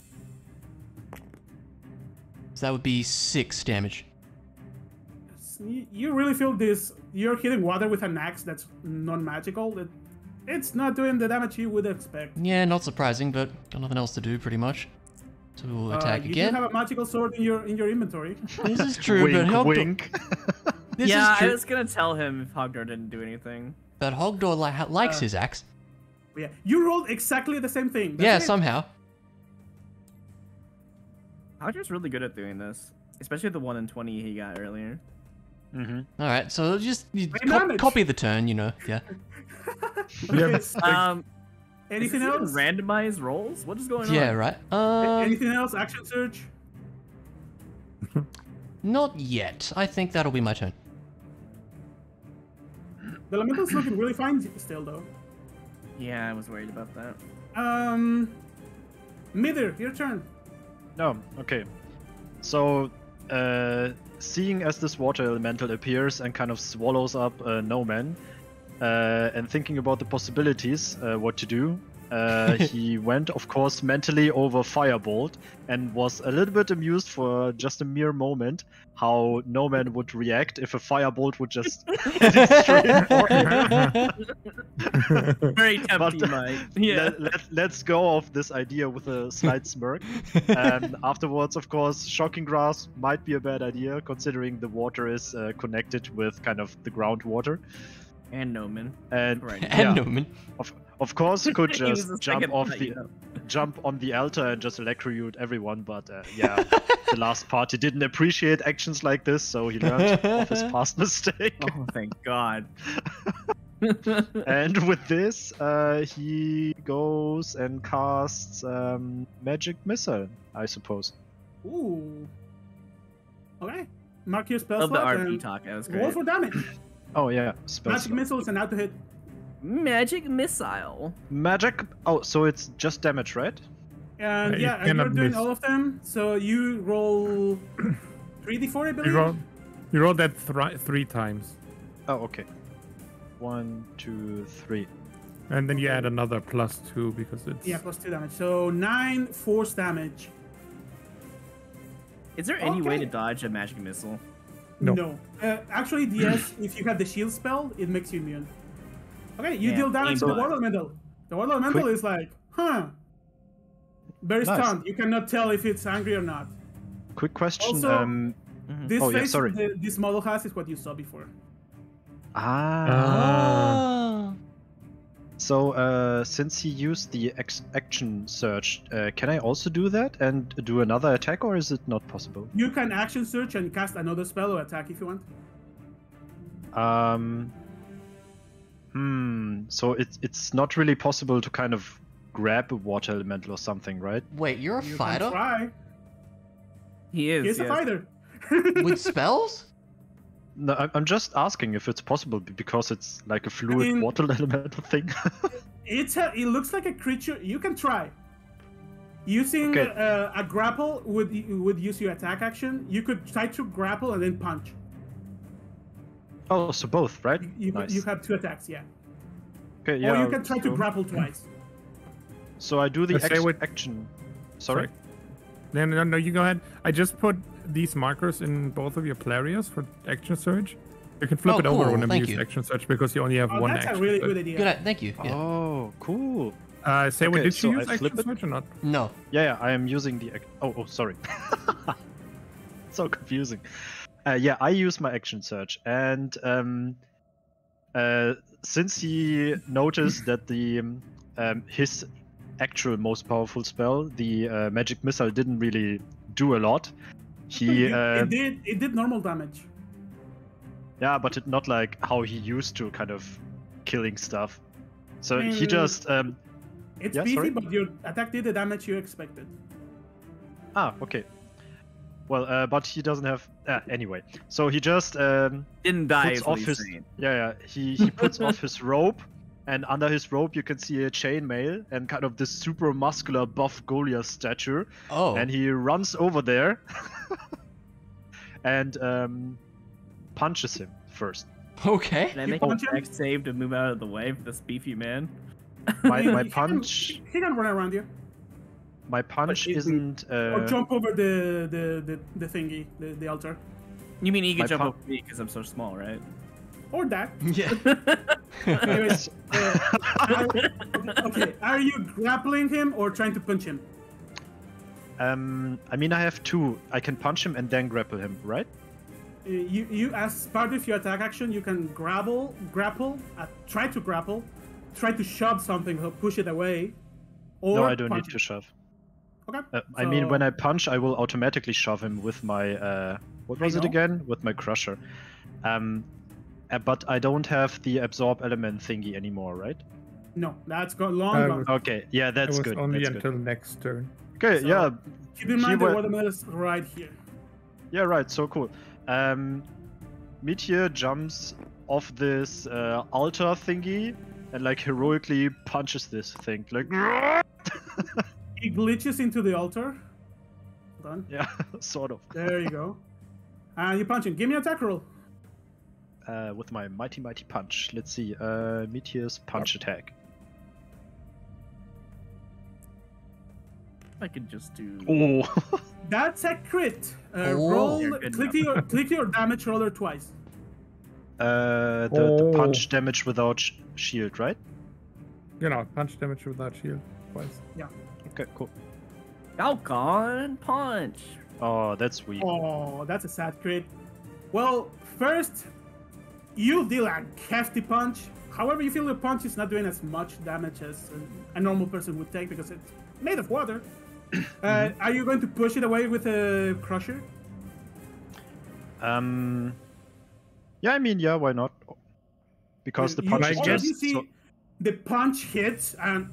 So that would be six damage. You- You really feel this. You're hitting water with an axe that's non-magical. It, it's not doing the damage you would expect. Yeah, not surprising, but got nothing else to do, pretty much. So we'll Uh, you again. do have a magical sword in your in your inventory. This is true, wink, but Hogdor. wink. This yeah, is true, I was gonna tell him if Hogdor didn't do anything. but Hogdor li- likes Uh, his axe. Yeah, you rolled exactly the same thing. That's Yeah, it. somehow. Hogdor's really good at doing this, especially the one in twenty he got earlier. hmm All right, so just you co- damage. copy the turn, you know. Yeah. Okay, Yeah, Um, anything is this even else? Randomized rolls? What is going Yeah, on? Yeah, right. Um, anything else? Action surge. not yet. I think that'll be my turn. The elemental's looking really fine still, though. Yeah, I was worried about that. Um, Midir, your turn. No, okay. So, uh, seeing as this water elemental appears and kind of swallows up uh, Noman, uh, and thinking about the possibilities, uh, what to do, uh, he went, of course, mentally over Firebolt and was a little bit amused for just a mere moment how Noman would react if a Firebolt would just hit it straight for him. But, Mike. Yeah. let, let, let's go of this idea with a slight smirk. And afterwards, of course, shocking grasp might be a bad idea, considering the water is uh, connected with kind of the groundwater. And Noman. And Right. and yeah, Noman. of, of course, you could just jump off one, the jump on the altar and just electrocute everyone. But uh, yeah, the last party didn't appreciate actions like this, so he learned of his past mistake. Oh, thank God. and with this, uh, he goes and casts um, magic missile, I suppose. Ooh. Okay. Mark your spell Love the slot RP and talk. That was roll for damage. Oh yeah, spell Magic slot. missiles and out to hit. Magic missile. Magic. Oh, so it's just damage, right? And Yeah, you yeah, and cannot you're doing miss. all of them. So you roll 3d4, I believe. You roll, you roll that thri- three times, Oh, okay. One, two, three. and then you add another plus two because it's. Yeah, plus two damage. So nine force damage. Is there any way to dodge a magic missile? No. Uh, actually, DS, if you have the shield spell, it makes you immune. Okay, you Yeah, deal damage to the aimbot. Warlord Elemental. The Warlord Elemental Quick- is like, huh. Very Nice. stunned. You cannot tell if it's angry or not. Quick question. Also- um, This Oh, yeah, face sorry. the, this model has is what you saw before. ah. Ah. So, uh, since he used the ex- action surge, uh, can I also do that and do another attack, or is it not possible? You can action surge and cast another spell or attack if you want. Um. Hmm. So it's it's not really possible to kind of grab a water elemental or something, right? Wait, you're a You can fighter try. He is. He's a fighter. with spells? No, I'm- I'm just asking if it's possible because it's like a fluid mean- water elemental thing. It's a, it looks like a creature. You can try. Using Okay. uh, a grapple would would use your attack action. You could try to grapple and then punch. Oh, so both, right? You, you, nice. you have two attacks, yeah. okay, yeah. or you can try to grapple twice. So I do the I say ex- what- action. Sorry. No, no, no, you go ahead. I just put these markers in both of your plarias for action surge. You can flip Oh, it over cool, whenever thank you use action surge because you only have Oh, one that's action. a really surge. good idea. Good. Thank you. Yeah. Oh, cool. Uh, say, what Okay, did so you I use flip action it? surge or not? No. Yeah, yeah, I am using the. Ac- oh, oh, sorry. so confusing. Uh, yeah, I use my action surge, and um, uh, since he noticed that the um, um, his actual most powerful spell, the uh, magic missile, didn't really do a lot. He You- uh, it did it did normal damage. yeah, but it, not like how he used to, kind of killing stuff. So he just um, It's Yeah, beefy, sorry? but your attack did the damage you expected. ah okay. Well, uh, but he doesn't have. Uh, anyway, so he just um, Didn't die. puts off his saying. yeah yeah he he puts off his robe and under his robe you can see a chainmail and kind of this super muscular buff Goliath statue Oh. and he runs over there and um, punches him first okay. Can I make You a dex save to move out of the way for this beefy man? my, He- my he can- punch He can run around you. My punch is- isn't or uh, jump over the the, the, the thingy, the, the altar. You mean he can My jump pun- over me because I'm so small, right? Or that. Yeah. Anyways, uh, are- okay, are you grappling him or trying to punch him? um, I mean I have two I can punch him and then grapple him right Uh, You, you, as part of your attack action, you can grapple, grapple, uh, try to grapple, try to shove something, or push it away, or no I don't need punch to shove Okay. Uh, I mean, when I punch, I will automatically shove him with my uh, what was it again? With my crusher. Um, uh, but I don't have the absorb element thingy anymore, right? No, that's gone long Uh, gone. Okay, yeah, that's It that's was good. only that's until good. next turn. Okay, So- yeah, Keep in mind the wa- watermelon is right here. yeah, right. So cool. Um, Midir jumps off this uh, altar thingy and like heroically punches this thing. Like, He glitches into the altar. Done. yeah, sort of. There you go. And you punch him. Give me an attack roll. Uh, with my mighty mighty punch. Let's see. Uh, Midir's punch attack. I can just do. Oh. That's a crit. Uh, Oh. roll. Click your click your damage roller twice. Uh, the, the Oh. punch damage without sh- shield, right? You know, punch damage without shield twice. Okay, cool. Falcon punch. Oh, that's weak. Oh, that's a sad crit. Well, first, you deal a hefty punch. However, you feel the punch is not doing as much damage as a, a normal person would take because it's made of water. uh, are you going to push it away with a crusher? Um, yeah, I mean, yeah, why not? because the punch you- is I you just see so- the punch hits and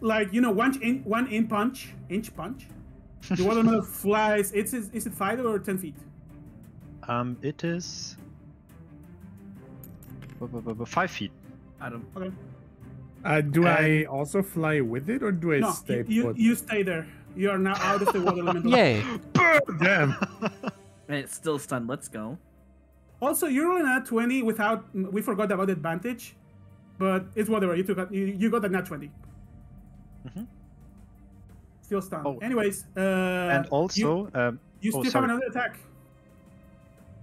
like you know one in one in punch inch punch. The watermelon flies. It's is, is it five or ten feet? um it is five feet. I don't. Okay. Uh, do I also fly with it or do I no, stay you, you, put? you stay there. You are now out of the water elemental. Yay! Damn. And it's still stunned. Let's go. Also, you're rolling at 20 without. We forgot about advantage, but it's whatever. You took. A, you, you got a nat 20. Mhm. Still stunned. Oh. Anyways, uh, and you- also, um, you, oh, still have sorry. another attack.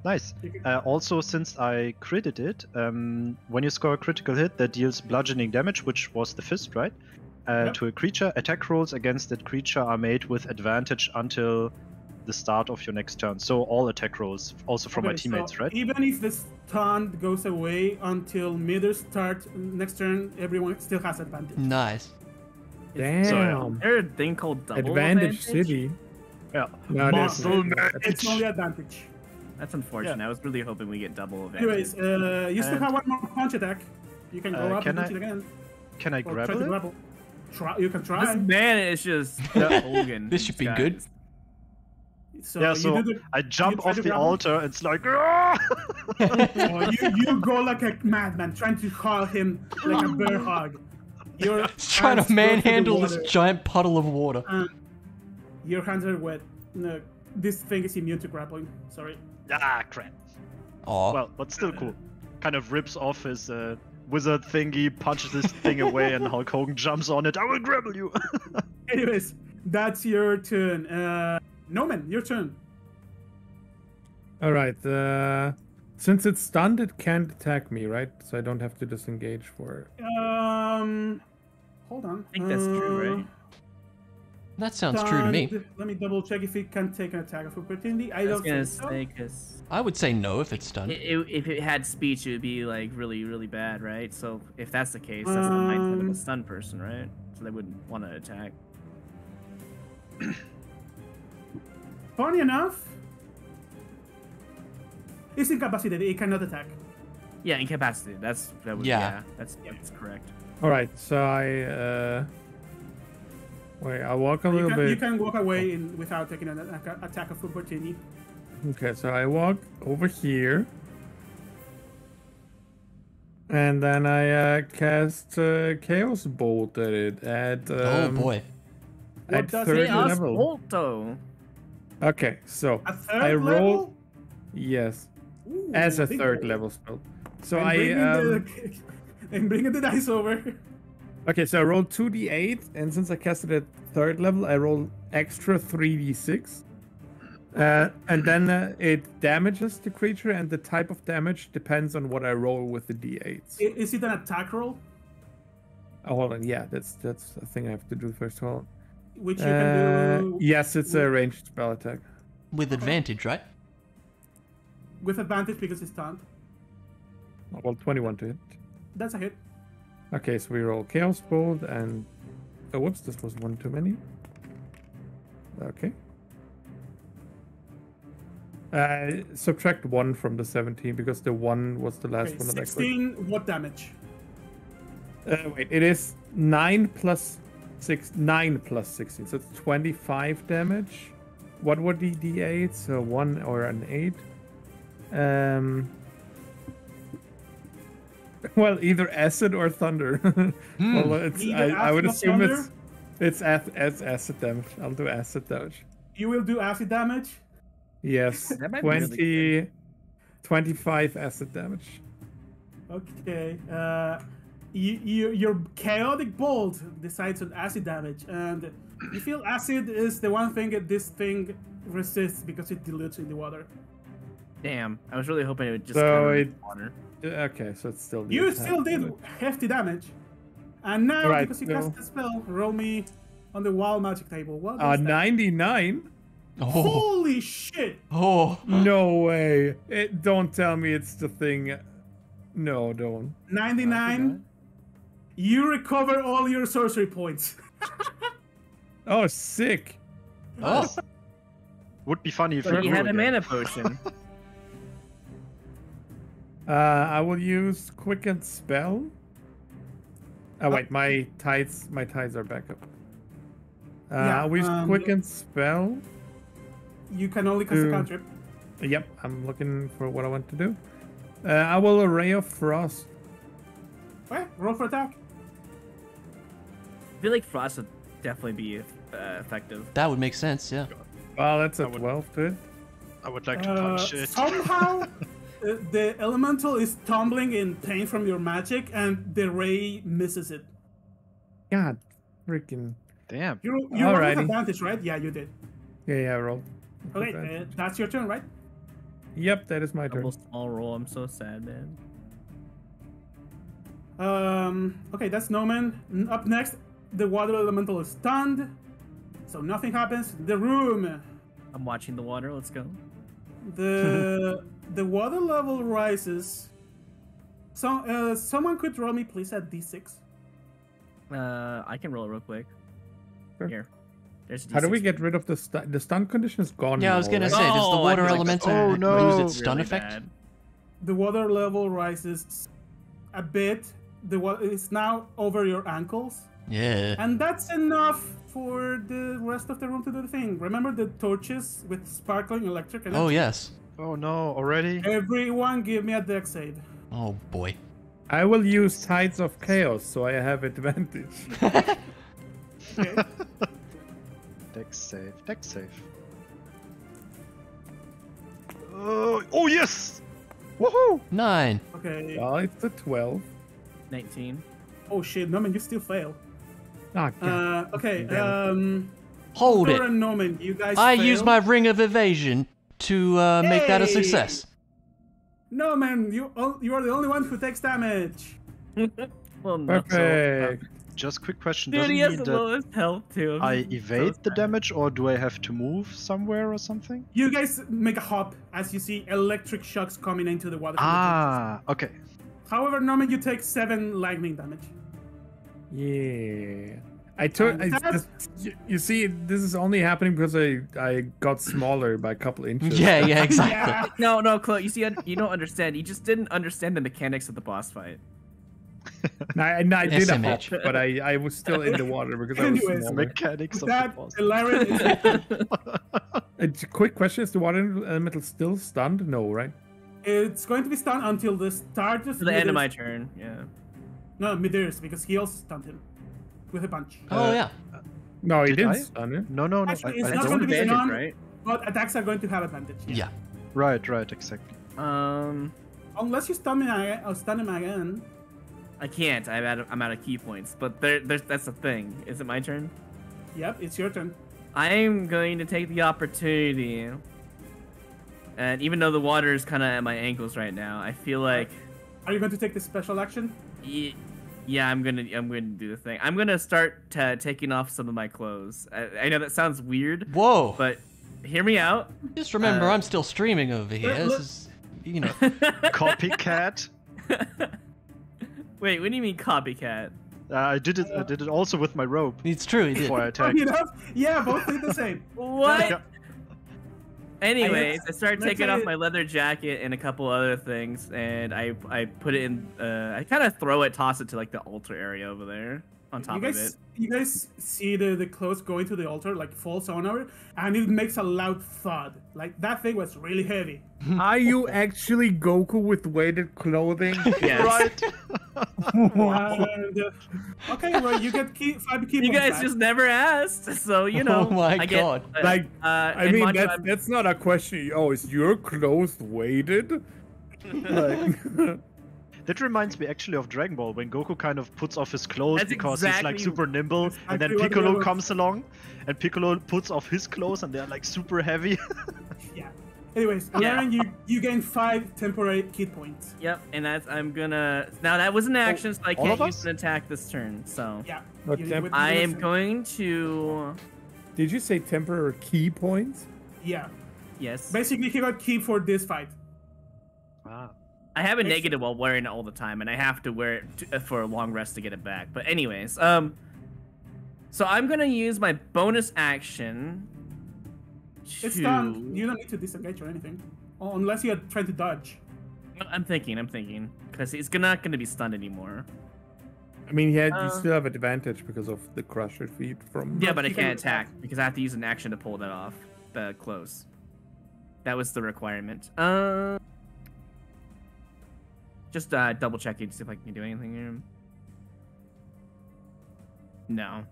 nice. Uh, also, since I critted it, um, when you score a critical hit that deals bludgeoning damage, which was the fist, right? Uh, Yep. To a creature, attack rolls against that creature are made with advantage until the start of your next turn. So all attack rolls, also from my Okay, so teammates, right? Even if the stun goes away until mid start next turn, everyone still has advantage. Nice. Damn. Is there a thing called double Advantage advantage? City. Yeah. No, Muscle no- match. It's only advantage. That's unfortunate. I was really hoping we get double advantage. Anyways, uh, you still And- have one more punch attack. You can go Uh, up can and punch I it again. Can I Or try grapple to it? Try. You can try. this try. man is just Hogan. This should these be good. So yeah, so the, I jump off the grapple? altar. It's like, "Ah!" Oh, you, you go like a madman, trying to call him like a bear hog. Your Trying to manhandle this giant puddle of water. and Your hands are wet. No, this thing is immune to grappling. Sorry. ah, crap. Aw. Well, but still cool. Kind of rips off his uh, wizard thingy, punches this thing away, and Hulk Hogan jumps on it. I will grapple you. Anyways, that's your turn. Uh, Noman, your turn. All right. Uh, since it's stunned, it can't attack me, right? So I don't have to disengage for. it. Um, hold on. I think that's true, right? that sounds true to me. Let me double check if it can take an attack of opportunity. I I don't think so. say because I would say no if it's done. if it had speech, it would be like really, really bad, right? So if that's the case, that's the mindset of Um, a stun person, right? So they wouldn't want to attack. Funny enough, it's incapacitated. It cannot attack. Yeah, incapacitated. That's that would, Yeah. yeah. that's that's correct. All right. So I. Uh... Wait. I walk a You little can, bit. you can walk away in, without taking an attack, attack of opportunity. Okay, so I walk over here. And then I uh, cast uh, Chaos Bolt at it at oh um, boy. What at does third Chaos level. Bolto. Okay, so A third I roll level? yes Ooh, as a third roll. level spell. So and I bringing um, the, and bringing the dice over. okay, so I rolled two d8, and since I cast it at third level, I roll extra three d6. Uh, and then uh, it damages the creature, and the type of damage depends on what I roll with the d8s. I- Is it an attack roll? Oh, hold on. Yeah, that's that's a thing I have to do first. Hold on. Which you Uh, can do yes, it's a ranged spell attack. With advantage, right? With advantage because it's stunned. Well, 21 to hit. That's a hit. Okay, so we roll Chaos Bolt and. Oh, whoops, this was one too many. Okay. Uh, subtract one from the 17 because the one was the last Okay, one that I 16, what damage? Uh, wait, it is 9 plus 6, 9 plus 16, so it's 25 damage. What would the d8? So 1 or an 8? Um. Well, either acid or thunder. well, it's, I, Either I would assume it's it's ac- it's acid damage. I'll do acid damage. You will do acid damage. Yes, That might be really 25 acid damage. Okay. Uh, you, you, your chaotic bolt decides on acid damage, and you feel acid is the one thing that this thing resists because it dilutes in the water. Damn, I was really hoping it would just So come it- water. Okay, so it's still. the You attack still did damage. hefty damage, and now Alright, because you so- cast the spell, roll me on the wild magic table. What Uh, 99? Oh. Holy shit! Oh. No way. It, don't tell me it's the thing. No, don't. 99. You recover all your sorcery points. Oh, sick. Oh. Would be funny if But you he had a mana potion. Uh, I will use quicken spell. Oh wait, my tides, my tides are back up. Uh, Yeah, I'll use um, quicken spell. You can only cast a Uh, cantrip. Yep, I'm looking for what I want to do. Uh, I will array of frost. Okay, roll for attack. I feel like frost would definitely be uh, effective. That would make sense, yeah. Well, that's a would- 12 to it. I would like to Uh, punch it. somehow, uh, the elemental is tumbling in pain from your magic, and the ray misses it. God, freaking. You Damn. you rolled with Alrighty. advantage, right? Yeah, you did. Yeah, yeah, roll. Okay, uh, that's your turn, right? Yep, that is my turn. Double small roll. I'm so sad, man. Um. Okay, that's Noman. N- Up next, the water elemental is stunned, so nothing happens. The room, I'm watching the water. Let's go. the the water level rises. So, uh, someone could roll me, please, at d6. Uh, I can roll it real quick. Sure. Here. There's How do we get rid of the stun? The stun condition is gone. Yeah, I was gonna right? say, does the Oh, I water feel like- elemental oh, lose its stun Really effect? bad. The water level rises a bit. The water is now over your ankles. Yeah. And that's enough for the rest of the room to do the thing. Remember the torches with sparkling electric? Oh, yes. Oh no, already? Everyone give me a dex save. Oh, boy. I will use Tides of Chaos, so I have advantage. Okay. Dex save, dex save. Oh, oh yes! Woohoo! Nine. okay. well, it's a 12. 19. Oh shit, Norman, you still fail. Ah, God. Uh, okay, um... Hold Thor it. Norman, you guys I fail. used my ring of evasion to uh, make that a success. No, man, you o- you are the only one who takes damage. well, no. Perfect. Just quick question, Dude, does it he has mean the that lowest health too. I I'm so evade the damage or do I have to move somewhere or something? You guys make a hop as you see electric shocks coming into the water. from the Ah, okay. However, Norman, you take seven lightning damage. Yeah. I took. I, this- you, you see, this is only happening because I I got smaller by a couple inches. Yeah, yeah, exactly. Yeah. No, no, Chloe. You see, you don't understand. You just didn't understand the mechanics of the boss fight. No, I, no, I did a hop, but I, I was still in the water because I was Anyways, smaller. Mechanics of the boss. Laren is A j- quick question: Is the water elemental still stunned? No, right? It's going to be stunned until the start of the end of my turn. Yeah. No, Midiris, because he also stunned him with a punch. Oh, Uh, yeah. No, he Did didn't I? stun it. No, no, no. Actually, it's I not don't. going to be Advantage, stunned, right? but attacks are going to have advantage. Yeah. Right, right, exactly. Um, Unless you stun, me, ag- or stun him again. I can't. I'm out. Of, I'm out of ki points. But there, there's that's the thing. Is it my turn? Yep, it's your turn. I'm going to take the opportunity. And even though the water is kind of at my ankles right now, I feel like, Are you going to take the special action? y- yeah, I'm gonna, I'm gonna do the thing. I'm gonna start ta taking off some of my clothes. I, I know that sounds weird, Whoa. but hear me out. Just remember, uh, I'm still streaming over here. look- This is, you know. Copycat. Wait, what do you mean copycat? Uh, I did it. I did it also with my rope It's true, he did. before I attacked. You know? Yeah, both did the same. What? Anyways, I started taking off my leather jacket and a couple other things, and I I put it in. Uh, I kind of throw it, toss it to like the altar area over there on top you of guys, it. you guys see the, the clothes going to the altar, like falls on over, and it makes a loud thud. Like that thing was really heavy. Are you actually Goku with weighted clothing? Yes. Right. And, uh, okay, well you get ki, five ki You points guys back. just never asked, so you know. Oh my I get, God. uh, Like, uh, I mean, Mantra, that's, I'm- that's not a question. Oh, is your clothes weighted? like, That reminds me actually of Dragon Ball when Goku kind of puts off his clothes That's because he's like super nimble, and then Piccolo comes along, and Piccolo puts off his clothes, and they're like super heavy. Yeah. Anyways, Yeah. Aaron, you you gain five temporary ki points. Yep, and that's I'm gonna. Now that was an action, so I all can't use an attack this turn. So Yeah. But You- temp- I am going to. did you say temporary ki points? Yeah. Yes. Basically, he got ki for this fight. ah. I have a Makes negative while wearing it all the time, and I have to wear it to, uh, for a long rest to get it back. But anyways, um, so I'm gonna use my bonus action. It's to- done. You don't need to disengage or anything, oh, unless you're trying to dodge. I'm thinking. I'm thinking because he's gonna- not gonna be stunned anymore. I mean, he had, Uh, you still have advantage because of the crusher feat from. Yeah, But but I can can't attack. attack because I have to use an action to pull that off. The close. That was the requirement. Uh, just uh, double checking to see if I can do anything here. No.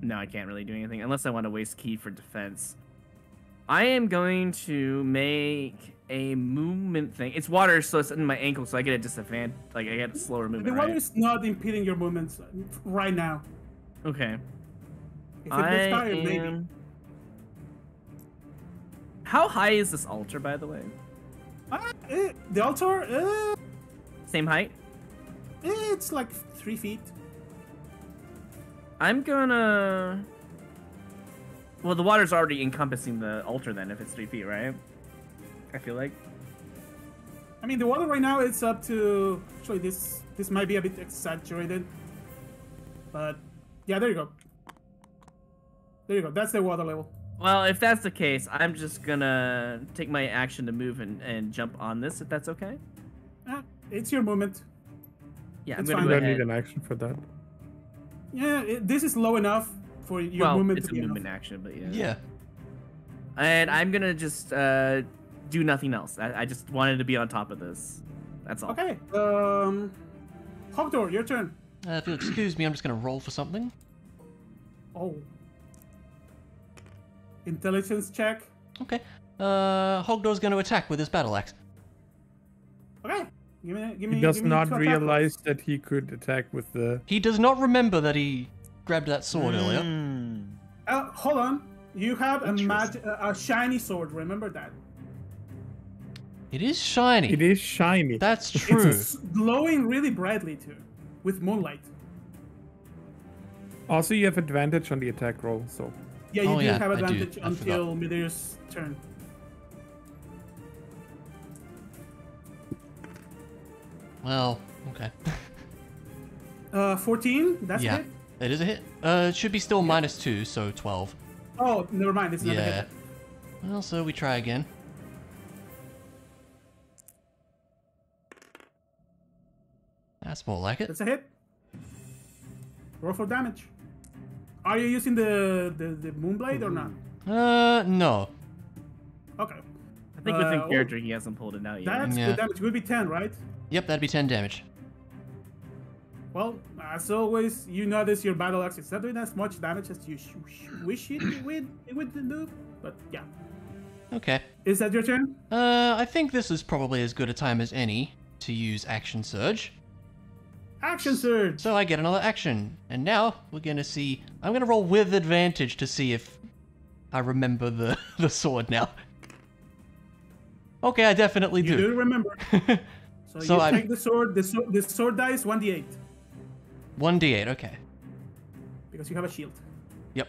No, I can't really do anything unless I want to waste ki for defense. I am going to make a movement thing. It's water, so it's in my ankle, so I get a disadvantage. Like I get a slower The movement. water Right? is not impeding your movements right now. Okay. If it I tired, maybe. am... How high is this altar, by the way? Eh, the altar, uh, Same height? it's like three feet. I'm gonna. Well, the water's already encompassing the altar then, if it's three feet, right? I feel like. I mean, the water right now it's up to. Actually, this this might be a bit exaggerated, but yeah, there you go. There you go. That's the water level. Well, if that's the case, I'm just gonna take my action to move and, and jump on this, if that's okay. Ah, it's your movement. Yeah, I'm It's gonna fine. You go don't need an action for that. Yeah, it, this is low enough for your well, movement it's to a movement enough. action, but yeah. Yeah. And I'm gonna just uh, do nothing else. I, I just wanted to be on top of this. That's all. Okay. Um, Hogdor, your turn. Uh, if you'll excuse me, I'm just gonna roll for something. Oh. Intelligence check. Okay. Uh, Hogdor's gonna attack with his battle axe. Okay. Give me. Give me. He does give me not two attack realize that he could attack with the. He does not remember that he grabbed that sword Mm. earlier. Uh, hold on. You have a mag- a shiny sword. Remember that. It is shiny. It is shiny. That's true. It's glowing really brightly too, with moonlight. Also, you have advantage on the attack roll, so. Yeah, you Oh, do yeah, have I do. advantage until Midir's turn. Well, okay. Uh, 14. That's yeah, it. it is a hit. Uh, it should be still minus two, so 12. Oh, never mind. It's not a Yeah. hit. Well, so we try again. That's more like it. That's a hit. Roll for damage. Are you using the the, the moonblade or not? Uh, no. Okay. I think within Uh, character he hasn't pulled it out yet. That's Yeah. good damage. Would be 10, right? Yep, that'd be 10 damage. Well, as always, you notice your battle axe is not doing as much damage as you sh- sh- wish it would it would do. But yeah, Okay. is that your turn? Uh, I think this is probably as good a time as any to use Action Surge. Action surge. So I get another action. And now we're gonna see. I'm gonna roll with advantage to see if I remember the, the sword now. Okay, I definitely You do remember. So, So you I'm- take the sword. The, sword. the sword dice 1d8 1d8, okay. because you have a shield. Yep.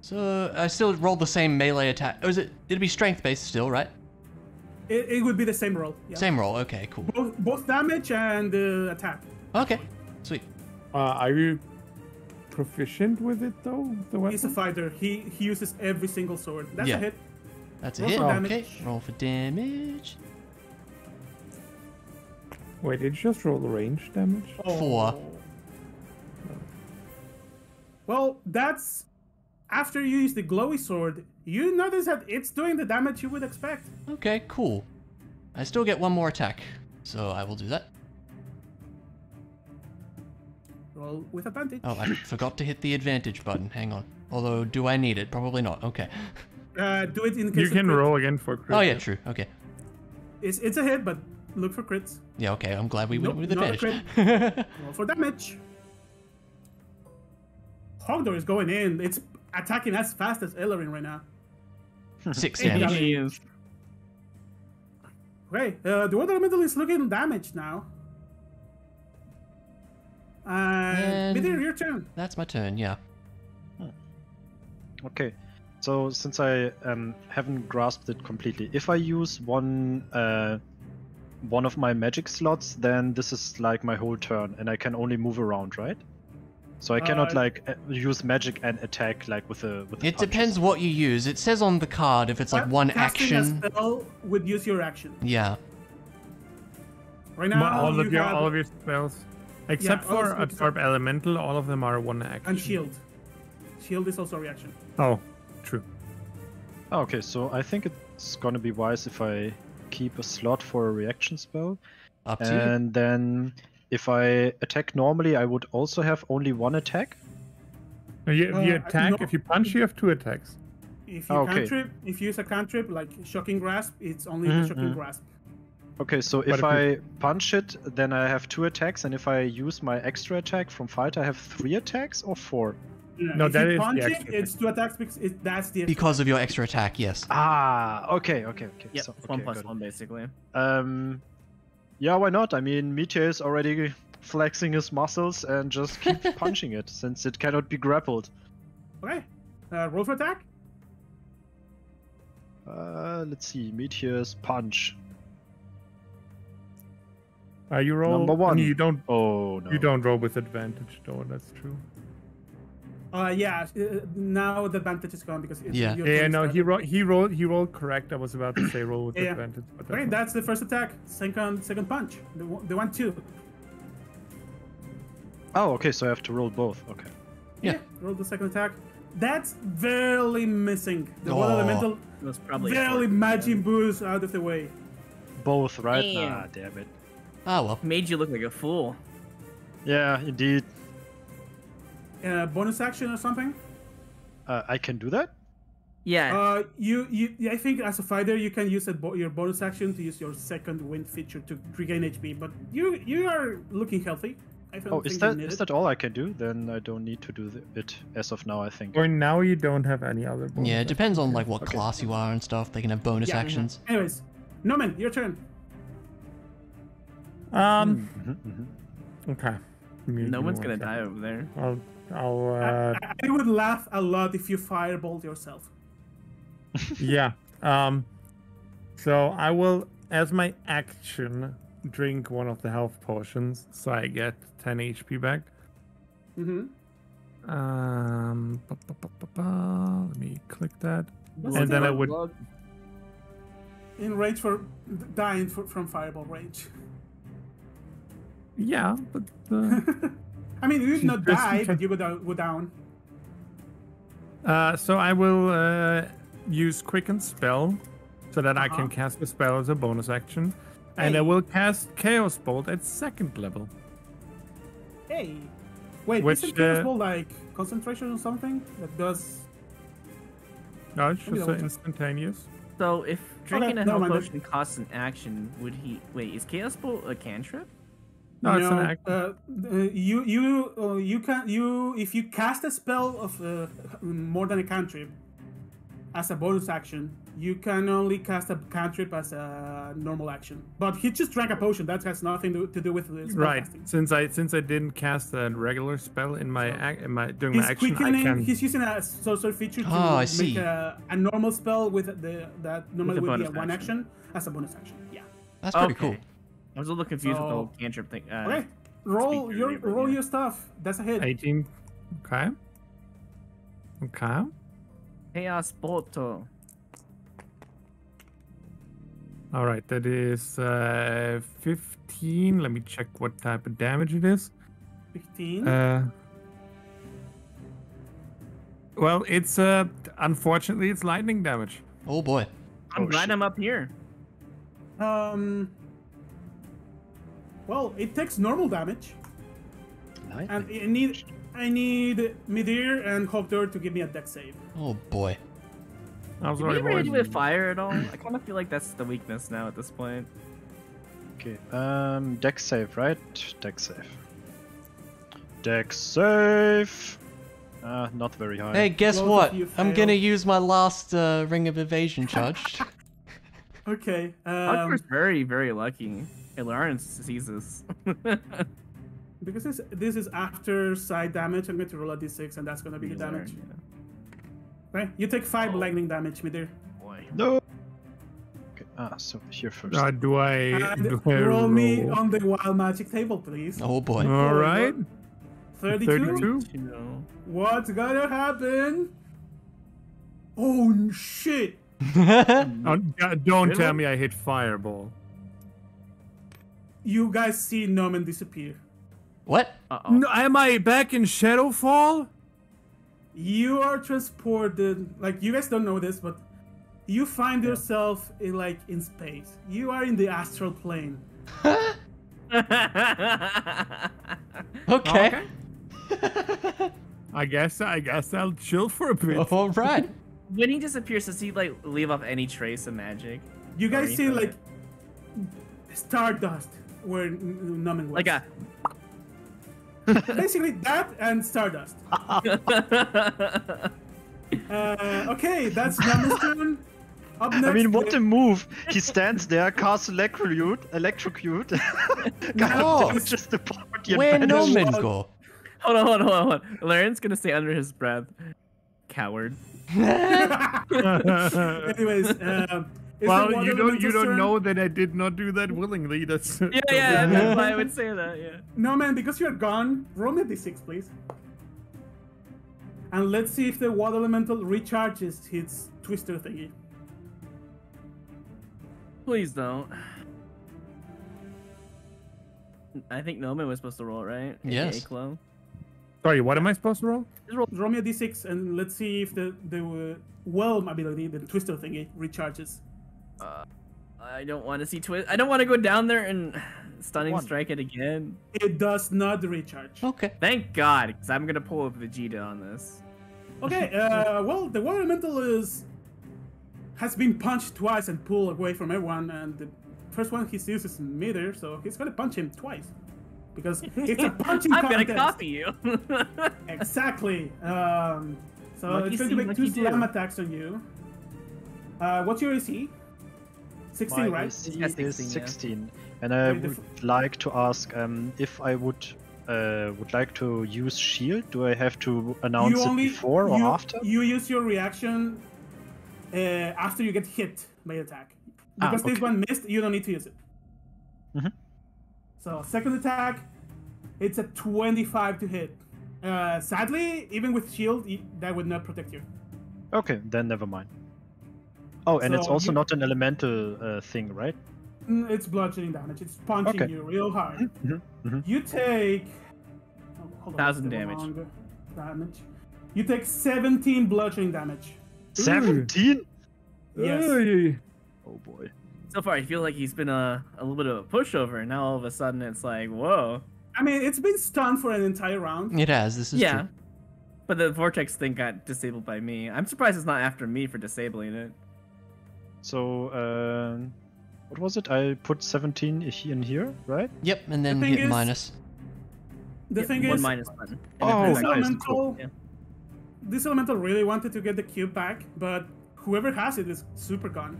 So I still roll the same melee attack. Or is it? It'd be strength based still, right? It, it would be the same roll. Yeah. Same roll. Okay, cool. Both, both damage and uh, attack. Okay, sweet. Uh, are you proficient with it though? The weapon. He's a fighter. He he uses every single sword. That's Yeah. a hit. That's a Roll hit. for Okay, roll for damage. Wait, did you just roll the range damage? Oh. Four. Oh. Well, that's after you use the glowy sword. You notice that it's doing the damage you would expect. Okay, cool. I still get one more attack, so I will do that. Roll with advantage. Oh, I forgot to hit the advantage button. Hang on. Although, do I need it? Probably not. Okay. Uh, do it in case You of can crit. roll again for crit. Oh yeah, true. Okay. It's, it's a hit, but look for crits. Yeah, okay. I'm glad we Nope, went with not a advantage. Roll for damage. Hogdor is going in. It's attacking as fast as Ilarion right now. Six damage. damage. He is- Okay, uh, the water elemental is looking damaged now. And And- Midir, your turn. That's my turn. Yeah. Okay, so since I um, haven't grasped it completely, if I use one uh, one of my magic slots, then this is like my whole turn, and I can only move around, right? So I cannot Uh, like uh, use magic and attack like with a with. the It punches. depends what you use. It says on the card if it's like one Casting action. A spell would use your action. Yeah. Right Ma- now, all you of your have all of your spells, except all for of- absorb elemental, all of them are one action. and shield. Shield is also a reaction. Oh, true. Oh, okay, so I think it's gonna be wise if I keep a slot for a reaction spell, Up to you. and then if I attack normally, I would also have only one attack. No, You, you Uh, attack. no- If you punch, you have two attacks. If you Okay. cantrip, if you use a cantrip like shocking grasp, it's only the Mhm, shocking mhm. grasp. Okay, so But if if you- I punch it, then I have two attacks, and if I use my extra attack from fight, I have three attacks or four. Yeah, No, if that you is the punch it, extra it's two attacks because it, that's the Because of your extra attack, yes. Ah, okay, okay, okay. Yep, so, it's one plus got one basically. Um, yeah, why not? I mean, Midir is already flexing his muscles and just keeps punching it since it cannot be grappled. Okay. Uh, roll for attack. Uh, let's see, Midir's punch. Uh, you roll. Number I one. You don't. Oh no. You don't roll with advantage, though. That's true. Uh, yeah. Uh, now the advantage is gone because it's Yeah. your Yeah, turn no, he rolled. He rolled. He rolled correct. I was about to say roll with Yeah, yeah. advantage, but Okay, that's that's the first attack. Second, second punch. The one, the one two. Oh, okay, so I have to roll both. Okay. Yeah. Roll the second attack. That's barely missing. The one Oh. elemental It was probably barely four, Majin yeah. Buu's out of the way. Both, right? Damn. Nah, damn it. Ah well. Made you look like a fool. Yeah, indeed. Uh, bonus action or something. Uh, I can do that? Yeah. Uh, you, you, I think as a fighter you can use a bo- your bonus action to use your second wind feature to regain HP. But you, you are looking healthy. I don't Oh, think is you that it. that all I can do? Then I don't need to do it as of now, I think. Or now, you don't have any other. bonus Yeah, it depends on like what class you are and stuff. They can have bonus Yeah, actions. Anyways, Noman, your turn. Um. Mhm, mhm. Okay. Give no one's one gonna second. die over there. I'll. I'll. Uh, I, I would laugh a lot if you firebolt yourself. yeah. Um. So I will, as my action, drink one of the health potions, so I get 10 HP back. Mm-hmm. Um. ba, ba, ba, ba, ba. Let me click that. What's And then I thing? would. In range for dying for, from fireball range. Yeah, but. Uh, I mean, you would not Just- die, but you go down. Go down. uh, so I will uh, use quicken spell, so that I Uh-huh. can cast the spell as a bonus action, and I will cast chaos bolt at second level. Hey. Wait, Which, isn't Chaos uh, Ball like concentration or something that does? No, it's just double instantaneous. So if drinking a never health mind. potion costs an action, would he wait? Is Chaos Bolt a cantrip? No, it's an No, act. Uh, uh, you you uh, you can you if you cast a spell of uh, more than a cantrip as a bonus action, you can only cast a cantrip as a normal action. But he just drank a potion. That has nothing to, to do with this. Right. casting. Since I since I didn't cast a regular spell in my ac- in my during my action, I can. He's using a sorcery feature to Oh, make. A, a normal spell with the that normally With would be a one action. action as a bonus action. Yeah. That's pretty Okay. cool. I was a little confused with the whole cantrip thing. Uh, Okay. Roll speaker your neighbor, roll yeah. your stuff. That's a hit. 18. Okay. Okay. Chaos Bolto. All right. That is uh 15. Let me check what type of damage it is. Fifteen. Uh. Well, it's uh unfortunately it's lightning damage. Oh boy. I'm Oh, glad shit. I'm up here. Um. Well, it takes normal damage, and I need I need Midir and Hogdor to give me a dex save. Oh boy. I'm Did we sorry, ever do with fire at all? I kind of feel like that's the weakness now at this point. Okay. Um, dex save, right? Dex save. Dex save. Uh, not very high. Hey, guess Both what? I'm gonna use my last uh, ring of evasion charged. Okay. Hogdor's Um, very, very lucky. Hey, Lawrence sees this. because this this is after side damage, I'm going to roll a d6, and that's going to be the damage. Right? You take five lightning damage, Midir. Boy. No. Okay. Ah, so here first. Uh, do I And do I roll me on the wild magic table, please. oh boy. All right. 32? 32? No. What's gonna happen? Oh shit! Oh, don't tell me I hit fireball. You guys see Norman disappear. what? Uh-oh. No, am I back in Shadowfall? You are transported. Like you guys don't know this, but you find yourself in like in space. You are in the astral plane. Okay. Oh, I guess I guess I'll chill for a bit. All right. when he disappears, does he like leave off any trace of magic? You guys see go like stardust where N- N- Norman was. Like a. basically that and stardust. Uh, okay, that's Norman's turn. Up next, I mean, what a move! He stands there, casts electrocute, electrocute. No. God, just the party and Where vanish. Norman was- go? hold on, hold on, hold on. Laren's gonna say under his breath, "Coward." Anyways, um, is well, the you don't you elemental's don't turn? know that I did not do that willingly. That's Yeah, yeah, that's why I would say that. Yeah. Noman, because you're gone, roll me a d6, please. And let's see if the water elemental recharges its twister thingy. Please don't. I think Noman was supposed to roll, right? AKA Yes. Clo. Sorry, what am I supposed to roll? Just roll. Roll me a d6 and let's see if the the uh, whelm ability, the twister thingy, recharges. Uh, I don't want to see twist. I don't want to go down there and stunning One. strike it again. It does not recharge. Okay. Thank God, because I'm gonna pull a Vegeta on this. Okay, uh, well, the water elemental is has been punched twice and pulled away from everyone, and the first one he sees is Mitter, so he's gonna punch him twice because it's a punching I'm gonna copy you. Exactly. Um, so Lucky it's going to make two slam do. attacks on you. Uh, what's your AC? 16, My right? AC Yeah, is 16, yeah. and I Wait, the would like to ask um, if I would uh, would like to use shield. Do I have to announce it before or you, after? You use your reaction uh, after you get hit by attack. Ah, Because this one missed, you don't need to use it. Mhm. So second attack, it's a 25 to hit. Uh, sadly, even with shield, that would not protect you. Okay, then never mind. Oh, and it's also you- not an elemental uh, thing, right? Mm, It's bludgeoning damage. It's punching Okay. you real hard. Mhm, mhm. You take. Oh, hold on, Thousand damage. wrong Damage. You take 17 bludgeoning damage. Seventeen. Yes. Hey. Oh boy. so far, I feel like he's been a, a little bit of a pushover, and now all of a sudden it's like, whoa. I mean, it's been stunned for an entire round. It has. This is yeah. true. But the vortex thing got disabled by me. I'm surprised it's not after me for disabling it. So, um, what was it? I put 17 in here, right? Yep, and then thing hit is- minus. The Yeah, thing one is, minus button. Oh, this nice, elemental, cool. Yeah. this elemental really wanted to get the cube back, but whoever has it is super gone.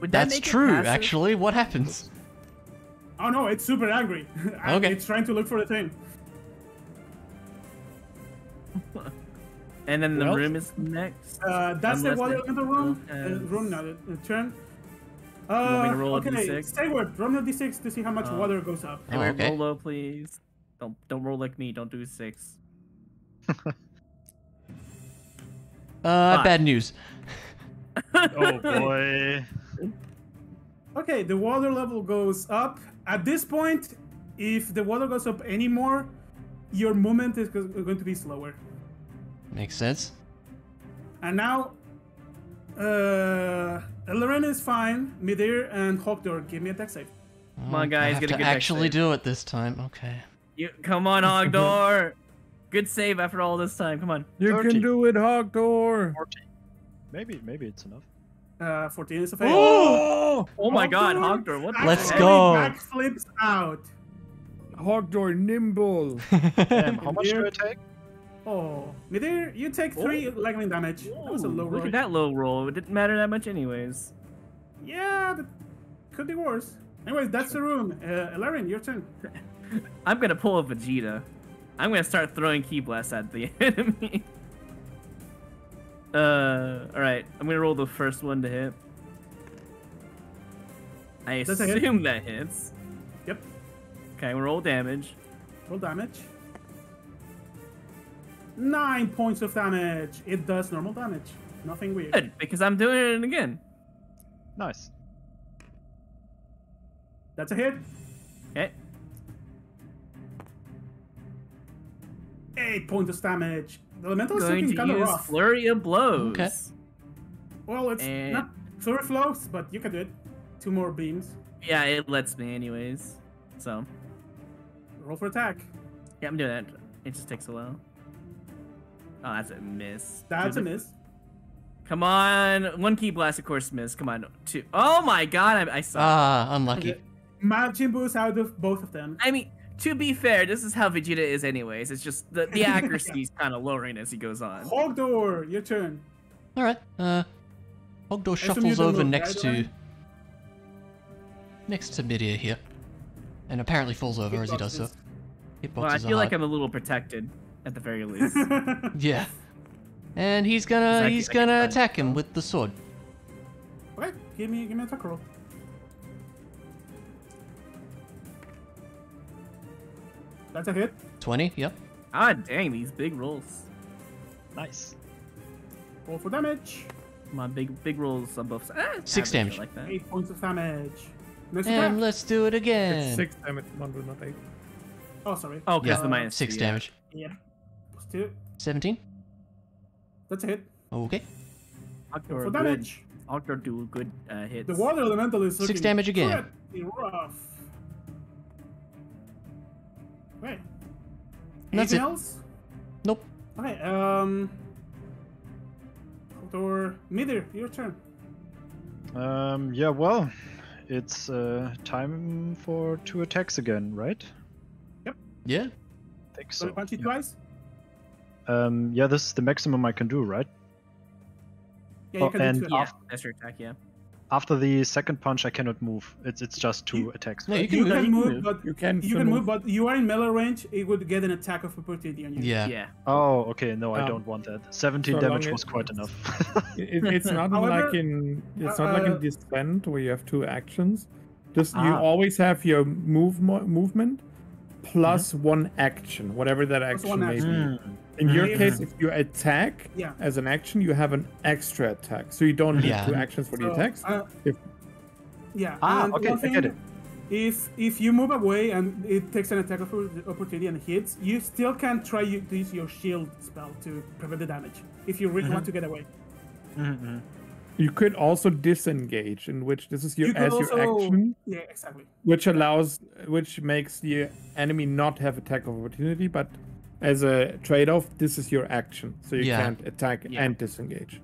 Would that That's true, actually. What happens? Oh no, it's super angry. Okay. It's trying to look for the thing. And then the Well- room is next. Uh, that's the Unless water they- elemental room. uh, Uh, room now. The, the turn. want me Uh, to roll a okay, D6? stay word. Roll a d6 to see how much Oh. water goes up. Hey, Oh, okay. roll low, please. Don't don't roll like me. Don't do six. Uh, Five. bad news. Oh boy. Okay, the water level goes up. At this point, if the water goes up anymore, your movement is going to be slower. Makes sense. And now, uh, Lorena is fine. Midir and Hogdor, give me a dex save. Come on, Oh, guys, I have get a to good dex actually save. do it this time. Okay. You come on, Hogdor. Good save after all this time. Come on. You 30. can do it, Hogdor. 40. Maybe, maybe it's enough. Uh, 14 is a fail. Oh, Oh my God, Hawkdoor Hogdor. What? the Let's heck? go. Backflips out. Hogdor nimble. Damn, how much do I take? Oh, Midir, you take three lightning damage. That was a Ooh, low Look roll. at that low roll. It didn't matter that much, anyways. Yeah, could be worse. Anyways, that's the room. Uh, Ilarion, your turn. I'm gonna pull a Vegeta. I'm gonna start throwing ki blast at the enemy. Uh, all right. I'm gonna roll the first one to hit. I Does it hit? assume that hits. Yep. Okay, we roll damage. Roll damage. Nine points of damage. It does normal damage. Nothing weird. Good, because I'm doing it again. Nice. That's a hit. Okay. Eight points of damage. The elemental is Going looking to kind of use rough. flurry of blows. Okay. Well, it's And- not flurry flows, but you can do it. Two more beams. Yeah, it lets me anyways. So Roll for attack. yeah, I'm doing that. It just takes a while. Oh, that's a miss. That's a miss. Come on, one ki blast, of course, miss. Come on, two. Oh my god, I, I suck. Ah, unlucky. Okay. Majin Buu's out of both of them. I mean, to be fair, this is how Vegeta is, anyways. It's just the, the accuracy is kind of lowering as he goes on. Hogdor, your turn. All right. Uh, Hogdor shuffles over look, next right, to next to Midir here, and apparently falls over as he does so. Hitboxes. Hitboxes Well, I feel like hard. I'm a little protected, at the very least. Yeah. And he's gonna can- he's I gonna find attack him with the sword. okay, give me give me a attack roll. That's a hit. Twenty. Yep. ah, dang, these big rolls. Nice. Roll for damage. My big big rolls on both sides. Ah, Six average, damage. Like that. Eight points of damage. Next And attack. let's do it again. It's six damage, Mondu, not eight. Oh, sorry. Oh, because Yeah. the minus Six two, yeah. damage. Yeah. Plus two. Seventeen. That's a hit. Okay. Hogdor For damage. Hogdor do good uh, hits. The water elemental is Six looking damage again. pretty rough. Wait. And that's Anything it. else? Nope. Okay, um. Or Midir, your turn. Um, yeah, well, it's uh, time for two attacks again, right? Yep. Yeah. I think So so. punch it yeah. twice? Um, yeah, this is the maximum I can do, right? Yeah, you Oh, can and do two. Yeah, attacks. that's your attack. Yeah. After the second punch, I cannot move. It's it's just two You- attacks. No, you can You move. can move, move. but You can you can move, but you are in melee range. It would get an attack of opportunity on you. Yeah. Yeah. Oh, okay. No, I Um, don't want that. 17 so damage long was it- quite enough. It, it's not However, like in it's not like uh, in Descent where you have two actions. Just you Ah. always have your move mo- movement plus one action, whatever that Plus action may action. be. In your Mhm. case, if you attack Yeah. as an action, you have an extra attack, so you don't need Yeah. two actions for the attacks. uh, If- yeah. Ah, and okay, one I get thing, If if you move away and it takes an attack of opportunity and hits, you still can try to use your shield spell to prevent the damage. If you really Mm-hmm. want to get away. Mhm. You could also disengage, in which this is your You could as your action, Yeah, exactly. which allows, which makes the enemy not have attack of opportunity, but as a trade-off, this is your action, so you Yeah. can't attack Yeah. and disengage.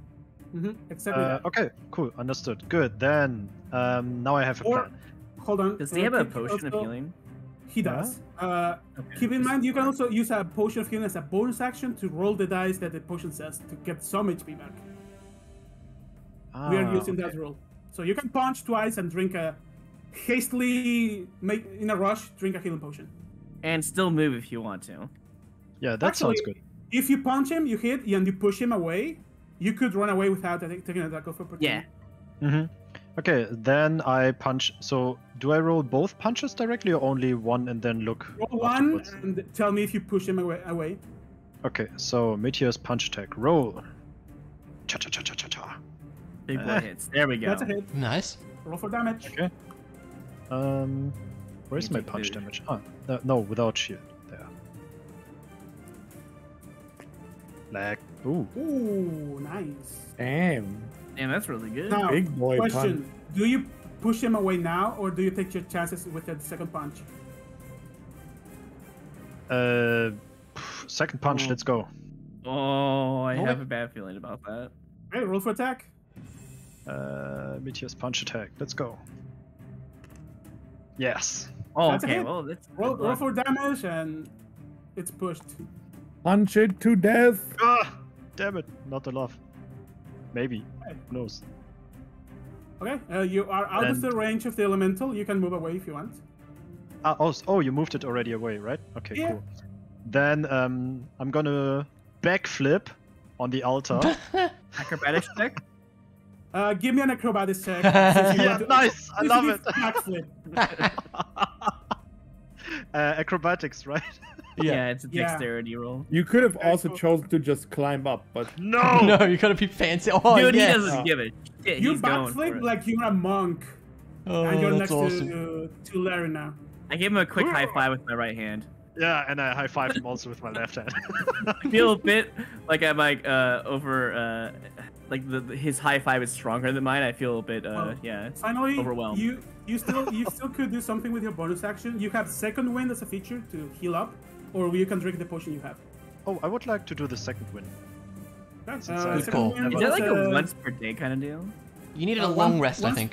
hmm Exactly. Uh, okay, cool. Understood. Good. Then, um, now I have a Or- plan. Hold on. Does he have a keep- potion of healing? He does. Uh, Okay. keep in mind, you can also use a potion of healing as a bonus action to roll the dice that the potion says to get some HP back. we are Ah, using okay. that rule. So you can punch twice and drink a hastily make in a rush drink a healing potion. And still move if you want to. Yeah, that sounds good. If you punch him, you hit, and you push him away, you could run away without taking a attack of opportunity. Yeah. hmm Okay, then I punch. So, do I roll both punches directly or only one and then look? Roll one and tell me if you push him away. away. Okay, so Midir's punch attack. Roll. Cha cha cha cha cha cha. Big boy Eh. hits. There we go. That's a hit. Nice. Roll for damage. Okay. Um, where's my punch the- damage? Ah, no, no, without shield. There. Lag. Ooh. Ooh, nice. Damn, Damn, that's really good. Now, big boy question: punch. Do you push him away now, or do you take your chances with the second punch? Uh, second punch. Ooh. Let's go. Oh, I Oh, have wait. a bad feeling about that. Hey, roll for attack. Uh, Midir's punch attack. Let's go. Yes. Oh, That's a okay. hit. Well, that's Roll, roll for damage, and it's pushed. Punch it to death. Ah, damn it! Not enough. Maybe. Hey. Who knows? Okay, uh, you are out of the range of the elemental. You can move away if you want. Ah, oh, oh, you moved it already away, right? Okay, Yeah. cool. Then um, I'm gonna backflip on the altar. Acrobatics check. Uh, give me an acrobatics check. yeah, to- nice. I love it. Backflip. uh, acrobatics, right? Yeah, it's a Yeah. dexterity roll. You could have Okay, also cool. chosen to just climb up, but No. no, you gotta be fancy. Oh, Dude, yes. he doesn't Oh. give it. shit, you he's going backflip like you're a monk, Oh, and you're next awesome. to to Larry now. I gave him a quick high five with my right hand. Yeah, and I high five him also with my left hand. I feel a bit like I'm like uh over uh like the, the- his high five is stronger than mine. I feel a bit uh Well, yeah. Finally, Overwhelmed. you you still you still could do something with your bonus action. You have second wind as a feature to heal up, or you can drink the potion you have. oh, I would like to do the second win. That's Since uh, I- Good call. wind Is that like plus, a once per day kind of deal? You needed Uh, a long one- rest, I think.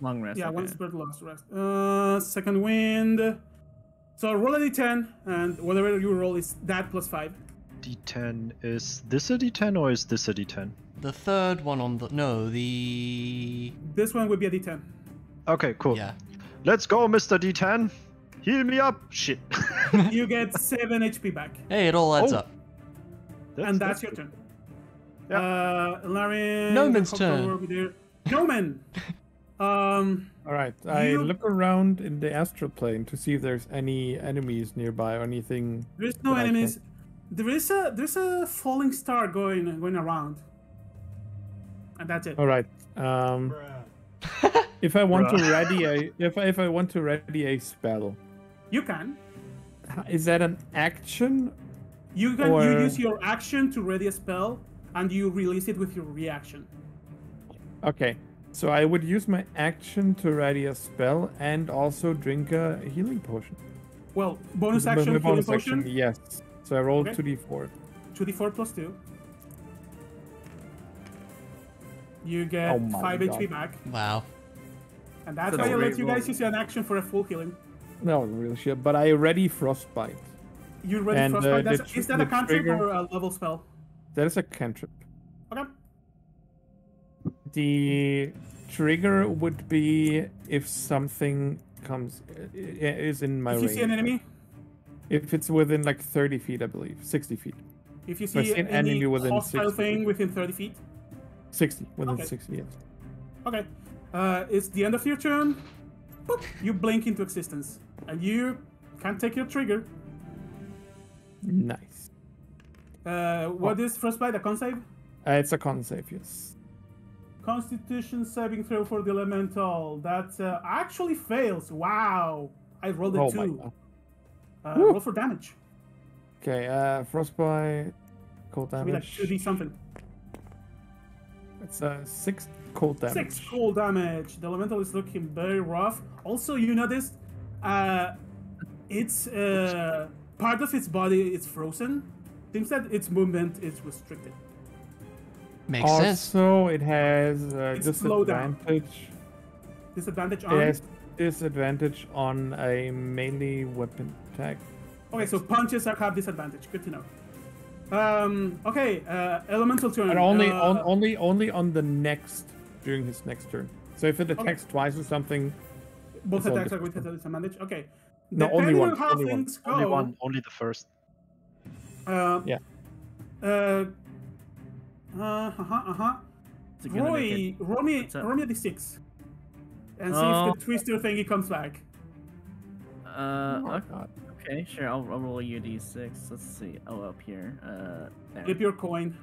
Long rest. Yeah, okay. one spurt lost rest. Uh, second wind. So roll a d10, and whatever you roll is that plus five. D10 is this a D10 or is this a D10? The third one on the no, the This one would be a d10. Okay, cool. yeah. Let's go, Mr. D10. Heal me up. Shit. You get seven HP back, Hey, it all adds Oh. up. and that's your turn. Yeah. Uh, Larry. Noman's Hopper turn. over there. Noman. um, all right. I You- look around in the astral plane to see if there's any enemies nearby or anything. there's no But I enemies. There is a there's a falling star going going around, and that's it. All right. Um, if I want to Bruh. ready a if I, if I want to ready a spell, You can. is that an action? You can you use your action to ready a spell, and you release it with your reaction. Okay. So I would use my action to ready a spell and also drink a healing potion. Well, bonus action, my healing bonus potion, yes. So I rolled Okay. 2d4. 2d4 plus 2. You get Oh my 5 HP back. Wow. And that's That's why a I let you guys roll. use an action for a full healing. No, real shit. But I ready frostbite. You ready And, for uh, tr- Is that a cantrip trigger- or a level spell? That is a cantrip. Okay. The trigger would be if something comes is in my if you see an enemy, If it's within like 30 feet, I believe. 60 feet. if you If see see an enemy within hostile 60 thing feet. within 30 feet. 60. Within Okay. 60, yes. Okay. Uh, it's the end of your turn. You blink into existence. And you can't take your trigger. Nice. Uh, what is frostbite? A con save? Uh, it's a con save, yes. Constitution saving throw for the elemental. That uh, actually fails. Wow. I rolled a Oh my two. god. Uh, roll for damage. Okay, uh, frostbite, cold Should be like damage. 2d something. It's a 6 cold damage. Six cold damage. The elemental is looking very rough. Also, you noticed, uh, it's uh, part of its body is frozen. Seems that its movement is restricted. Makes sense. Also, it has uh, It's slowdown. disadvantage. Disadvantage It on. has disadvantage on a melee weapon attack. Okay, so punches are have disadvantage. Good to know. Um. Okay. Uh, elemental turn. But only uh, on only only on the next during his next turn. So if it attacks twice or something, both attacks are with different. disadvantage. Okay. No, only Depending one, on how only one. go, Only one, only the first. Uh, Yeah. Uh. Uh huh. Uh huh. Is it gonna make Roy, it- roll me, roll me a d6, and see Oh. if the twister thingy comes back. Uh, oh okay, god. okay, sure. I'll, I'll roll you a d6. Let's see. Oh, up here. Uh, there. Flip your coin.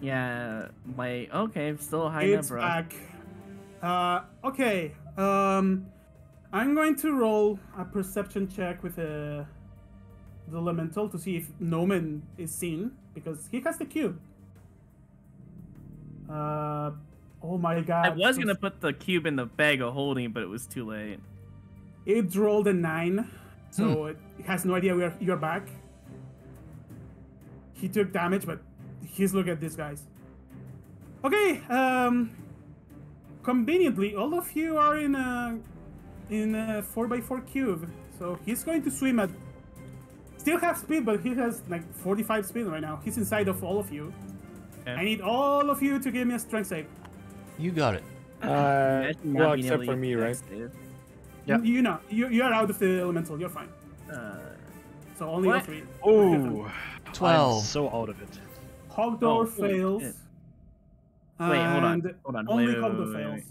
Yeah, my okay. Still a high it's number. back. Uh, okay. Um, I'm going to roll a perception check with uh, the elemental to see if Noman is seen because he has the cube. Uh, oh my god! I was so- gonna put the cube in the bag of holding, but it was too late. It rolled a nine, so Hmm. it has no idea where you're back. He took damage, but he's look at these guys. Okay, um, conveniently, all of you are in a in a four x four cube, so he's going to swim at still have speed, but he has like 45 speed right now. He's inside of all of you. Okay. I need all of you to give me a strength save. You got it. Uh, well, except for me, right? Yeah. You know, you, you're out of the elemental. You're fine. Uh, So only What? all three. Oh, Twelve. I'm so out of it. Hogdor Oh, fails. Wait, hold on, hold on. Only wait, wait, Hogdor wait, wait, fails. wait.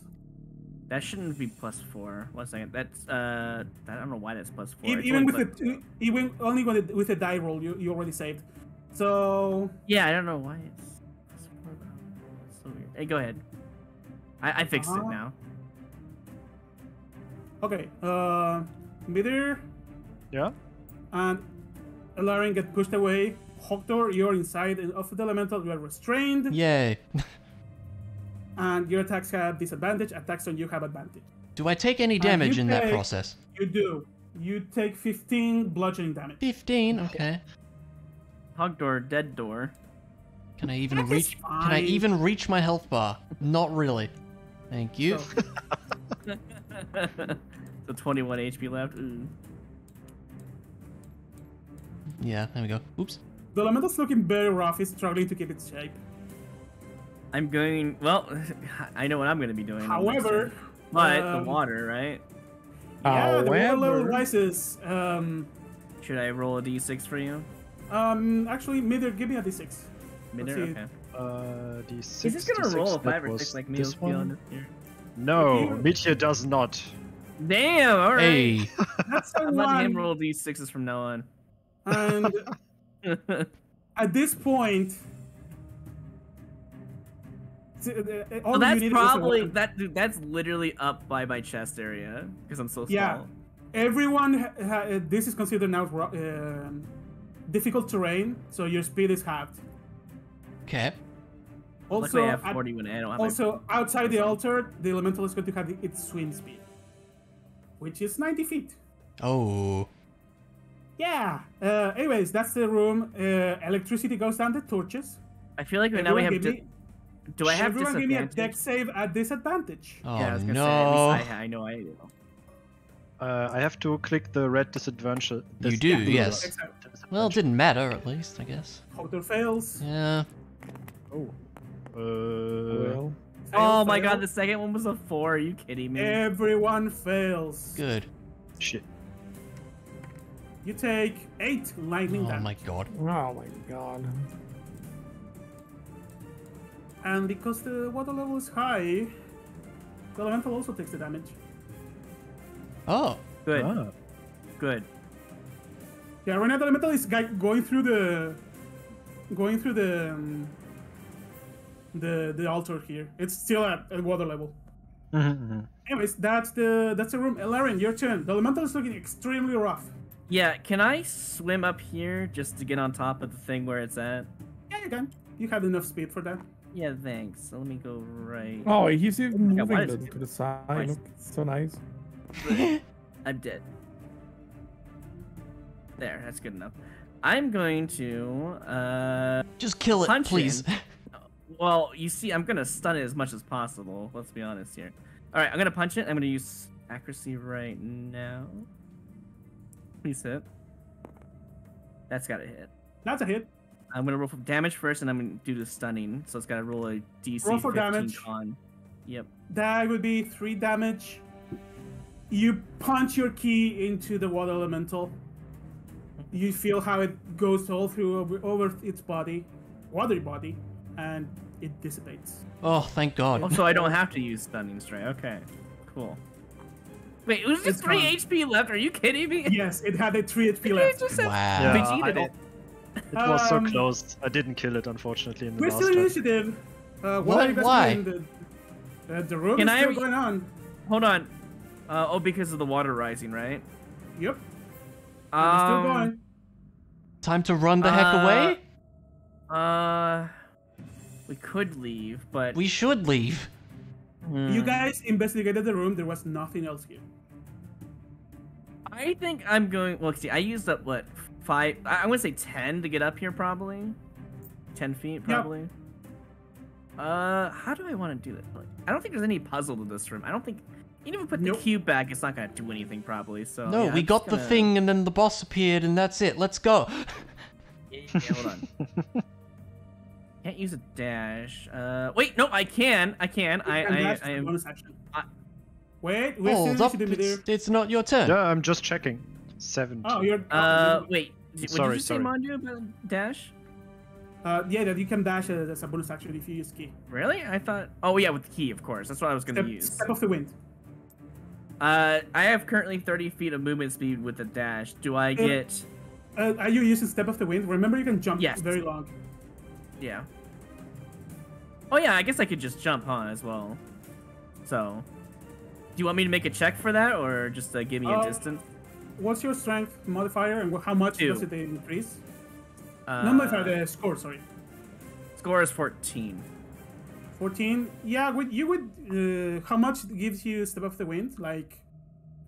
That shouldn't be plus four. One second. That's uh, I don't know why that's plus four. E- It's even with plus- the even only with the, with a die roll, you, you already saved. So Yeah, I don't know why it's plus It's so weird. Hey, go ahead. I, I fixed Uh-huh. it now. okay, uh, Midir Yeah. and Laren get pushed away. Hogdor, you're inside of the elemental. You are restrained, Yay. and your attacks have disadvantage. Attacks on you have advantage. Do I take any damage in that process? You do. You take 15 bludgeoning damage. 15, okay. Hog door, dead door. Can I even That is reach Can I even reach my health bar? Not really. Thank you. So, so 21 HP left. Ooh. Yeah, there we go. Oops. The elemental's looking very rough. It's struggling to keep its shape. I'm going. Well, I know what I'm going to be doing. However, but um, the water, right? yeah, the water level rises. Um, Should I roll a d6 for you? um, actually, Midir, give me a d6. Mid Let's there? see. Okay. Uh, the He's just gonna roll a five or six like me this one. this year. No, You- Meteor does not. Damn! All right. Hey. That's a I'm letting him roll d6s from now on. And at this point, s- uh, uh, all well, that's you need is a probably that. Dude, that's literally up by my chest area because I'm so small. Yeah. Everyone, ha- ha- uh, this is considered now ro- um difficult terrain, so your speed is halved. Okay. Also, I have at- 41. I don't have my- also outside the altar, the elemental is going to have the, its swim speed, which is 90 feet. Oh. Yeah. Uh, anyways, that's the room. Uh, electricity goes down the torches. I feel like right now we have. give Di- me- do I have to. everyone give me a disadvantage? dex save at disadvantage. Oh yeah, I was gonna no. say. I, I know I do. Uh, I have to click the red disadvantage. You do, yes. Except Well, it didn't matter, at least, I guess. Hogdor fails. Yeah. Uh, Well, Fail, Oh my fail. god, the second one was a four. Are you kidding me? Everyone fails. Good. shit. You take eight lightning Oh damage. Oh my god. oh my god. And because the water level is high, the elemental also takes the damage. Oh. Good, Ah. good. Yeah, right now the elemental is going through the, going through the, um, the the altar here. It's still at, at water level. Mhm. Anyways, that's the that's the room. Ilarion, your turn. The elemental is looking extremely rough. Yeah, can I swim up here just to get on top of the thing where it's at? Yeah, you can. You have enough speed for that. Yeah, thanks. So let me go right. Oh, he's even moving does to, to the side. Look, so nice. I'm dead. There, that's good enough. I'm going to uh Just kill it, Punch please. in. well, you see I'm gonna stun it as much as possible. Let's be honest here. Alright, I'm gonna punch it. I'm gonna use accuracy right now. Please hit. That's gotta hit. That's a hit. I'm gonna roll for damage first and I'm gonna do the stunning. So it's gotta roll a DC Roll for 15 damage. con. Yep. That would be three damage. You punch your ki into the water elemental. You feel how it goes all through over, over its body, watery body, and it dissipates. oh, thank god. Oh, so I don't have to use stunning strike. Okay. Cool. Wait, it was just It's three gone. HP left. Are you kidding me? Yes, it had a three HP left. Wow. Yeah, We cheated I- it. It was so Um, close. I didn't kill it, unfortunately, in the We're last still turn. initiative. Uh, what, What? are you guys Why? The, uh, the room Can is still re- going on. Hold on. Uh, oh, because of the water rising, right? Yep. It's still Um, going. Time to run the heck Uh, away? Uh, we could leave, but We should leave. You Hmm. guys investigated the room. There was nothing else here. I think I'm going. Well, see, I used up what five? I, I'm gonna say ten to get up here, probably. Ten feet, probably. Uh, how do I want to do it? Like, I don't think there's any puzzle to this room. I don't think. Even if we put Nope. the cube back, it's not gonna do anything, probably. So no, yeah, we I'm got the gonna- thing and then the boss appeared and that's it. Let's go. Yeah, yeah, yeah, hold on. Can't use a dash. Uh, wait, no, I can. I can. I, And I, that's I the am. bonus action. I- Wait, we're Hold up. initiative there. It's, it's not your turn. Yeah, I'm just checking. Seven. Oh, you're. Uh, oh, wait. Did, what Sorry, did you say, sorry. Mondu, about dash? uh, yeah, that you can dash uh, as a bonus action if you use ki. Really? I thought. Oh yeah, with the ki, of course. That's what I was gonna Step, use. step of the wind. Uh, I have currently 30 feet of movement speed with the dash. Do I get? Uh, are you using Step of the Wind? Remember, you can jump Yes. very long. Yeah. Oh yeah, I guess I could just jump, huh, as well. So, do you want me to make a check for that, or just uh, give me a Uh, distance? What's your strength modifier and how much Two. does it increase? Uh, Not modifier, the score, sorry. score is 14. 14. Yeah, would you would. Uh, how much gives you Step of the Wind? Like.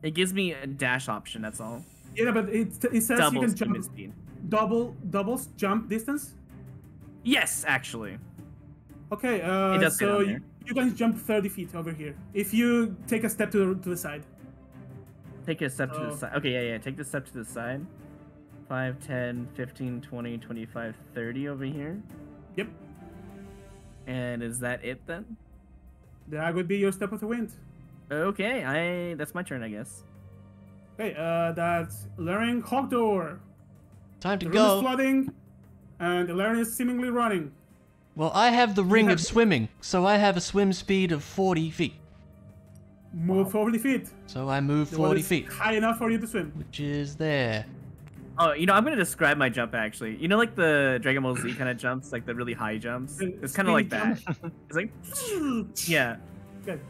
It gives me a dash option. That's all. Yeah, but it, it says Double you can jump speed. double doubles jump distance. Yes, actually. Okay, uh, It does so you, there. you can jump 30 feet over here if you take a step to the, to the side. Take a step to Oh. the side. Okay, yeah, yeah. Take the step to the side. 5, 10, 15, 20, 25, 30 over here. Yep, And is that it then? that would be your step of the wind. Okay, I that's my turn, I guess. Okay, uh, that's Laren Hogdor. Time to The room is flooding, and Laren is seemingly running. Well, I have the ring of swimming, so I have a swim speed of 40 feet. Move 40 feet. So I move The water 40 is feet, High enough for you to swim. which is there. Oh, you know, I'm gonna describe my jump actually. You know, like the Dragon Ball Z kind of jumps, like the really high jumps. The It's kind of like speedy that. it's like, yeah. Good.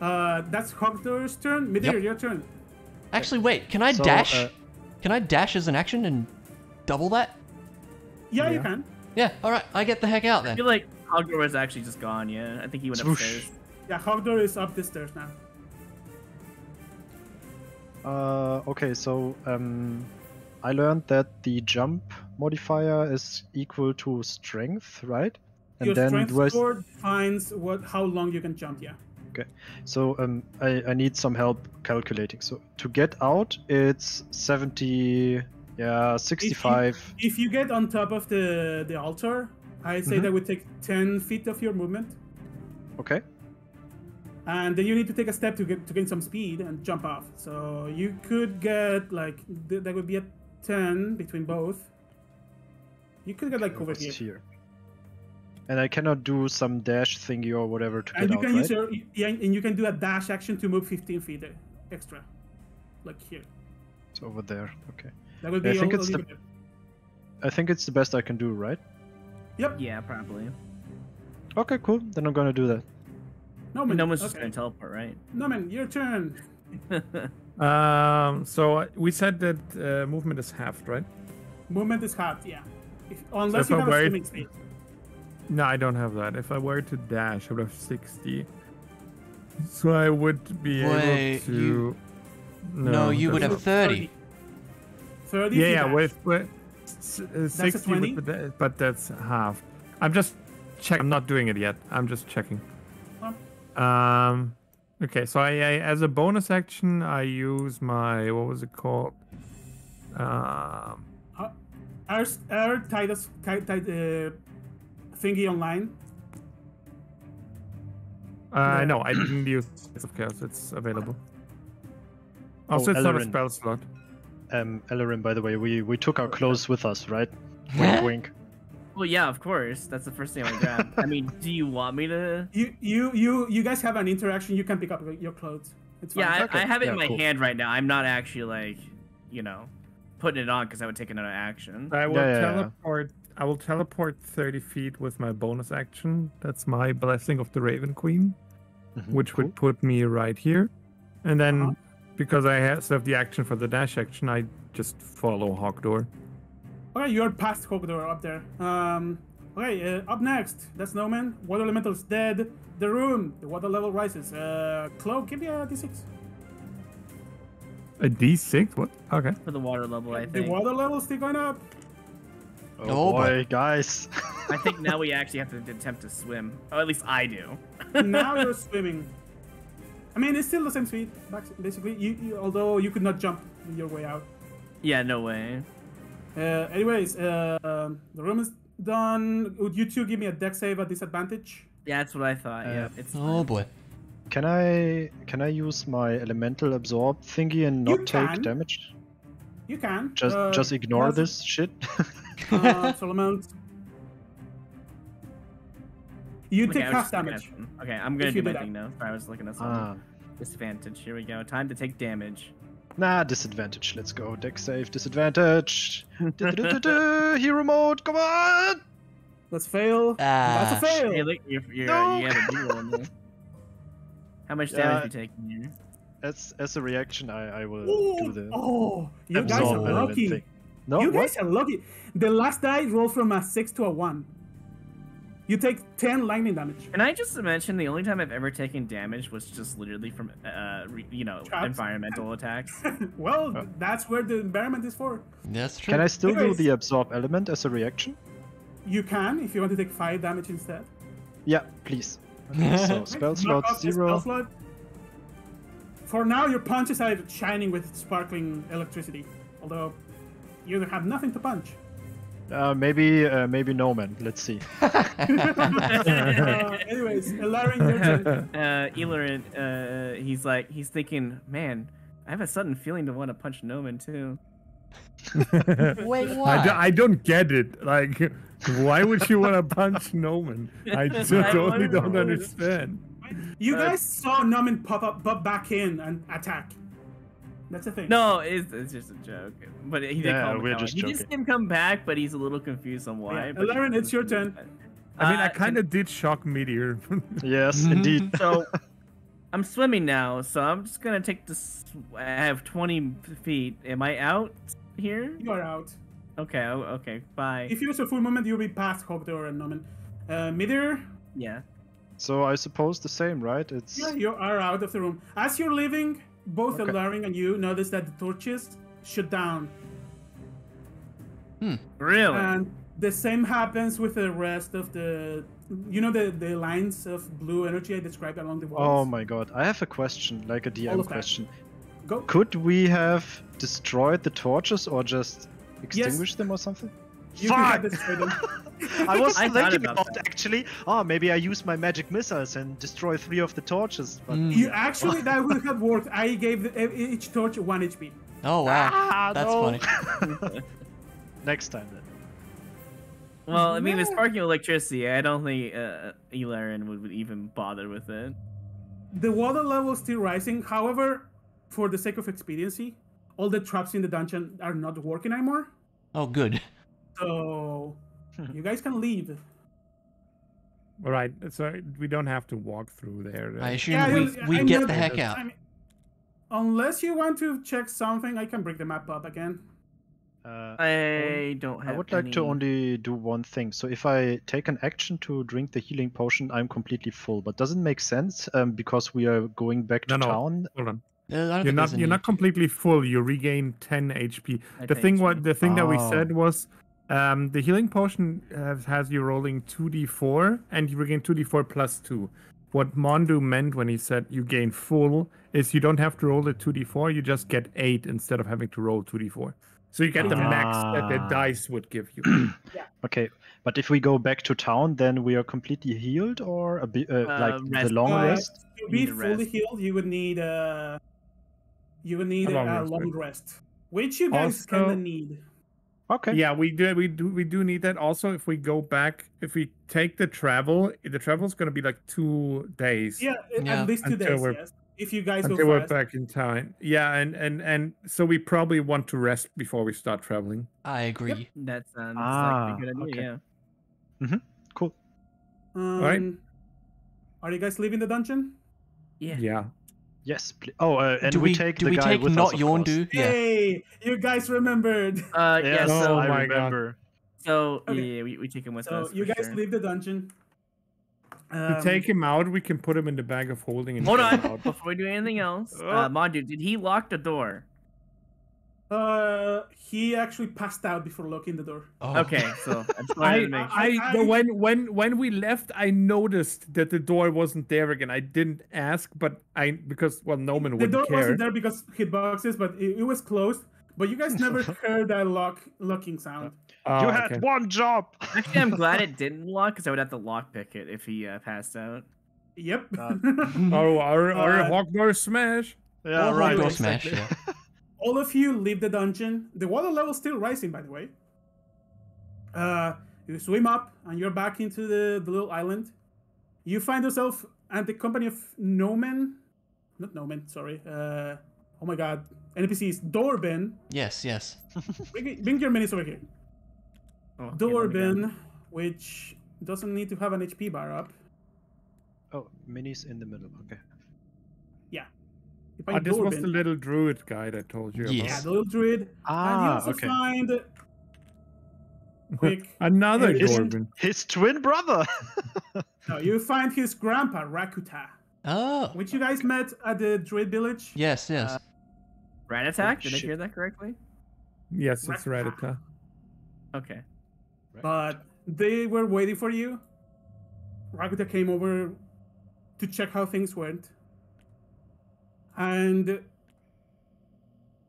Uh, that's Hogdor's turn. Midir, Yep. your turn. Actually, wait, can I So, dash? uh, Can I dash as an action and double that? Yeah, you can. Yeah, alright, I get the heck out then. I feel like Hogwarts was actually just gone. Yeah, I think he went Swoosh. upstairs. Yeah, Hogdor is up the stairs now. Uh, okay, so um, I learned that the jump modifier is equal to strength, right? And your then strength do I s- score defines what how long you can jump. Yeah. Okay, so um, I, I need some help calculating. So to get out, it's 70, yeah, 65. If you get on top of the the altar, I say Mhm. that would take 10 feet of your movement, Okay. and then you need to take a step to get to gain some speed and jump off. So you could get like th- that would be a 10 between both. You could get like over here, here? And I cannot do some dash thingy or whatever to and get you out, can right? use your yeah, and you can do a dash action to move 15 feet uh, extra, like here. It's over there. Okay. That would Yeah, I think it's the- you I think it's the best I can do, right? Yep. Yeah, probably. Okay, cool. Then I'm gonna do that. Noman. No one's just gonna teleport, right? Noman, your turn. Um, so uh, we said that uh, movement is halved, right? Movement is halved. Yeah. If, unless if you I have a wait- swimming speed. No, I don't have that. If I were to dash, I would have 60. So I would be Wait, able to. you- No, you would have 30. 30 Yeah, yeah, with, with s- uh, 60 20? with the, but that's half. I'm just check. I'm not doing it yet. I'm just checking. Um, okay, so I, I as a bonus action, I use my what was it called? Um, Air, air Titus ti- ti- uh, thingy online. uh, Yeah. no, I didn't use Blades of Chaos. It's available. Oh, Also, it's not a spell slot. Um, Ilarion, by the way, we, we took our clothes with us, right? Wink, wink. well, yeah, of course. That's the first thing I would grab. I mean, do you want me to? You you you you guys have an interaction. You can pick up your clothes. It's fine. Yeah, I, Okay, I have it yeah, in my cool. hand right now. I'm not actually like, you know, putting it on because I would take another action. I will Yeah, yeah, yeah. teleport. I will teleport 30 feet with my bonus action. That's my blessing of the Raven Queen, Mhm, which cool. would put me right here. And then, Uh-huh. Because I have still have the action for the dash action, I just follow Hogdor. Okay, you're past Hogdor up there. Um. Okay, uh, up next, that's Snowman. Water elemental is dead. The room, the water level rises. Uh, Cloak, give me a d6. A D6? What? Okay. For the water level, I think. The water level is still going up. Oh, Oh, boy. boy, guys. I think now we actually have to attempt to swim. Oh, at least I do. now you're swimming. I mean, it's still the same speed, basically. You, you although you could not jump your way out. Yeah, no way. Uh, anyways, uh, um, the room is done. Would you two give me a dex save at disadvantage? Yeah, that's what I thought. yeah, Uh, it's Oh boy. Can I can I use my elemental absorb thingy and You not take can. damage? You can. Just uh, just ignore this shit. Uh, Solomon. You Okay, take I half just looking at damage. Okay, I'm gonna If do you my do thing now. I was looking at something. ah, Disadvantage. Here we go. Time to take damage. Nah, disadvantage. Let's go. Dex save, disadvantage. Hero mode, come on! Let's fail. Ah. That's a fail. Hey, look, you're, you're, No. you have a D roll in there. How much Yeah. damage you taking here? As as a reaction, I, I will Ooh, do the oh, you guys are lucky. thing. No, you what? guys are lucky. The last die rolled from a six to a one. You take ten lightning damage. Can I just mention the only time I've ever taken damage was just literally from, uh, re- you know, Traps. environmental attacks. well, Oh. that's where the environment is for. That's true. Can I still do the absorb element as a reaction? You can if you want to take five damage instead. Yeah, please. Okay, so spell slot zero. spell slot. For now, your punches are shining with sparkling electricity. Although you have nothing to punch. Uh, maybe uh, maybe no man. Let's see. Uh, anyways, Ilarion, your uh, Ilarion, uh, he's like, he's thinking, man, I have a sudden feeling to want to punch Noman too. Wait, I, why? do, I don't get it. Like, why would you want to punch Noman? I just I totally don't understand. You Uh, guys saw Noman pop up, pop back in and attack. That's the thing. No, it's, it's just a joke. But he did Yeah, call we're out. just He did joking. see him come back, but he's a little confused on why. Yeah, but Eleven, it's your turn. I mean, I Uh, kind of did shock Meteor. Yes, Mhm. indeed. So I'm swimming now, so I'm just gonna take this. I have 20 feet. Am I out here? You are out. Okay. oh, Okay. Bye. If you use a full moment, you'll be past Hogdor and Noman. Uh, Midir, Yeah. So I suppose the same, right? It's yeah, you are out of the room. As you're leaving, both Okay. Eldaring and you notice that the torches shut down. Hmm. Really? And the same happens with the rest of the. You know the, the lines of blue energy I described along the walls. Oh my god, I have a question, like a All DM of that. question. Go. Could we have destroyed the torches or just extinguished them or something? You can have destroyed them. I was I thinking about about, actually. Oh, maybe I use my magic missiles and destroy three of the torches. But Mm. You actually that would have worked. I gave the, e- each torch one HP. Oh wow, Ah, that's no. funny. next time then. well, I mean, with sparking electricity, I don't think uh, Ilarion would, would even bother with it. The water level is still rising. However, for the sake of expediency, all the traps in the dungeon are not working anymore. Oh good. So you guys can leave. All right, so we don't have to walk through there. I assume we, we I'm get not- the heck out. I mean, unless you want to check something, I can bring the map up again. Uh, I don't have. I would like to only do one thing. So if I take an action to drink the healing potion, I'm completely full. But doesn't make sense um, because we are going back to No, no. town. Hold on. Uh, You're not you're need. not completely full. You regain 10 HP. I The thing so. what the thing that we Oh. said was um, the healing potion has, has you rolling 2d4 and you regain 2d4 plus 2. What Mondu meant when he said you gain full is you don't have to roll the 2d4, you just get 8 instead of having to roll 2d4. So you get the max that the Ah. dice would give you. Okay, but if we go back to town, then we are completely healed, or a bit uh, Uh, like rest. the long Uh, rest. To be fully rest. healed, you would need a, you would need A a, long a rest, long rest, which you guys Also- kind of need. Okay. Yeah, we do we do we do need that. Also, if we go back, if we take the travel, the travel is gonna be like two days. Yeah, at least two Until days. we're- Yes, if you guys go until we're fast. back in time. Yeah, and and and so we probably want to rest before we start traveling. I agree. That sounds Ah, like a good idea. okay. Yeah. Cool. Um, right. Are you guys leaving the dungeon? Yeah. Yeah. Yes. Pl- oh, uh, and do we, we take do the we guy take with not us, of course. Yondu? Yeah. Hey, you guys remembered. Uh, yeah. Yes, So, Oh I my God. remember. so Okay. yeah, we, we take him with So us. you guys sure. leave the dungeon. We Um, take him out. We can put him in the bag of holding. And Hold on, before we do anything else, Oh. uh, Mondu, did he lock the door? Uh, he actually passed out before locking the door. Oh. Okay, so I I, sure. I, I- when when when we left, I noticed that the door wasn't there again. I didn't ask, but I because well, Noman The wouldn't door care. wasn't there because hitboxes, but it, it was closed. But you guys never heard that lock locking sound. Oh, you had okay. one job. Actually, I'm glad it didn't lock because I would have to lock pick it if he uh, passed out. Yep. Uh, Oh, our our Uh, Hogdor smash. yeah, Oh, right. door exactly. smash, yeah. All of you leave the dungeon. The water level is still rising, by the way. Uh, you swim up and you're back into the, the little island. You find yourself at the company of Nomen, not Nomen, sorry. Uh, oh my god, NPCs. Dorbin. Yes, yes. bring, bring your minis over here. Oh, okay, let me go. Dorbin, which doesn't need to have an HP bar up. Oh, minis in the middle. Okay. If I Oh, this was the little druid guy that told you Yes. Yeah, about. the little druid. and you Ah, also okay. find quick. Another His- Dorbin. His twin brother. no, you find his grandpa Rakuta, Oh. which you guys met at the druid village. Yes, yes. Uh, Rat attack? Did I hear that correctly? Yes, it's Rakta. Ratata. Okay. But they were waiting for you. Rakuta came over to check how things went. And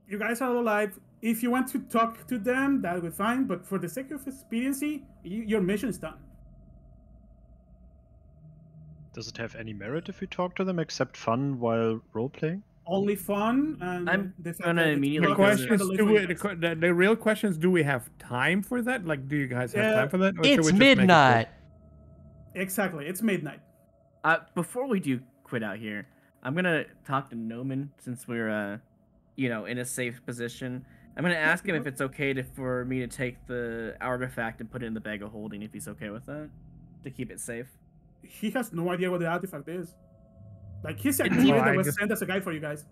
you guys are all alive. If you want to talk to them, that would be fine. But for the sake of expediency, you, your mission is done. Does it have any merit if we talk to them except fun while role playing? Only fun and I'm the gonna that immediately The not go a to- question is, friendly do we, the, the, the real question is, do we have time for that? Like, do you guys have Yeah. time for that? or It's just make it midnight. Exactly. It's midnight. Uh, before we do quit out here, I'm gonna talk to Noman since we're uh, you know, in a safe position. I'm gonna ask him if it's okay to, for me to take the artifact and put it in the bag of holding. If he's okay with that, to keep it safe. He has no idea what the artifact is. Like he's said, It's- demon Oh, I that was sent as a guide for you guys.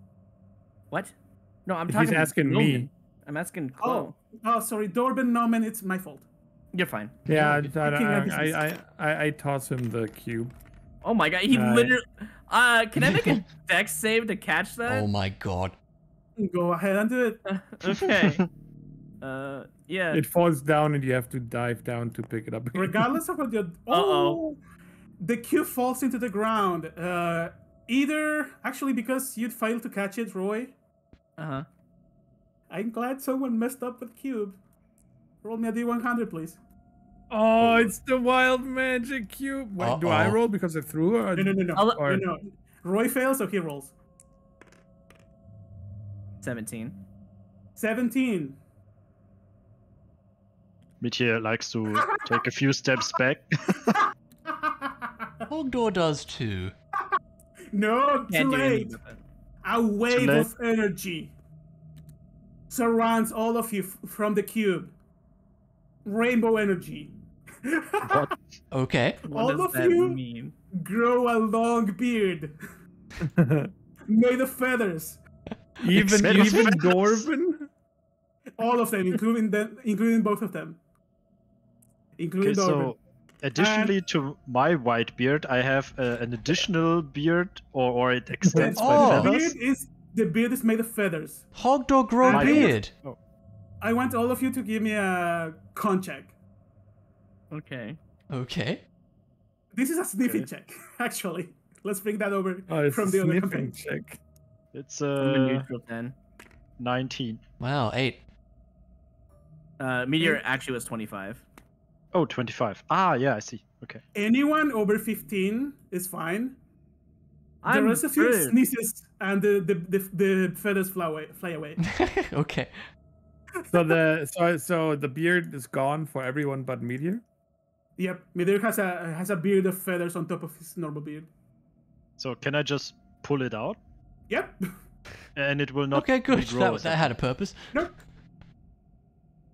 What? No, I'm talking. to asking Noman. me. I'm asking Oh, Chloe. oh, sorry, Dorbin Nomen. It's my fault. You're fine. Yeah, I, Picking I, I, I, I, I toss him the cube. Oh my god, he Right. literally. Uh, can I make a dex save to catch that? Oh my god. Go ahead and do it. okay. uh, yeah. It falls down and you have to dive down to pick it up. Regardless of what you're. Uh-oh. Oh, the cube falls into the ground. Uh, either actually because you'd failed to catch it, Roy. Uh huh. I'm glad someone messed up with cube. Roll me a d100, please. Oh, it's the wild magic cube. Wait, do I roll because I threw? Or, No, no, no, no. I'll- no, no. Roy fails, so he rolls. Seventeen. 17. Midir likes to take a few steps back. Hogdor does too. no, Can't too late. A wave late. of energy surrounds all of you from the cube. Rainbow energy. what? Okay. What All does of that you? mean? Grow a long beard made of feathers. even Made even feathers. Dwarven? All of them, including them, including both of them. Including Okay, Dorbin. so additionally to my white beard, I have uh, an additional beard, or, or it extends Oh. my the feathers. beard is the beard is made of feathers. Hogdor grow My- beard. I want all of you to give me a con check. Okay. Okay. This is a sniffing Okay. check, actually. Let's bring that over Oh, from the other sniffing campaign. check. It's a uh, neutral ten. 19. Wow, eight. Uh, Midir actually was twenty-five. Oh, 25. Ah, yeah, I see. Okay. Anyone over 15 is fine. The I'm rest of you good. sneezes and the, the, the, the feathers fly away. Fly away. okay. So the so so the beard is gone for everyone but Midir. Yep, Midir has a has a beard of feathers on top of his normal beard. So can I just pull it out? Yep. And it will not. Okay, good. That, that had a purpose. Nope.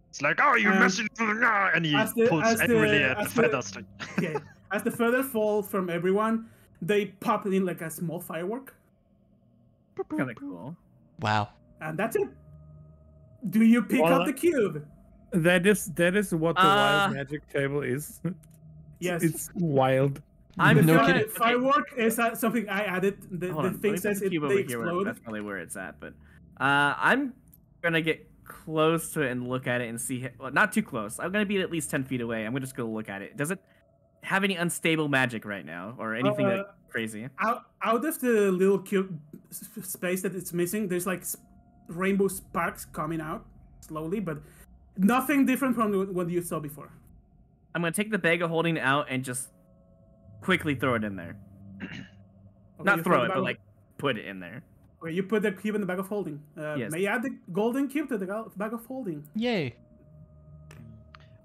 It's like, oh, you're Um, messing with me," and he the- pulls as the- angrily at the as the- feathers. Okay. As the feathers fall from everyone, they pop in like a small firework, Kind of cool. Wow. and that's it. Do you pick Well, up the cube? That is that is what the Uh, wild magic table is. Yes. It's wild. I'm the No fire- kidding. firework is uh, something I added. The, Hold the on, thing let me put says the it, cube they here. where- explode. That's probably where it's at. But uh, I'm gonna get close to it and look at it and see. Well, not too close. I'm gonna be at least ten feet away. I'm just gonna just go look at it. Does it have any unstable magic right now, or anything like Uh, crazy? out out of the little cube s- s- space that it's missing, there's like s- rainbow sparks coming out slowly, but nothing different from what you saw before. I'm gonna take the bag of holding out and just quickly throw it in there. Okay, Not throw it, but of- like put it in there. okay, you put the cube in the bag of holding. Uh, Yes. May I add the golden cube to the bag of holding? Yay.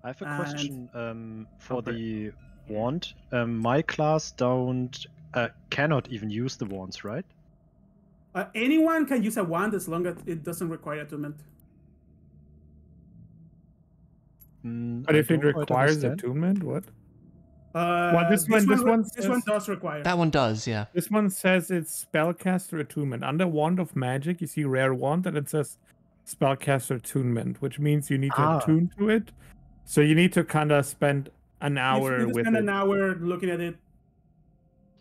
I have a And- question um, for Go the wand. Um, my class don't uh, cannot even use the wands, right? Uh, anyone can use a wand as long as it doesn't require attunement. Mm, But I if it requires understand. attunement, what? Uh, Well, this one- this re- one this one says- does require. That one does, yeah. This one says it's spellcaster attunement. Under wand of magic, you see rare wand, and it says spellcaster attunement, which means you need to Ah. attune to it. So you need to kind of spend an hour need to with spend it, an hour looking at it.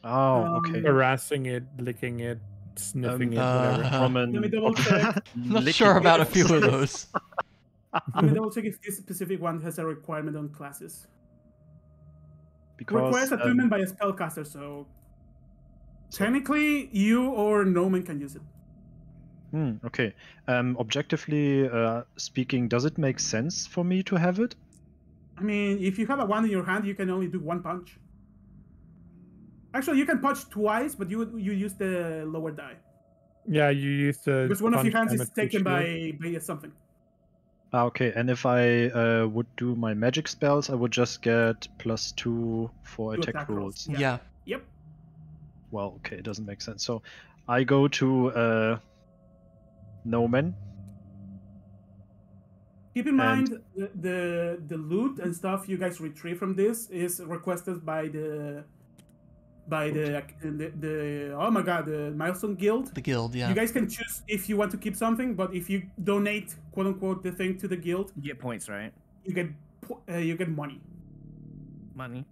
Oh, Um, okay. harassing it, licking it, sniffing it, whatever. uh, From Let me double check. I'm not licking sure about a few of those. Let me double check if this specific one has a requirement on classes. because requires um, attunement by a spellcaster, so technically you or Noman can use it. hmm, okay. Um, objectively uh, speaking, does it make sense for me to have it? I mean, if you have a one in your hand, you can only do one punch. Actually, you can punch twice, but you would you use the lower die Yeah, you use the because one of your hands is taken by by something. Ah, okay. And if I uh, would do my magic spells, I would just get plus two for To attack, attack rolls. rolls. Yeah. Yep. Well, okay, it doesn't make sense. So I go to uh, Noman. Keep in And- mind the, the the loot and stuff you guys retrieve from this is requested by the by the the, the oh my god the milestone guild. The guild, yeah. You guys can choose if you want to keep something, but if you donate quote unquote the thing to the guild, You get points, right? you get uh, you get money. Money.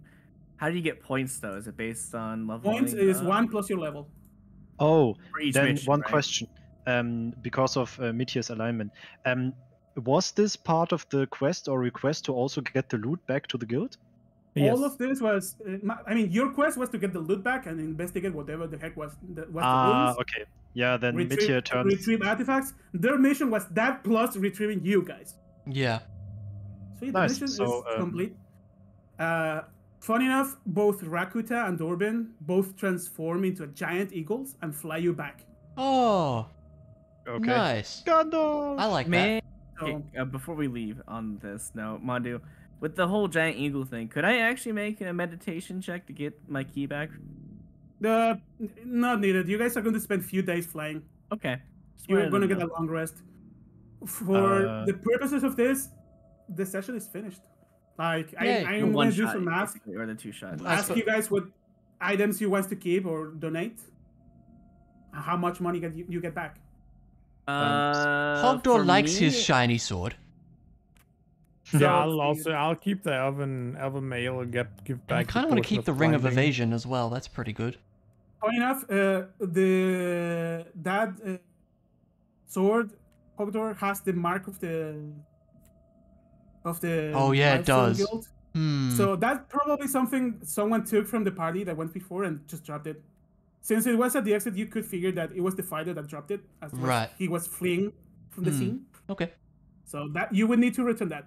How do you get points though? Is it based on level? Points is one plus your level. Oh, for each then mission, one right? question. Um, because of uh, Midir's alignment, um, was this part of the quest or request to also get the loot back to the guild? Yes. All of this was, uh, I mean, your quest was to get the loot back and investigate whatever the heck was the, was the Ah, ruins. okay. Yeah, then Retrieve, Midir turns. retrieve artifacts. Their mission was that plus retrieving you guys. Yeah. So yeah, the Nice. mission So, is um, complete. Uh, fun enough, both Rakuta and Dorban both transform into giant eagles and fly you back. Oh, Okay. nice. Gandalf! I like that. Man, So, okay, uh, before we leave on this note, Mondu, with the whole giant eagle thing, could I actually make a meditation check to get my ki back? uh, not needed. You guys are going to spend a few days flying. Okay. Just You're going to to get a long rest. For Uh, the purposes of this, the session is finished. Like I, Yay. I The am going to do some math. or the two shots. Ask what- you guys what items you want to keep or donate. How much money get you, you get back? Uh, Hogdor for likes his shiny sword. So- yeah, I'll also I'll keep the elven elven mail and get give And I back. kind of want to keep the ring of evasion as well. That's pretty good. Funny enough, uh, the that uh, sword Hogdor has the mark of the of the Oh, yeah, it does. Hmm. So that's probably something someone took from the party that went before and just dropped it. Since it was at the exit, you could figure that it was the fighter that dropped it, as was- Right. he was fleeing from the Hmm. scene. okay. So that you would need to return that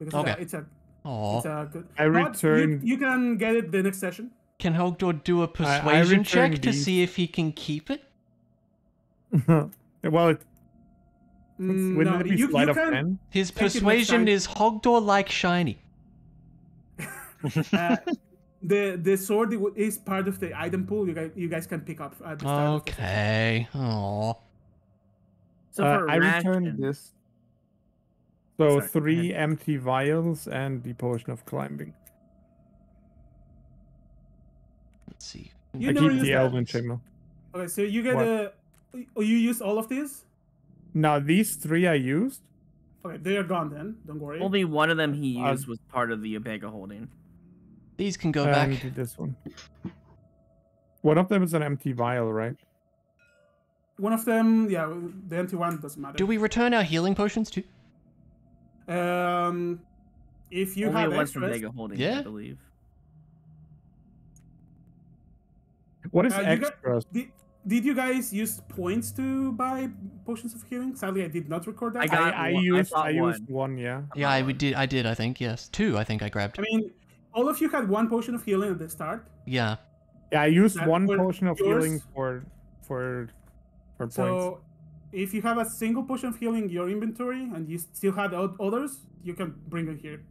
because Okay. it's a Oh, it's a good. I But you- You, can get it the next session. can Hogdor do a persuasion check returned to see if he can keep it? well, it, Mm, wouldn't no, it be you, sleight you of can. hand? His Thank you, next persuasion is Hogdor like shiny. Uh, the the sword is part of the item pool. You guys you guys can pick up at the start. of the session. Okay. Oh. So Uh, I returned ration- this. So Sorry, three empty vials and the potion of climbing. Let's see. You I keep the that. elven chamber. Okay, so you get What? a. Oh, you use all of these. Now these three I used. Okay, they are gone then. Don't worry. Only one of them he Uh, used was part of the Omega holding. These can go and back. this one. One of them is an empty vial, right? One of them, yeah, the empty one doesn't matter. Do we return our healing potions too? Um, if you Only have one from extras, Omega holding, Yeah. I believe. What is Uh, you got- did, did you guys use points to buy potions of healing? Sadly, I did not record that. I got I, I one- used thought I, used one. one, yeah. Yeah, I we did. I did. I think yes. Two. I think I grabbed. I mean, all of you had one potion of healing at the start. Yeah. Yeah, I used That one potion of yours? healing for for for points. So, if you have a single potion of healing in your inventory and you still had others, you can bring it here.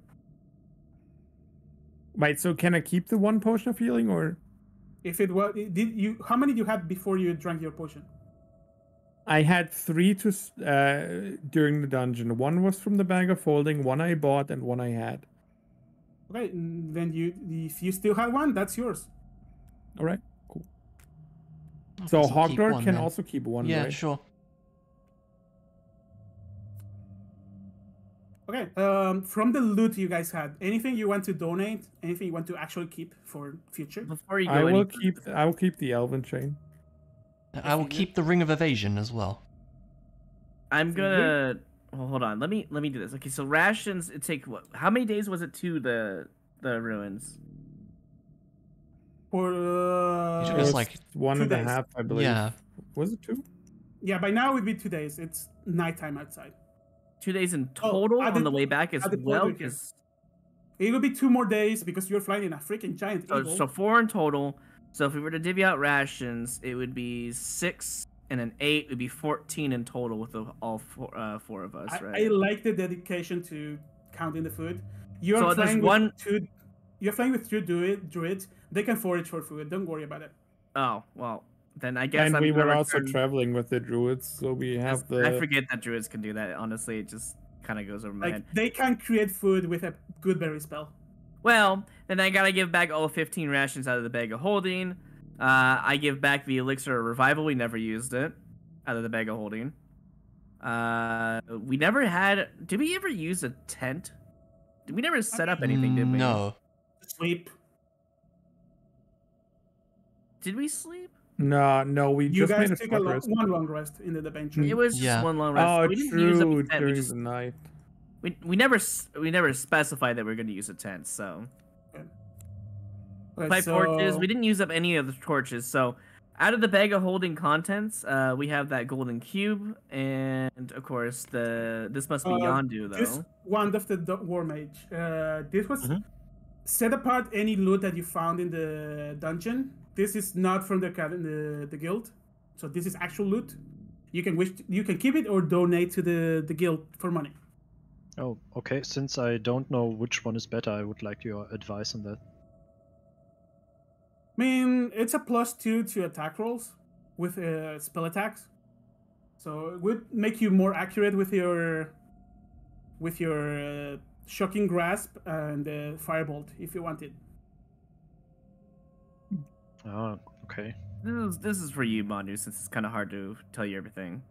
Wait, so can I keep the one potion of healing or If it was, did you? How many do you had before you drank your potion? I had three to uh, during the dungeon. One was from the bag of holding, one I bought, and one I had. Okay, then you if you still have one, that's yours. All right, cool. I So guess I'll keep Hogdor can then. also keep one, Yeah, right? sure. Okay. Um, from the loot you guys had, anything you want to donate? Anything you want to actually keep for future? Before you go, I will any keep. I will keep the elven chain. I will keep the ring of evasion as well. I'm gonna. Well, hold on. Let me let me do this. Okay, so rations. It take what? How many days was it to the the ruins? For uh, took us like one two and a half, I believe. Yeah. Was it two? yeah, by now it'd be two days. It's nighttime outside. Two days in Oh, total I on the way back as well. order here. 'cause- It will be two more days because you're flying in a freaking giant So, eagle. so four in total. So if we were to divvy out rations, it would be six and an eight it would be fourteen in total with the, all four, uh, four of us, I, right? I like the dedication to counting the food. You're So there's flying with one- two. You're flying with two druid, druids. They can forage for food. Don't worry about it. oh well, then I guess and I'm we gonna were also traveling with the druids, so we have the. I forget that druids can do that. Honestly, it just kind of goes over my Like head. they can create food with a goodberry spell. Well, then I gotta give back all 15 rations out of the bag of holding. Uh, I give back the elixir of revival. We never used it out of the bag of holding. Uh, we never had. Did we ever use a tent? Did we never set up anything? Did we? No. Sleep. Did we sleep? No, no, we You just made guys a take a long, rest. one long rest in the adventure. It was just one long rest. Oh, we didn't use true. a tent. We, During just, the night. we, we never we never specified that we are going to use a tent. So Okay, pipe torches. so- We didn't use up any of the torches. So out of the bag of holding contents, uh, we have that golden cube, and of course the this must be Uh, Yondu though. This wand of the Do- war mage. Uh, this was Mhm. set apart any loot that you found in the dungeon. This is not from the the, the guild, so this is actual loot. You can wish you can keep it or donate to the the guild for money. Oh, okay. Since I don't know which one is better, I would like your advice on that. I mean, it's a plus two to attack rolls with uh, spell attacks, so it would make you more accurate with your with your uh, shocking grasp and uh, firebolt if you wanted. Ah, okay. This is this is for you, Mondu, since it's kind of hard to tell you everything.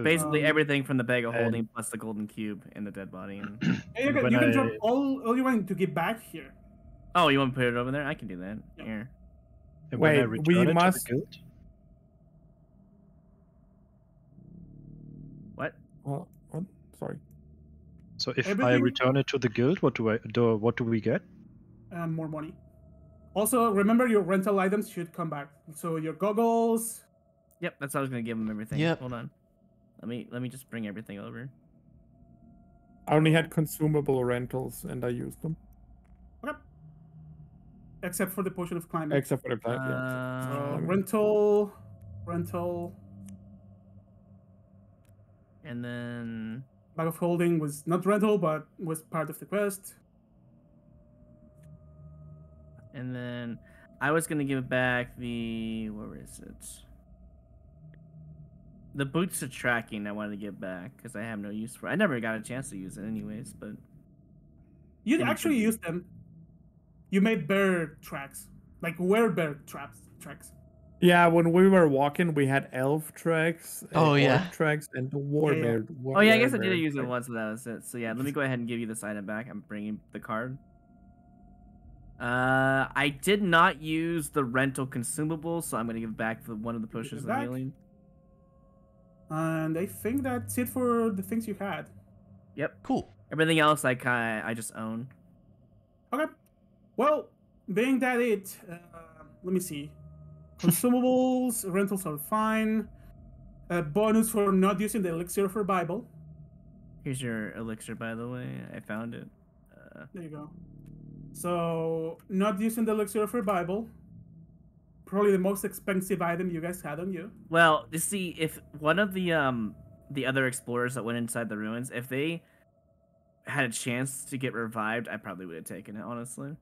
Basically, Um, everything from the bag of and- holding plus the golden cube and the dead body. And... Hey, you can, When you can drop all all you want to get back here. oh, you want to put it over there? I can do that. Yeah. Here. and when I Wait, we must- to the guild, What? Oh, what? Sorry. so if I return it to the guild, what do I do? What do we get? and more money. Also, remember your rental items should come back. So your goggles. Yep, that's how I was gonna give him everything. Yep. Hold on. Let me let me just bring everything over. I only had consumable rentals, and I used them, Okay. Except for the potion of climbing. except for the plant. yeah. Uh, So rental, rental, and then bag of holding was not rental, but was part of the quest. And then I was gonna give back the where is it? The boots of tracking I wanted to give back because I have no use for. It. I never got a chance to use it anyways, but You actually but- used them. You made bear tracks, like were bear traps tracks. Yeah, when we were walking, we had elf tracks, uh, Oh, orc yeah. tracks, and the war Yeah, yeah. bear. Oh yeah, I guess I did warbear use it once, but that was it. So yeah, let me go ahead and give you this item back. I'm bringing the card. Uh, I did not use the rental consumables, so I'm gonna give back the one of the Give it potions of back. healing. And I think that's it for the things you had. Yep. Cool. Everything else I kind I just own. Okay. Well, being that it, uh, let me see. Consumables, rentals are fine. A bonus for not using the elixir of revival. Here's your elixir, by the way. I found it. Uh, There you go. So, not using the elixir of revival. Probably the most expensive item you guys had on you. well, to see if one of the um the other explorers that went inside the ruins, if they had a chance to get revived, I probably would have taken it. Honestly.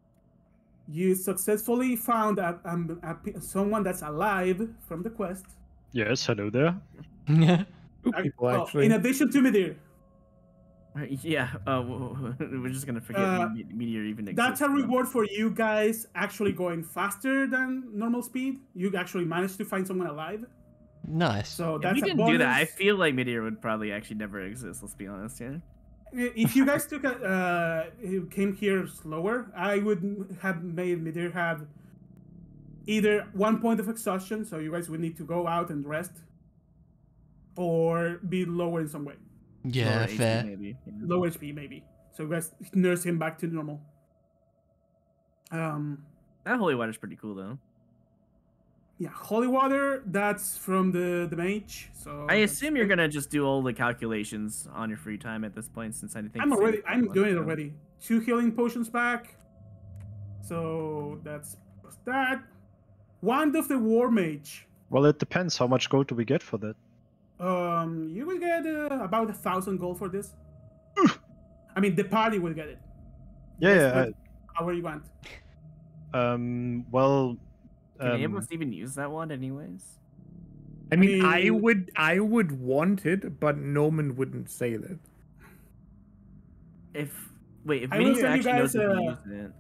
You successfully found a, um, a, someone that's alive from the quest. Yes, hello there. Yeah. People well, actually. in addition to me, Midir, Yeah, uh, we're just gonna forget Uh, Midir even exists. that's a reward for you guys actually going faster than normal speed. You actually managed to find someone alive. Nice. So If that's we didn't bonus. do that, I feel like Midir would probably actually never exist. Let's be honest, yeah. If you guys took a uh, came here slower, I would have made Midir have either one point of exhaustion, so you guys would need to go out and rest, or be lower in some way, yeah, Lower HP fair. Maybe. yeah. low HP maybe. So you guys nurse him back to normal. Um, That holy water's pretty cool though. yeah, holy water. That's from the the mage. So I assume you're great. gonna just do all the calculations on your free time at this point, since I think I'm already. I'm doing it already. Two healing potions back. So that's that. Wand of the War Mage. Well, it depends. How much gold do we get for that? Um, you will get uh, about a thousand gold for this. I mean, the party will get it. Yeah, That's yeah. what- However you want. I- um. Well. Can any um, us even use that one, anyways? I mean, I mean- would, I would want it, but Noman wouldn't say that. If wait, if I will send you actually knows guys, if he uh, it.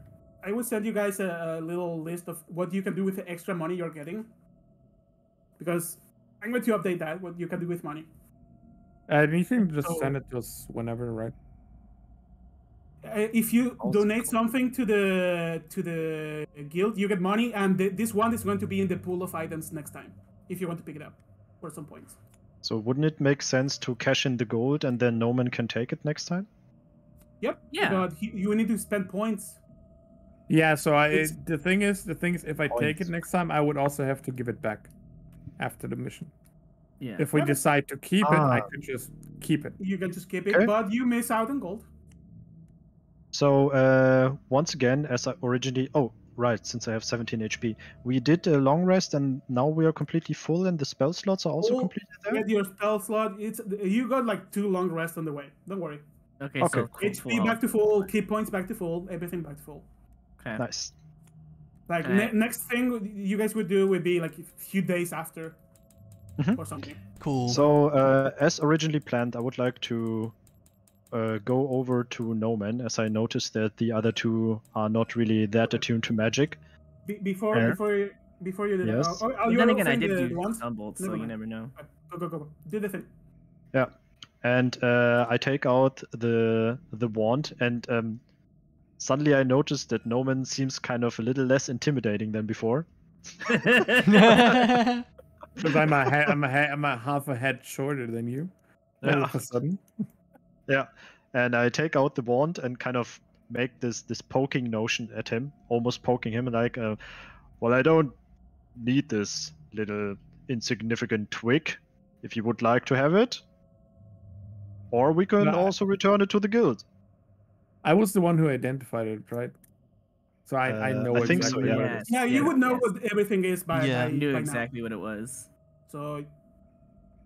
I will send you guys a, a little list of what you can do with the extra money you're getting. Because I'm going to update that, what you can do with money. And you can just So- send it to us whenever, right? Uh, if you Also donate cool. something to the to the guild, you get money, and the, this one is going to be in the pool of items next time, if you want to pick it up for some points. So wouldn't it make sense to cash in the gold and then Noman can take it next time? Yep. Yeah. But he, you need to spend points. Yeah. So I, It's- the thing is, the thing is, if I take it next time, I would also have to give it back after the mission. Yeah. If we Yeah. decide to keep it, I Ah. could just keep it. You can just keep it, Okay. but you miss out on gold. So uh, once again, as I originally, oh right, since I have 17 HP, we did a long rest and now we are completely full, and the spell slots are also Oh, completed there. Get your spell slot. It's you got like two long rests on the way. Don't worry. Okay, Okay, so cool, HP back to full, ki points back to full, everything back to full. Okay. Nice. Like Alright. ne- next thing you guys would do would be like a few days after, Mhm. or something. Cool. So uh, as originally planned, I would like to uh, go over to Noman, as I noticed that the other two are not really that attuned to magic. Be- before Fair. before you, before you do that. Yes. Oh, oh, you're then again, I did the do ones? stumbled, so Never you never know. Go go go go. Do the thing. Yeah. And uh, I take out the the wand, and um, suddenly I noticed that Noman seems kind of a little less intimidating than before. Because I'm a, he- I'm a, he- I'm a half a head shorter than you. All Yeah. of a sudden. Yeah, and I take out the wand and kind of make this this poking notion at him, almost poking him, like, uh, well, I don't need this little insignificant twig. If you would like to have it, or we can No, I- also return it to the guild. I was the one who identified it, right? So I, I Uh, know I think so, exactly yeah. what it Yes, is. Yeah, you yes, would know yes. what everything is by, Yeah. by, I knew by exactly what it was. So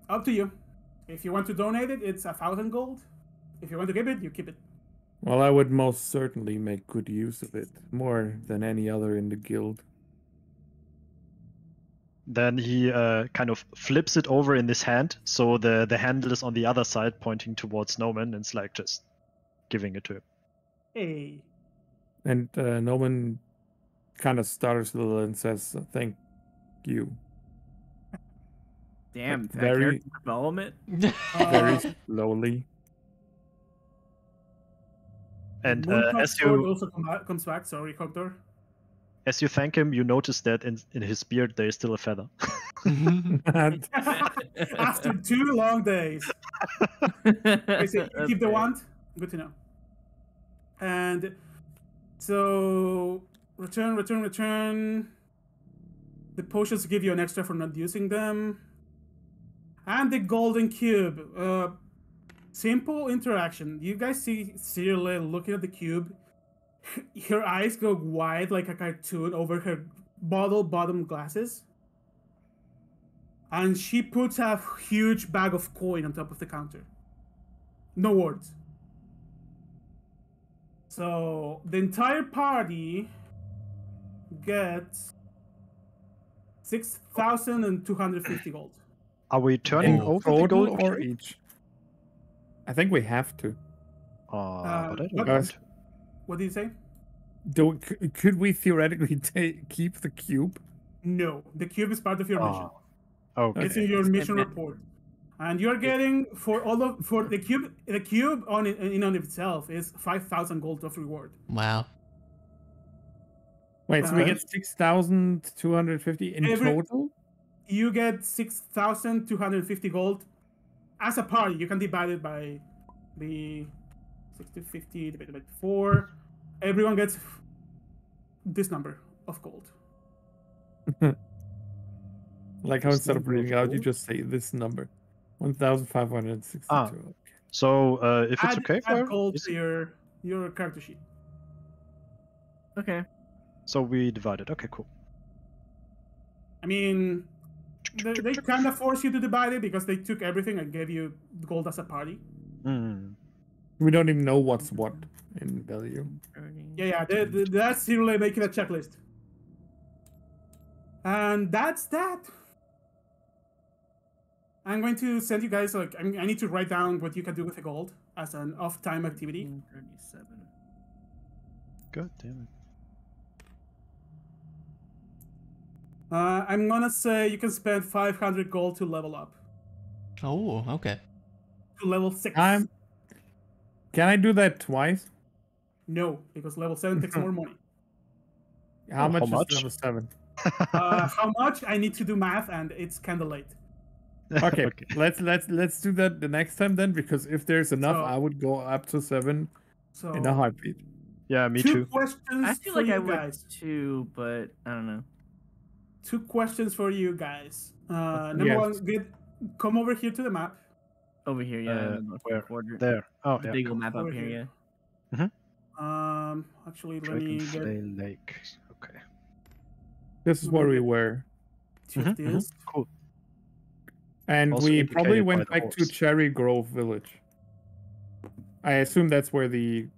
up to you. If you want to donate it, it's a thousand gold. If you want to keep it, you keep it. Well, I would most certainly make good use of it, more than any other in the guild. Then he uh, kind of flips it over in his hand, so the the handle is on the other side, pointing towards Noman, and it's like just giving it to him. Hey. And uh, Noman kind of stutters a little and says, "Thank you." Damn, that Very- development. Very Uh, slowly. And uh, as you also come back, comes back. Sorry, Coctor. as you thank him, you notice that in in his beard there is still a feather. And After two long days. Okay, so you That's keep the wand. Good to know. And so return, return, return. The potions give you an extra for not using them. And the golden cube. Uh, simple interaction. You guys see Cyril looking at the cube. Her eyes go wide like a cartoon over her bottle bottom glasses. And she puts a huge bag of coin on top of the counter. No words. So the entire party gets six thousand and two hundred fifty gold. Are we turning In over the total gold or each? I think we have to. Uh, Uh, but I don't what- What did you say? Do c- could we theoretically take keep the cube? No, the cube is part of your mission. Ah, okay. It's in your mission in- report, and you're getting for all of for the cube. The cube on it in on itself is five thousand gold of reward. Wow. Wait, so we Uh-huh. get six thousand two hundred fifty in Every- total. You get six thousand two hundred fifty gold as a party. You can divide it by the sixty fifty divided by four. Everyone gets this number of gold. Like how instead of number reading it out, you just say this number, one thousand five hundred sixty-two. Ah. So, uh, if it's add, okay add for gold is- to your your character sheet. Okay. so we divided. Okay, cool. I mean, they, they kind of force you to divide it because they took everything and gave you gold as a party. Mm. We don't even know what's what in value. Yeah, yeah, they, they, that's really making a checklist. And that's that. I'm going to send you guys like I'm, I need to write down what you can do with the gold as an off-time activity. 37. God damn it. Uh, I'm gonna say you can spend 500 gold to level up Oh, okay. to level six. I'm. Can I do that twice? No, because level seven takes more money. How Oh, much how is much? level seven? Uh, how much? I need to do math, and it's kind of late. Okay, okay, let's let's let's do that the next time then, because if there's enough, So- I would go up to seven So in a heartbeat. Yeah, me two too. questions I feel for like you I would guys. too, but I don't know. Two questions for you guys. Uh, number Yes. one, get come over here to the map. Over here, yeah. Uh, where? quadrant. There. Oh, The yeah. big old map Over up here, here. yeah. Um, actually, let me get Dragonflay Lake. Okay. This is where we were, two of Mhm, mhm. Cool. And Also we probably went the back to. Cherry Grove Village. I assume that's where the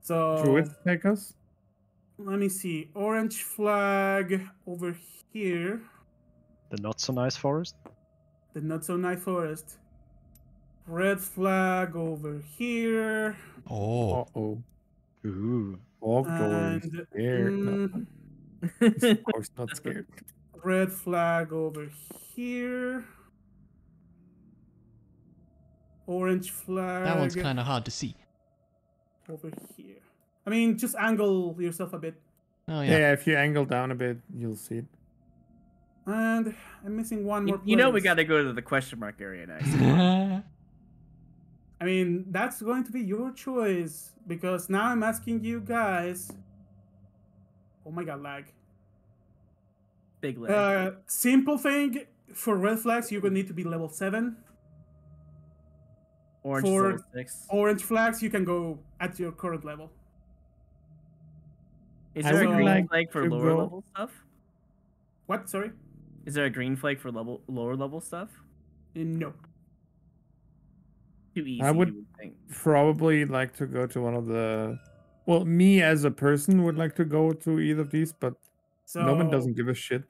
So druids take us. let me see. Orange flag over here. The not so nice forest. The not so nice forest. Red flag over here. Oh. Uh oh, Ooh. Fog. And Scared? No, mm, of course not scared. red flag over here. Orange flag That one's kind of hard to see. over here. I mean, just angle yourself a bit. Oh, Yeah. yeah. if you angle down a bit, you'll see it. And I'm missing one You, more. you know we got to go to the question mark area next. I mean, that's going to be your choice because now I'm asking you guys. Oh my god, lag. Big leg. Uh, simple thing for red flags, you will need to be level seven. Orange for- six. Orange flags, you can go at your current level. Is there a green like flag for lower go- level stuff? What? Sorry? Is there a green flag for level lower level stuff? Uh, No. Too easy. I would- would think. Probably like to go to one of the. Well, me as a person would like to go to either of these, but So Noman doesn't give a shit.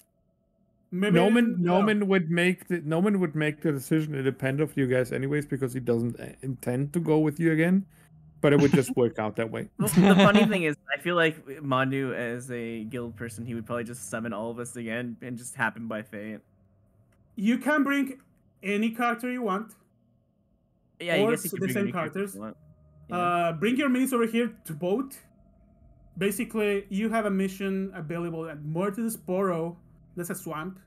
Maybe Noman, well, Noman would make the Noman would make the decision independent of you guys, anyways, because he doesn't uh, intend to go with you again. But it would just work out that way. Well, the funny thing is, I feel like Mondu, as a guild person, he would probably just summon all of us again and just happen by fate. You can bring any character you want. Yeah, I Or guess he s- could the bring same any character characters. you want. Yeah. Uh, bring your minis over here to boat. Basically, you have a mission available at Mortis Borough. That's a swamp.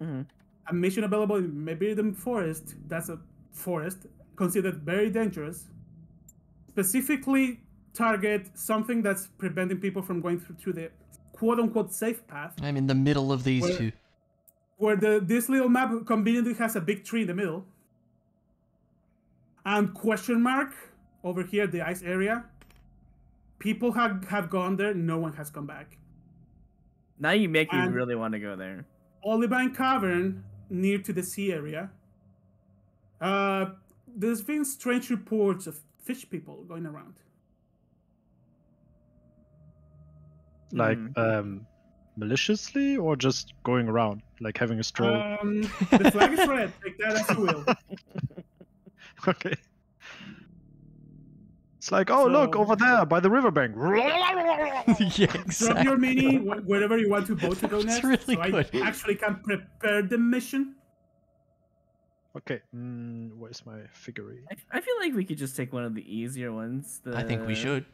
Mhm. A mission available in Mebirden Forest. That's a forest considered very dangerous. Specifically, target something that's preventing people from going through, to the quote-unquote safe path. I'm in the middle of these Where- two. where the this little map conveniently has a big tree in the middle. And question mark over here, the ice area. People have have gone there. No one has come back. now you make me really want to go there. Olivine Cavern, near to the sea area. Uh, there's been strange reports of fish people going around. Like Mhm. um, maliciously or just going around, like having a stroll? Um, the flag is red. Take that as you will. okay. It's like, oh look over there by the riverbank. yeah, exactly. Drop your mini wherever you want to boat to go It's next. really so I actually can prepare the mission. Okay, mm, where's my figurine? I, I feel like we could just take one of the easier ones. The... I think we should.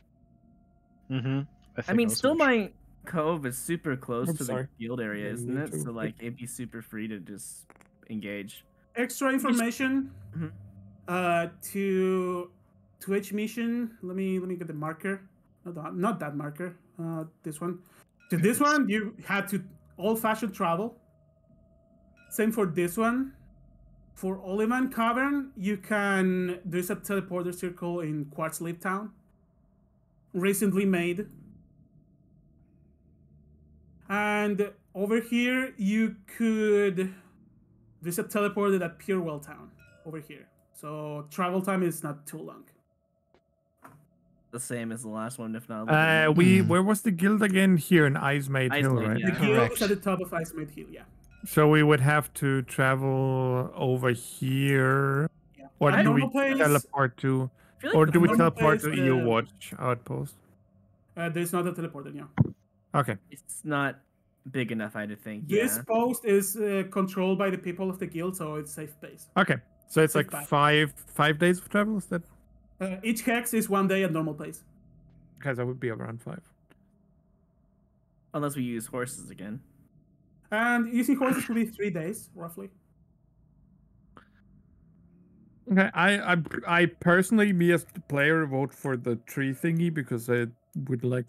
Mm-hmm. I mean, still my cove is super close I'm to sorry. the guild area, isn't it? So like, it'd be super free to just engage. Extra information Mhm. uh, to to each mission. Let me let me get the marker. Not that, not that marker. Uh, this one. To this one, you had to old-fashioned travel. Same for this one. For Olivine Cavern, you can. There's a teleporter circle in Quartz Leaf Town. Recently made. And over here, you could. There's a teleporter at Purewell Town over here. So travel time is not too long. The same as the last one, if not. a little bit Uh, we Hmm. where was the guild again? Here in Ice Maid Ice Hill, Maid, right? The guild Correct. is at the top of Ice Maid Hill, yeah. So we would have to travel over here, Yeah. or At do we normal pace, teleport to, like or do we teleport pace, to EU uh, Watch outpost? Uh, there's not a teleporter, yeah. Okay, It's not big enough, I think. This yeah. post is uh, controlled by the people of the guild, so it's safe base. okay. So it's Safe like path. five five days of travel. Is that? Uh, each hex is one day at normal pace. Because I would be around five. Unless we use horses again. And using horses will be three days, roughly. Okay, I, I I personally, me as the player, vote for the tree thingy because I would like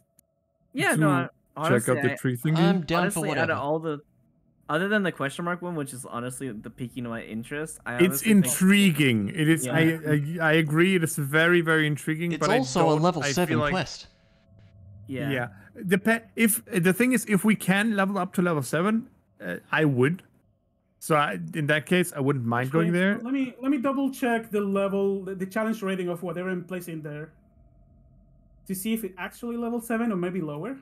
Yeah, to no. I, check out the tree thingy. I'm down honestly, for out whatever. of all the, other than the question mark one, which is honestly the piquing my interest, I it's honestly think- intriguing. It is. I, Yeah. I I agree. It is very very intriguing. It's but I also a level I seven like- quest. Yeah. Yeah. Dep- if the thing is, if we can level up to level seven, uh, I would. So I, in that case, I wouldn't mind going there. Let me let me double check the level, the, the challenge rating of whatever I'm placing there, to see if it actually level seven or maybe lower.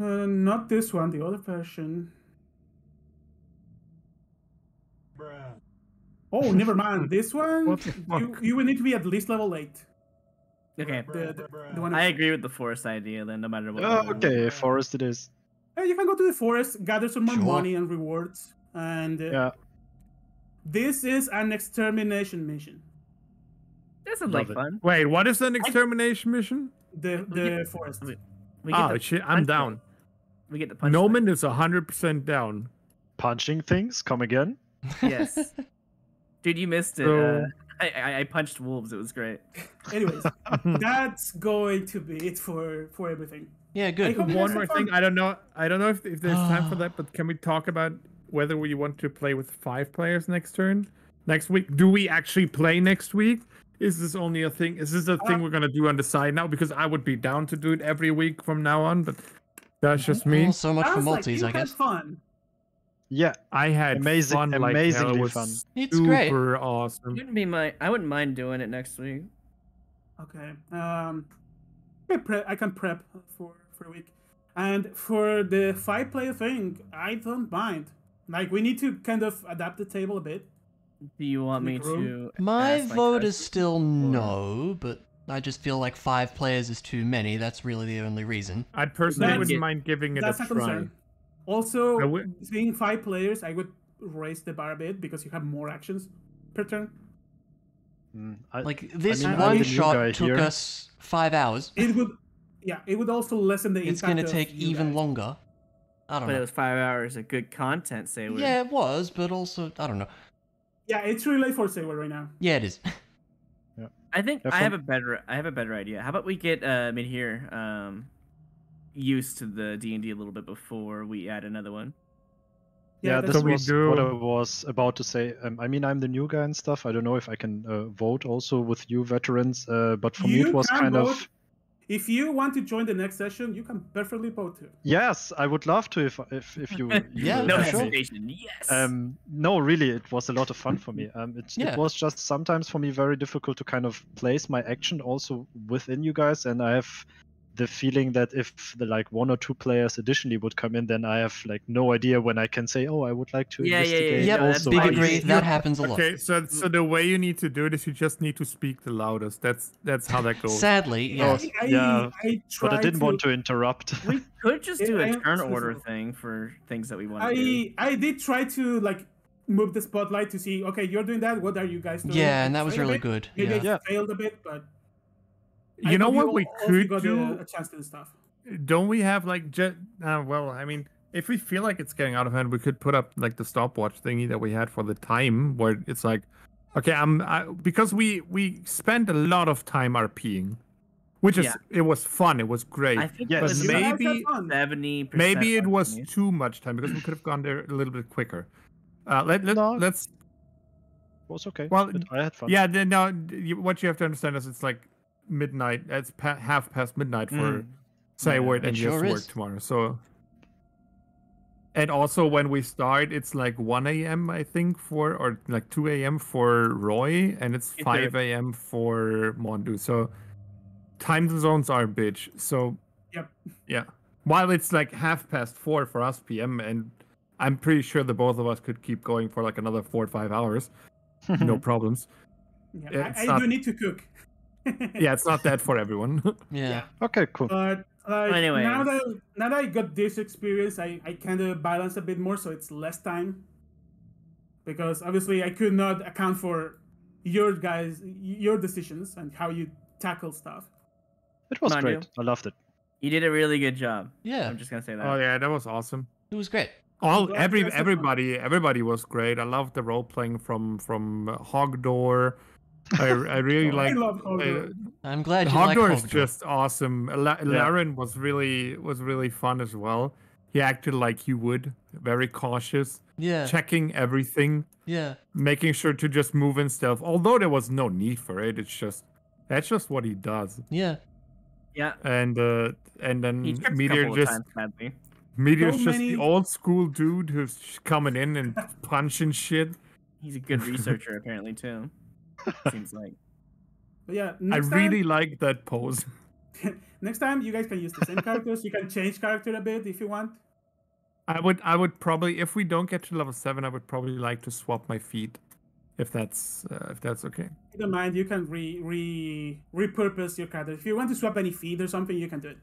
Uh, not this one, the other version. Oh, never mind. This one, What the you, fuck? you will need to be at least level eight. Okay. The, the, the one I agree with the forest idea then, no matter what. Oh, level. okay, forest it is. Uh, you can go to the forest, gather some more Sure. money and rewards, and uh, Yeah. this is an extermination mission. This is like it. fun. Wait, what is an extermination mission? The the forest. we- We Oh shit, I'm punch down. Them. We get the punch. them. Noman is hundred percent down. Punching things, come again. Yes. Dude, you missed it. So- Uh, I, I I punched wolves. It was great. Anyways, that's going to be it for for everything. Yeah, good. One more have thing. I don't know. I don't know if, if there's time for that, but can we talk about whether we want to play with five players next turn, next week? Do we actually play next week? Is this only a thing? Is this a thing Uh, we're gonna do on the side now? Because I would be down to do it every week from now on, but that's just me. Well, so much for Sounds like you I had guess. fun. Yeah, I had Amazing- fun like hell. It was fun. It's super great. awesome. Wouldn't be my. I wouldn't mind doing it next week. Okay. Um, I, pre- I can prep for for a week, and for the five player thing, I don't mind. Like we need to kind of adapt the table a bit. Do you want me room? to? My ask vote is still no, but I just feel like five players is too many. That's really the only reason. I personally That's- wouldn't mind giving it That's a a try. concern. Also, I would- seeing five players, I would raise the bar a bit because you have more actions per turn. Mm, I, Like this I'm one shot took here. us five hours. It would, yeah, it would also lessen the It's gonna take even guys. longer. I don't know. But it was five hours of good content. Say. Yeah, it was, but also I don't know. Yeah, it's really late for Saward right now. Yeah, it is. I think Yeah, I have a better. I have a better idea. How about we get uh Midir um used to the D and D a little bit before we add another one. yeah, that's this So was what I was about to say. Um, I mean, I'm the new guy and stuff. I don't know if I can uh, vote also with you veterans, uh, but for me it was kind vote. of If you want to join the next session, you can perfectly vote too. yes. I would love to if if if you, you Yeah, no for sure. hesitation. Yes. Um, no, really, it was a lot of fun for me. Um, it, Yeah. it was just sometimes for me very difficult to kind of place my action also within you guys, and I have the feeling that if the like one or two players additionally would come in, then I have like no idea when I can say, oh, I would like to Yeah, yeah, yeah, investigate. Yep, no, that's also big fine. agree. You- That happens a lot. Okay, so so the way you need to do it is you just need to speak the loudest. That's that's how that goes. Sadly, yes. I, yeah, I But I didn't want to interrupt. We could just do Yeah, a I turn am- order thing for things that we want to do. I I did try to like move the spotlight to see. Okay, you're doing that. What are you guys doing? Yeah, and that was really good. Maybe Yeah. I Yeah. failed a bit, but I You know what we all could do? A, a chance to do stuff. Don't we have like just uh, well, I mean, if we feel like it's getting out of hand, we could put up like the stopwatch thingy that we had for the time, where it's like, okay, I'm I, because we we spent a lot of time RPing, which is Yeah. it was fun, it was great. I think Yes. But You maybe- seventy. Maybe it was too much time because we could have gone there a little bit quicker. Uh, let let No. let's was okay. Well, but I had fun. yeah. Then now what you have to understand is it's like midnight. It's pa- half past midnight for Mm. Saward It and sure work tomorrow. So, and also when we start, it's like 1 a.m. I think for or like 2 a.m. for Roy, and it's It's 5 a.m. for Mondu. So, time zones are a bitch. So, Yep. yeah. While it's like half past four for us PM, and I'm pretty sure the both of us could keep going for like another four or five hours, no problems. Yeah, Yeah, I, I not- do need to cook. Yeah, it's not that for everyone. Yeah. Okay, cool. But like, anyway, now that now that I got this experience, I, I kind of balance a bit more, so it's less time. Because obviously, I could not account for your guys, your decisions, and how you tackle stuff. It was Mind great. I loved it. You did a really good job. Yeah. I'm just gonna say that. oh yeah, that was awesome. It was great. All every you guys had fun. everybody everybody was great. I loved the role playing from from uh, Hogdor. I I really I like love Hogdor. I'm glad you like Hogdor is just awesome. La- Laren was really was really fun as well. He acted like he would, very cautious, Yeah. checking everything, Yeah. making sure to just move and stealth. Although there was no need for it, it's just that's just what he does. Yeah. yeah. And uh and then He tripped a Midir just times, sadly. Midir's So just many- the old school dude who's coming in and punching shit. He's a good researcher apparently too. Seems like. But yeah, I next really like that pose. next time you guys can use the same characters. You can change character a bit if you want. I would I would probably if we don't get to level seven, I would probably like to swap my feet, if that's uh, if that's okay. Never mind, you can re re repurpose your character. If you want to swap any feet or something, you can do it.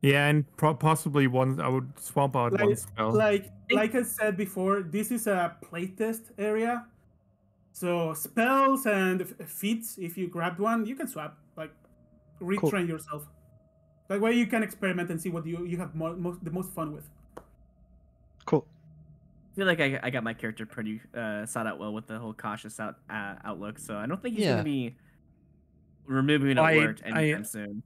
Yeah, and pro- possibly one I would swap out one spell. like like I said before, this is a playtest area. So spells and feats, if you grabbed one, you can swap. Like retrain yourself. That way you can experiment and see what you you have mo- most, the most fun with. Cool. I feel like I, I got my character pretty uh, sought out well with the whole cautious out uh, outlook, so I don't think he's Yeah. gonna be removing it I- at work I- anytime soon.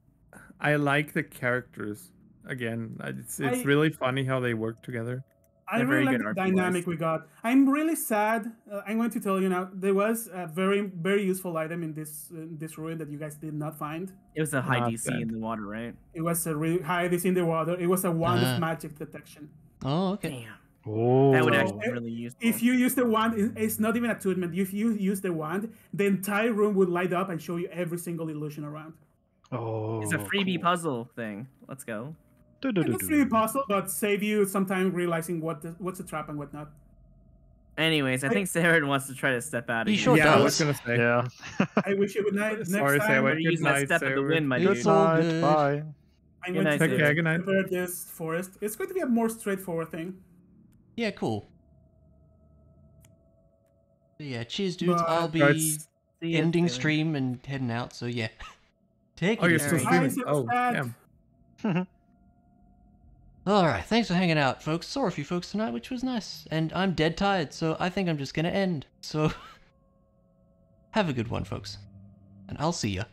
I like the characters. Again, it's it's I- really funny how they work together. I They're really like the dynamic we got. I'm really sad. Uh, I'm going to tell you now. There was a very very useful item in this in this ruin that you guys did not find. It was a high Not DC bad. in the water, right? It was a really high DC in the water. It was a wand Ah. of magic detection. Oh, okay. Damn, Oh, that would actually be if- really useful. If you use the wand, it's not even a attunement. If you use the wand, the entire room would light up and show you every single illusion around. oh, it's a freebie cool. puzzle thing. Let's go. It's really possible, but save you some time realizing what the, what's a trap and whatnot. Anyways, I think Sarah wants to try to step out. He again. sure yeah, I does. was gonna say. Yeah. I wish you would night. Next Sorry, time, Sarah. Better Good use that night, step of the Sarah. wind, my It's dude. all Night, good. Bye. I'm Good going night, to Take Sarah. care. Good night. this forest. It's going to be a more straightforward thing. Yeah, cool. Yeah, cheers, dudes. But- I'll be Guys, See ya, ending stream and heading out. So yeah, take Oh, it you're easy. still Alright. streaming. Hi, Oh, Sarah. damn. All right, thanks for hanging out, folks. Saw a few folks tonight, which was nice. And I'm dead tired, so I think I'm just gonna end. So have a good one, folks, and I'll see ya.